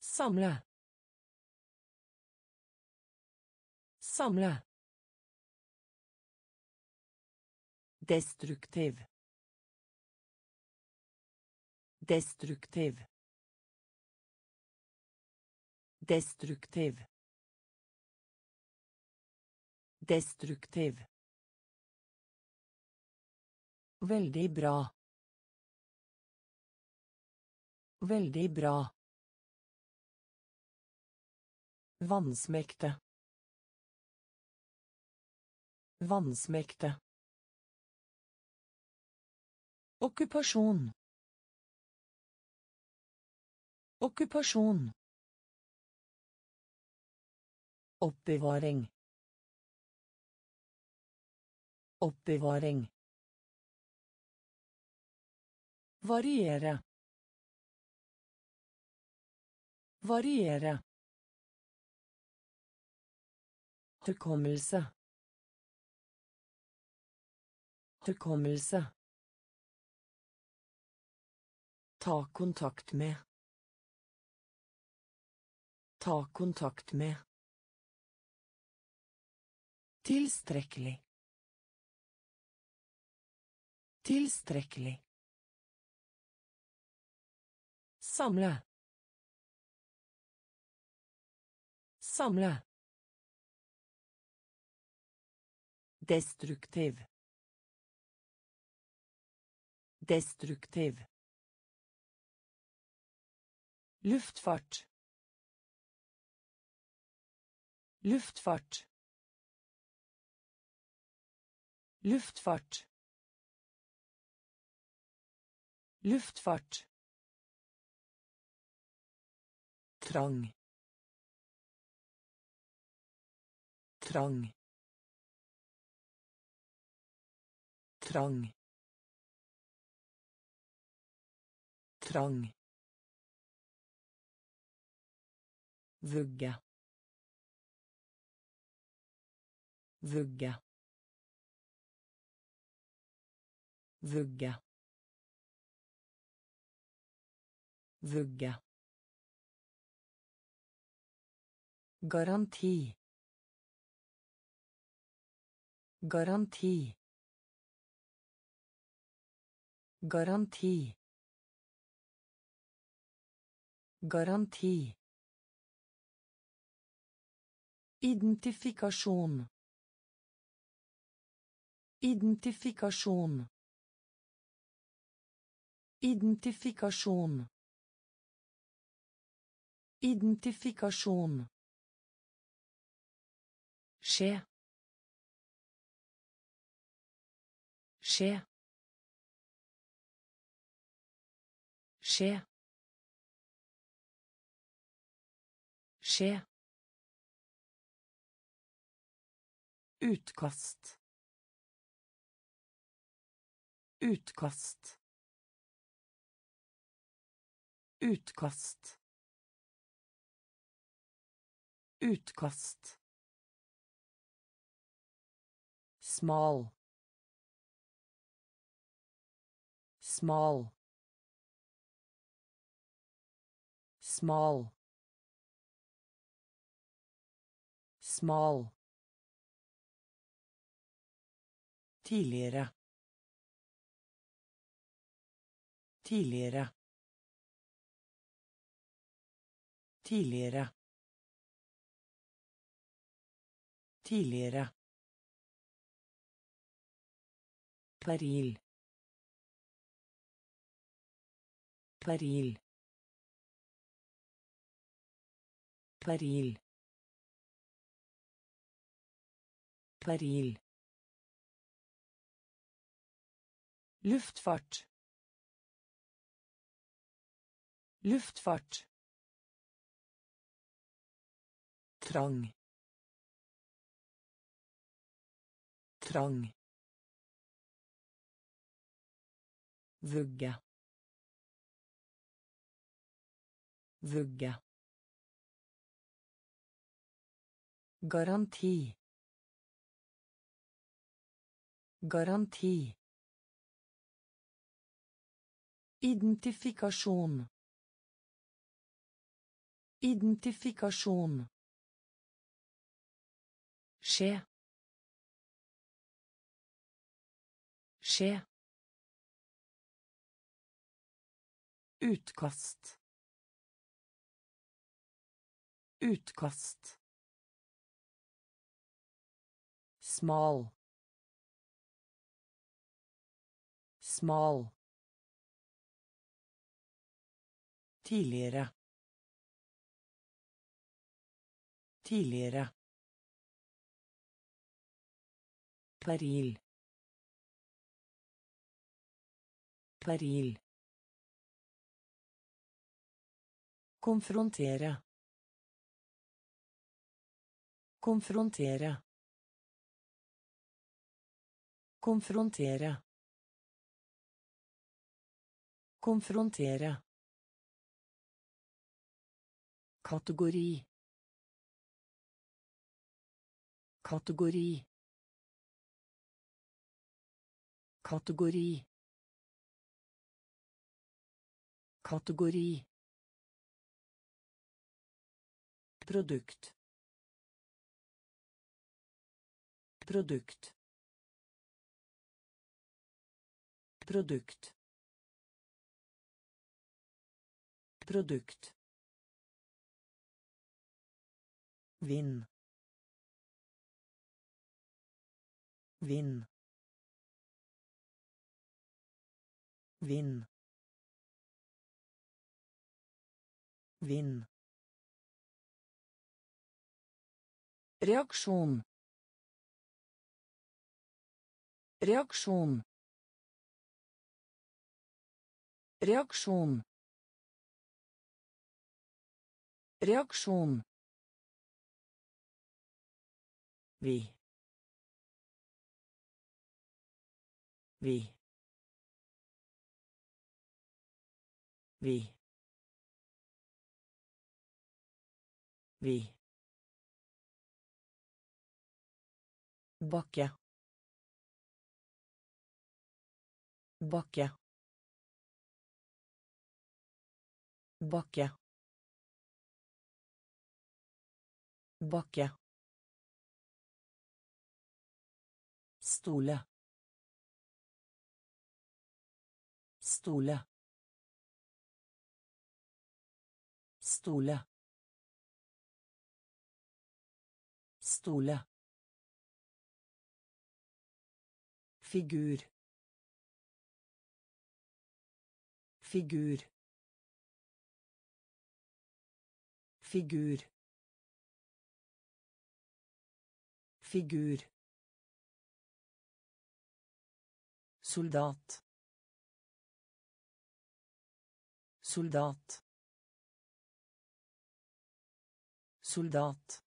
Samle. Samle. Destruktiv. Destruktiv. Destruktiv. Destruktiv. Veldig bra. Veldig bra. Vannsmekte. Vannsmekte. Okkupasjon. Okkupasjon. Oppbevaring. Oppbevaring. Variere. Variere. Hukommelse. Hukommelse. Ta kontakt med. Ta kontakt med. Tilstrekkelig. Tilstrekkelig. Samle. Samle. Destruktiv. Destruktiv. Luftfart. Luftfart. Luftfart. Luftfart. Trang. Trang. Trang. Trang. Vugge. Vugge. Vugge. Vugge. Garanti. Garanti. Garanti. Garanti. Identifikasjon. Identifikasjon. Identifikasjon. Identifikasjon. Skje. Skje. Skje. Skje. Utkast. Utkast. Utkast. Utkast. Smal. Smal. Smal. Smal. Tidligere. Tidligere. Tidligere. Tidligere. Peril. Peril. Peril. Peril. Luftfart. Luftfart. Trang. Trang. Vugge. Vugge. Garanti. Garanti. Identifikasjon. Identifikasjon. Skje. Skje. Utkast. Utkast. Smal. Smal. Tidligere. Tidligere. Peril. Peril. Konfrontere. Konfrontere. Konfrontere. Konfrontere. Kategori. Kategori. Kategori. Kategori. Produkt. Produkt. Produkt. Produkt. Vind. Vind. Vind. Vind. Reaksjon. Reaksjon. Reaksjon. Reaksjon. Vi. Vi. Vi. Vi. Bakke. Bakke. Bakke. Bakke. Stole. Stole. Stole. Stole. Figur. Figur. Figur. Figur. Soldat. Soldat. Soldat.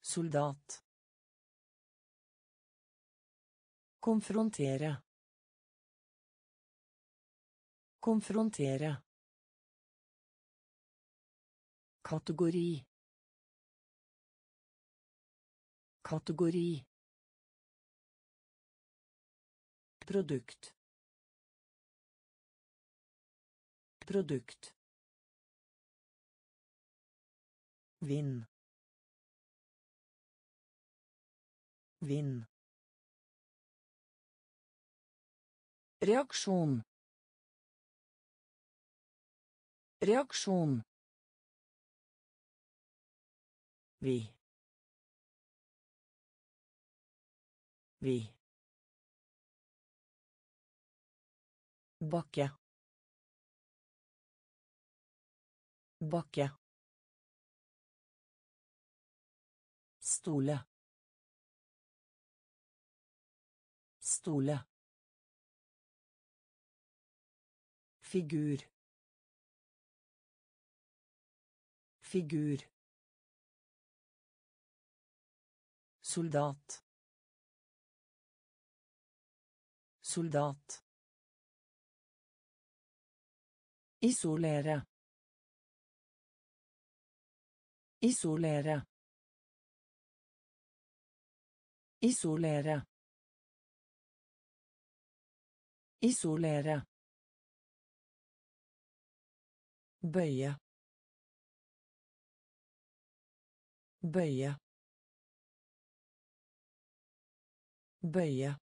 Soldat. Konfrontere. Konfrontere. Kategori. Kategori. Produkt. Produkt. Vind. Vind. Reaksjon. Reaksjon. Vi. Vi. Bakke. Bakke. Stole. Stole. Figur. Figur. Soldat. Soldat. Isolere. Isolere. Isolere. Isolere. Bøye. Bøye. Bøye.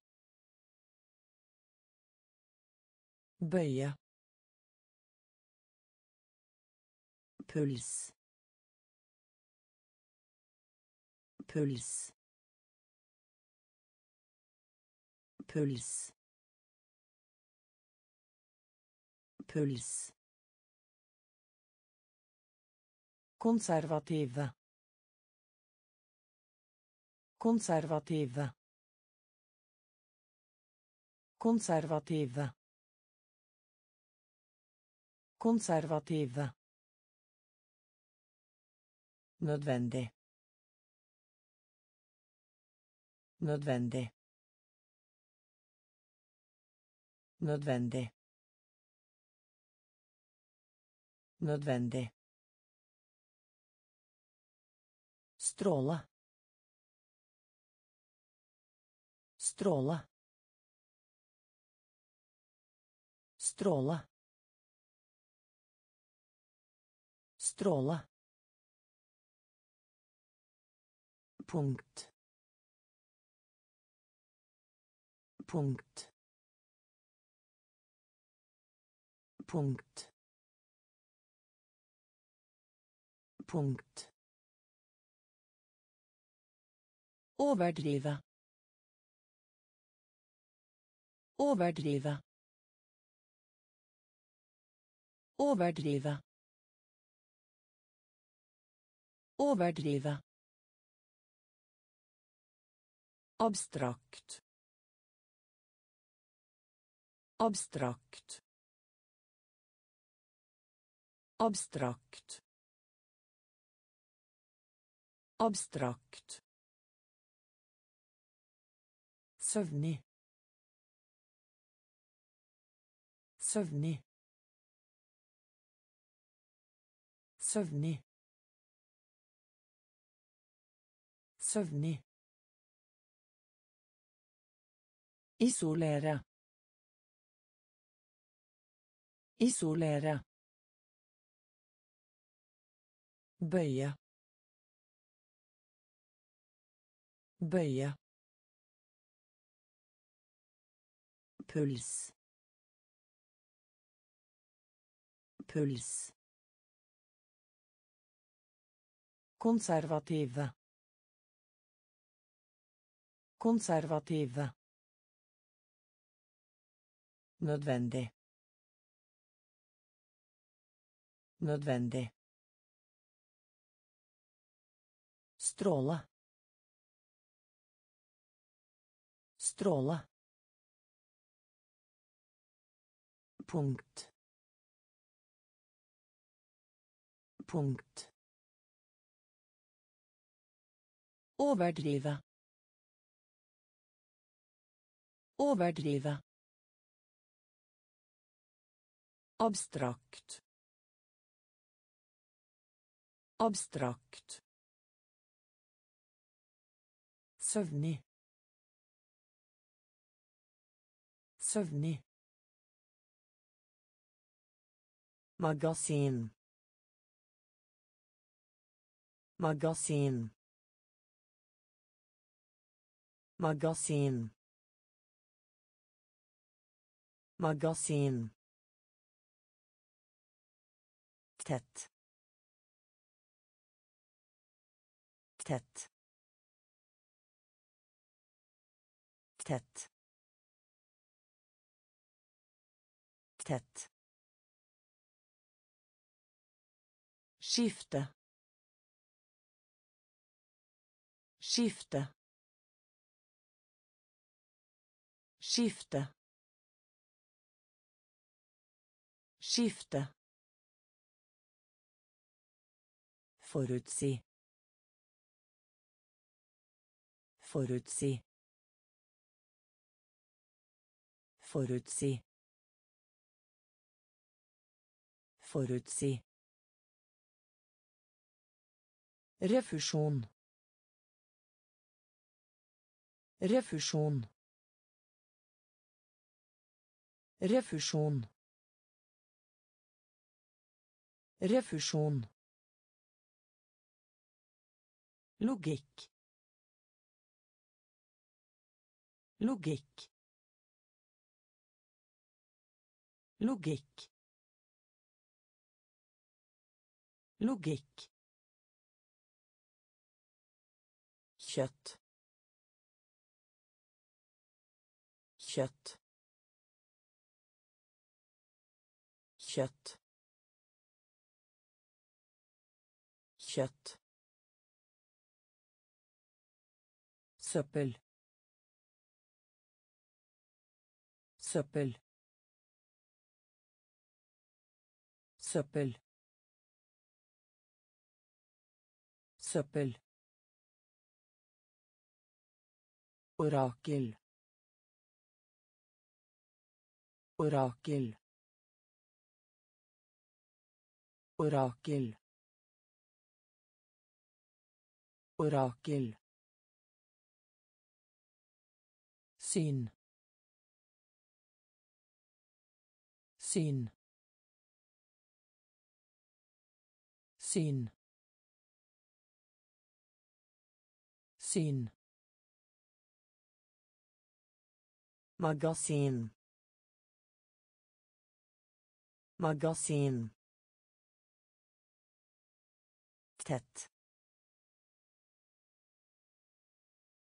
Bøye. Puls. Puls. Puls. Puls. Konservative. Konservative. Konservative. Konservative. Nødvendig. Nødvendig. Nødvendig. Nødvendig. Stråle. Stråle. Stråle. Stråle. Punkt. Punkt. Punkt. Punkt. Overdrive. Overdrive. Overdrive. Overdrive. Abstrakt. Abstrakt. Abstrakt. Abstrakt. Søvnig. Søvnig. Søvnig. Søvnig. Isolere. Isolere. Bøye. Bøye. Puls. Puls. Konservative. Konservative. Nødvendig. Nødvendig. Stråle. Stråle. Punkt. Punkt. Overdrive. Overdrive. Abstrakt. Abstrakt. Søvnig. Søvnig. Magasin. Magasin. Magasin. Magasin. tett tett tett tett skifte skifte skifte skifte Forutsi. Forutsi. Forutsi. Forutsi. Refusjon. Refusjon. Refusjon. Refusjon. Logikk. Logikk. Logikk. Logikk. Kött. Kött. Kött. Kött. Søppel. Søppel. Søppel. Søppel. Orakel orakel orakel orakel syn syn syn syn magasin. Magasin. Tett.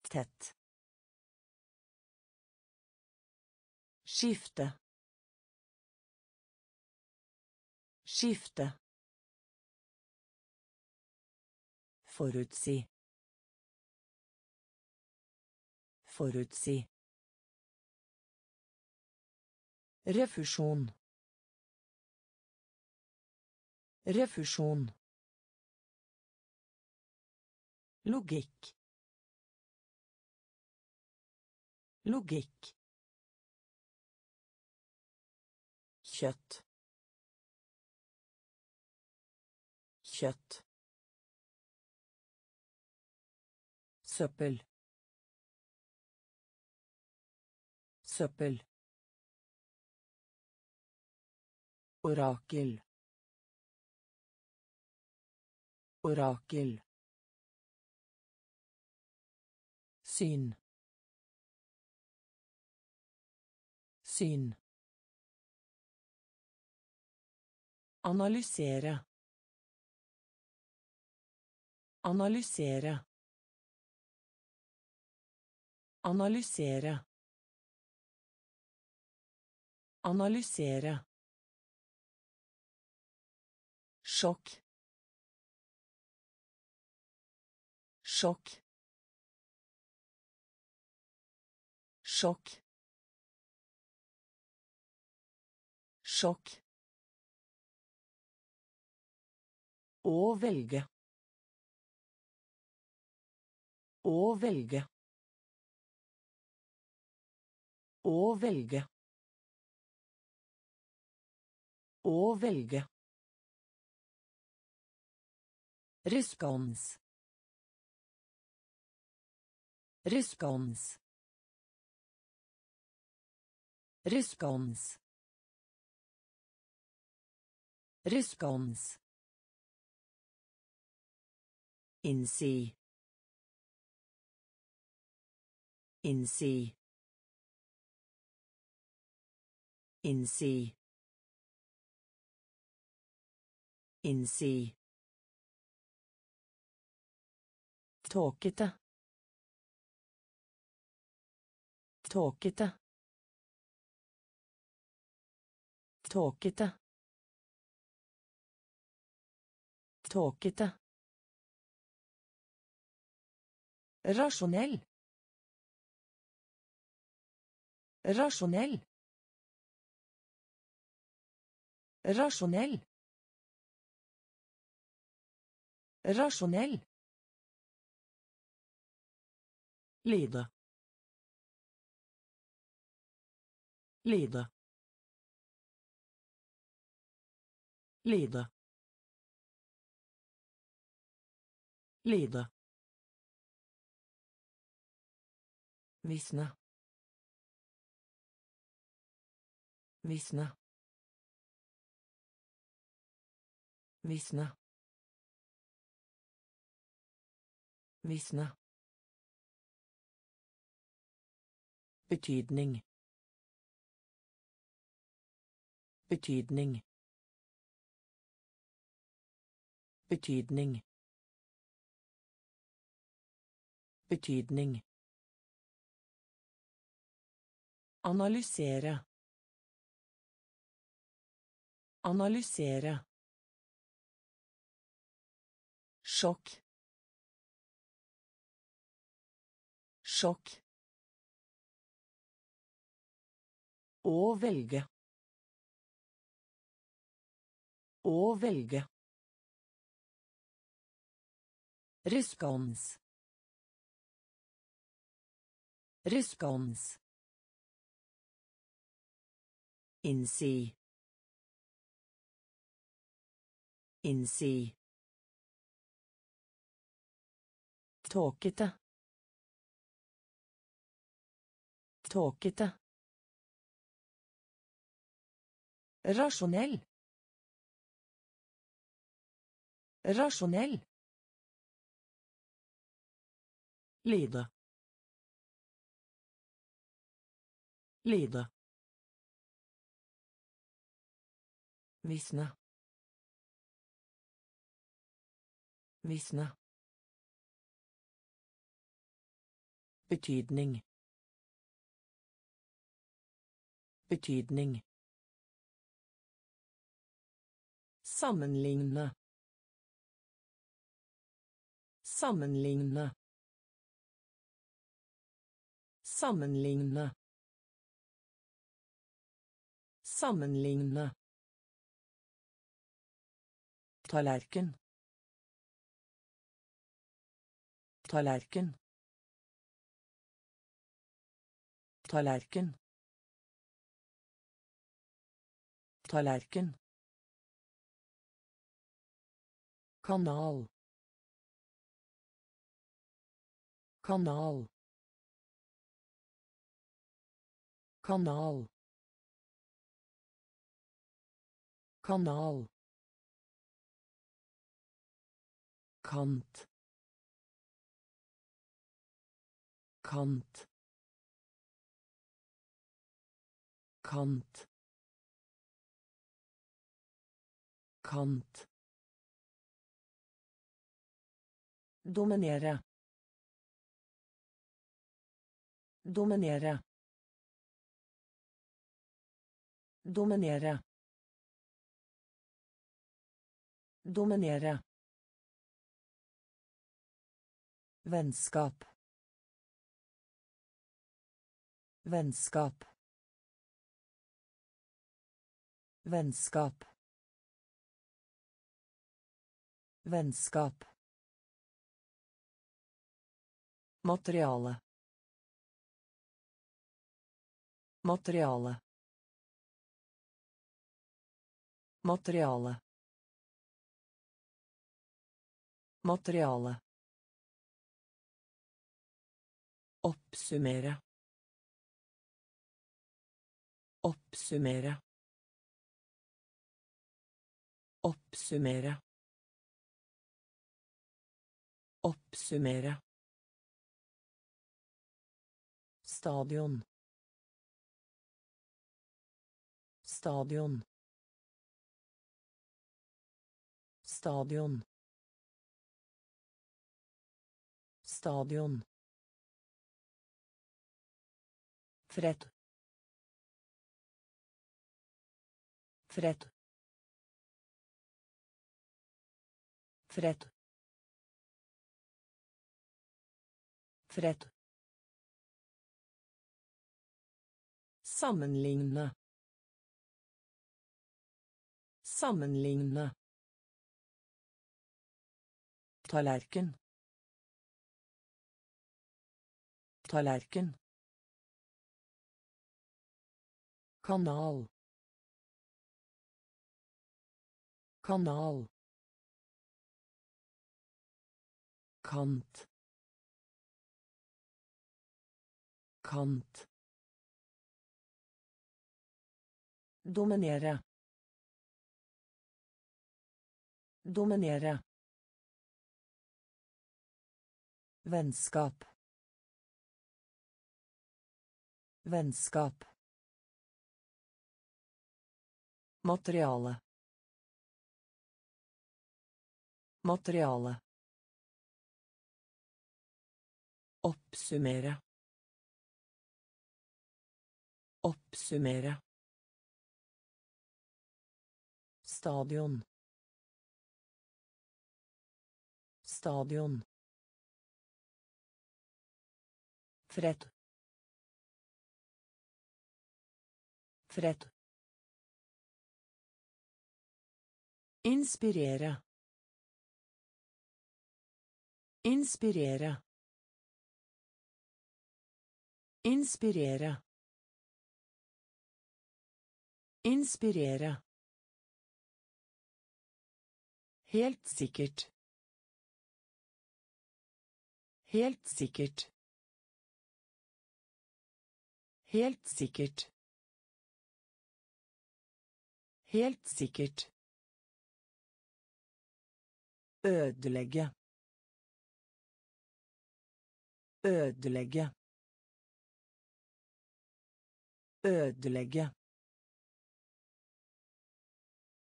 Tett. Skifte. Skifte. Forutsi. Forutsi refusjon refusjon logikk logikk kjøtt kjøtt søppel søppel orakel orakel syn syn Analysere. Analysere. Analysere. Analysere. Sjokk. Sjokk. Sjokk. Sjokk. Å velge. Å velge. Å velge. Å velge. Respons. Respons. Respons. Respons. Innsi. Innsi. Innsi. Innsi. Tåkete. Tåkete. Tåkete. Tåkete. Rasjonell. Rasjonell. Rasjonell. Rasjonell. Lide. Lide. Lide. Lide. Visne. Visne. Visne. Visne. Betydning. Betydning. Betydning. Betydning. Analysere. Analysere. Sjokk. Sjokk. Å velge. Å velge. Respons. Respons. Innsi. Innsi. Tåkete. Tåkete. Rasjonell. Rasjonell. Lide. Lide. Visne. Visne. Betydning. Betydning. Sammenligne. Sammenligne. Sammenligne. Sammenligne. Tallerken. Tallerken. Tallerken. Tallerken. Kanal. Kanal. Kanal. Kanal. Kant. Kant. Kant. Kant. Dominere. Dominere. Dominere. Dominere. Vennskap. Vennskap. Vennskap. Vennskap. Materiale. Materiale. Materiale. Materiale. Oppsummere. Oppsummere. Oppsummere. Oppsummere. Stadion. Stadion. Stadion. Stadion. Fred. Fred. Fred. Fred. Sammenligne. Sammenligne. Tallerken. Tallerken. Kanal. Kanal. Kant. Kant. Dominere. Dominere. Vennskap. Vennskap. Materiale. Materiale. Oppsummere. Oppsummere. Stadion. Stadion. Fred. Fred. Inspirere. Inspirere. Inspirere. Inspirere. Helt sikkert. Helt sikkert. Helt sikkert. Helt sikkert. Ødelegge. Ødelegge. Ødelegge.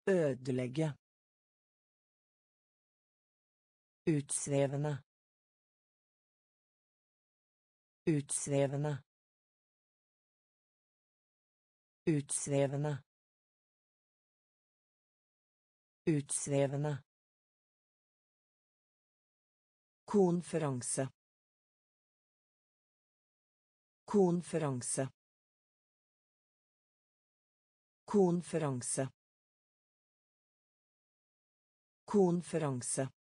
Ødelegge. Utsvevende. Utsvevende. Utsvevende. Utsvevende. Konferanse. Konferanse. Konferanse. Konferanse.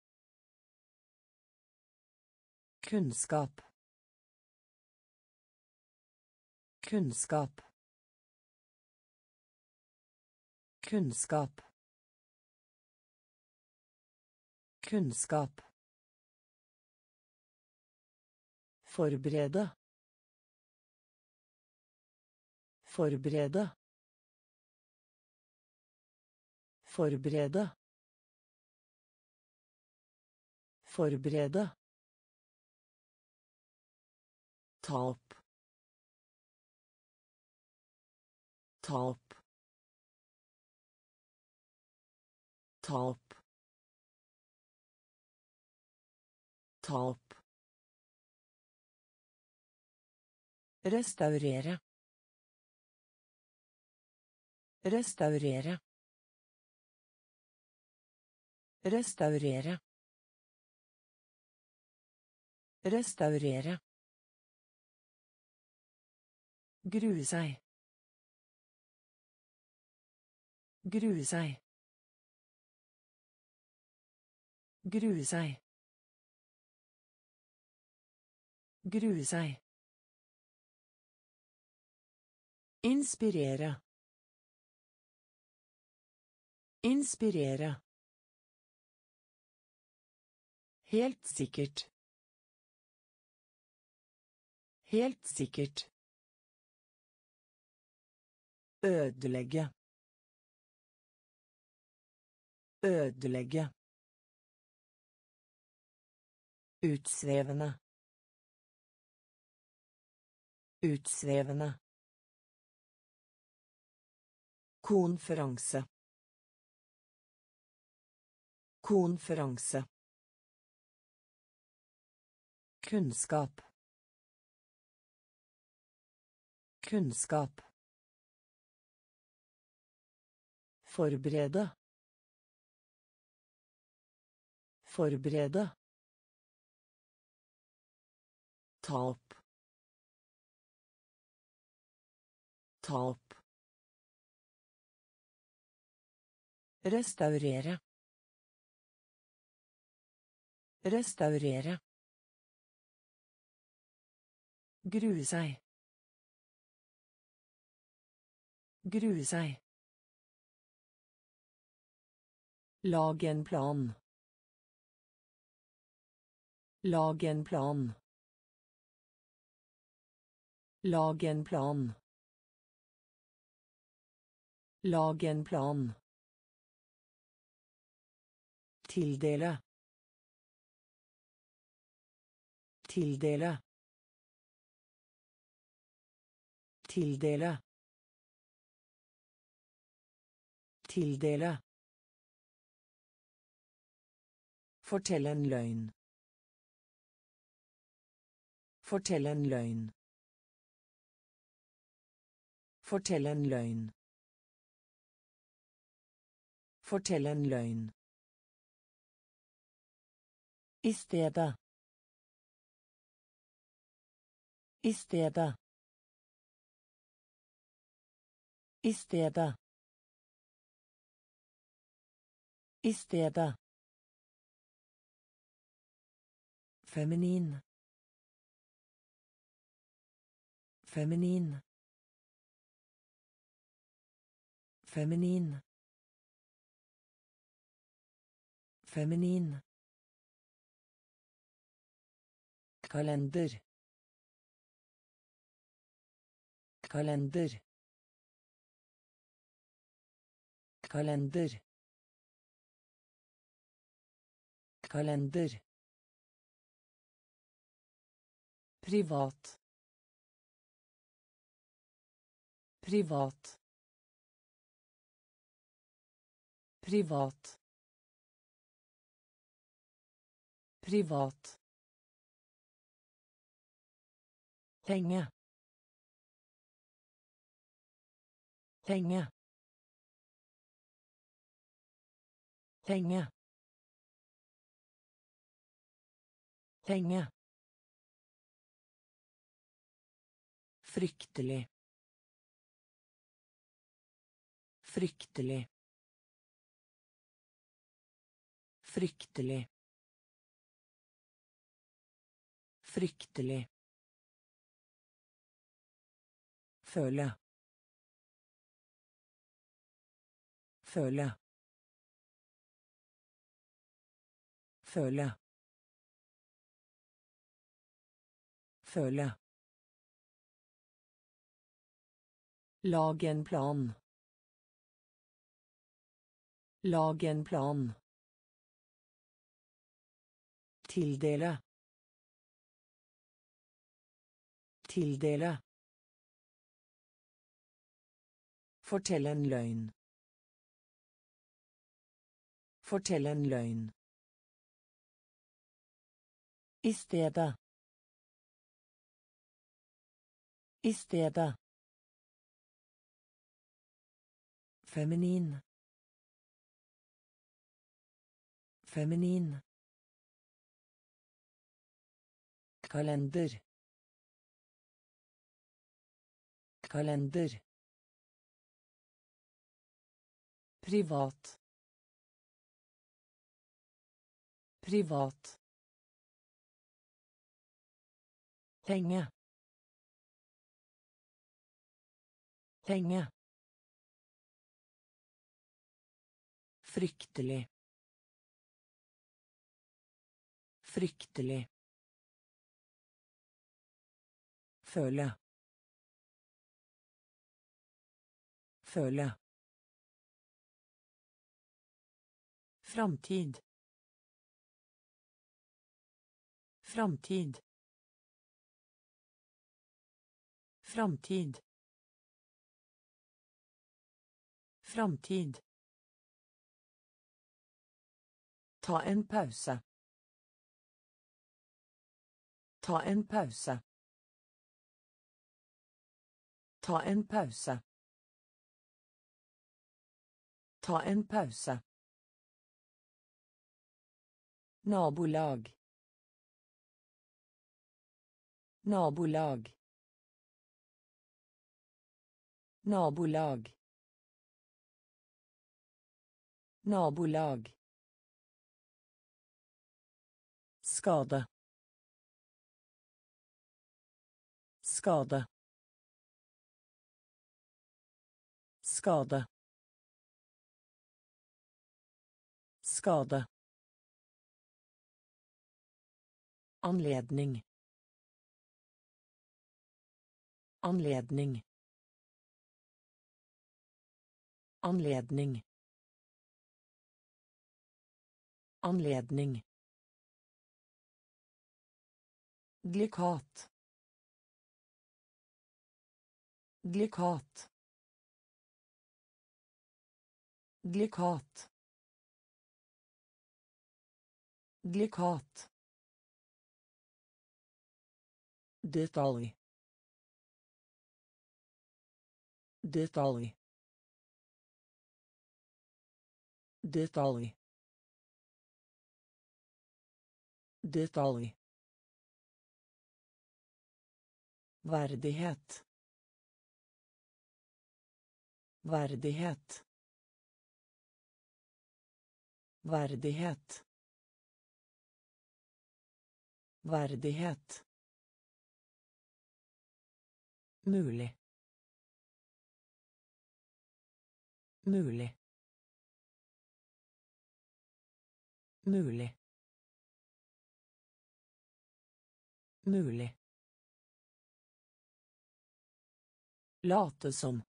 Kunnskap. Kunnskap. Kunnskap. Kunnskap. Forberede. Forberede. Forberede. Forberede. Ta opp. Ta opp. Ta opp. Ta opp. Restaurere. Restaurere. Restaurere. Restaurere. Grue seg. Grue seg. Grue seg. Grue seg. Inspirere. Inspirere. Helt sikkert. Helt sikkert. Ødelegge. Ødelegge. Utsvevende. Utsvevende. Konferanse. Konferanse. Kunnskap. Kunnskap. Forberede. Forberede. Ta opp. Ta opp. Restaurere. Restaurere. Grue seg. Grue seg. Lag en plan. Lag en plan. Lag en plan. Lag en plan. Tildele. Tildele. Tildele. Tildele. Fortell en løgn. Fortell en løgn. Fortell en løgn. Fortell en løgn. I stedet. I stedet. I stedet. I stedet. Feminin. Feminin. Feminin. Feminin. kalender kalender kalender kalender privat privat privat privat Henge. Henge. Henge. Henge. Fryktelig. Fryktelig. Fryktelig. Fryktelig. Føle. Føle. Føle. Føle. Lag en plan. Lag en plan. Tildele. Tildele. Fortell en løgn. Fortell en løgn. I stedet. I stedet. Feminin. Feminin. Kalender. Kalender. privat privat henge henge fryktelig fryktelig føle føle Framtid. Framtid. Framtid. Framtid. Ta en pause. Ta en pause. Ta en pause. Ta en pause. Nabolag. Nabolag. Nabolag. Nabolag. Skade. Skade. Skade. Skade. Anledning. Anledning. Anledning. Anledning. Glikat. Glikat. Glikat. Glikat. Detalj. Detalj. Detalj. Detalj. Verdighet. Verdighet. Verdighet. Verdighet. Mulig. Mulig. Mulig. Mulig. Late som.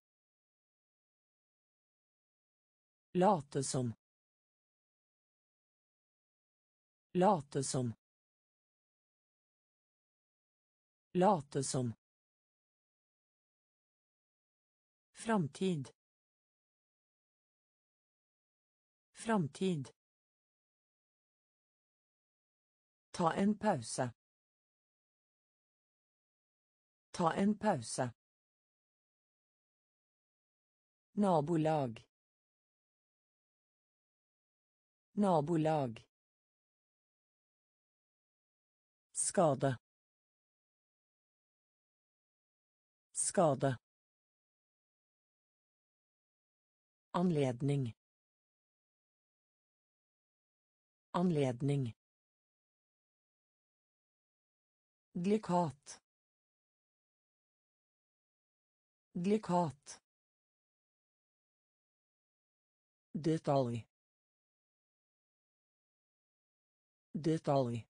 Late som. Late som. Late som. Framtid. Framtid. Ta en pause. Ta en pause. Nabolag. Nabolag. Skade. Skade. Anledning. Anledning. Delikat. Delikat. Detalj. Detalj.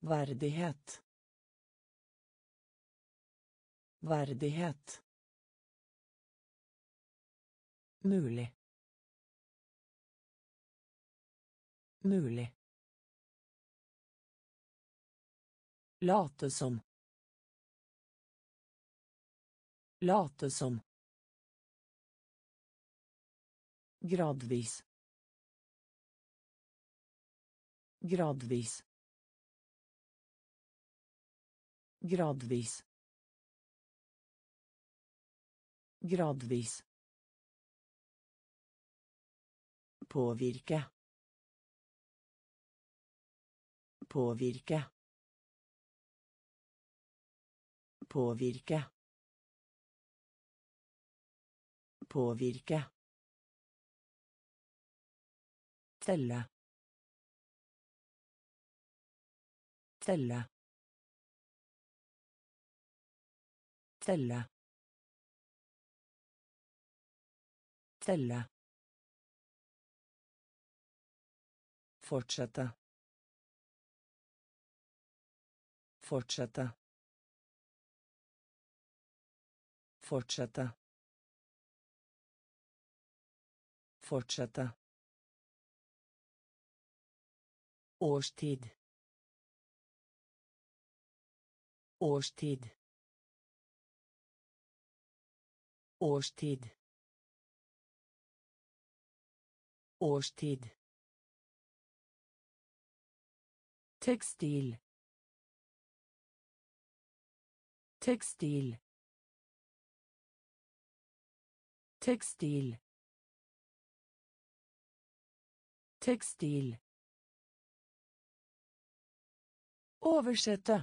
Verdighet. Verdighet. Mulig. Mulig. Late som. Late som. Gradvis. Gradvis. Gradvis. Gradvis. Påvirke. Påvirke. Påvirke. Påvirke. Telle. Telle. Telle. Telle. Fortsette. Fortsette. Fortsette. Fortsette. Årstid. Årstid. Årstid. Årstid. Tekstil. Tekstil. Tekstil. Tekstil. Oversette.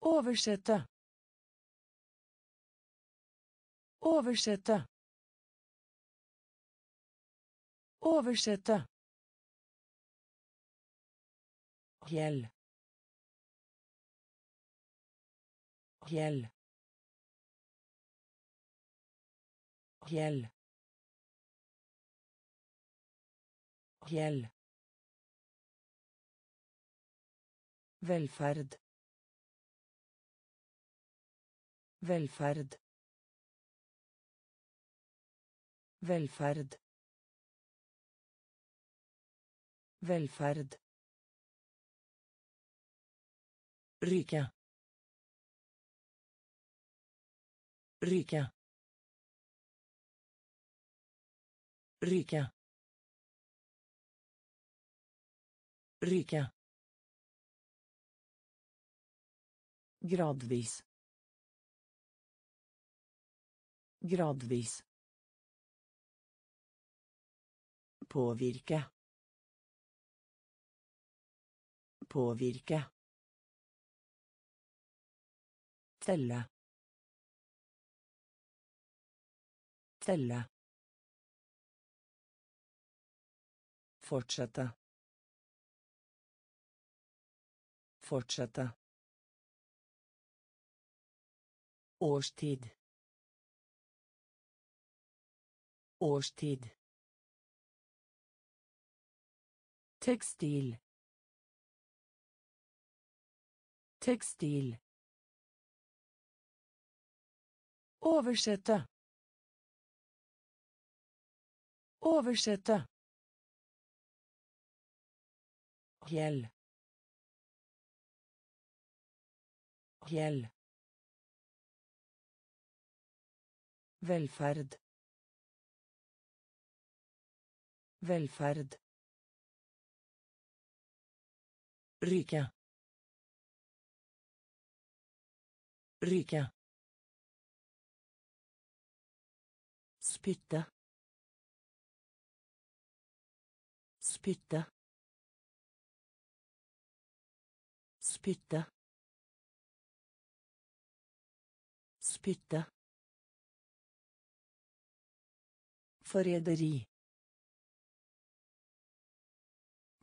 Oversette. Oversette. Oversette. Hjell. Hjell. Hjell. Hjell. Velferd. Velferd. Velferd. Velferd. Rike. Rike. Rike. Rike. Gradvis. Gradvis. Påvirke. Påvirke. Telle. Telle. Fortsette. Fortsette. Årstid. Årstid. Tekstil. Tekstil. Oversette. Oversette. Hjell. Hjell. Velferd. Velferd. Ryke. Ryke. Spytte. Spytte. Spytte. Spytte. Forræderi.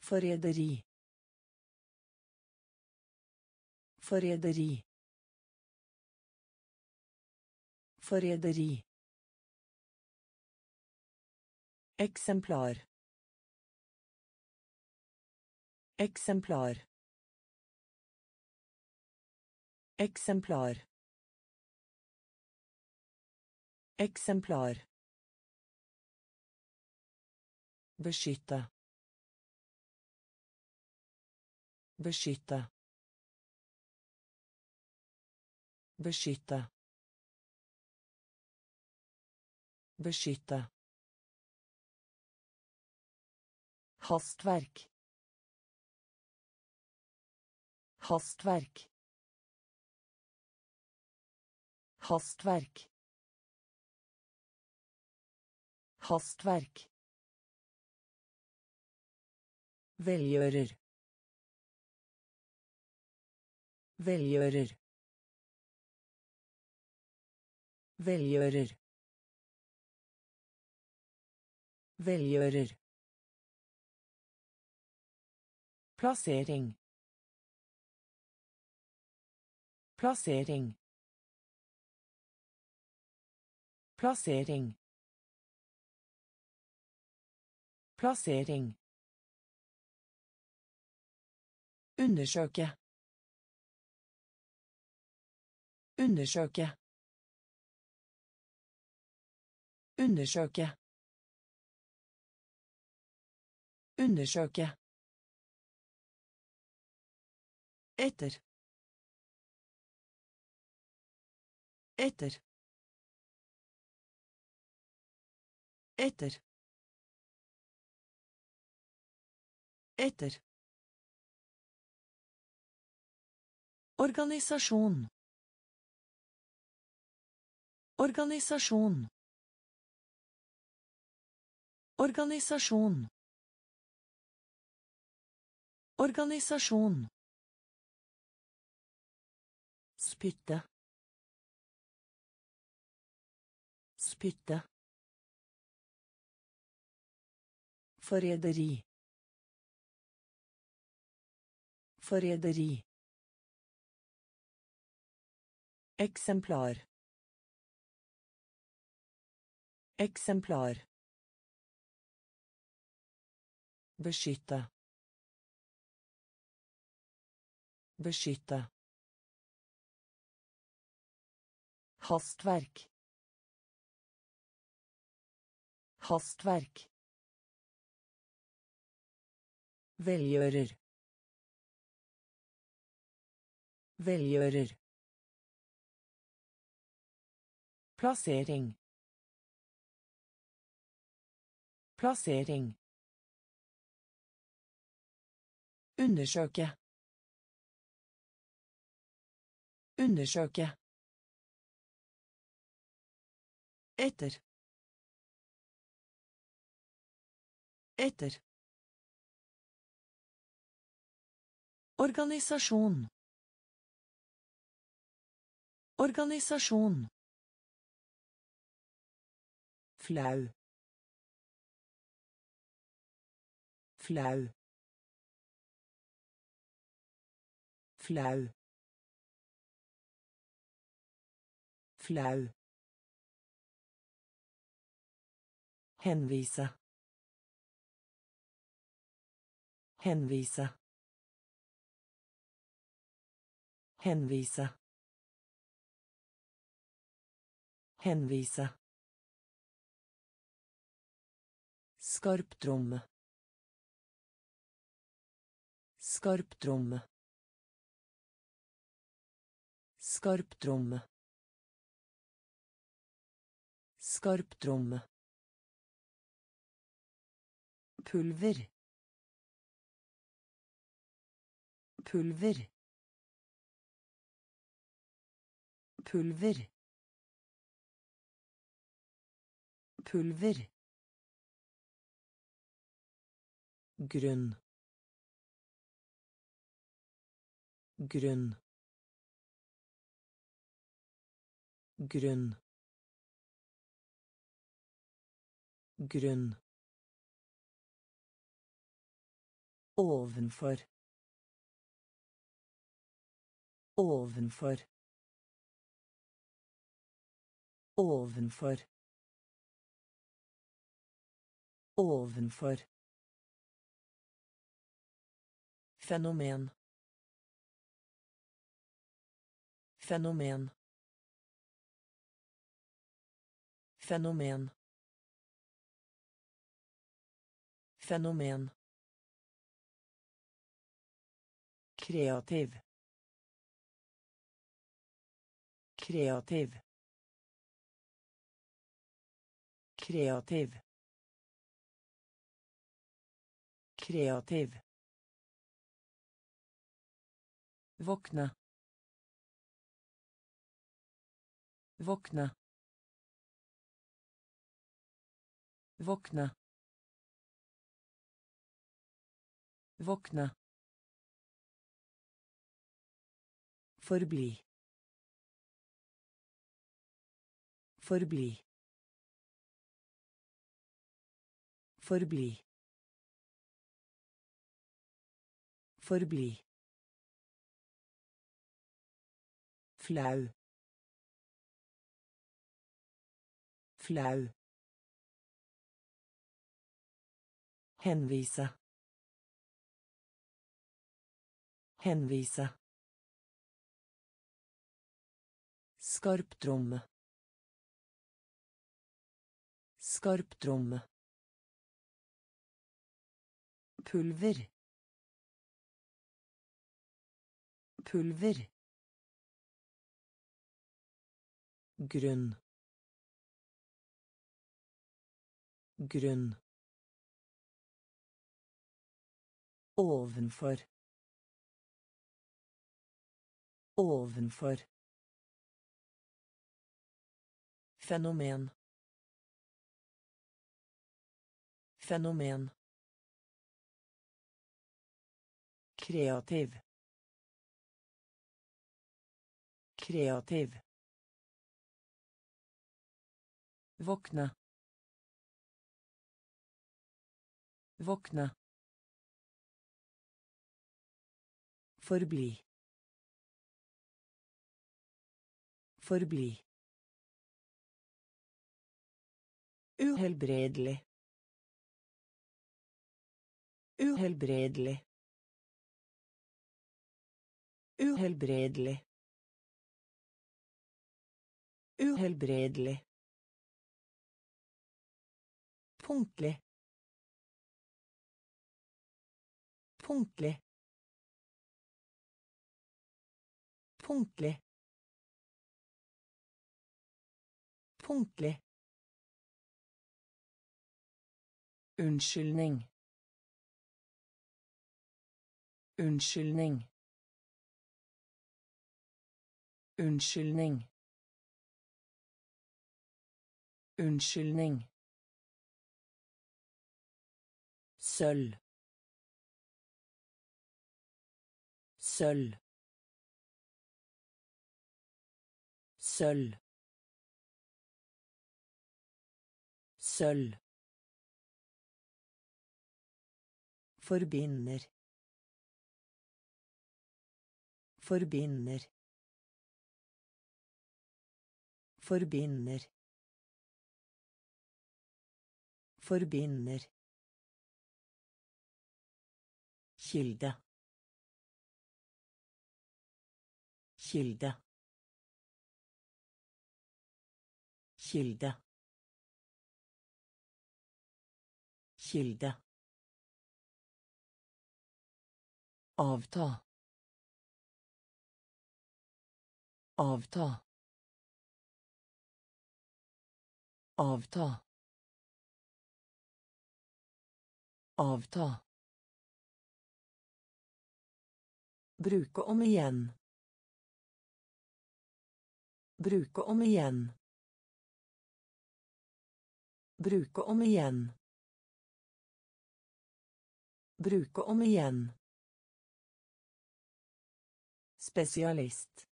Forræderi. Forræderi. Forræderi. Eksemplar. Eksemplar. Eksemplar. Eksemplar. Beskytte. Beskytte. Beskytte. Beskytte. Hastverk. Hastverk. Hastverk. Hastverk. Velgjører. Velgjører. Velgjører. Velgjører. Plassering. Plassering. Plassering. Plassering. Undersøke. Undersøke. Undersøke. Undersøke. Etter. Etter. Etter. Etter. Organisasjon. Organisasjon. Organisasjon. Organisasjon. Spytte. Spytte. Forræderi. Forræderi. Eksemplar. Eksemplar. Beskytte. Beskytte. Hastverk. Hastverk. Velgjører. Velgjører. Plassering. Plassering. Undersøke. Undersøke. Etter. Etter. Organisasjon. Organisasjon. Flau. Flau. Flau. Flau. Henvise henvise henvise henvise Skarptromme. Skarptromme. Skarptromme. Skarptromme. Pulver. Pulver. Pulver. Pulver. Grunn. Grunn. Grunn. Grunn. Ovenfor. Ovenfor. Ovenfor. Ovenfor Fenomen. Fenomen. Fenomen. Fenomen. Kreativ. Kreativ. Kreativ. Kreativ. Våkne. Våkne. Våkne. Våkne. Forbli. Forbli. Forbli. Forbli. Flau. Flau. Henvise. Henvise. Skarptromme. Skarptromme. Pulver. Pulver grunn. Grunn. Ovenfor. Ovenfor. Fenomen. Fenomen. Kreativ. Kreativ Våkne. Våkne. Forbli. Forbli. Uhelbredelig. Uhelbredelig. Uhelbredelig. Uhelbredelig. Punktlig. Punktlig. Punktlig. Punktlig. Unnskyldning. Unnskyldning. Unnskyldning. Unnskyldning. Seul. Seul. Seul. Sølv. Forbinder. Forbinder. Forbinder. Forbinder. Kilde. Kilde. Kilde. Kilde. Avta. Avta. Avta. Avta. Bruke om igjen. Bruke om igjen. Bruke om igjen. Bruke om igjen. Spesialist.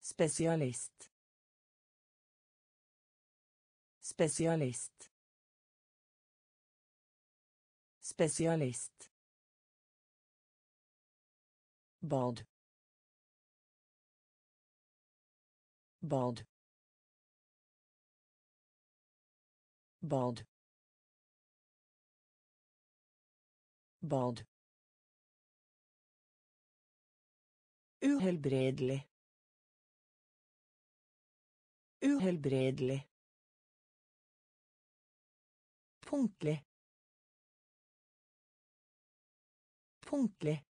Spesialist. Spesialist. Spesialist. Bad. Bad. Bad. Bad. Uhelbredelig. Uhelbredelig. Punktlig. Punktlig.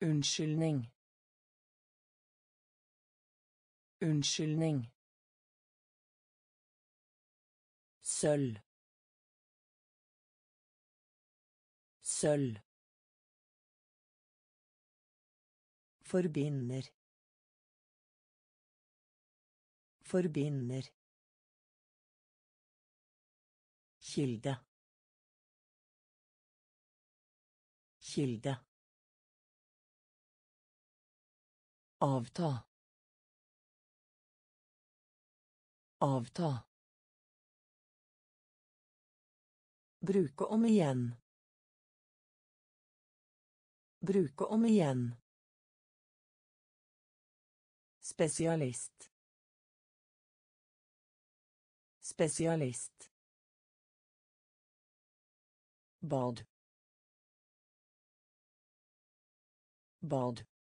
Unnskyldning. Unnskyldning. Sølv. Sølv. Forbinder. Forbinder. Kilde. Kilde. Avta. Avta. Bruke om igjen. Bruke om igjen. Spesialist. Spesialist. Bad. Bad.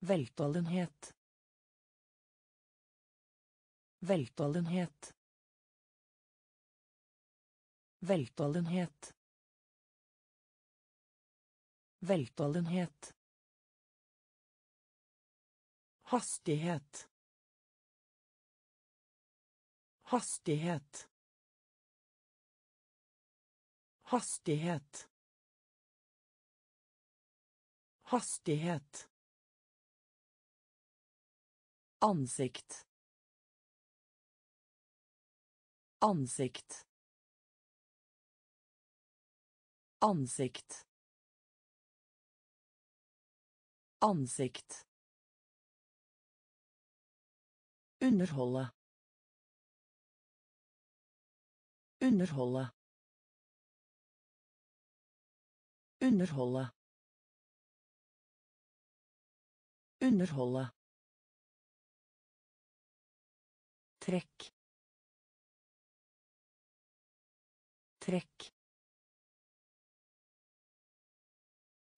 Veltalenhet. Veltalenhet. Veltalenhet. Veltalenhet. Hastighet. Hastighet. Hastighet. Hastighet. Ansikt. Ansikt. Ansikt. Ansikt. Underholde. Underholde. Underholde. Underholde. Trekk. Trekk.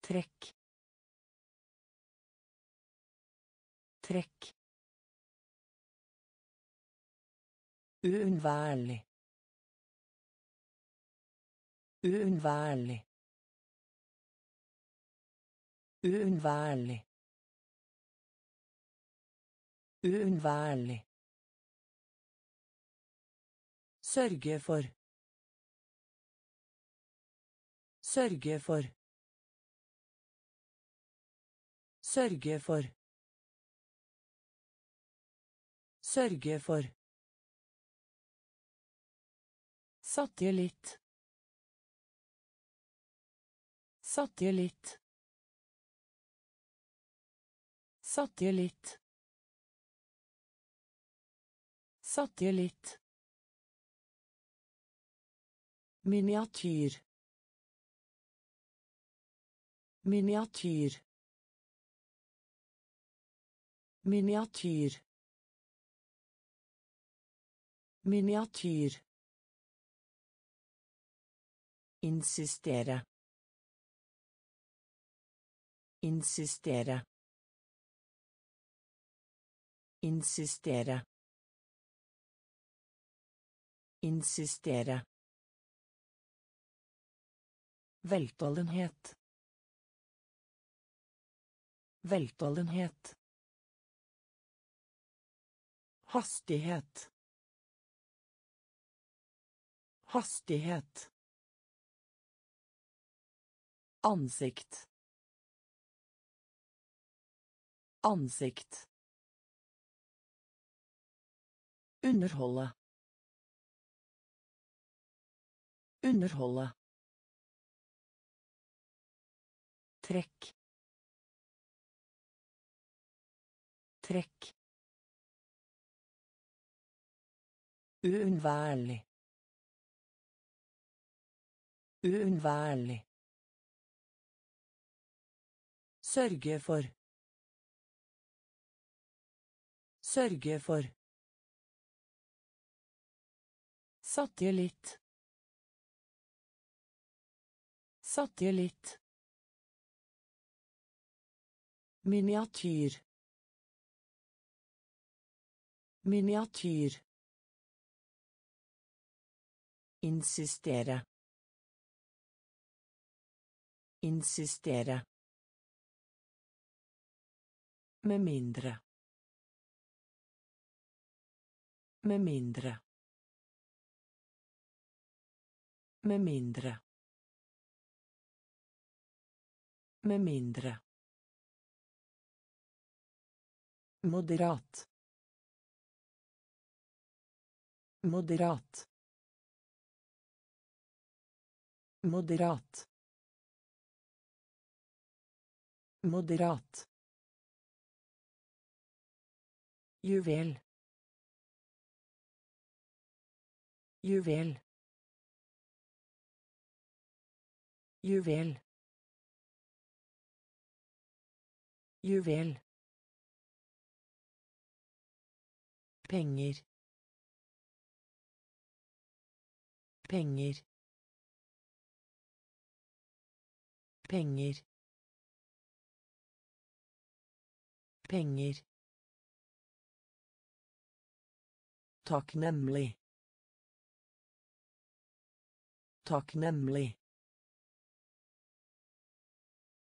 Trekk. Trekk. Uunnværlig. Uunnværlig. Uunnværlig. Uunnværlig. Sørge for. Sørge for. Sørge for. Sørge for. Satellitt. Satellitt. Satellitt. Satellitt. Miniatyr. Miniatyr. Miniatyr. Miniatyr. Insistere. Insistere. Insistere. Insistere. Veltalenhet. Veltalenhet. Hastighet. Hastighet. Ansikt. Ansikt. Underholde. Underholde. Trekk. Trekk. Uunnværlig. Uunnværlig. Sørge for. Sørge for. Satellitt. Satellitt. Miniatyr. Miniatyr. Insistere. Insistere. Med mindre. Med mindre. Med mindre. Med mindre. Moderat. Moderat. Moderat. Moderat. Juvel. Juvel. Juvel. Juvel. Penger. Penger. Penger. Penger. Takknemlig. Takknemlig.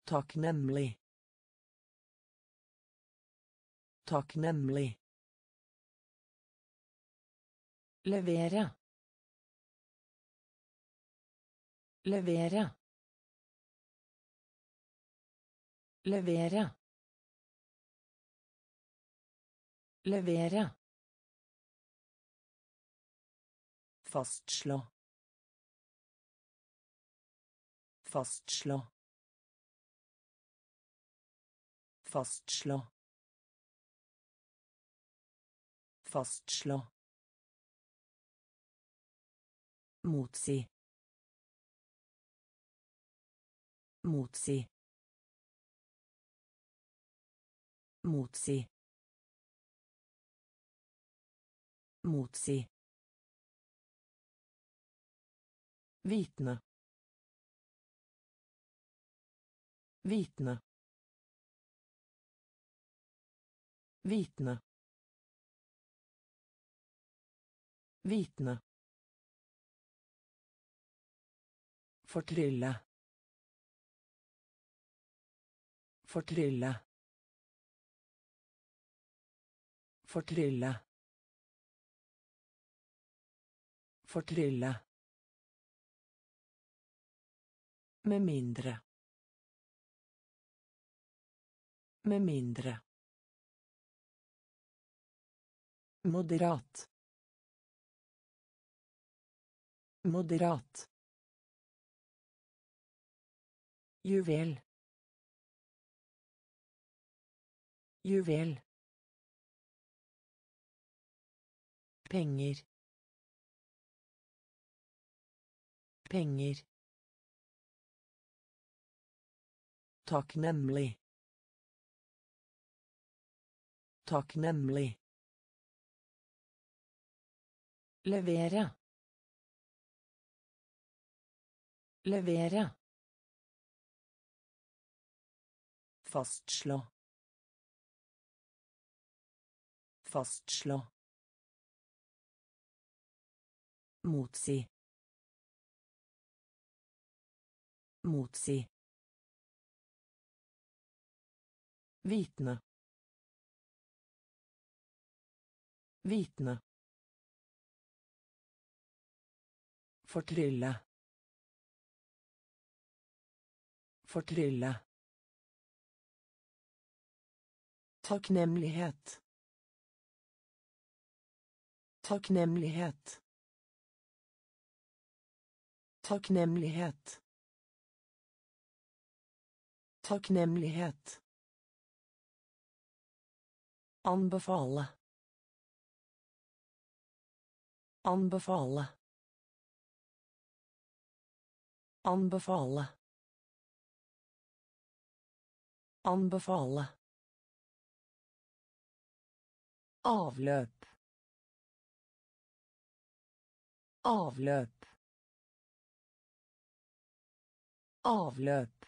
Takknemlig. Takknemlig. Levere. Levere. Levere. Levere. Fastslå. Fastslå. Fastslå. Fastslå. Mutsi. Mutsi. Mutsi. Mutsi. Vitne. Vitne. Vitne. Vitne. Fortrylle. Fortrylle. Fortrylle. Fortrylle. Med mindre. Med mindre. Moderat. Moderat. Juvel. Juvel. Penger. Penger. Takknemlig. Takknemlig. Levere. Levere. Fastslå. Fastslå. Motsi. Motsi. Vitne. Vitne. Fortrylle. Fortrylle. Takknemlighet. Takknemlighet. Takknemlighet. Takknemlighet. Anbefale. Anbefale. Anbefale. Anbefale. Avløp. Avløp. Avløp.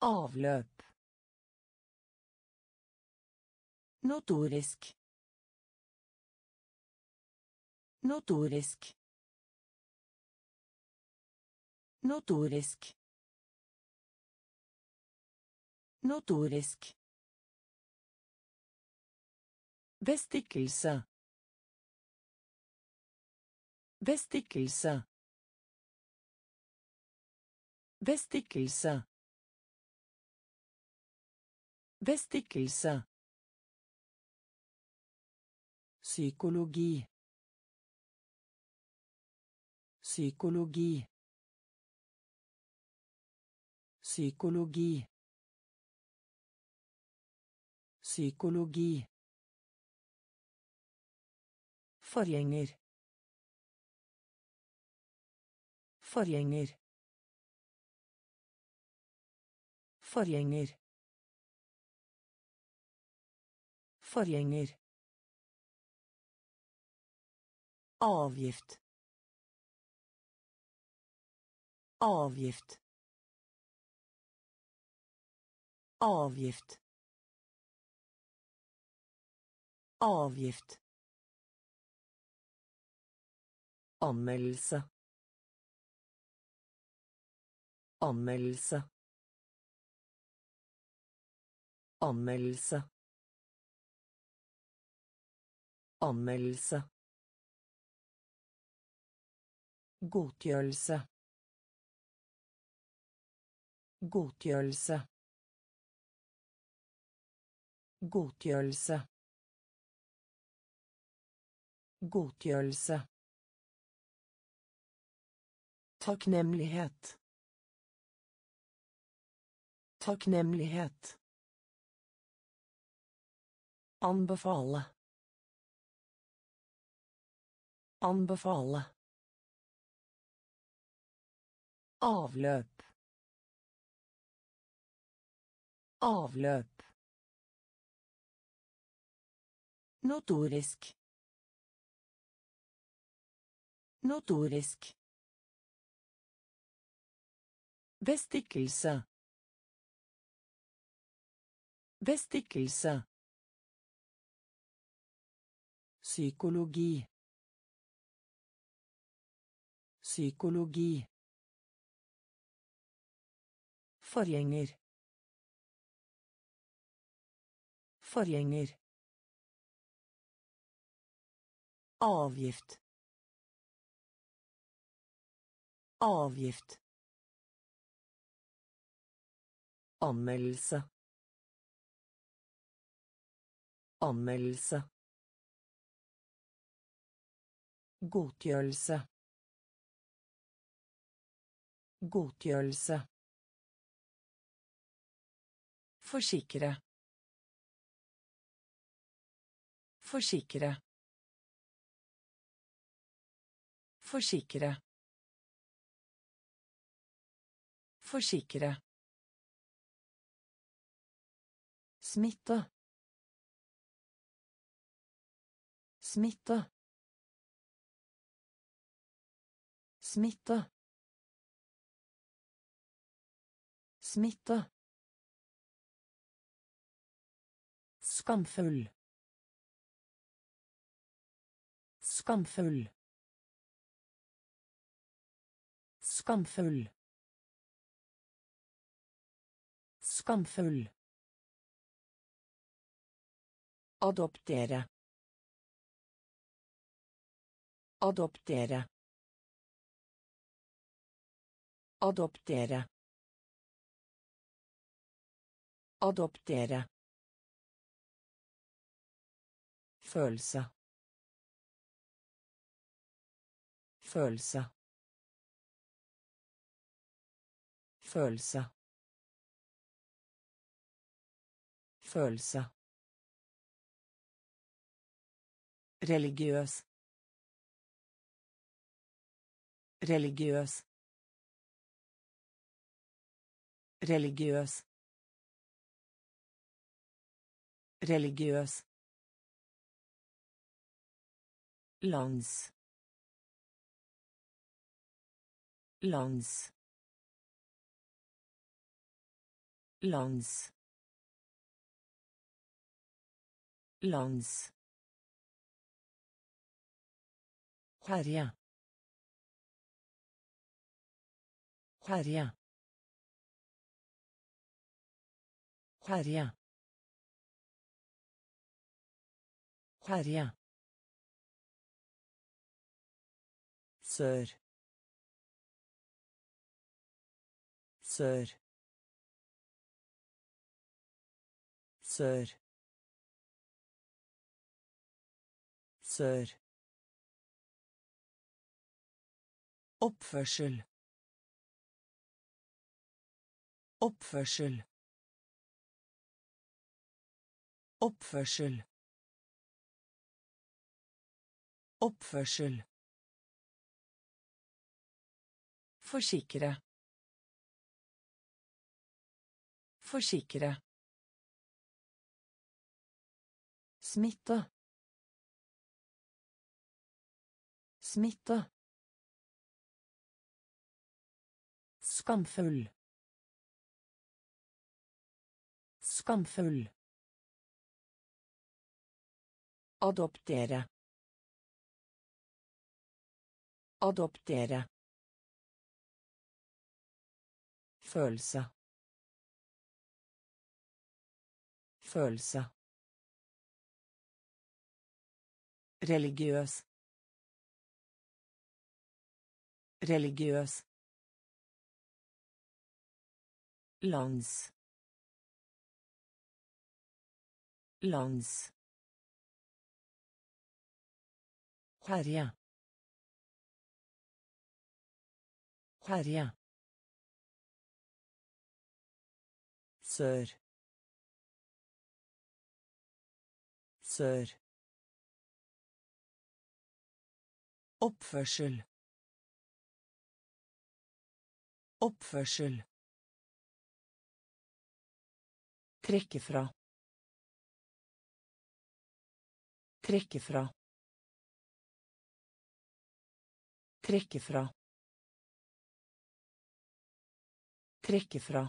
Avløp. Notorisk. Notorisk. Notorisk. Notorisk. Bestikkelse. Bestikkelse. Bestikkelse. Bestikkelse. Psykologi. Psykologi. Psykologi. Psykologi. Forgjenger. Forgjenger. Forgjenger. Forgjenger. Avgift. Avgift. Avgift. Avgift. Anmeldelse. Anmeldelse. Anmeldelse. Anmeldelse. Godtgjørelse. Godtgjørelse. Godtgjørelse. Godtgjørelse. Takknemlighet. Takknemlighet. Anbefale. Anbefale. Avløp. Avløp. Notorisk. Notorisk. Bestikkelse. Bestikkelse. Psykologi. Psykologi. Forgjenger. Forgjenger. Avgift. Avgift. Anmeldelse. Anmeldelse. Godtgjørelse. Godtgjørelse. Forsikre. Forsikre. Forsikre. Forsikre. Smitte. Smitte. Smitte. Smitte. Skamfull. Skamfull. Skamfull. Skamfull. Adoptere. Adoptere. Adoptere. Adoptere. Følelse. Følelse. Følelse. Følelse. Religiøs. Religiøs. Religiøs. Religiøs. lands lands lands lands herje. Herje. Herje. Herje. Sør. Sør. Sør. Sør Oppførsel. Oppførsel. Oppførsel. Oppførsel. Forsikre. Forsikre. Smitte. Smitte. Skamfull. Skamfull. Adoptere. Adoptere. Følelse. Følelse. Religiøs. Religiøs. Lands. Lands. Herje. Herje. Sør. Sør. Oppførsel. Oppførsel. Trekke fra. Trekke fra. Trekke fra. Trekke fra.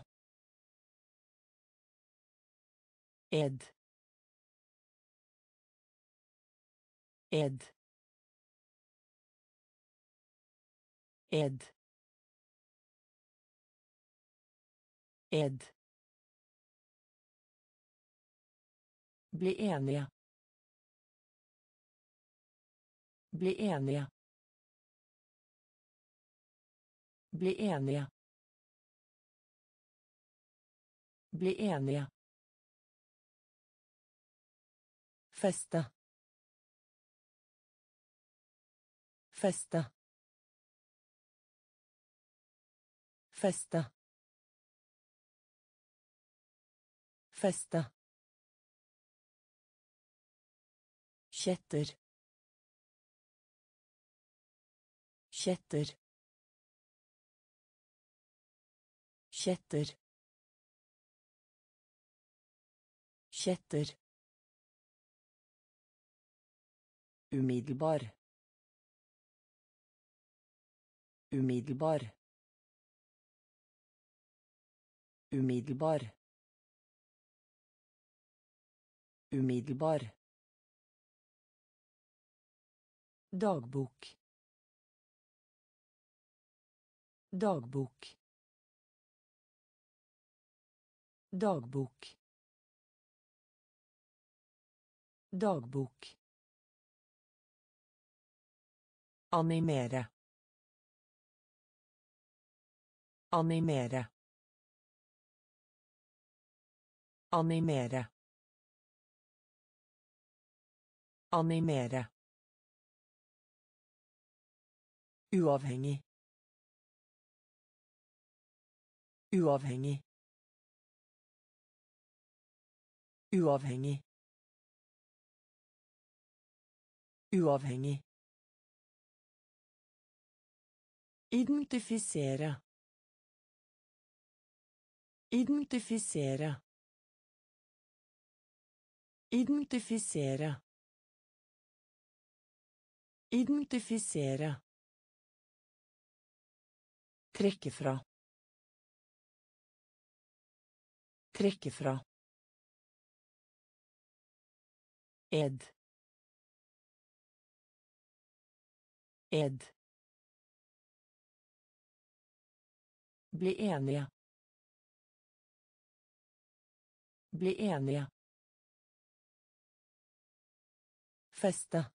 Ed. Ed. Ed. Ed. Bli enige. Bli enige. Bli enige. Bli enige. Feste. Feste. Feste. Feste. Kjetter. Kjetter. Kjetter. Kjetter. Umiddelbar. Umiddelbar. Umiddelbar. Umiddelbar. Dagbok. Dagbok. Dagbok. Dagbok. Animere. Animere. Animere. Animere. Uavhengig. Uavhengig. Uavhengig. Uavhengig. Identifisere. Identifisere. Identifisere. Identifisere. Trekke fra. Trekke fra. Ed. Ed. Bli enige. Bli enige. Feste.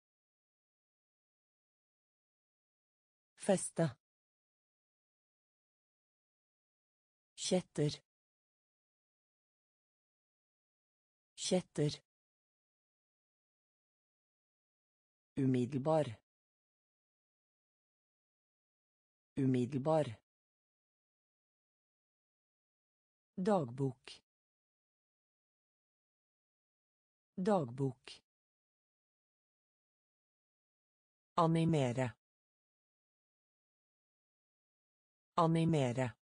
Feste. Kjetter. Kjetter. Umiddelbar. Umiddelbar. Dagbok. Dagbok. Animere. Animere.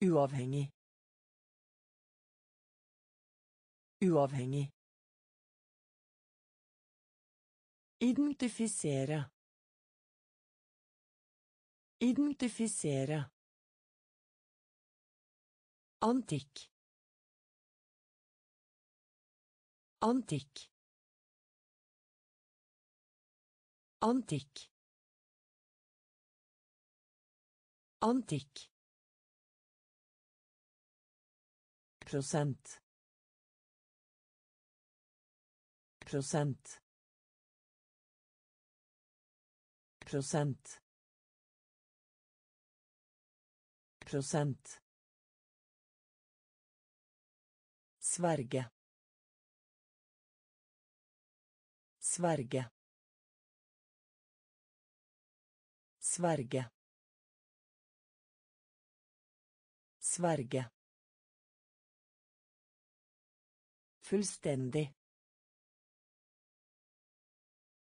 Uavhengig. Uavhengig. Identifisere. Identifisere. Antikk. Antikk. Antikk. Antikk. Prosent prosent prosent prosent Sverge. Sverge. Sverge. Sverge. Fullstendig.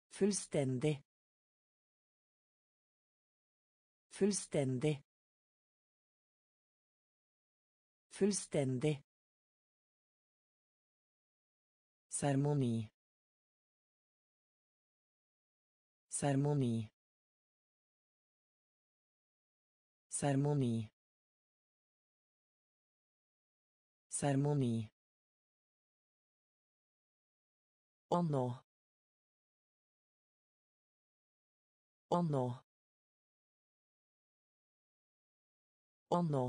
Fullstendig. Fullstendig. Fullstendig. Seremoni. Seremoni. Seremoni. Seremoni. Og nå. Og nå. Og nå.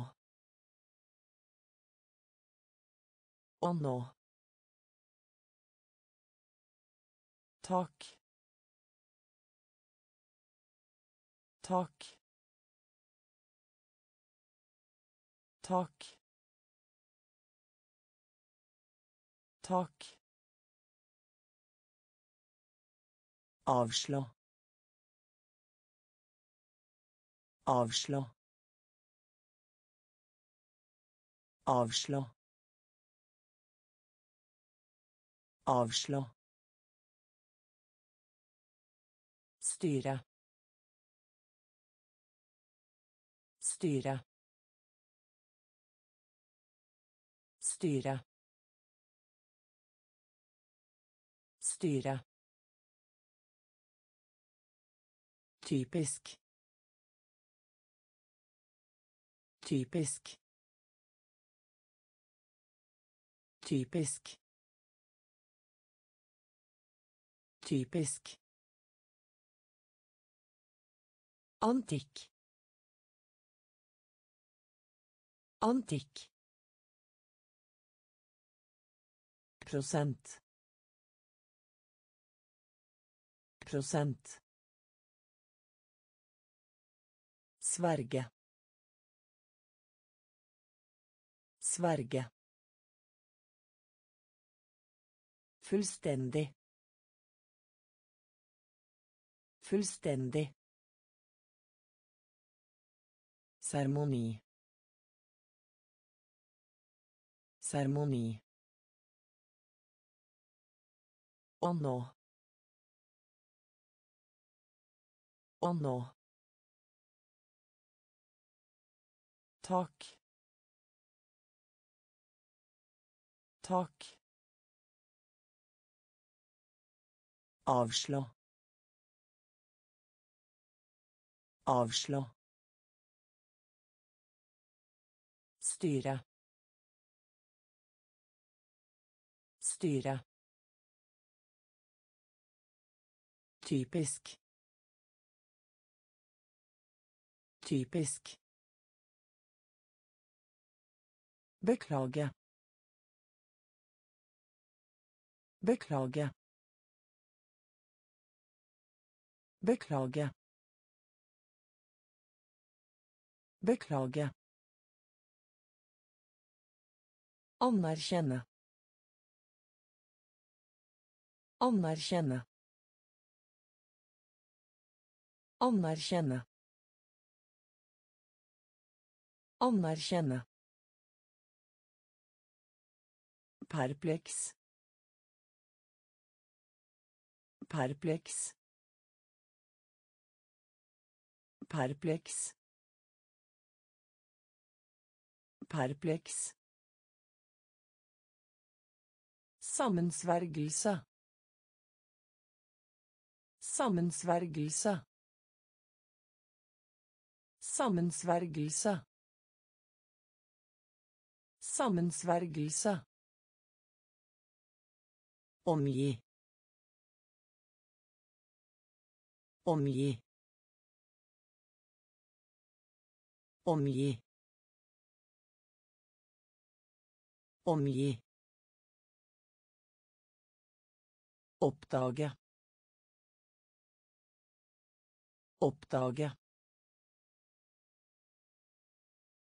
Og nå. Takk. Takk. Takk. Tak. Avslå. Avslå. Avslå. Avslå. Styre. Styre. Styre. Styre. Typisk. Typisk. Typisk. Typisk. Antikk. Antikk. Prosent. Prosent. Sverge. Sverge. Fullstendig. Fullstendig. Seremoni. Seremoni. Og nå. Å nå. Tak. Tak. Avslå. Avslå. Styre. Styre. Typisk. Typisk. Beklage. Beklage. Beklage. Beklage. Anerkjenne. Anerkjenne. Anerkjenne. Anerkjenne. Perpleks. Perpleks. Perpleks. Perpleks. Sammensvergelse. Sammensvergelse. Sammensvergelse. Sammensvergelse. Omgi. Omgi. Omgi. Omgi. Oppdage. Oppdage.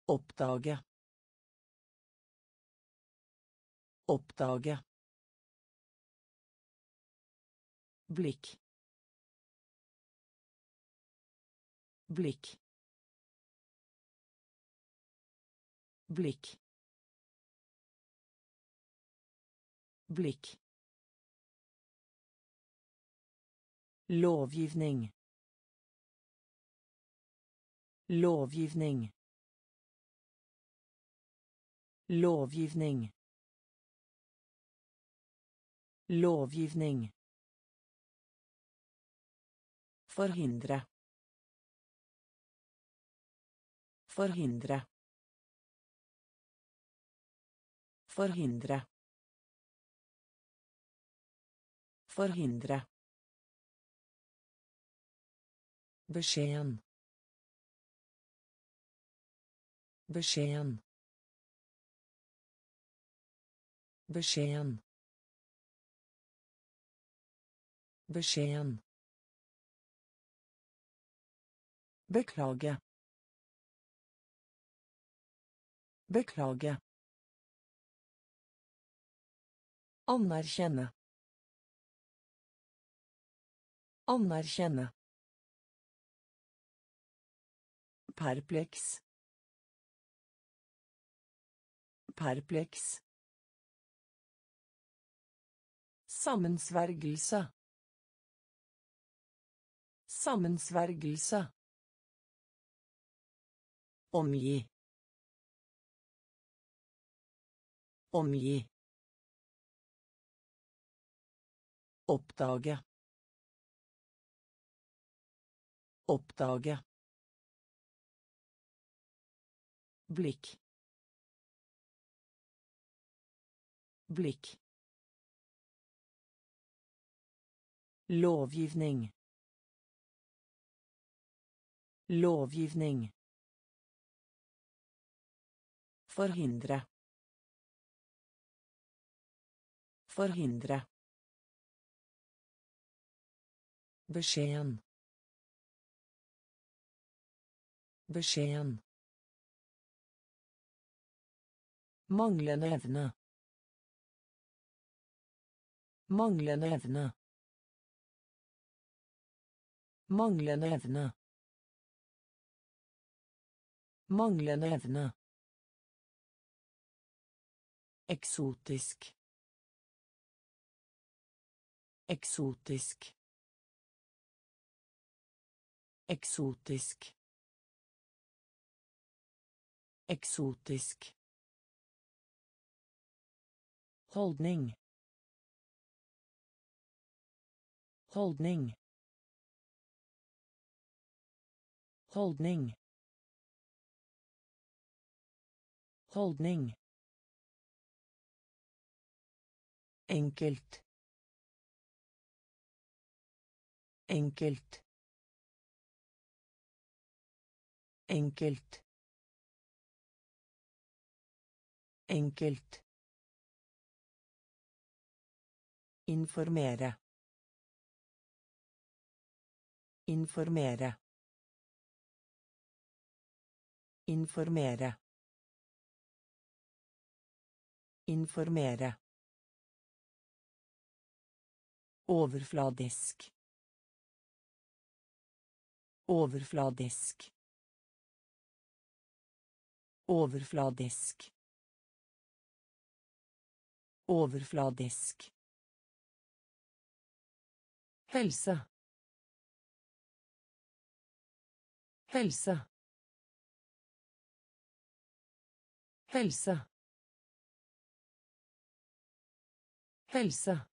Oppdage. Oppdage. Blikk. Blikk. Blikk. Blikk. Lovgivning. Lovgivning. Lovgivning. Lovgivning. Forhindre. Forhindre. Forhindre. Forhindre. Beskjeden. Beskjeden. Beskjeden. Beskjeden. Beklage. Beklage. Anerkjenne. Anerkjenne. Perpleks. Perpleks. Sammensvergelse. Sammensvergelse. Omgi. Omgi. Oppdage. Oppdage. Blikk. Blikk. Lovgivning. Lovgivning. Forhindre. Forhindre. Beskjeden. Beskjeden. Manglende evne. Manglende evne. Manglende evne. Manglende evne. Eksotisk. Eksotisk. Eksotisk. Eksotisk. Holdning. Holdning. Holdning. Holdning. Enkelt. Enkelt. Enkelt. Enkelt. Informere. Informere. Informere. Informere. Overfladisk. Overfladisk. Overfladisk. Overfladisk. Helse. Helse. Helse. Helse.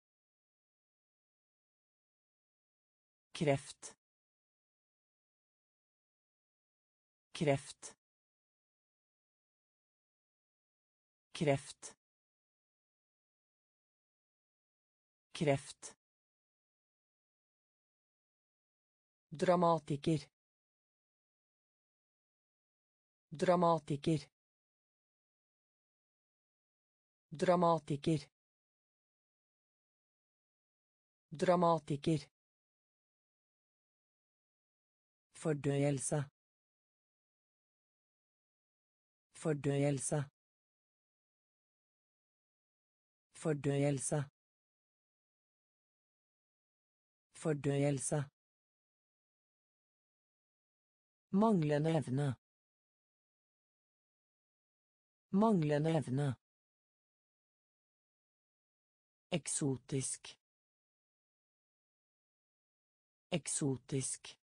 Kreft. Kreft. Kreft. Kreft. Dramatiker. Dramatiker. Dramatiker. Dramatiker. Fordøyelse. Fordøyelse. Fordøyelse. Fordøyelse. Manglende evne. Manglende evne. Eksotisk. Eksotisk.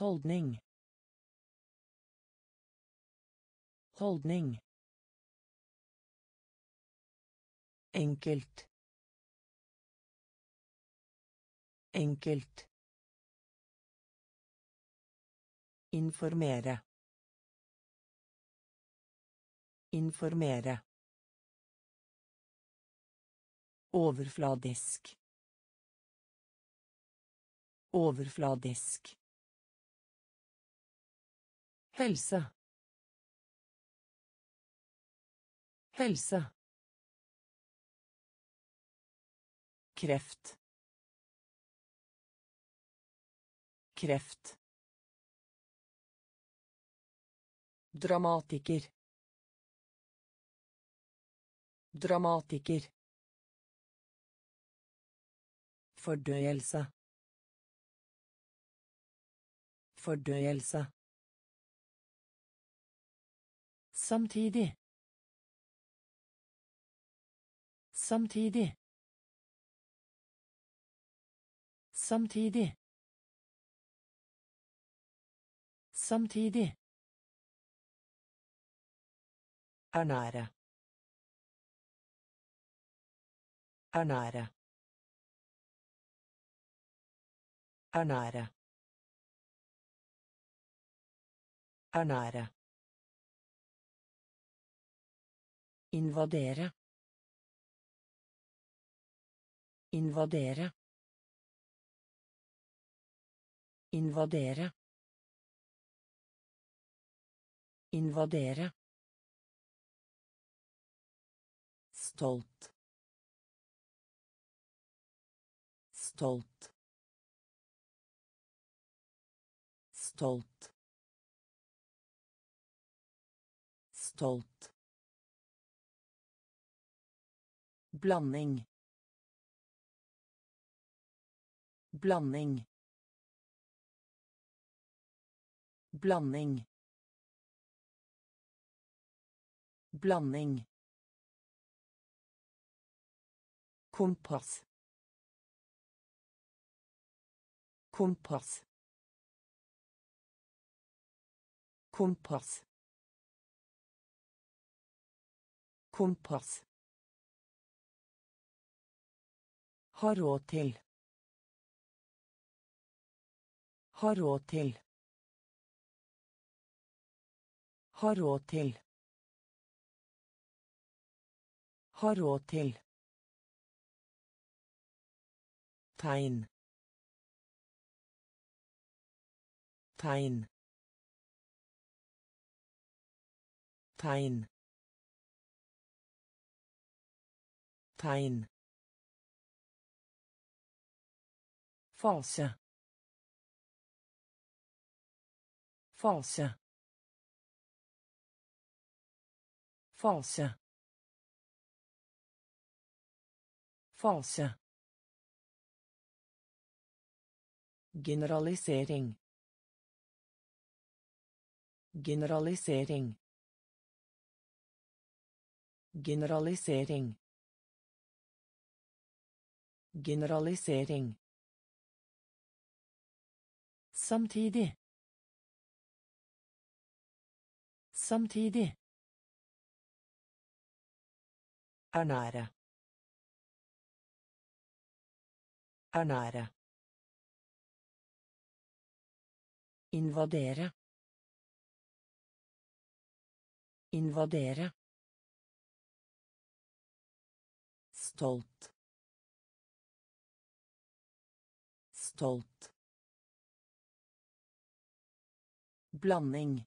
Holdning. Holdning. Enkelt. Enkelt. Informere. Informere. Overfladisk. Overfladisk. Helse. Helse. Kreft. Kreft. Dramatiker. Dramatiker. Fordøyelse. Fordøyelse. Samtidig. Samtidig. Samtidig. Samtidig. Ernære. Ernære. Ernære. Ernære. Invadere. Invadere. Invadere. Invadere. Stolt. Stolt. Stolt. Stolt. Blanding. Blanding. Blanding. Blanding. Kompass. Kompass. Kompass. Kompass. Ha råd til. Ha råd til. Ha råd til. Ha råd til. Tegn. Tegn. Tegn. Tegn. Fase. Fase. Fase. Fase. Generalisering. Generalisering. Generalisering. Generalisering. Samtidig. Samtidig. Ernære. Ernære. Invadere. Invadere. Stolt. Stolt. Blanding.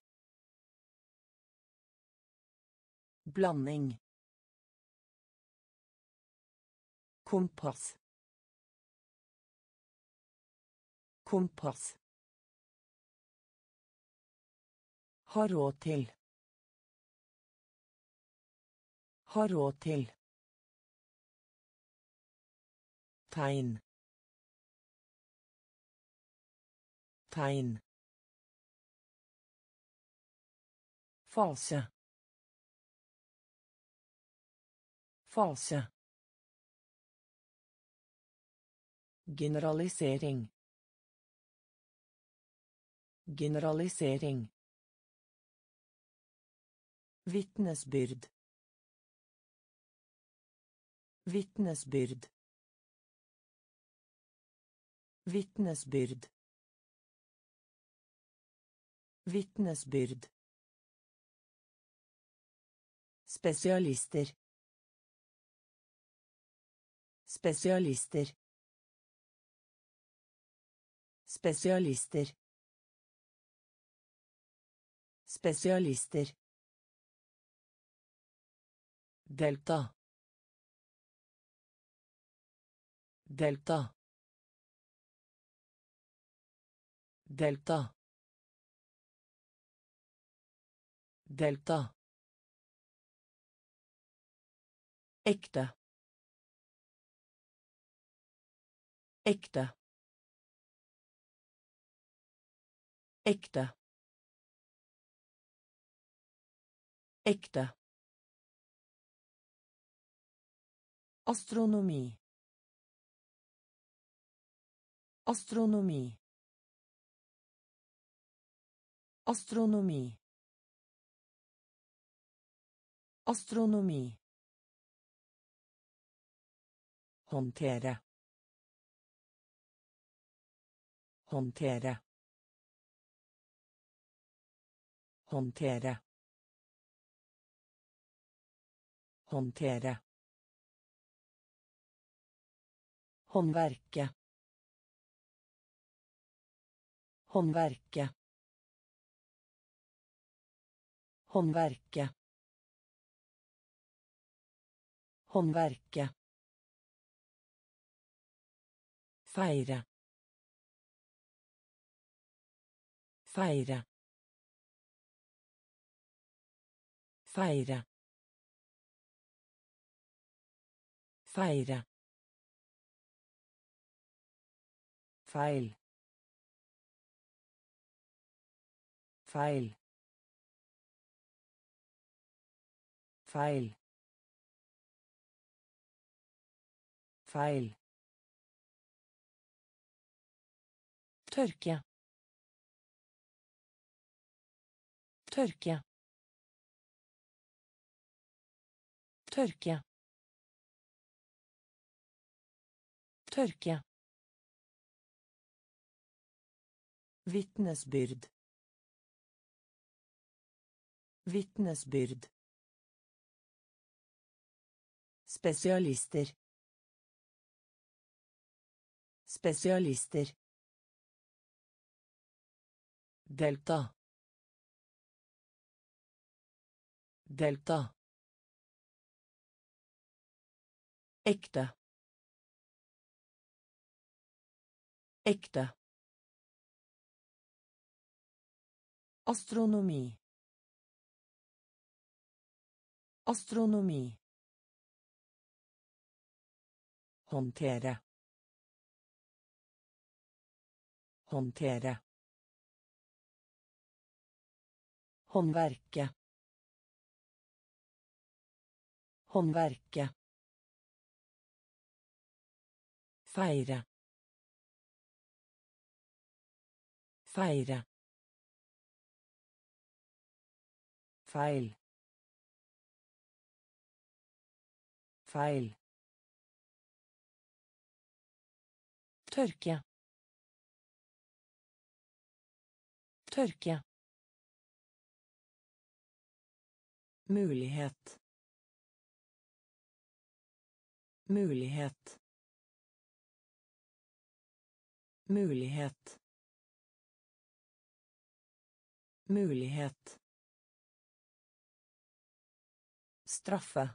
Blanding. Kompass. Kompass. Ha råd til. Ha råd til. Tegn. Tegn. Fase. Fase. Generalisering. Generalisering. Vitnesbyrd. Vitnesbyrd. Vitnesbyrd. Vitnesbyrd. Spesialister. Spesialister. Spesialister. Spesialister. Delta. Delta. Delta. Delta. Ekte. Ekte. Ekte. Ekte. Astronomi. Astronomi. Astronomi. Astronomi. Håndtere. Håndtere. Håndtere. Håndtere. Håndverke. Håndverke. Håndverke. Håndverke. Feire. Feire. Feire. Feire. Feil. Feil. Feil. Feil. Tørke. Tørke. Tørke. Tørke. Vitnesbyrd. Vitnesbyrd. Spesialister. Spesialister. Delta. Delta. Ekte. Ekte. Astronomi. Astronomi. Håndtere. Håndtere. Håndverke. Håndverke. Feire. Feire. Feil. Feil. Tørke. Tørke. Mulighet. Mulighet. Mulighet. Mulighet. Straffe.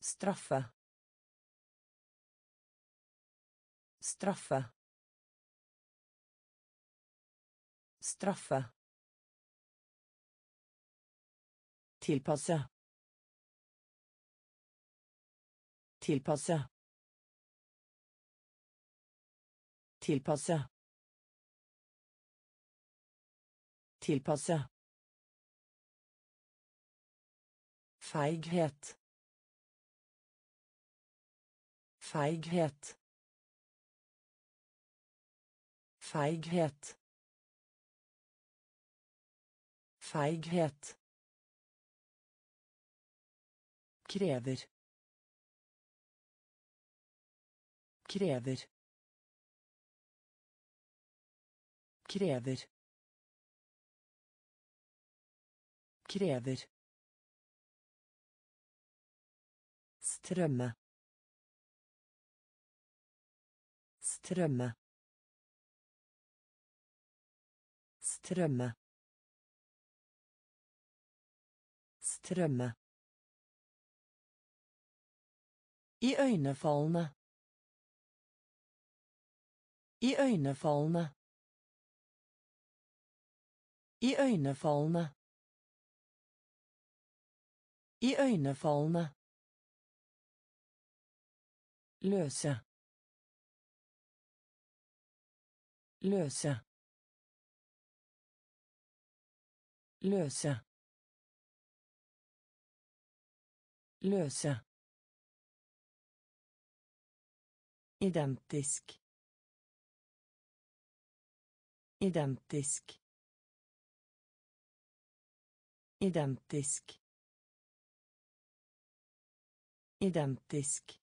Straffe. Straffe. Straffe. Tilpasse. Tilpasse. Tilpasse. Tilpasse. Feighet. Feighet. Feighet. Feighet. Krever. Krever. Krever. Krever. Strømme. Strømme. Strømme. Strømme. Iøynefallende. Iøynefallende. Iøynefallende. Iøynefallende. Løse. Løse. løse løse identisk identisk identisk identisk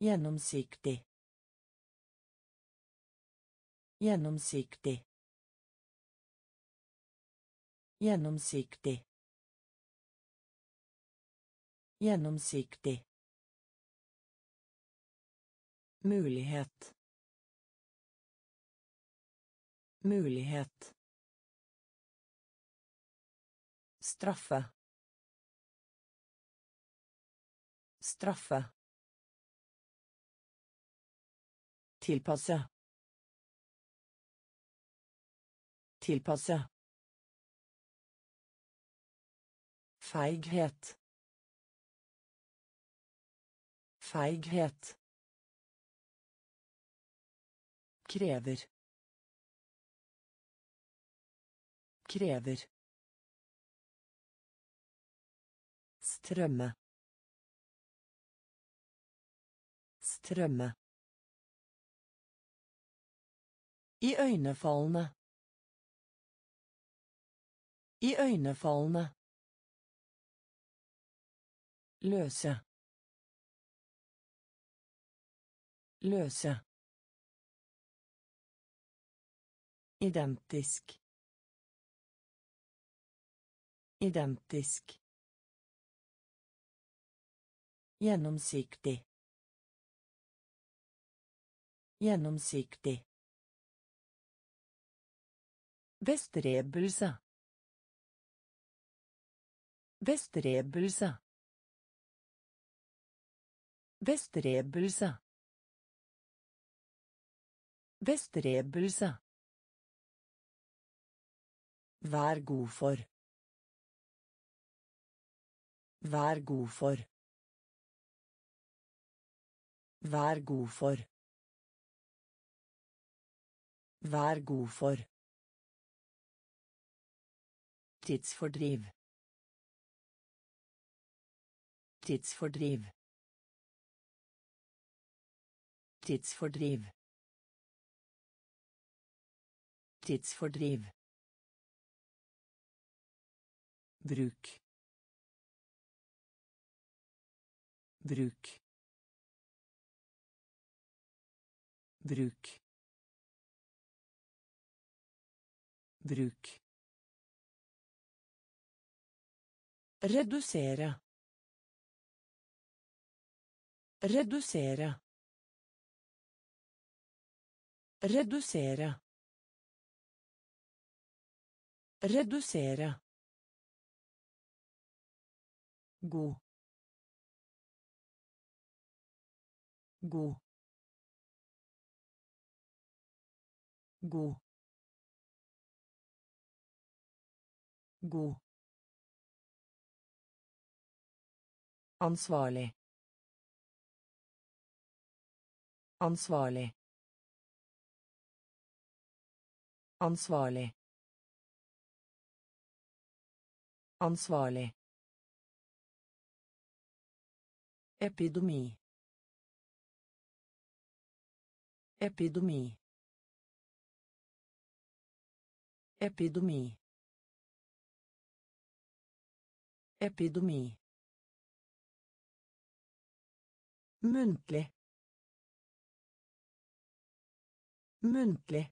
Gjennomsiktig. Gjennomsiktig. Gjennomsiktig. Gjennomsiktig. Mulighet. Mulighet. Straffe. Straffe. Tilpasse. Tilpasse. Feighet. Feighet. Krever. Krever. Strømme. Strømme. Iøynefallende. Iøynefallende. Løse. Løse. Identisk. Identisk. Gjennomsiktig. Gjennomsiktig. Bestrebelse. Bestrebelse. Bestrebelse. Bestrebelse. Vær god for. Vær god for. Vær god for. Vær god for. Tidsfordriv. Tidsfordriv. Tidsfordriv. Tidsfordriv. Bruk. Bruk. Bruk. Bruk. Redusere. Redusere. Redusere. Redusere. God. God. God. God. Ansvarlig. Ansvarlig. Ansvarlig. Ansvarlig. Epidemia. Epidemia. Epidemia. Epidemia. Muntlig. Muntlig.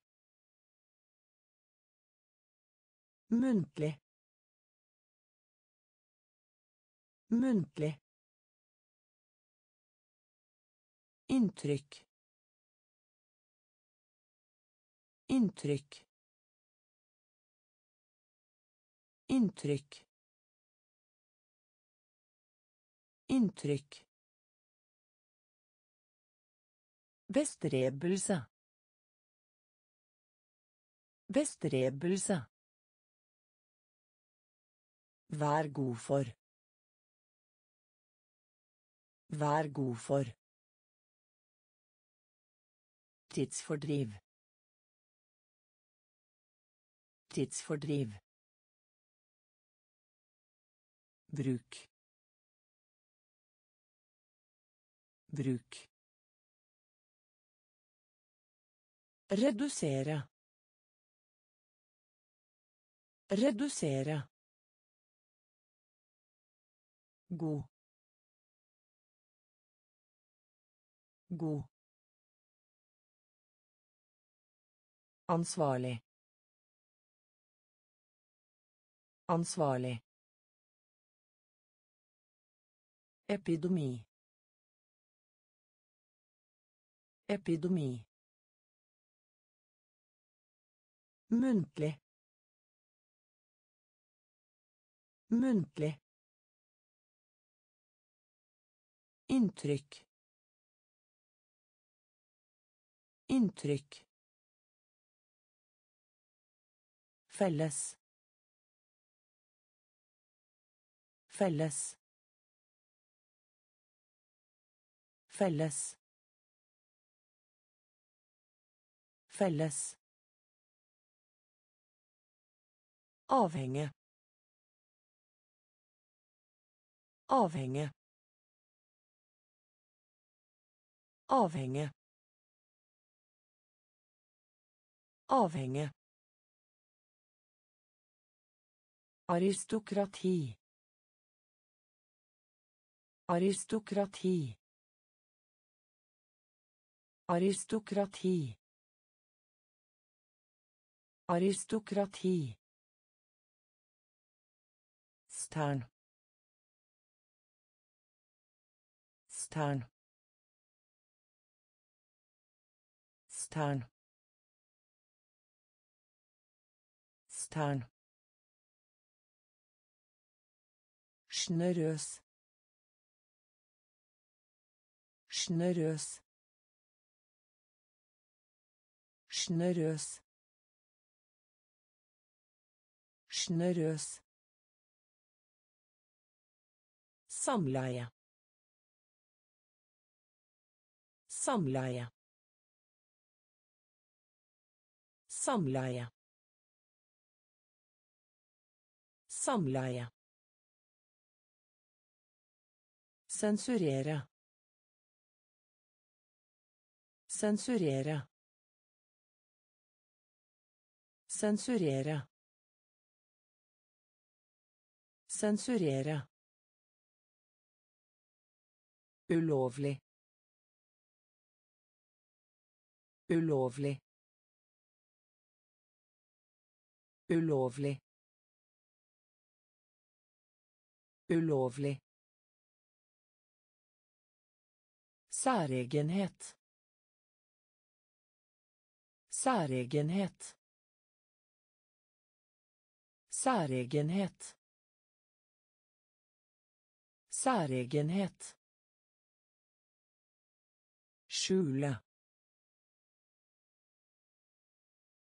Muntlig. Muntlig. Inntrykk. Inntrykk. Inntrykk. Inntrykk. Bestrebelse. Bestrebelse. Vær god for. Vær god for. Tidsfordriv. Tidsfordriv. Bruk. Bruk. Redusere. Redusere. God. God. Ansvarlig. Ansvarlig. Epidemi. Epidemi. Muntlig. Muntlig. Inntrykk. Inntrykk. Felles. Felles. Felles. Felles. Avhenge. Avhenge. Avhenge. Avhenge. Aristokrati. Aristokrati. Aristokrati. Aristokrati. Stern. Stern. Stern. Stern. Sjenerøs. Sjenerøs. Sjenerøs. Sjenerøs. Samleie. Samleie. Samleie. Samleie. Sensurere. Sensurere. Sensurere. Sensurere. Ulovlig. Ulovlig. Ulovlig. Ulovlig. Særegenhet. Særegenhet. Særegenhet. Særegenhet. Skjule.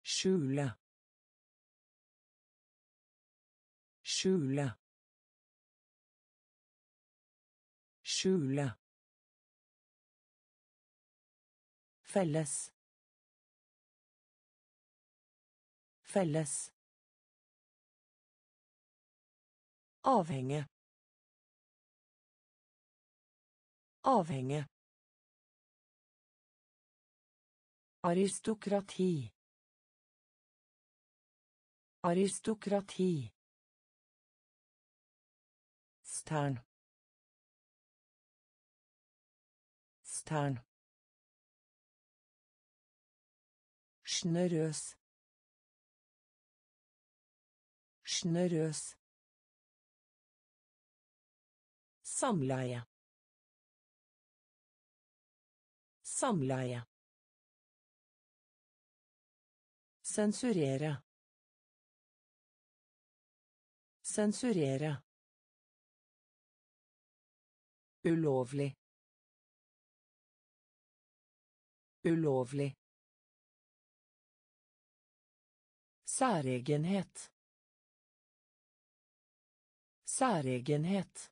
Skjule. Skjule. Skjule. Felles. Felles. Avhenge. Avhenge. Aristokrati. Aristokrati. Stern. Stern. Sjenerøs. Sjenerøs. Samleie. Samleie. Sensurere. Sensurere. Ulovlig. Ulovlig. Særegenhet. Særegenhet.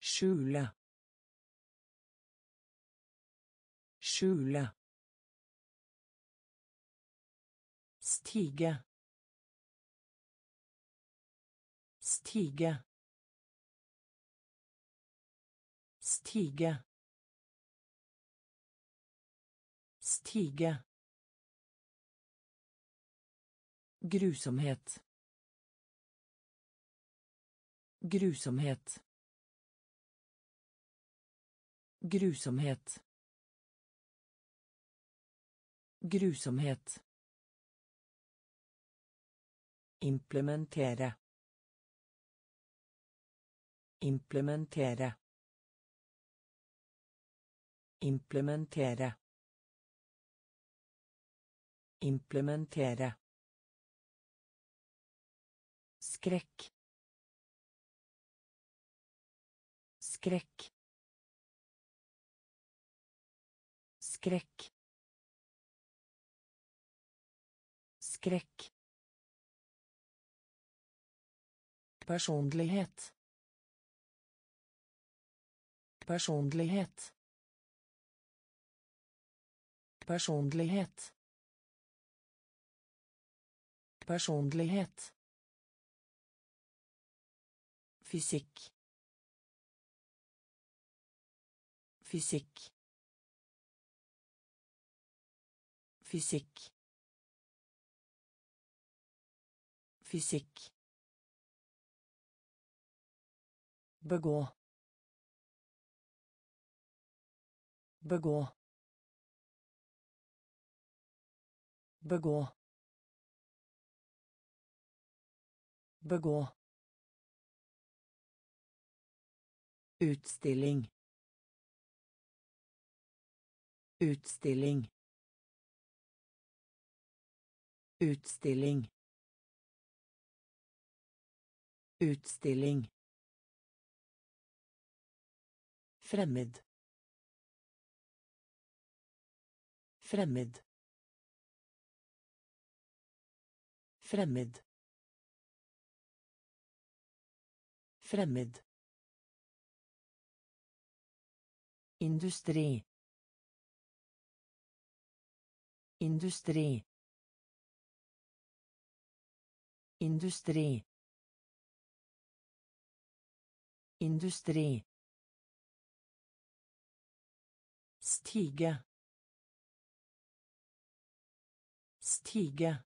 Skjule. Skjule. Stige. Stige. Stige. Stige. Grusomhet. Grusomhet. Grusomhet. Grusomhet. Implementere. Implementere. Implementere. Implementere. Skrekk. Skrekk. Skrekk. Skrekk. Personlighet. Personlighet. Personlighet. Personlighet. Fysikk. Fysikk. Fysikk. Fysikk. Begå. Begå. Begå. Begå. Utstilling. Utstilling. Utstilling. Utstilling. Fremmed. Fremmed. Fremmed. Fremmed. Industri. Industri. Industri. Industri. Stige. Stige.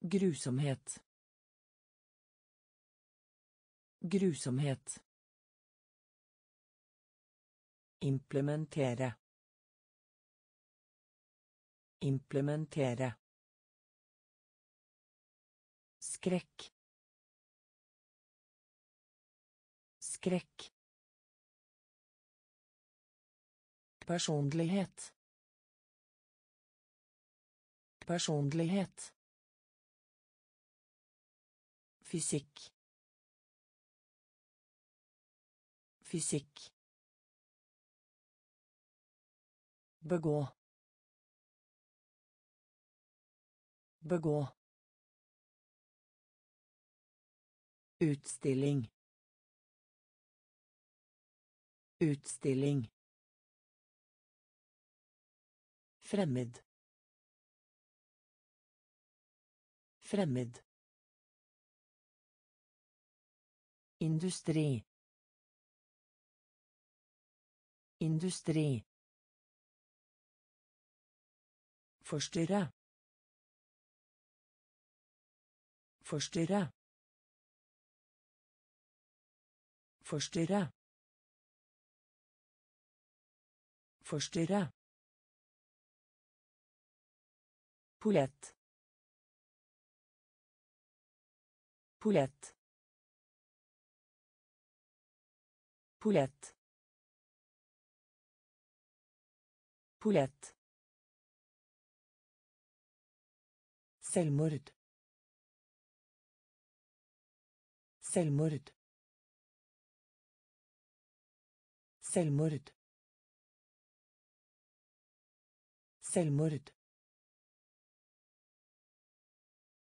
Grusomhet. Grusomhet. Implementere. Implementere. Skrekk. Skrekk. Personlighet. Personlighet. Fysikk. Fysikk. Begå. Begå. Utstilling. Utstilling. Fremmed. Fremmed. Industri. Industri. Forstyrre. Forstyrre. Forstyrre. Forstyrre. Poulette. Poulette. Poulette. Poulette. Selvmord. Selvmord. Selvmord. Selvmord.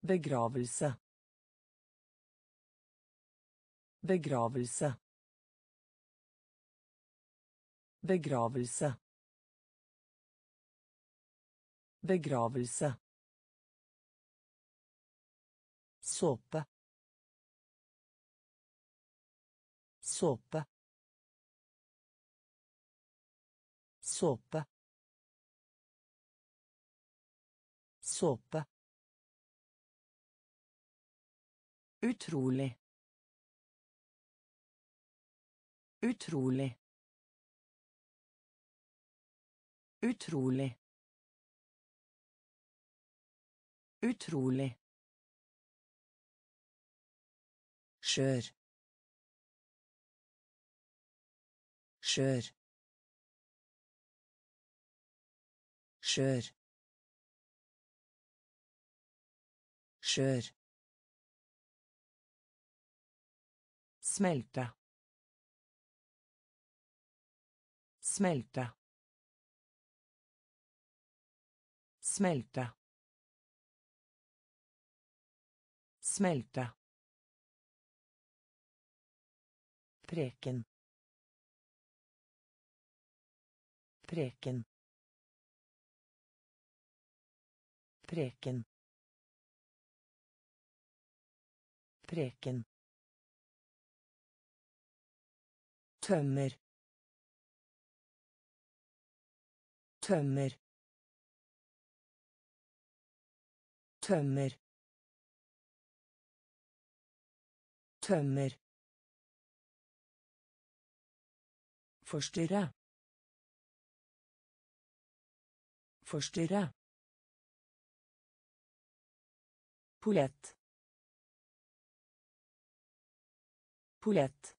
Begravelse. Begravelse. Begravelse. Begravelse. Såpe. Såpe. Såpe. Såpe. Utrolig. Utrolig. Utrolig. Utrolig. Skjør. Skjør. Skjør. Skjør. Smelte. Smelte. Smelte. Smelte. Preken. Preken. Preken. Preken. Tømmer. Tømmer. Tømmer. Tømmer. Forstyrre. Forstyrre. Polet. Polet.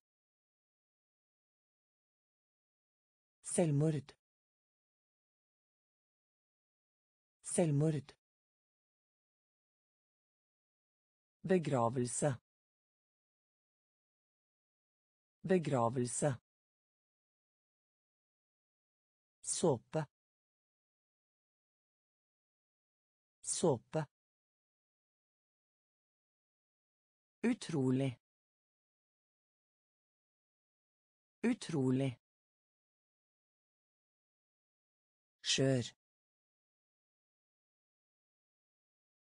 Selvmord. Selvmord. Begravelse. Begravelse. Såpe. Såpe. Utrolig. Utrolig. Skjør.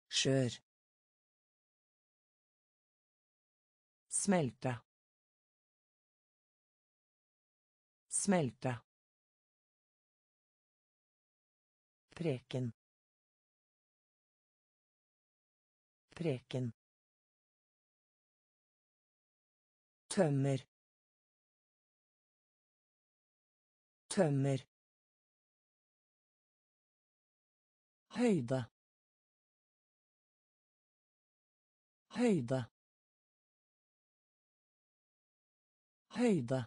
Skjør. Smelte. Smelte. Preken. Preken. Tømmer. Tømmer. Høyde. Høyde. Høyde.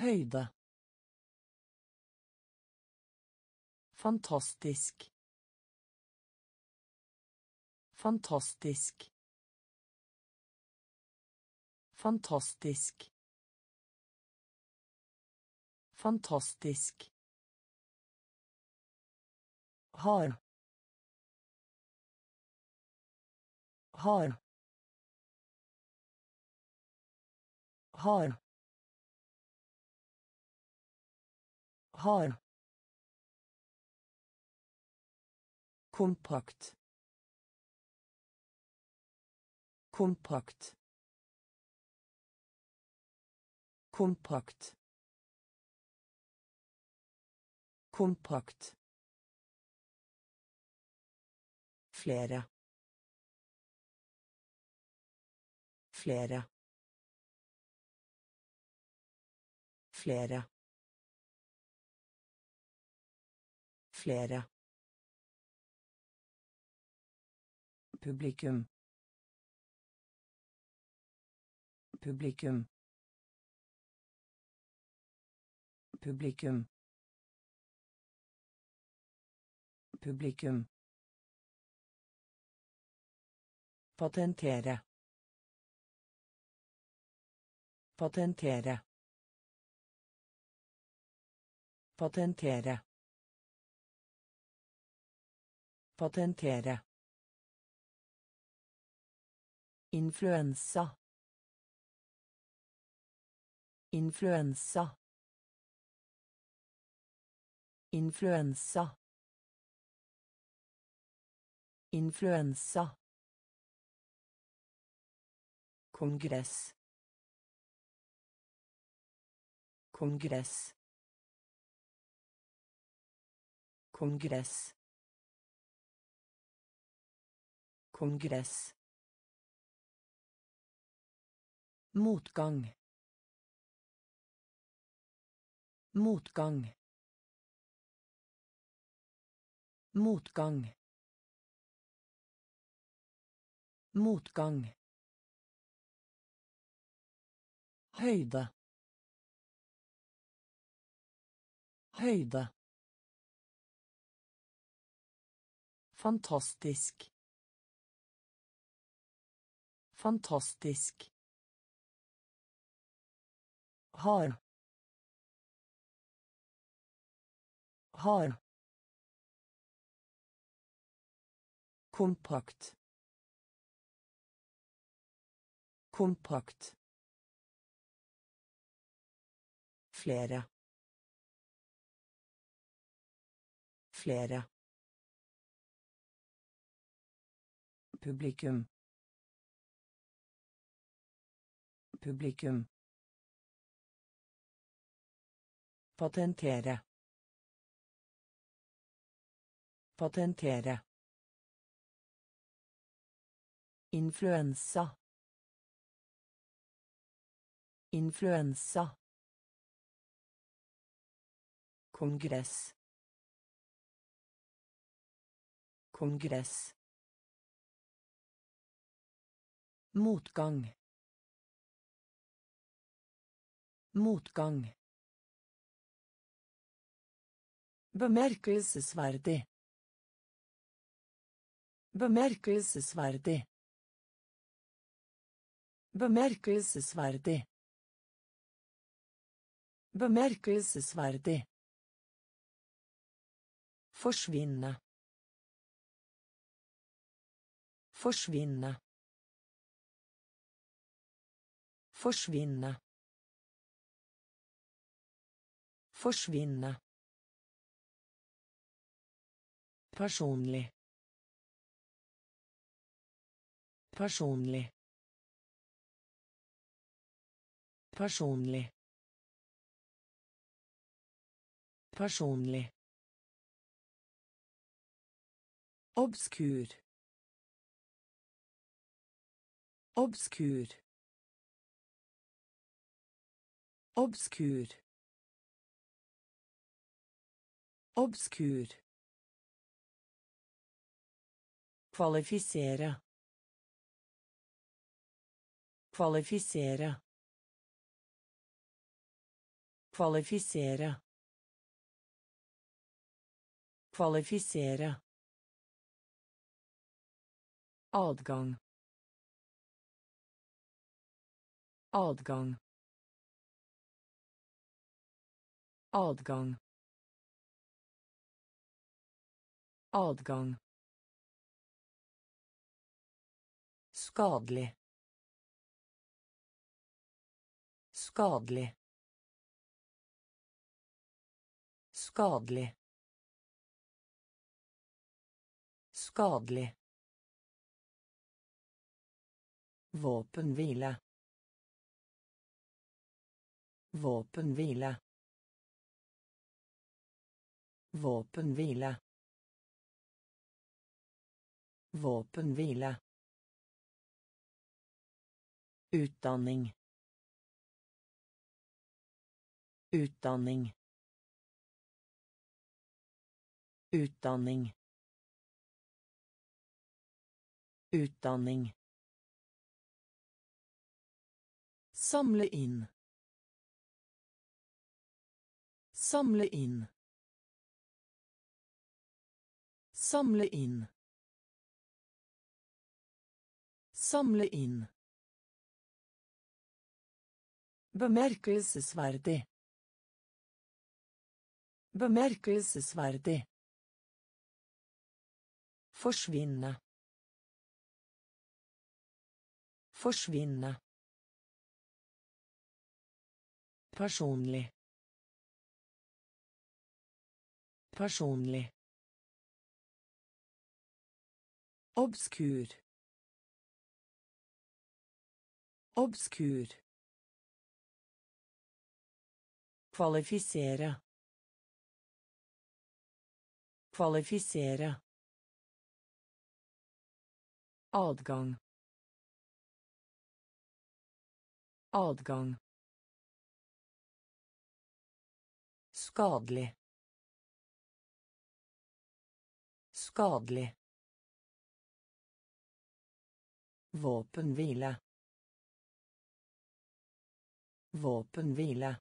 Høyde. Fantastisk. Fantastisk. Fantastisk. Fantastisk. Har. Har. Har. Hard. Kompakt. Kompakt. Kompakt. Kompakt. Flere. Flere. Flere. Flere. Publikum. Publikum. Publikum. Publikum. Patentere. Patentere. Patentere. Patentere. Influensa. Influensa. Influensa. Influensa. Kongress. Kongress. Kongress. Kongress. Motgang. Motgang. Motgang. Motgang. Høyde. Høyde. Fantastisk. Fantastisk. Hard. Har. Kompakt. Kompakt. Flere. Flere. Publikum. Publikum. Patentere. Patentere. Influensa. Influensa. Kongress. Kongress. Motgang. Motgang. Bemerkelsesverdig. Bemerkelsesverdig. Bemerkelsesverdig. Bemerkelsesverdig. Forsvinne. Forsvinne. Forsvinne. Forsvinne. Personlig. Personlig. Personlig. Personlig. Obskur. Obskur. Obskur. Obskur. Kvalifisere. Kvalifisere. Kvalifisere. Kvalifisere. Adgang. Adgang. Adgang. Adgang. Skadelig. Skadelig. Skadelig. Skadelig. Våpenhvile. Våpenhvile. Våpenhvile. Våpenhvile. Utdanning. Utdanning. Utdanning. Utdanning. Samle inn. Samle inn. Samle inn. Samle inn. Bemerkelsesverdig. Bemerkelsesverdig. Forsvinne. Forsvinne. Personlig. Personlig. Obskur. Obskur. Kvalifisere. Kvalifisere. Adgang. Adgang. Skadelig. Skadelig. Våpenhvile. Våpenhvile.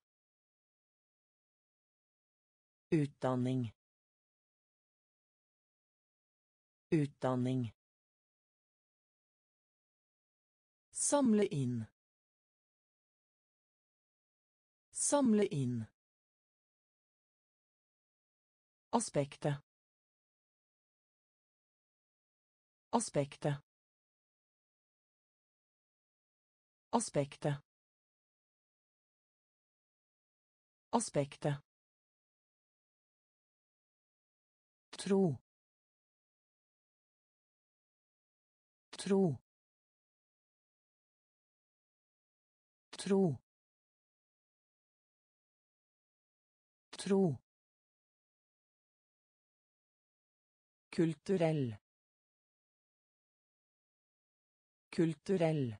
Utdanning. Utdanning. Samle inn. Samle inn. Aspektet. Aspektet. Aspektet. Aspektet. Tro. Tro. Tro. Tro. Kulturell. Kulturell.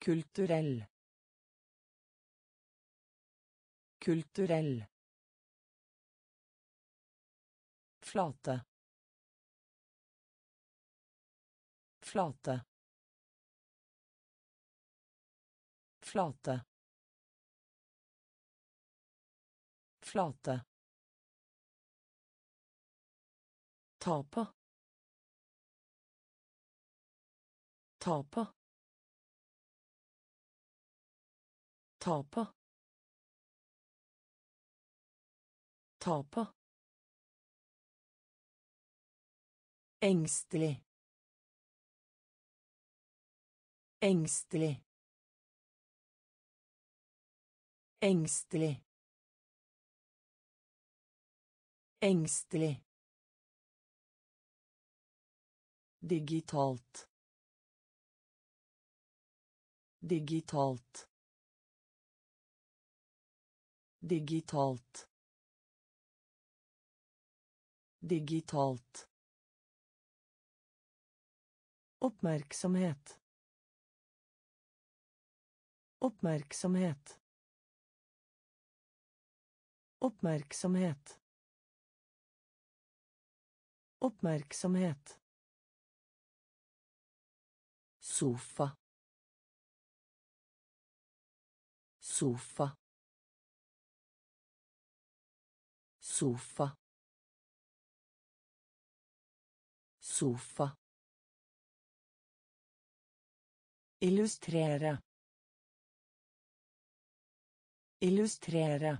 Kulturell. Kulturell. Flate. Flate. Flate. Flate. Ta på. Ta på. Ta. Engstelig. Engstelig. Engstelig. Engstelig. Digitalt. Digitalt. Digitalt. Digitalt. Oppmerksomhet. Oppmerksomhet. Oppmerksomhet. Oppmerksomhet. Sofa. Sofa. Sofa. Sofa. Illustrere. Illustrere.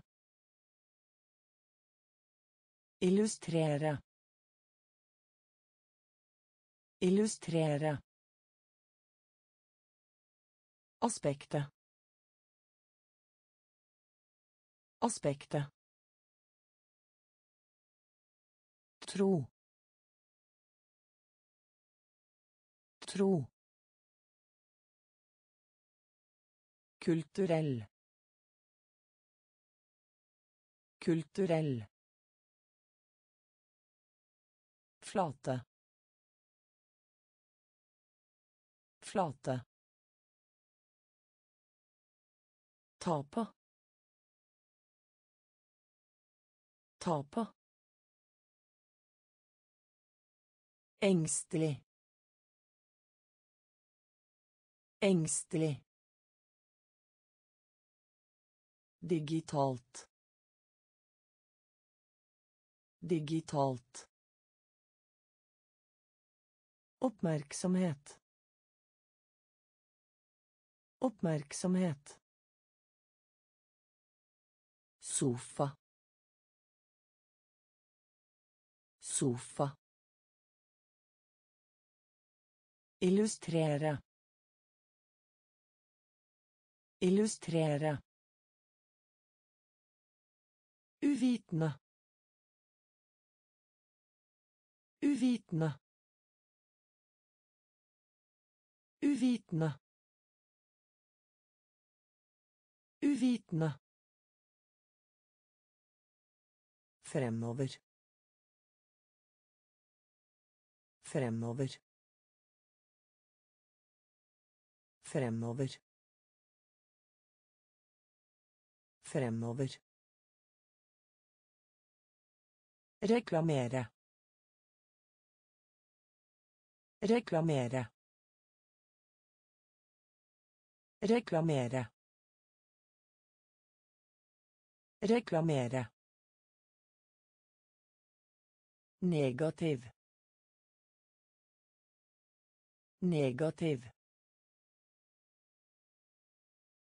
Illustrere. Illustrere. Aspektet. Aspektet. Tro. Tro. Kulturell. Kulturell. Flate. Flate. Ta på. Engstelig. Engstelig. Digitalt. Digitalt. Oppmerksomhet. Oppmerksomhet. Sofa. Sofa. Illustrere. Illustrere. Uvitende. Uvitende. Uvitende. Uvitende. Fremover. Fremover. Fremover. Fremover. Reklamere. Reklamere. Reklamere. Reklamere. Negativ. Negativ.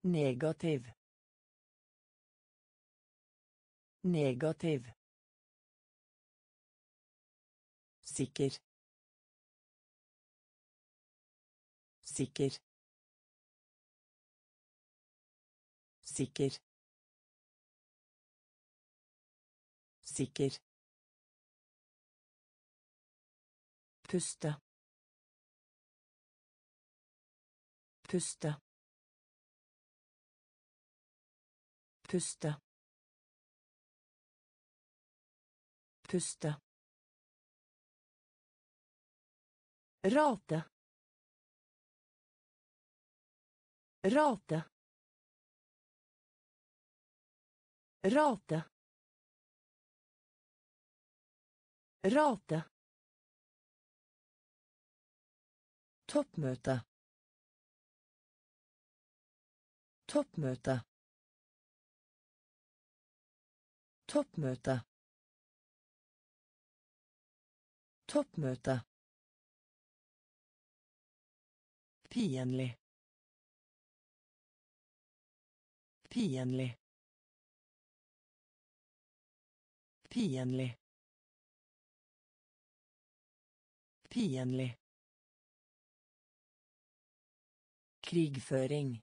Negativ. Negativ. Sikir. Sikir. Sikir. Sikir. Puste. Puste. Puste. Puste. Rate. Rate. Rate. Rate. Toppmøte. Toppmøte. Toppmøte. Toppmøte. Fiendtlig. Fiendtlig. Fiendtlig. Fiendtlig. Krigføring.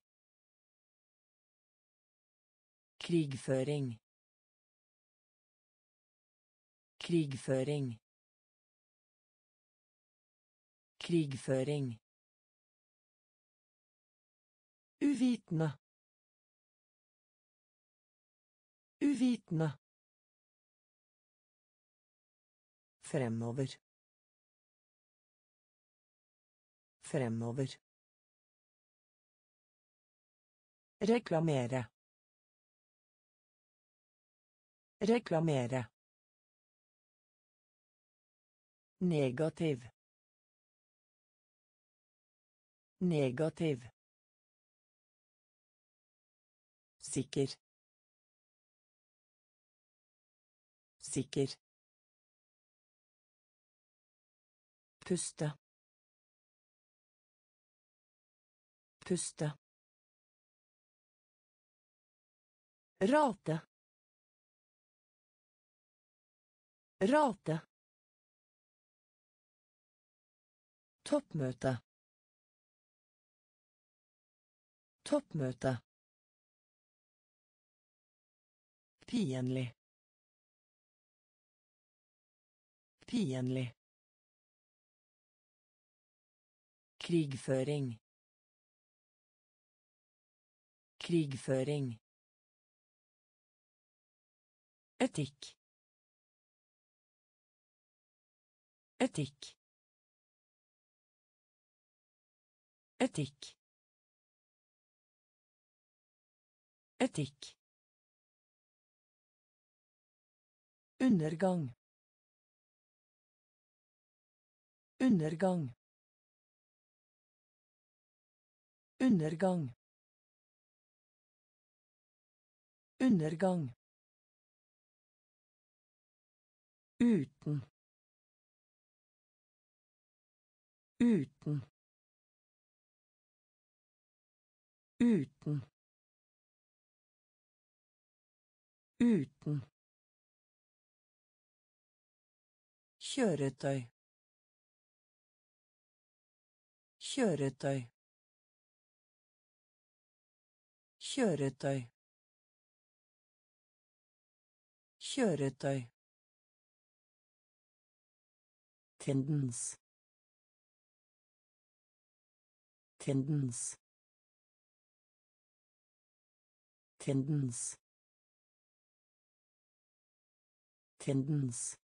Krigføring. Krigføring. Krigføring. Uvitende. Uvitende. Fremover. Fremover. Reklamere. Reklamere. Negativ. Negativ. Sikker. Sikker. Puste. Puste. Rate. Rate. Toppmøte. Toppmøte. Fiendtlig. Fiendtlig. Krigføring. Krigføring. Etikk. Etikk. Etikk. Etikk. Undergang. Undergang. Undergang. Undergang. Uten. Uten. Uten. Uten. Kjøretøy. Kjøretøy. Kjøretøy. Kjøretøy. Tendens. Tendens. Tendens. Tendens.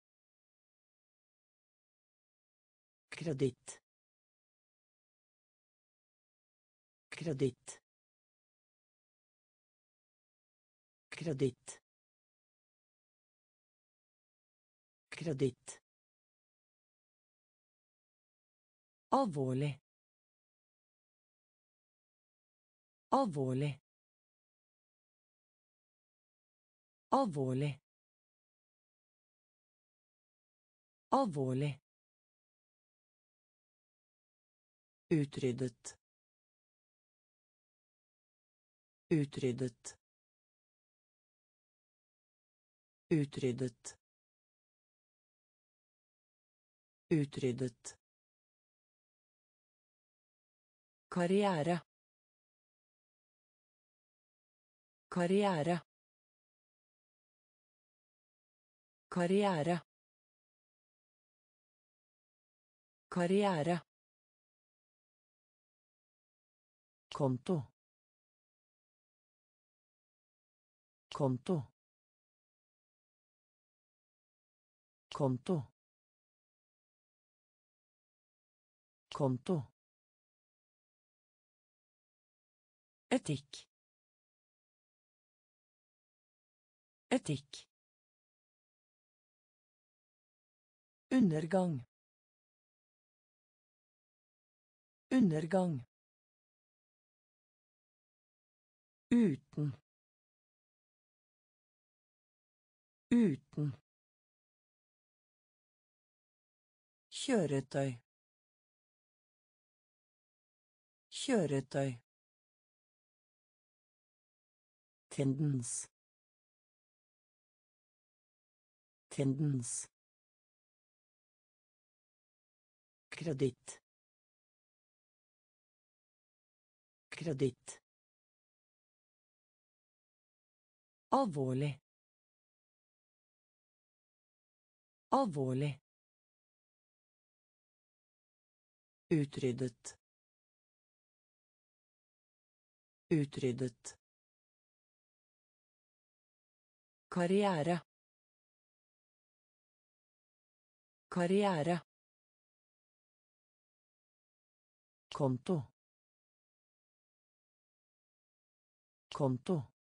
Kreditt. Kreditt. Kreditt. Kreditt. Alvorlig. Alvorlig. Alvorlig. Alvorlig. Utryddet. Utryddet. Utryddet. Utryddet. Karriere. Karriere. Karriere. Karriere. Konto. Konto. Konto. Konto. Etikk. Etikk. Undergang. Undergang. Uten. Uten. Kjøretøy. Kjøretøy. Tendens. Tendens. Kreditt. Kreditt. Alvorlig. Alvorlig. Utryddet. Utryddet. Karriere. Karriere. Konto. Konto.